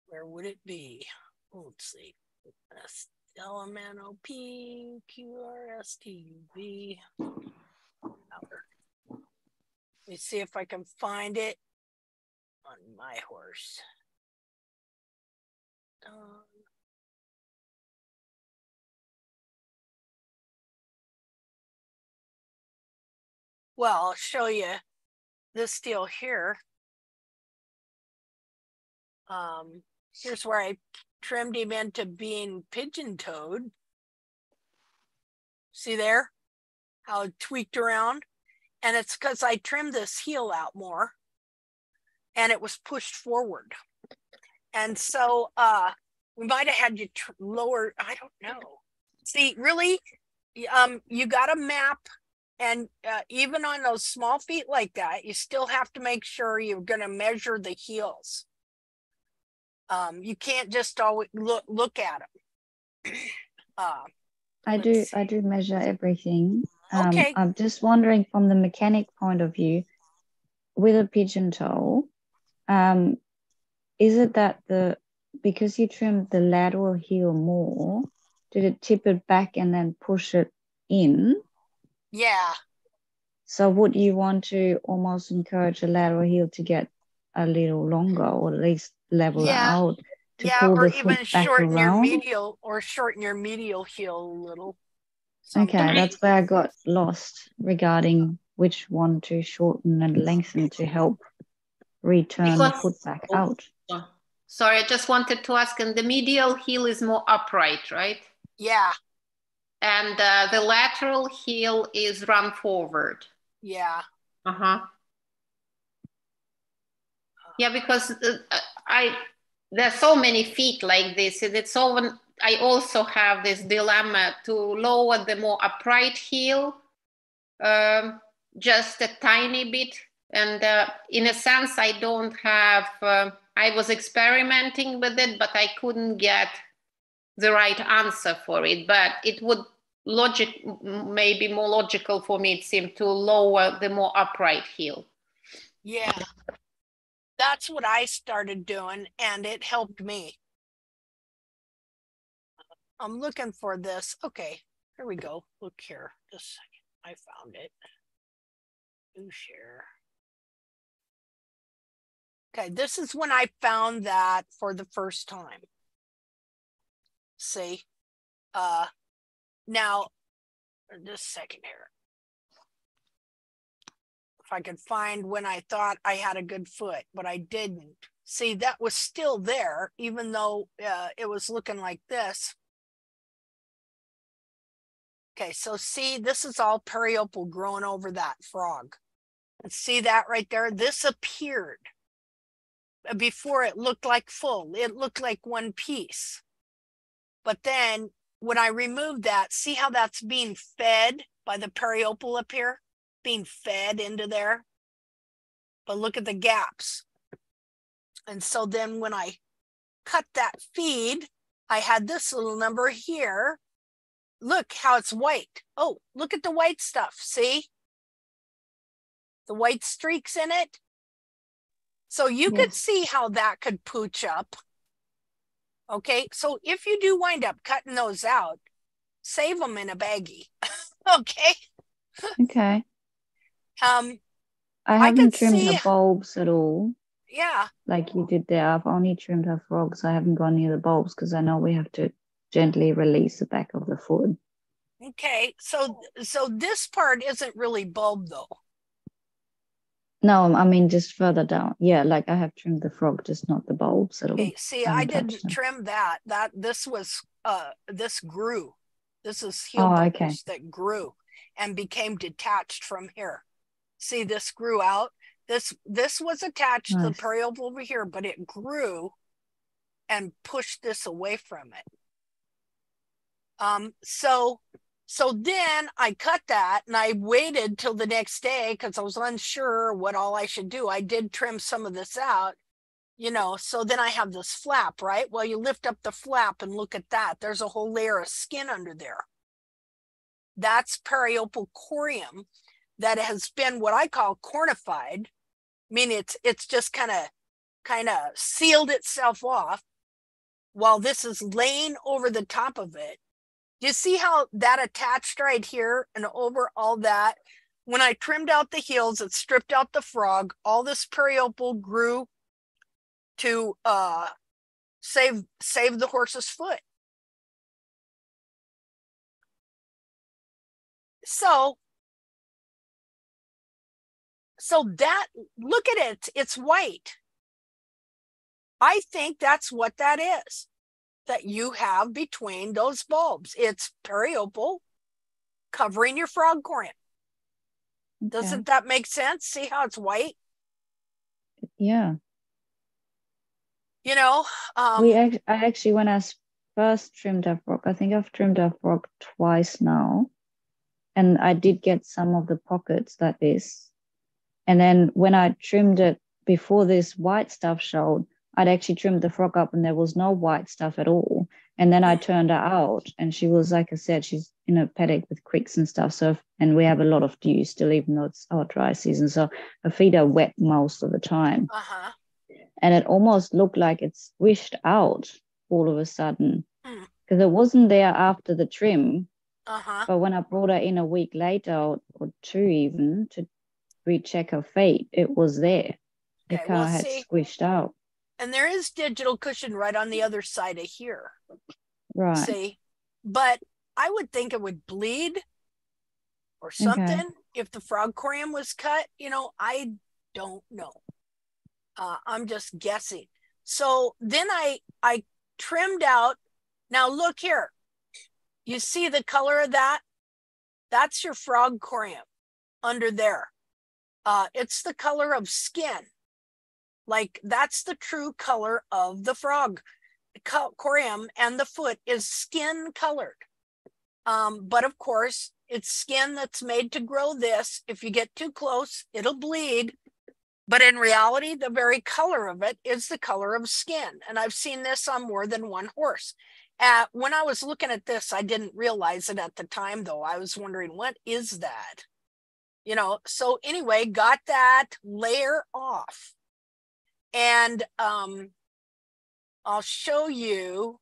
where would it be? Let's see. S L M N O P Q R S T U V. Let me see if I can find it on my horse. Um, well, I'll show you this deal here. Um, here's where I trimmed him into being pigeon-toed. See there? How it tweaked around? And it's because I trimmed this heel out more and it was pushed forward. And so uh we might have had you tr- lower, I don't know. See, really, um, you got a map and uh, even on those small feet like that, you still have to make sure you're gonna measure the heels. Um, you can't just always look look at them. *clears throat* uh, I do I do measure everything. Um, Okay. I'm just wondering from the mechanic point of view, with a pigeon toe, um, is it that the because you trimmed the lateral heel more, did it tip it back and then push it in? yeah, So would you want to almost encourage the lateral heel to get a little longer or at least level Yeah. out to yeah, or even shorten your medial or shorten your medial heel a little. Okay, that's where I got lost regarding which one to shorten and lengthen to help return the Because- foot back out. Oh, Sorry, I just wanted to ask, and the medial heel is more upright, right? Yeah, And uh, the lateral heel is run forward. yeah. Uh-huh. Yeah, because uh, I there's so many feet like this, and it's often I also have this dilemma to lower the more upright heel um, just a tiny bit, and uh, in a sense, I don't have. Uh, I was experimenting with it, but I couldn't get the right answer for it. But it would logic maybe more logical for me. It seemed to lower the more upright heel. Yeah. That's what I started doing and it helped me. I'm looking for this. Okay, here we go. Look here. Just a second. I found it. New share. Okay, this is when I found that for the first time. See? Uh now just second here. If I could find when I thought I had a good foot, but I didn't. See, that was still there, even though uh, it was looking like this. Okay, so see, this is all periople growing over that frog. And see that right there? This appeared before it looked like full. It looked like one piece. But then when I removed that, see how that's being fed by the periople up here? Being fed into there. But look at the gaps. And so then when I cut that feed, I had this little number here. Look how it's white. Oh, look at the white stuff. See? The white streaks in it. So you could see how that could pooch up. Okay, so if you do wind up cutting those out, save them in a baggie. *laughs* okay. Okay. Um, I I haven't could trimmed see- the bulbs at all, yeah. like you did there. I've only trimmed her frogs. I haven't gone near the bulbs because I know we have to gently release the back of the foot. Okay. So so this part isn't really bulb though. No, I mean just further down. Yeah, like I have trimmed the frog, just not the bulbs at all. Okay, see, I didn't them. trim that. That this was uh this grew. This is heel Oh, okay. that grew and became detached from here. See, this grew out. This this was attached to the Nice. over here, but it grew and pushed this away from it. Um, so so then I cut that and I waited till the next day because I was unsure what all I should do. I did trim some of this out, you know, so then I have this flap, right? Well, you lift up the flap and look at that. There's a whole layer of skin under there. That's periople corium that has been what I call cornified, I mean, it's it's just kind of kind of sealed itself off while this is laying over the top of it you see how that attached right here and over all that? When I trimmed out the heels, it stripped out the frog. All this periople grew to uh, save save the horse's foot. So, so that look at it, it's white. I think that's what that is that you have between those bulbs. It's periople covering your frog. Okay. Doesn't that make sense? See how it's white? Yeah. You know, um, we act- I actually when I first trimmed a frog, I think I've trimmed a frog twice now, and I did get some of the pockets that is, and then when I trimmed it before this white stuff showed, I'd actually trimmed the frog up and there was no white stuff at all. And then I turned her out and she was, like I said, she's in a paddock with creeks and stuff. So, and we have a lot of dew still, even though it's our dry season. So her feet are wet most of the time. Uh-huh. And it almost looked like it squished out all of a sudden because mm. it wasn't there after the trim. Uh-huh. But when I brought her in a week later or, or two even to recheck her feet, it was there. Okay, it kind well, had see, squished out. And there is digital cushion right on the other side of here. Right. See, but I would think it would bleed or something Okay. if the frog corium was cut. You know, I don't know. Uh, I'm just guessing. So then I I trimmed out. Now look here. You see the color of that? That's your frog corium under there. Uh, it's the color of skin. Like that's the true color of the frog. Co- Corium and the foot is skin colored. Um, but of course, it's skin that's made to grow this. If you get too close, it'll bleed. But in reality, the very color of it is the color of skin. And I've seen this on more than one horse. Uh, when I was looking at this, I didn't realize it at the time, though. I was wondering, what is that? You know, so anyway, got that layer off. And um, I'll show you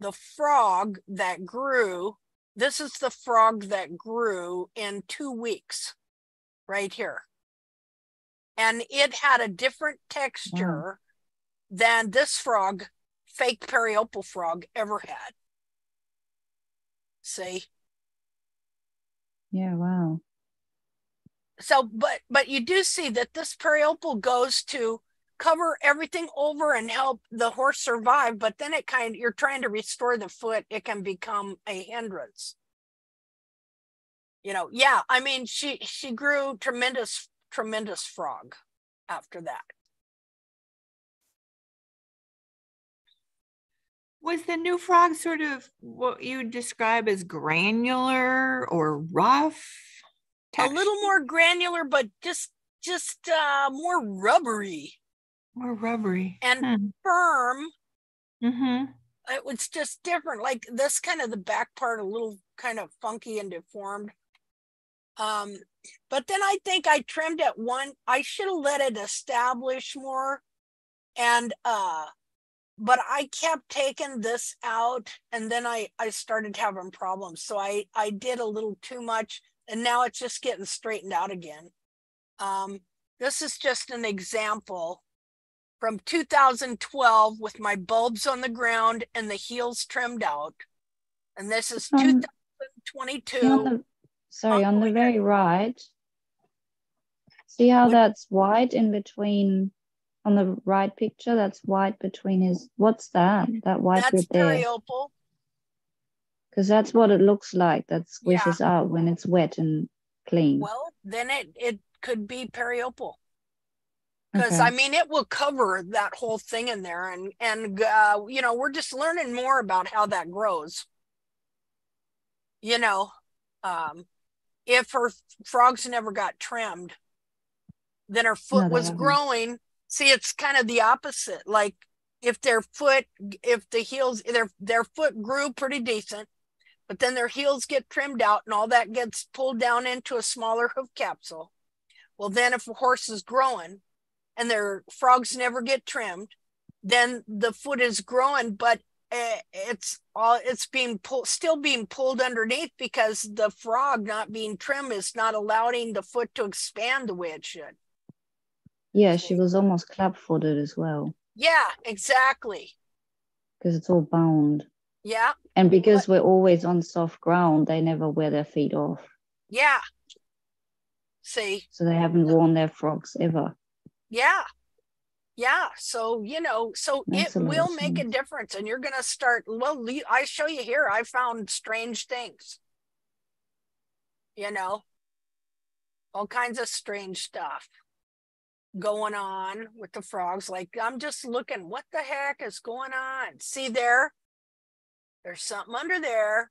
the frog that grew. This is the frog that grew in two weeks right here. And it had a different texture than this frog, fake periople frog, ever had. See? Yeah, wow. So, but but you do see that this periople goes to cover everything over and help the horse survive, but then it kind of you're trying to restore the foot, it can become a hindrance. You know, yeah, I mean she she grew tremendous tremendous frog after that. Was the new frog sort of what you describe as granular or rough? A little more granular, but just just uh more rubbery More rubbery. and Hmm. firm. Mm-hmm. It was just different. Like this kind of the back part a little kind of funky and deformed. Um, but then I think I trimmed it one. I should have let it establish more. And uh but I kept taking this out and then I I started having problems. So I I did a little too much and now it's just getting straightened out again. Um this is just an example from 2012 with my bulbs on the ground and the heels trimmed out. And this is Um, 2022. On the, sorry, on the very right. See how that's white in between on the right picture? That's white between his. What's that? That white That's bit there? Because that's what it looks like. That squishes out when it's wet and clean. Well, then it it could be periople. Because Okay. I mean, it will cover that whole thing in there, and and uh, you know, we're just learning more about how that grows. you know, um, if her frogs never got trimmed, then her foot No, was growing. See, it's kind of the opposite. Like if their foot, if the heels, their their foot grew pretty decent, but then their heels get trimmed out and all that gets pulled down into a smaller hoof capsule. Well, then if a horse is growing and their frogs never get trimmed, then the foot is growing, but uh, it's all it's being pulled, still being pulled underneath because the frog not being trimmed is not allowing the foot to expand the way it should. Yeah, she was almost club-footed as well Yeah, exactly. because it's all bound. Yeah, And because we're always on soft ground, they never wear their feet off. yeah. See, So they haven't worn their frogs ever. Yeah. Yeah, so you know, so Makes it a lot will make a difference, and you're gonna start. Well, I show you here. I found strange things. You know, all kinds of strange stuff going on with the frogs. Like I'm just looking, what the heck is going on? See there? There's something under there.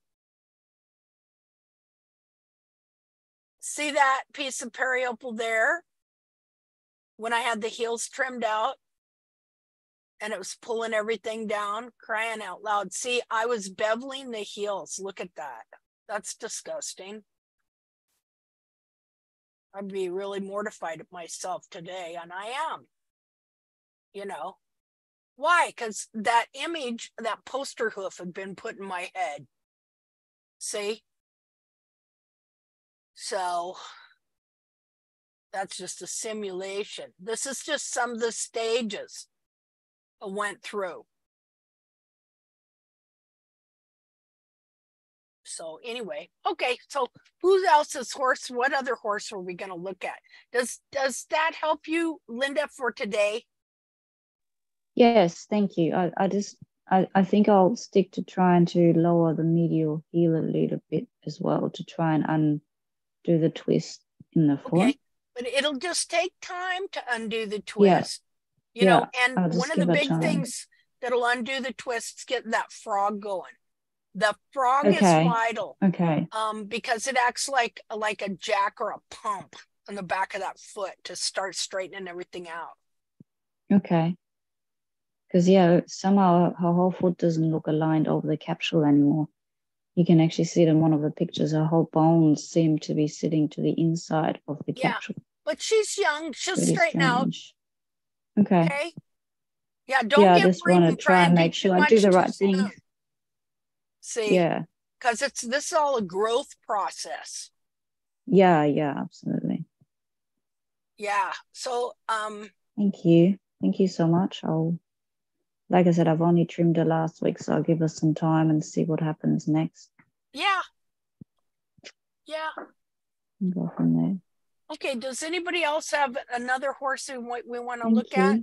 See that piece of periople there? When I had the heels trimmed out and it was pulling everything down, crying out loud. See, I was beveling the heels. Look at that. That's disgusting. I'd be really mortified at myself today, and I am. You know, why? Because that image, that poster hoof had been put in my head. See? So that's just a simulation. This is just some of the stages I went through. So anyway, okay. So who else's horse? What other horse are we going to look at? Does does that help you, Linda, for today? Yes, thank you. I, I just I, I think I'll stick to trying to lower the medial heel a little bit as well to try and undo the twist in the foot. Okay, but it'll just take time to undo the twist. You Yeah, know, and one of the big time. things that'll undo the twists get that frog going. The frog Okay. is vital. Okay. Um, because it acts like like a jack or a pump on the back of that foot to start straightening everything out. Okay. Because yeah, somehow her whole foot doesn't look aligned over the capsule anymore. You can actually see it in one of the pictures. Her whole bones seem to be sitting to the inside of the Yeah. capsule. But she's young. She'll Pretty straighten out. Okay. Okay. Yeah, don't yeah, I get just want to try and make sure I do the right thing. soon. See, Yeah. because it's this is all a growth process. Yeah, yeah, absolutely. Yeah. So um Thank you. Thank you so much. I'll, like I said, I've only trimmed her last week, so I'll give her some time and see what happens next yeah. Yeah. and go from there. Okay. Does anybody else have another horse we want we want to Thank look at?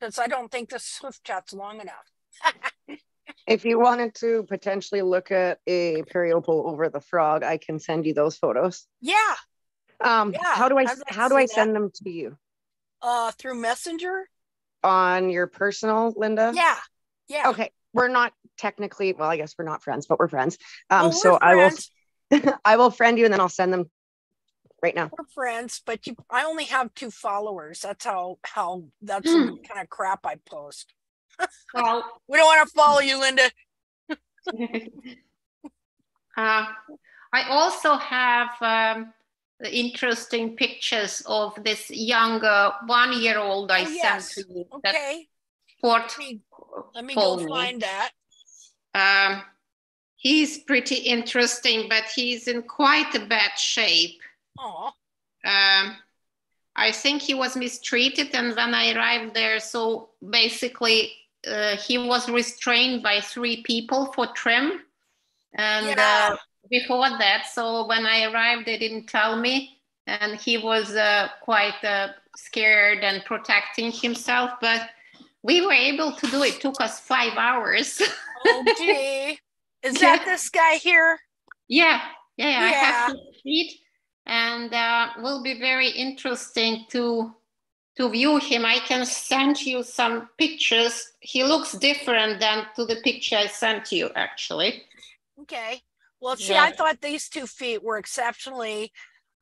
Because I don't think this swift chat's long enough. *laughs* If you wanted to potentially look at a periople over the frog, I can send you those photos. Yeah. Um, Yeah, how do I like how do see I that. send them to you Uh through Messenger? on your personal, Linda? Yeah. Yeah. Okay, we're not technically well, I guess we're not friends, but we're friends. Um, Well, so we're I will. *laughs* I will friend you and then I'll send them right now. We're friends, but you I only have two followers. That's how how that's the kind of crap I post. *laughs* Well, We don't want to follow you, Linda. *laughs* uh, I also have um, the interesting pictures of this younger one-year-old I Oh, sent yes. to you. Okay. Port Let me let me go find that. Um, he's pretty interesting, but he's in quite a bad shape. Oh, Um, I think he was mistreated, and when I arrived there, so basically uh, he was restrained by three people for trim. And Yeah. uh, before that, so when I arrived, they didn't tell me, and he was uh, quite uh, scared and protecting himself. But we were able to do it. Took us five hours. oh *laughs* gee. Is that this guy here? Yeah, yeah, yeah. I have to read, and uh, will be very interesting to to view him. I can send you some pictures. He looks different than to the picture I sent you, actually. Okay. Well, see, I thought these two feet were exceptionally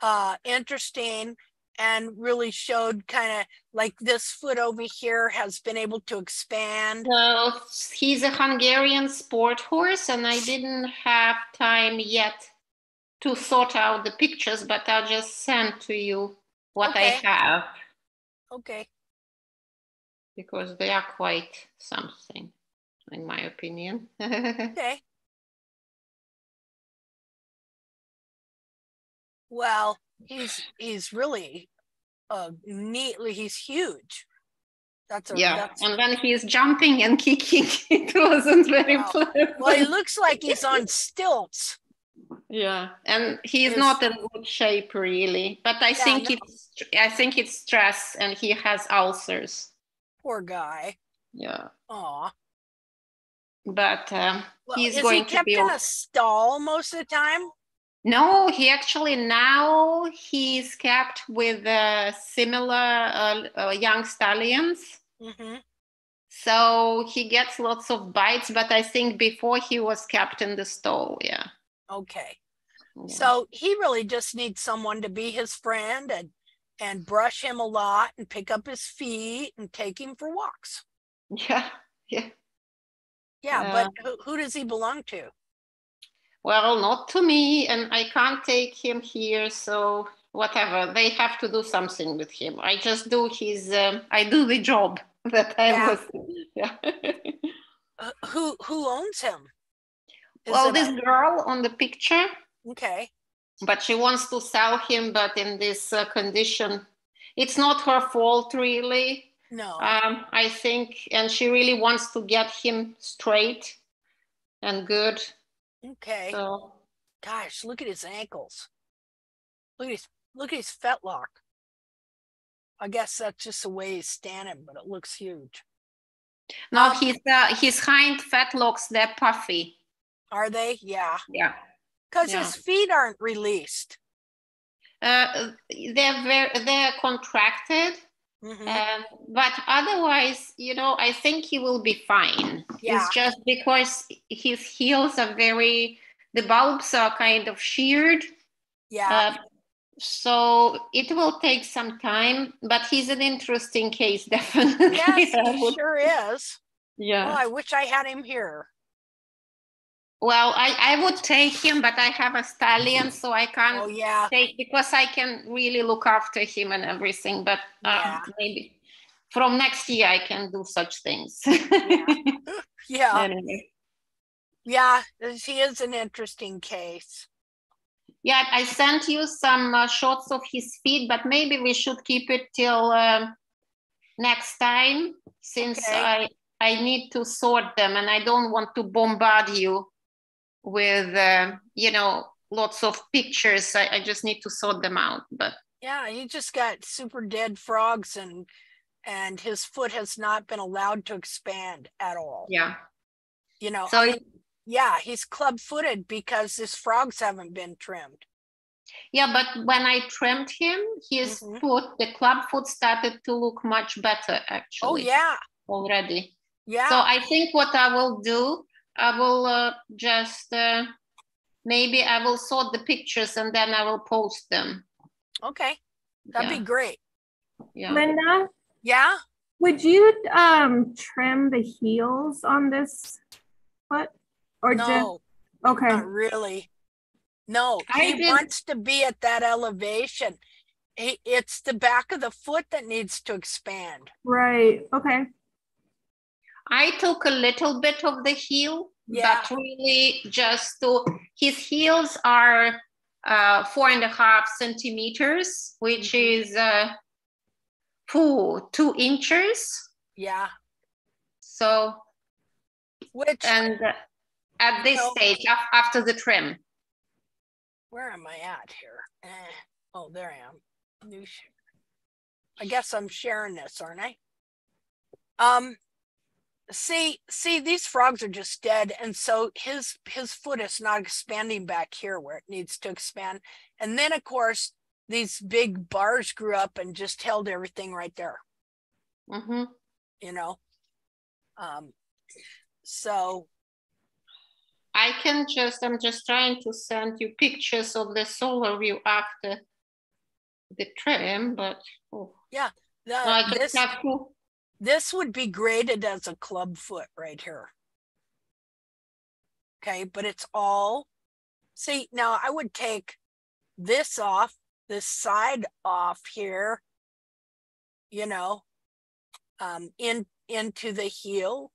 uh, interesting and really showed kind of like this foot over here has been able to expand. So he's a Hungarian sport horse, and I didn't have time yet to sort out the pictures, but I'll just send to you what I have Okay. because they are quite something, in my opinion. *laughs* Okay. Well, he's he's really uh neatly he's huge. That's a yeah, that's and when he's jumping and *laughs* kicking, it wasn't very Wow. pleasant. well, he looks like he's on stilts. Yeah, and he's Yes. not in good shape really, but I Yeah, think no. it's I think it's stress, and he has ulcers. Poor guy. Yeah, Aw. but um, Well, he's is going he to kept be. in a stall most of the time? No, he actually now he's kept with uh, similar uh, uh, young stallions. Mm-hmm. So he gets lots of bites, but I think before he was kept in the stall. Yeah. Okay. Yeah. So he really just needs someone to be his friend and and brush him a lot and pick up his feet and take him for walks. Yeah. Yeah. Yeah, Yeah. but who, who does he belong to? Well, not to me, and I can't take him here. So whatever, they have to do something with him. I just do his. Um, I do the job *laughs* that I Yeah. was. Yeah. *laughs* Uh, who who owns him? Is well, this a- girl on the picture. okay. but she wants to sell him but in this uh, condition it's not her fault really No. um, i think and she really wants to get him straight and good okay. so Gosh, look at his ankles. Look at his look at his fetlock. I guess that's just the way he's standing, but it looks huge. no Um, his uh, his hind fetlocks they're puffy Are they? Yeah. yeah Because Yeah. his feet aren't released. uh, they're very they're contracted Mhm. um, but otherwise you know i think he will be fine Yeah. it's just because his heels are very the bulbs are kind of sheared Yeah. Uh, so it will take some time, but he's an interesting case, *laughs* definitely. yes, he *laughs* sure is. yeah. Oh, I wish I had him here. Well, I, I would take him, but I have a stallion, so I can't Oh yeah. take because I can really look after him and everything. But uh, Yeah. maybe from next year I can do such things. *laughs* Yeah. Anyway. Yeah. He is an interesting case. Yeah, I sent you some uh, shots of his feet, but maybe we should keep it till um next time since Okay. I I need to sort them and I don't want to bombard you with uh, you know lots of pictures. I, I just need to sort them out. But Yeah, he just got super dead frogs and and his foot has not been allowed to expand at all. yeah, You know, So I it- mean, yeah, he's club footed because his frogs haven't been trimmed. yeah. But when I trimmed him, his Mhm. foot, the club foot, started to look much better actually. Oh yeah. already. Yeah. So I think what I will do, I will uh, just uh, maybe I will sort the pictures and then I will post them. okay. That'd Yeah. be great. Yeah. Linda, Yeah. would you um trim the heels on this foot or just No, okay? not really. No, I he did- wants to be at that elevation. He, it's the back of the foot that needs to expand. Right. Okay. I took a little bit of the heel, Yeah. but really just to his heels are uh, four and a half centimeters, which is uh, two inches. Yeah. So Which and uh, at this So- stage after the trim. where am I at here? Eh, oh, there I am. New. I guess I'm sharing this, aren't I? Um, see, see, these frogs are just dead, and so his his foot is not expanding back here where it needs to expand. And then, of course, these big bars grew up and just held everything right there. hmm You know, um, so I can just, I'm just trying to send you pictures of the solar view after the trim, but oh. Yeah. The, No, I just this, have to, this would be graded as a club foot right here. Okay, but it's all, see, now I would take this off, this side off here, you know, um, in, into the heel.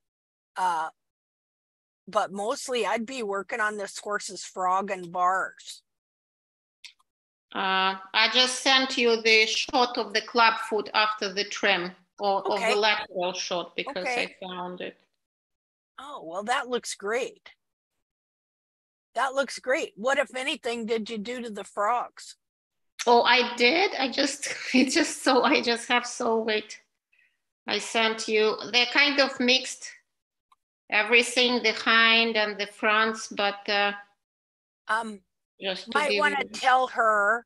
Uh, but mostly I'd be working on this horse's frog and bars. uh, I just sent you the shot of the club foot after the trim or Okay. the lateral shot because I found it. Oh, well, that looks great. That looks great. What, if anything, did you do to the frogs? Oh, I did. I just, *laughs* it's just so, I just have so wait. I sent you, they're kind of mixed. Everything, the hind and the fronts, but uh, Um, just might want to tell her,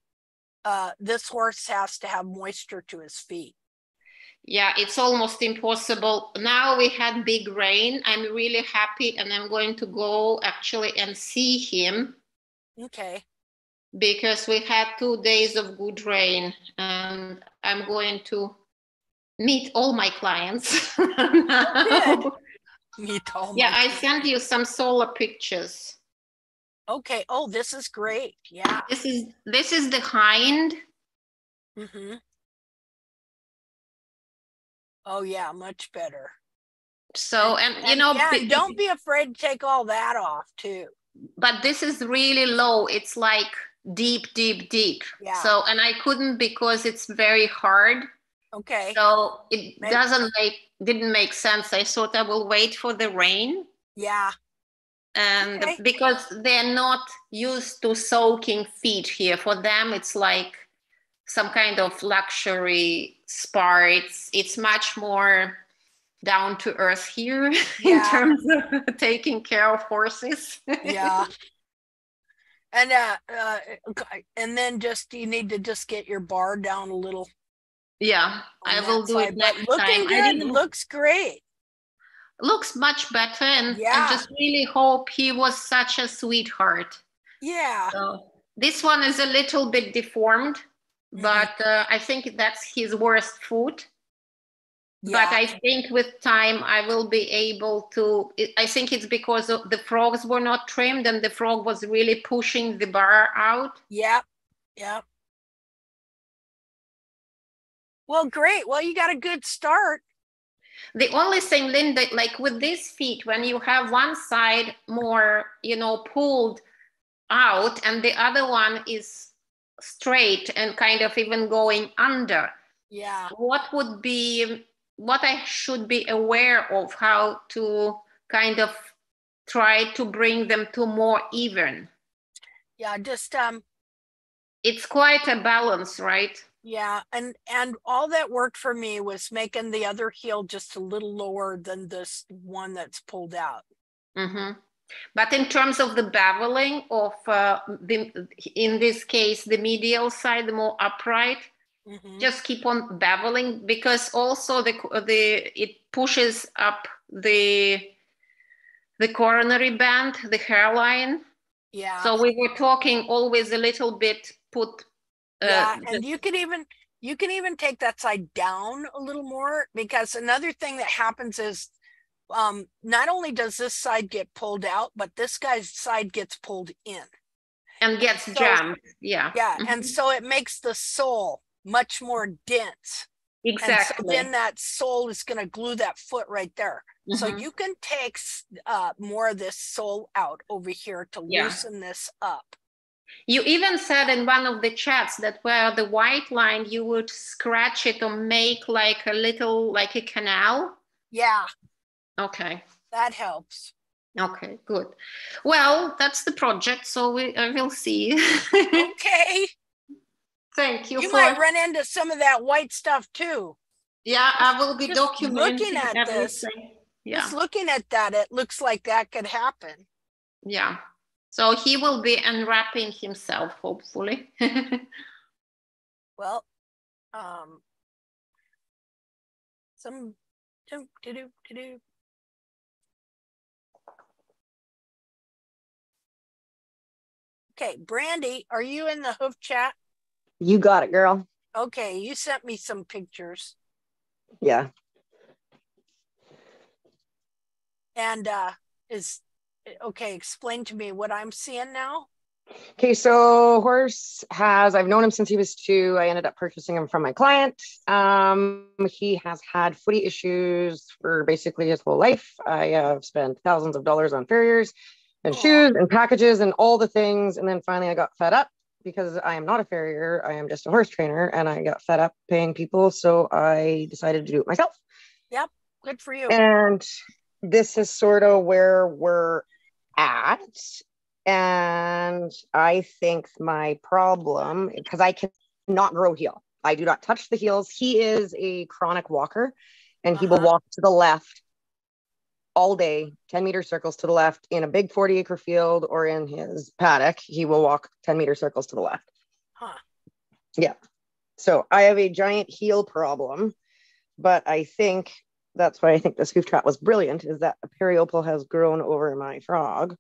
uh, this horse has to have moisture to his feet. Yeah, it's almost impossible. Now we had big rain. I'm really happy and I'm going to go actually and see him Okay, because we had two days of good rain and I'm going to meet all my clients. now. *laughs* meet all Yeah, I sent you some solar pictures. Okay, oh, this is great, yeah. This is this is the hind. Mm-hmm. Oh, yeah, much better. So and you know yeah, and don't be afraid to take all that off too. but this is really low. It's like deep, deep, deep. Yeah. So and I couldn't because it's very hard. Okay, So it Make- doesn't make didn't make sense. I thought I will wait for the rain yeah, and Okay. because they're not used to soaking feet here. For them it's like some kind of luxury spa. It's it's much more down to earth here *laughs* in terms of *laughs* taking care of horses. yeah. *laughs* And uh, uh, and then just you need to just get your bar down a little. yeah, I will do side, it but next Looking time. Good, looks great. looks much better and Yeah. I just really hope he was such a sweetheart. Yeah, So this one is a little bit deformed. But uh, I think that's his worst foot. But I think with time I will be able to. I think it's because the frogs were not trimmed and the frog was really pushing the bar out. yep, yep. Well, great. Well, you got a good start. The only thing, Linda, like with these feet, when you have one side more, you know, pulled out and the other one is straight and kind of even going under, Yeah. what would be what I should be aware of how to kind of try to bring them to more even? Yeah, just um It's quite a balance, right? yeah, and and all that worked for me was making the other heel just a little lower than this one that's pulled out. hmm But in terms of the beveling of uh, the, in this case, the medial side, the more upright, Mhm. just keep on beveling because also the the it pushes up the the coronary band, the hairline. Yeah. So we were talking always a little bit put. Uh, yeah, the- and you can even you can even take that side down a little more because another thing that happens is um not only does this side get pulled out, but this guy's side gets pulled in. and gets So- jammed. Yeah. Yeah, and Mhm. so it makes the sole much more dense. And so Exactly. then that sole is going to glue that foot right there. So Mhm. you can take uh, more of this sole out over here to Yeah. loosen this up. You even said in one of the chats that where the white line, you would scratch it or make like a little, like a canal. Yeah, Okay. that helps. Okay, good. Well, that's the project, so we I will see. *laughs* Okay. Thank you. You for, might run into some of that white stuff too. Yeah, I will be Just documenting looking at this, everything. Yeah, Just looking at that, it looks like that could happen. yeah. So he will be unwrapping himself, hopefully. Well, um, some do do do do Okay, Brandy, are you in the hoof chat? You got it, girl. Okay, you sent me some pictures. Yeah. And uh is okay, explain to me what I'm seeing now. Okay, so horse has I've known him since he was two. I ended up purchasing him from my client. Um, he has had footy issues for basically his whole life. I have spent thousands of dollars on farriers and shoes and packages and all the things. And then finally I got fed up because I am not a farrier. I am just a horse trainer and I got fed up paying people. So I decided to do it myself. Yep, good for you. And this is sort of where we're at. And I think my problem, because I cannot grow heel, I do not touch the heels. He is a chronic walker and he will Uh-huh. walk to the left all day, 10 meter circles to the left in a big 40 acre field or in his paddock. He will walk 10 meter circles to the left. Huh. Yeah. So I have a giant heel problem, but I think that's why I think this hoof trap was brilliant is that a periople has grown over my frog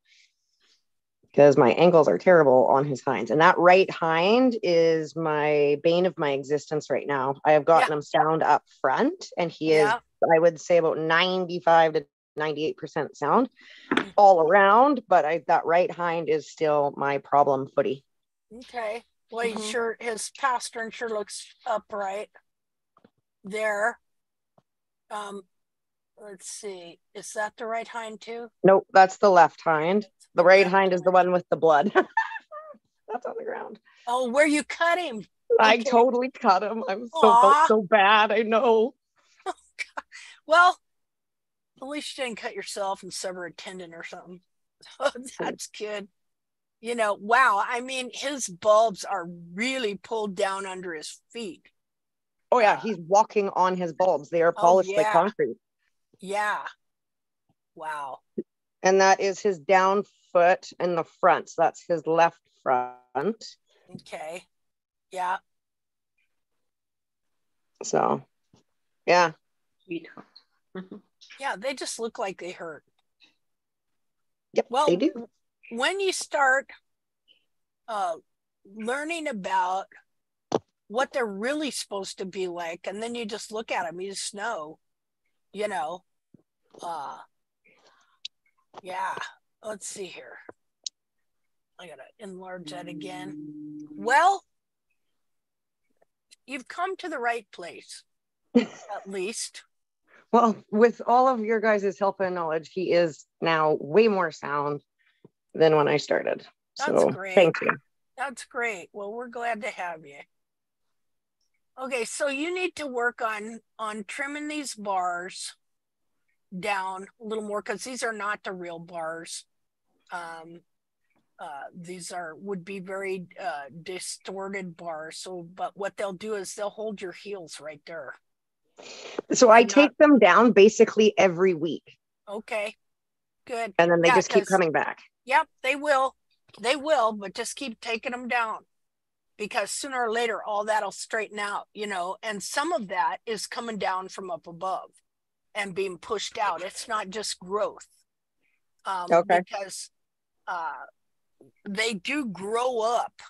because my ankles are terrible on his hinds. And that right hind is my bane of my existence right now. I have gotten him sound up front and he is, Yeah. I would say about 95 to 98% sound all around, but I that right hind is still my problem footy. Okay. Well, he Mhm. sure his pastern sure looks upright there. Um, let's see. Is that the right hind too? Nope, that's the left hind. The right hind is the one with the blood. *laughs* that's on the ground. Oh, where you cut him? I Okay. totally cut him. I'm so Aw. so bad. I know. *laughs* Well, at least you didn't cut yourself and sever a tendon or something. *laughs* Oh, that's good. You know, wow. I mean, his bulbs are really pulled down under his feet. Oh yeah, uh, he's walking on his bulbs. They are Oh, polished like concrete. Yeah. Wow. And that is his down foot in the front. So that's his left front. Okay. Yeah. So yeah. *laughs* Yeah. They just look like they hurt. Yep, Well, they do. when you start uh, learning about what they're really supposed to be like, and then you just look at them, you just know, you know. Uh, yeah, let's see here. I gotta enlarge that again. Well, you've come to the right place, *laughs* at least. Well, with all of your guys' help and knowledge, he is now way more sound than when I started. That's so great. thank you. That's great. Well, we're glad to have you. Okay, so you need to work on on trimming these bars down a little more because these are not the real bars. Um, uh, these are would be very uh, distorted bars. So, but what they'll do is they'll hold your heels right there. So I take them down basically every week Okay, good. and then they Yeah, just keep coming back. Yep, they will. They will, but just keep taking them down because sooner or later all that'll straighten out, you know, and some of that is coming down from up above and being pushed out. It's not just growth. Um, Okay. because uh, they do grow up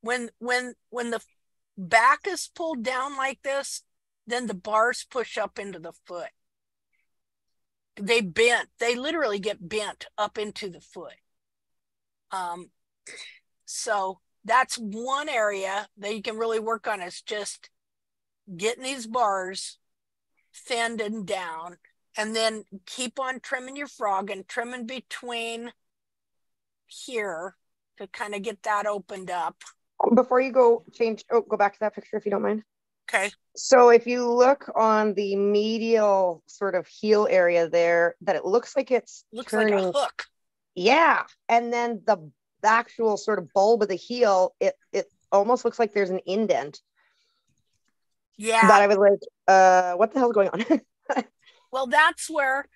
when when when the back is pulled down like this, then the bars push up into the foot. They bent, they literally get bent up into the foot. Um, so that's one area that you can really work on is just getting these bars thinned and down and then keep on trimming your frog and trimming between here to kind of get that opened up. Before you go change, oh, go back to that picture if you don't mind. Okay. So if you look on the medial sort of heel area there, that it looks like it's Looks turning. like a hook. Yeah, and then the, the actual sort of bulb of the heel, it it almost looks like there's an indent. Yeah. That I was like, uh, what the hell's going on? *laughs* Well, that's where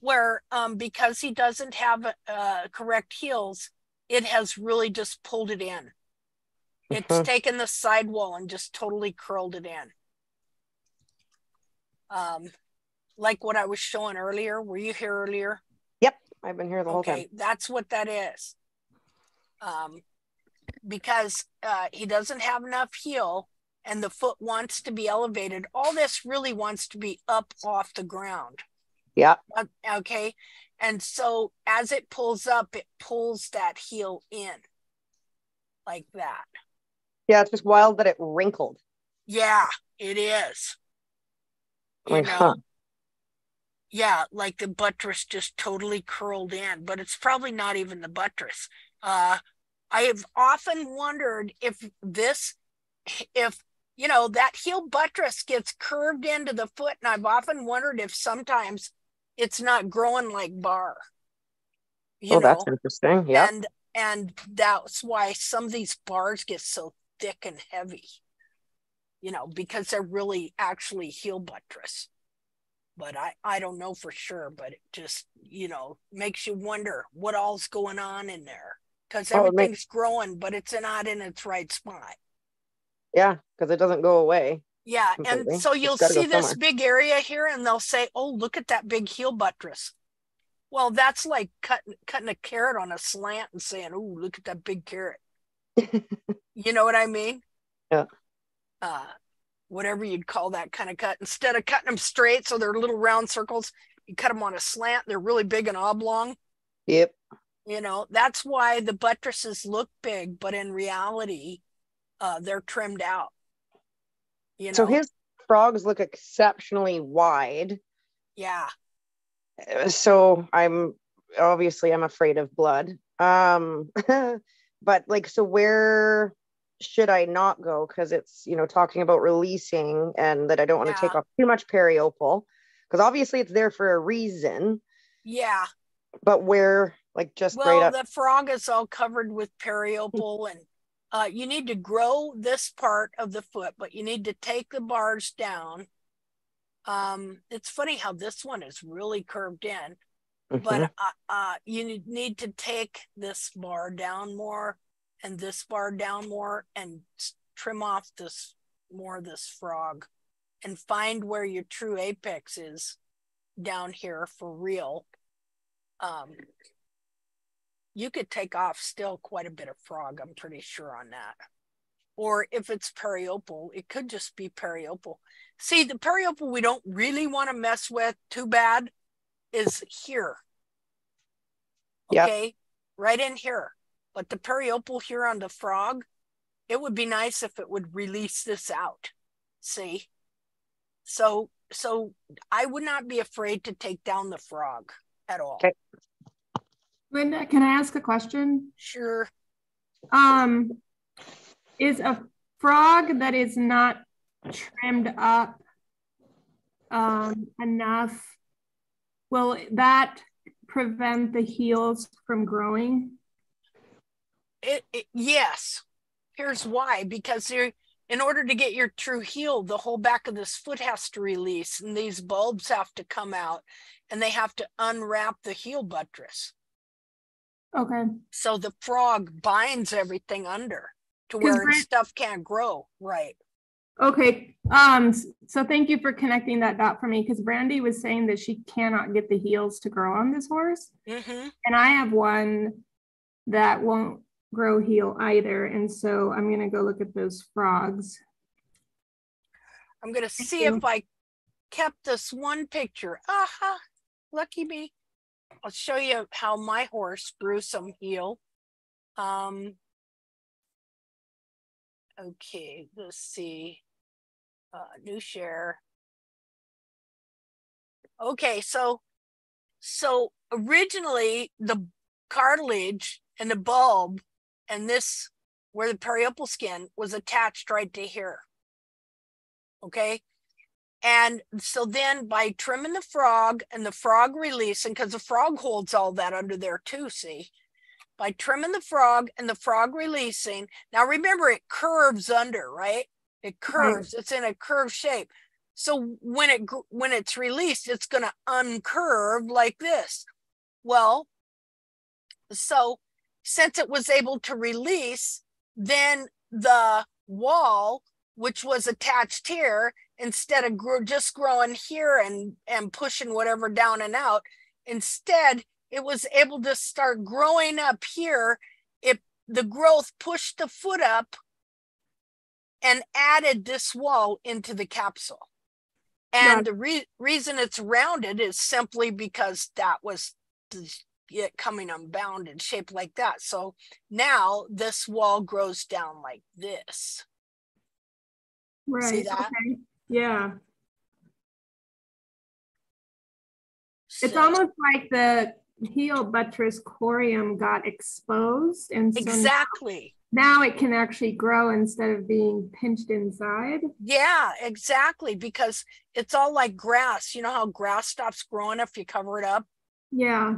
where um because he doesn't have uh correct heels, it has really just pulled it in. It's *laughs* taken the sidewall and just totally curled it in. Um like what I was showing earlier. Were you here earlier? Yep, I've been here the whole time. Okay, time. that's what that is. Um because uh, he doesn't have enough heel and the foot wants to be elevated. All this really wants to be up off the ground. Yeah. Uh, okay. And so as it pulls up, it pulls that heel in like that. Yeah, it's just wild that it wrinkled. Yeah, it is. You Like, know, huh. yeah, like the buttress just totally curled in, but it's probably not even the buttress. Uh, I have often wondered if this, if you know, that heel buttress gets curved into the foot, and I've often wondered if sometimes it's not growing like bar. You oh, that's interesting. Yeah. and and that's why some of these bars get so thick and heavy. You know, because they're really actually heel buttress but I, I don't know for sure, but it just, you know, makes you wonder what all's going on in there because Oh, everything's makes- growing, but it's not in its right spot. Yeah, because it doesn't go away. Yeah. completely. And so you'll see this somewhere. big area here and they'll say, oh, look at that big heel buttress. Well, that's like cutting, cutting a carrot on a slant and saying, oh, look at that big carrot. *laughs* you know what I mean? Yeah. uh, whatever you'd call that kind of cut. Instead of cutting them straight, so they're little round circles, you cut them on a slant. They're really big and oblong. Yep. You know, that's why the buttresses look big, but in reality, uh, they're trimmed out. You know, So his frogs look exceptionally wide. yeah, So I'm obviously I'm afraid of blood. Um, *laughs* but like, so where should I not go? Because it's you know talking about releasing and that I don't want to take off too much periople because obviously it's there for a reason. yeah. But where like just right Well, up? the frog is all covered with periople, and uh, you need to grow this part of the foot, but you need to take the bars down. Um, it's funny how this one is really curved in. Mhm. but uh, uh, you need to take this bar down more and this bar down more and trim off this more of this frog and find where your true apex is down here for real um you could take off still quite a bit of frog i'm pretty sure on that or if it's periople it could just be periople see the periople we don't really want to mess with too bad is here. Yep. Okay, right in here. But the periople here on the frog, it would be nice if it would release this out. See? So so I would not be afraid to take down the frog at all. Okay. Linda, can I ask a question? Sure. Um, is a frog that is not trimmed up um, enough, will that prevent the heels from growing? It, it yes. Here's why because you're in order to get your true heel, the whole back of this foot has to release and these bulbs have to come out and they have to unwrap the heel buttress. Okay. So the frog binds everything under to where stuff can't grow. Right. Okay. Um, so thank you for connecting that dot for me because Brandy was saying that she cannot get the heels to grow on this horse. Mm-hmm. And I have one that won't grow heel either. And so I'm gonna go look at those frogs. I'm gonna see if I kept this one picture. Aha, lucky me. I'll show you how my horse grew some heel. Um. Okay, let's see. Uh, new share. Okay, so so originally the cartilage and the bulb and this where the periople skin was attached right to here. Okay. And so then by trimming the frog and the frog releasing, because the frog holds all that under there too, see? By trimming the frog and the frog releasing. Now remember, it curves under, right? It mm-hmm. curves. It's in a curved shape. So when it when it's released, it's going to uncurve like this. Well, so since it was able to release, then the wall, which was attached here, instead of grow, just growing here and and pushing whatever down and out, instead it was able to start growing up here. It the growth pushed the foot up and added this wall into the capsule. And the re- reason it's rounded is simply because that was the, it coming unbounded, shaped like that. So now this wall grows down like this. Right. Okay. Yeah. It's almost like the heel buttress corium got exposed and so Exactly. Now it can actually grow instead of being pinched inside. Yeah, exactly. Because it's all like grass. You know how grass stops growing if you cover it up? Yeah,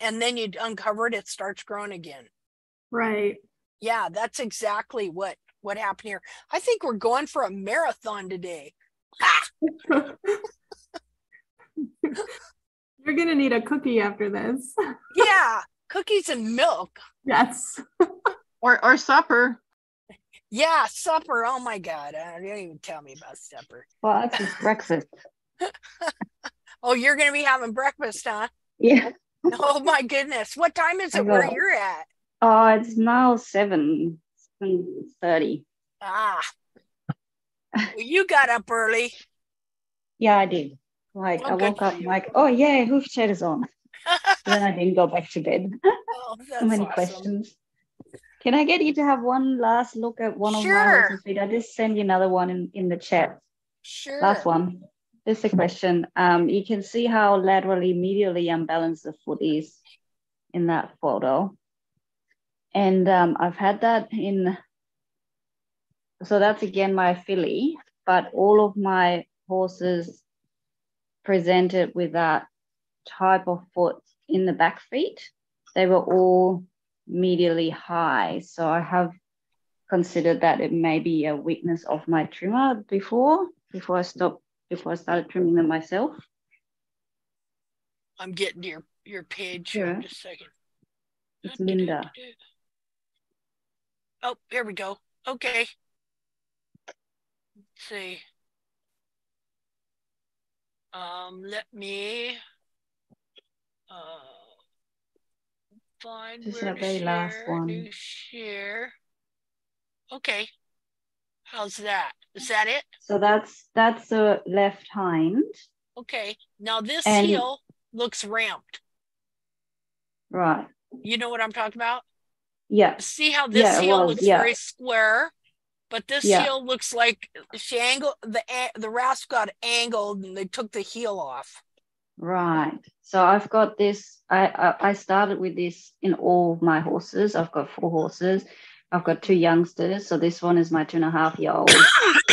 And then you uncover it, it starts growing again. right. Yeah, that's exactly what what happened here. I think we're going for a marathon today. *laughs* You're gonna need a cookie after this. *laughs* Yeah, cookies and milk. Yes. *laughs* Or, or supper. Yeah, supper. Oh my God. Uh, don't even tell me about supper. Well, that's just breakfast. Oh, you're going to be having breakfast, huh? Yeah. Oh my goodness. What time is it where you're at? Oh, it's now seven, seven thirty. Ah. Well, you got up early. Yeah, I did. Like Oh, I woke up you. like, oh yeah, hoof chat is on. *laughs* then I didn't go back to bed. Oh, *laughs* so many awesome. questions. Can I get you to have one last look at one of my Sure. horses? I just send you another one in, in the chat. Sure. Last one. Just a question. Um, you can see how laterally, medially unbalanced the foot is in that photo. And um, I've had that in, so that's again my filly, but all of my horses presented with that type of foot in the back feet. They were all medially high. So I have considered that it may be a weakness of my trimmer before, before I stopped, before I started trimming them myself. I'm getting your, your page in just a second. It's Linda. Oh, here we go. Okay. Let's see. Um, let me uh find Just where that to very last one. new share. Okay. How's that? Is that it? So that's that's the left hind, Okay. Now this And- heel looks ramped. right? You know what I'm talking about? Yeah. See how this Yeah, heel was, looks yeah. very square, but this Yeah. heel looks like she angled the the rasp got angled and they took the heel off. Right. So I've got this. I, I I started with this in all my horses. I've got four horses. I've got two youngsters. So this one is my two and a half year old,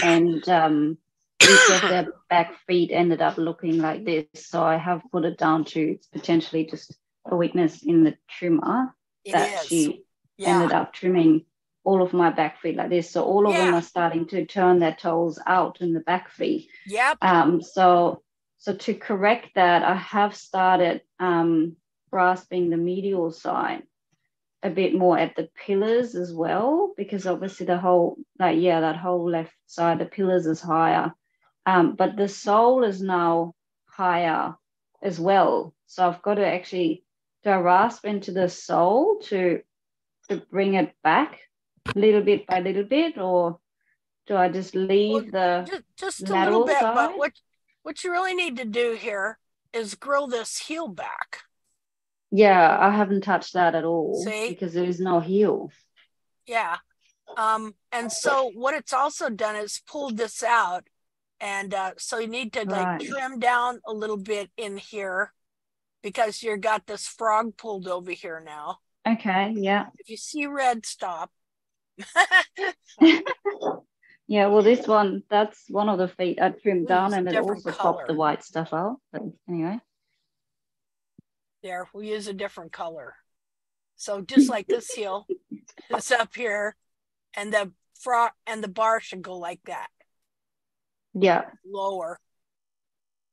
and um, each of their back feet ended up looking like this. So I have put it down to it's potentially just a weakness in the trimmer It that is. she Yeah. ended up trimming all of my back feet like this. So all of them are starting to turn their toes out in the back feet. Yep. Um, so so to correct that, I have started um, grasping the medial side a bit more at the pillars as well, because obviously the whole like yeah, that whole left side, the pillars is higher. Um, but the sole is now higher as well. So I've got to actually do I rasp into the sole to to bring it back little bit by little bit, or do I just leave the Just, just a little bit, side? but what what you really need to do here is grow this heel back. Yeah, I haven't touched that at all See? because there is no heel. Yeah. Um, and so what it's also done is pulled this out. And uh, so you need to like Right. trim down a little bit in here because you've got this frog pulled over here now. Okay, yeah. If you see red, stop. *laughs* Yeah, well, this one, that's one of the feet I trimmed down and it also popped the white stuff out. But anyway, There, we use a different color. So just like this heel *laughs* is up here and the frog and the bar should go like that. yeah, lower.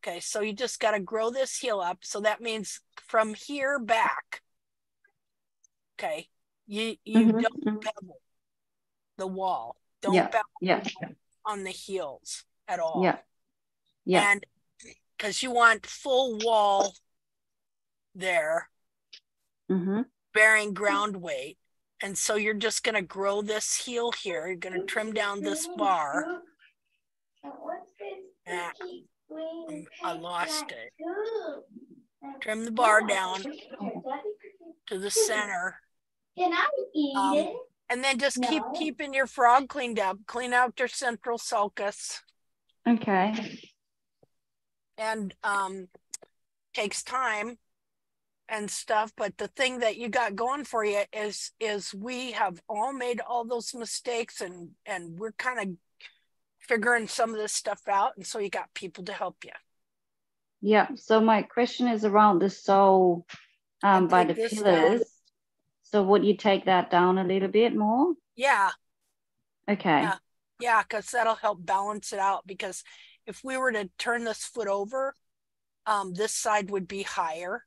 Okay, so you just got to grow this heel up. So that means from here back. Okay, you you Mhm, don't bevel the wall. Don't yeah, bevel yeah, on the heels at all. yeah, yeah. And because you want full wall there, Mm-hmm. bearing ground weight. And so you're just gonna grow this heel here. You're gonna trim down this bar. Ah, um, I lost it. Trim the bar down to the center. Can I eat Um, it? and then just keep No. keeping your frog cleaned up. Clean out your central sulcus Okay. and um takes time and stuff but the thing that you got going for you is is we have all made all those mistakes and and we're kind of figuring some of this stuff out and so you got people to help you Yeah. So my question is around the sole um, by the pillars. So would you take that down a little bit more? yeah Okay. yeah yeah because that'll help balance it out because if we were to turn this foot over um this side would be higher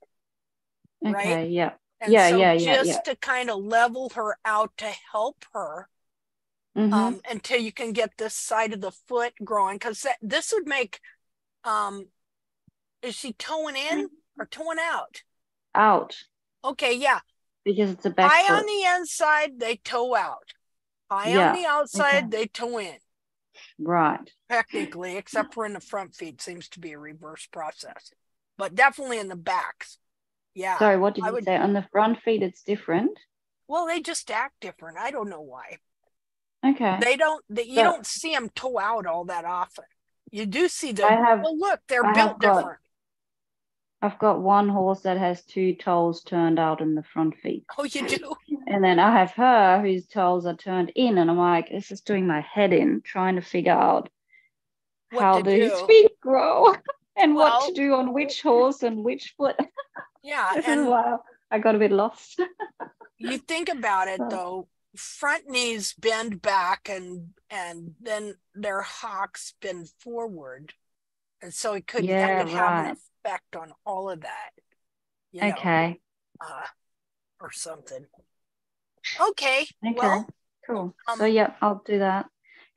Okay. right? Yeah. and yeah. so yeah. Yeah. just Yeah. to kind of level her out to help her Mhm. um, until you can get this side of the foot growing because this would make um is she toeing in or toeing out Out okay yeah because it's a back high foot. on the inside they toe out high Yeah, on the outside okay. they toe in Right. technically except for in the front feet seems to be a reverse process but definitely in the backs yeah Sorry, what did I you would say? On the front feet, it's different. well they just act different i don't know why Okay. they don't they, you So- don't see them toe out all that often you do see them I have- well look they're I built got- different I've got one horse that has two toes turned out in the front feet. oh you do *laughs* And then I have her whose toes are turned in, and I'm like, this is doing my head in, trying to figure out What how these do. feet grow *laughs* and what to do on which horse and which foot. *laughs* yeah this is and why I got a bit lost. you think about it *laughs* though front knees bend back and and then their hocks bend forward and so it could Yeah, that could have an effect on all of that you know, okay. uh, or something okay Okay. well cool. um, so yeah, I'll do that.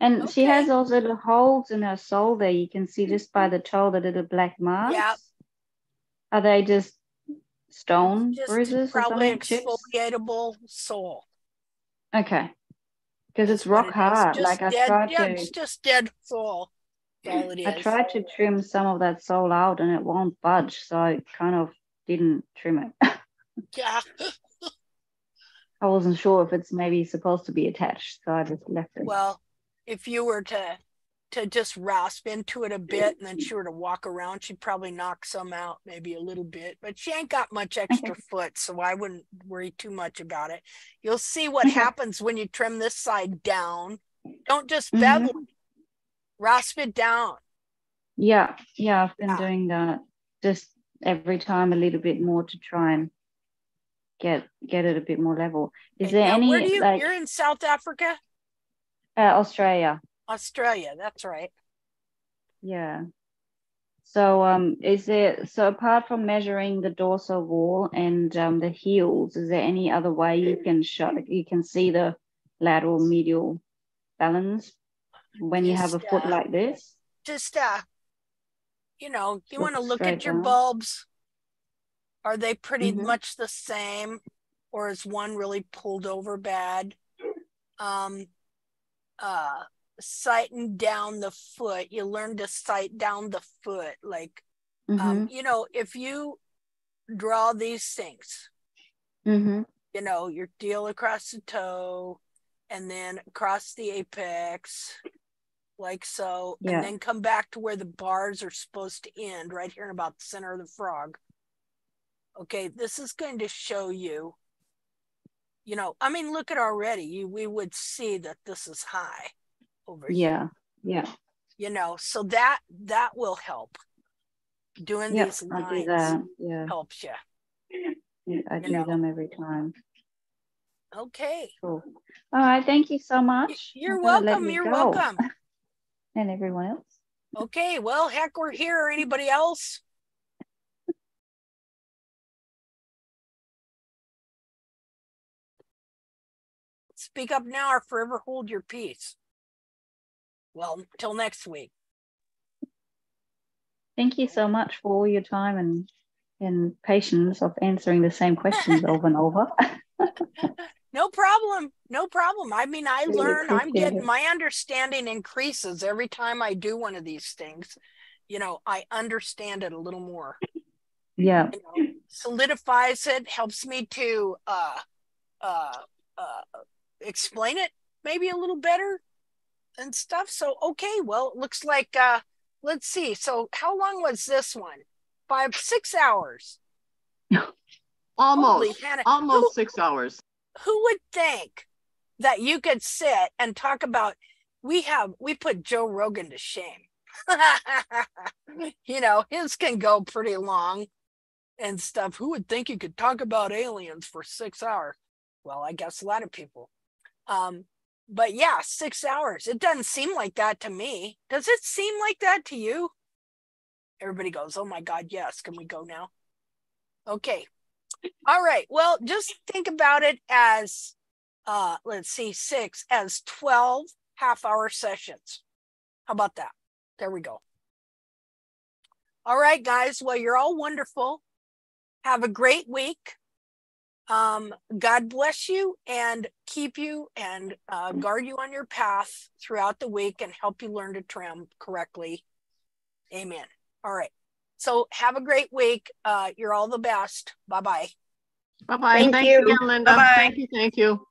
And she has also the holes in her sole there. You can see just by the toe the little black marks. Yeah. Are they just stone just bruises or probably something? Chips? exfoliatable sole Okay. Because it's rock it hard. Like I dead, tried yeah, to it's just dead sole That's all it is I tried to trim some of that sole out and it won't budge, so I kind of didn't trim it. *laughs* yeah I wasn't sure if it's maybe supposed to be attached, so I just left it. Well, if you were to to just rasp into it a bit and then she were to walk around, she'd probably knock some out, maybe a little bit. But she ain't got much extra foot, so I wouldn't worry too much about it. You'll see what happens when you trim this side down. Don't just bevel, it. rasp it down. Yeah, yeah, I've been doing that just every time a little bit more to try and get get it a bit more level. Is there Now, any where do you like you're in South Africa? uh, Australia? Australia, that's right. Yeah. So um is there so apart from measuring the dorsal wall and um the heels, is there any other way you can show you can see the lateral medial balance when you have a foot uh, like this? Just uh you know, you want to look at your down. bulbs. Are they pretty Mhm. much the same or is one really pulled over bad? Um uh sighting down the foot. You learn to sight down the foot like um Mm-hmm. you know, if you draw these things, Mm-hmm. you know, your deal across the toe and then across the apex, like so, Yeah. and then come back to where the bars are supposed to end, right here in about the center of the frog. Okay, this is going to show you, you know, I mean, look at already, you we would see that this is high over Yeah, yeah. you know, so that that will help. Doing Yep, these I do lines that. Yeah. helps you. yeah I you do know. them every time. Okay. Cool. All right, thank you so much. You're I'm gonna let welcome. you You're go. welcome. *laughs* And everyone else. Okay, well, heck, we're here. Anybody else? Speak up now or forever hold your peace. Well, till next week. Thank you so much for all your time and and patience of answering the same questions *laughs* over and over. No problem. No problem. I mean, I Really learn, I'm getting it. my understanding increases every time I do one of these things. You know, I understand it a little more. Yeah. You know, solidifies it, helps me to uh uh uh explain it maybe a little better and stuff. So okay, well, it looks like uh let's see. So how long was this one? Five, six hours. *laughs* Almost, almost Who- six hours. who would think that you could sit and talk about we have we put joe rogan to shame *laughs* you know his can go pretty long and stuff who would think you could talk about aliens for six hours well i guess a lot of people um but yeah six hours it doesn't seem like that to me does it seem like that to you everybody goes oh my god yes can we go now okay all right. Well, just think about it as uh let's see, six as 12 half hour sessions. How about that? There we go. All right, guys. Well, you're all wonderful. Have a great week. Um, God bless you and keep you and uh, guard you on your path throughout the week and help you learn to trim correctly. Amen. All right. So have a great week. Uh, you're all the best. Bye bye. Bye bye. Thank Thank you. you again, Linda. Bye-bye. Thank you. Thank you.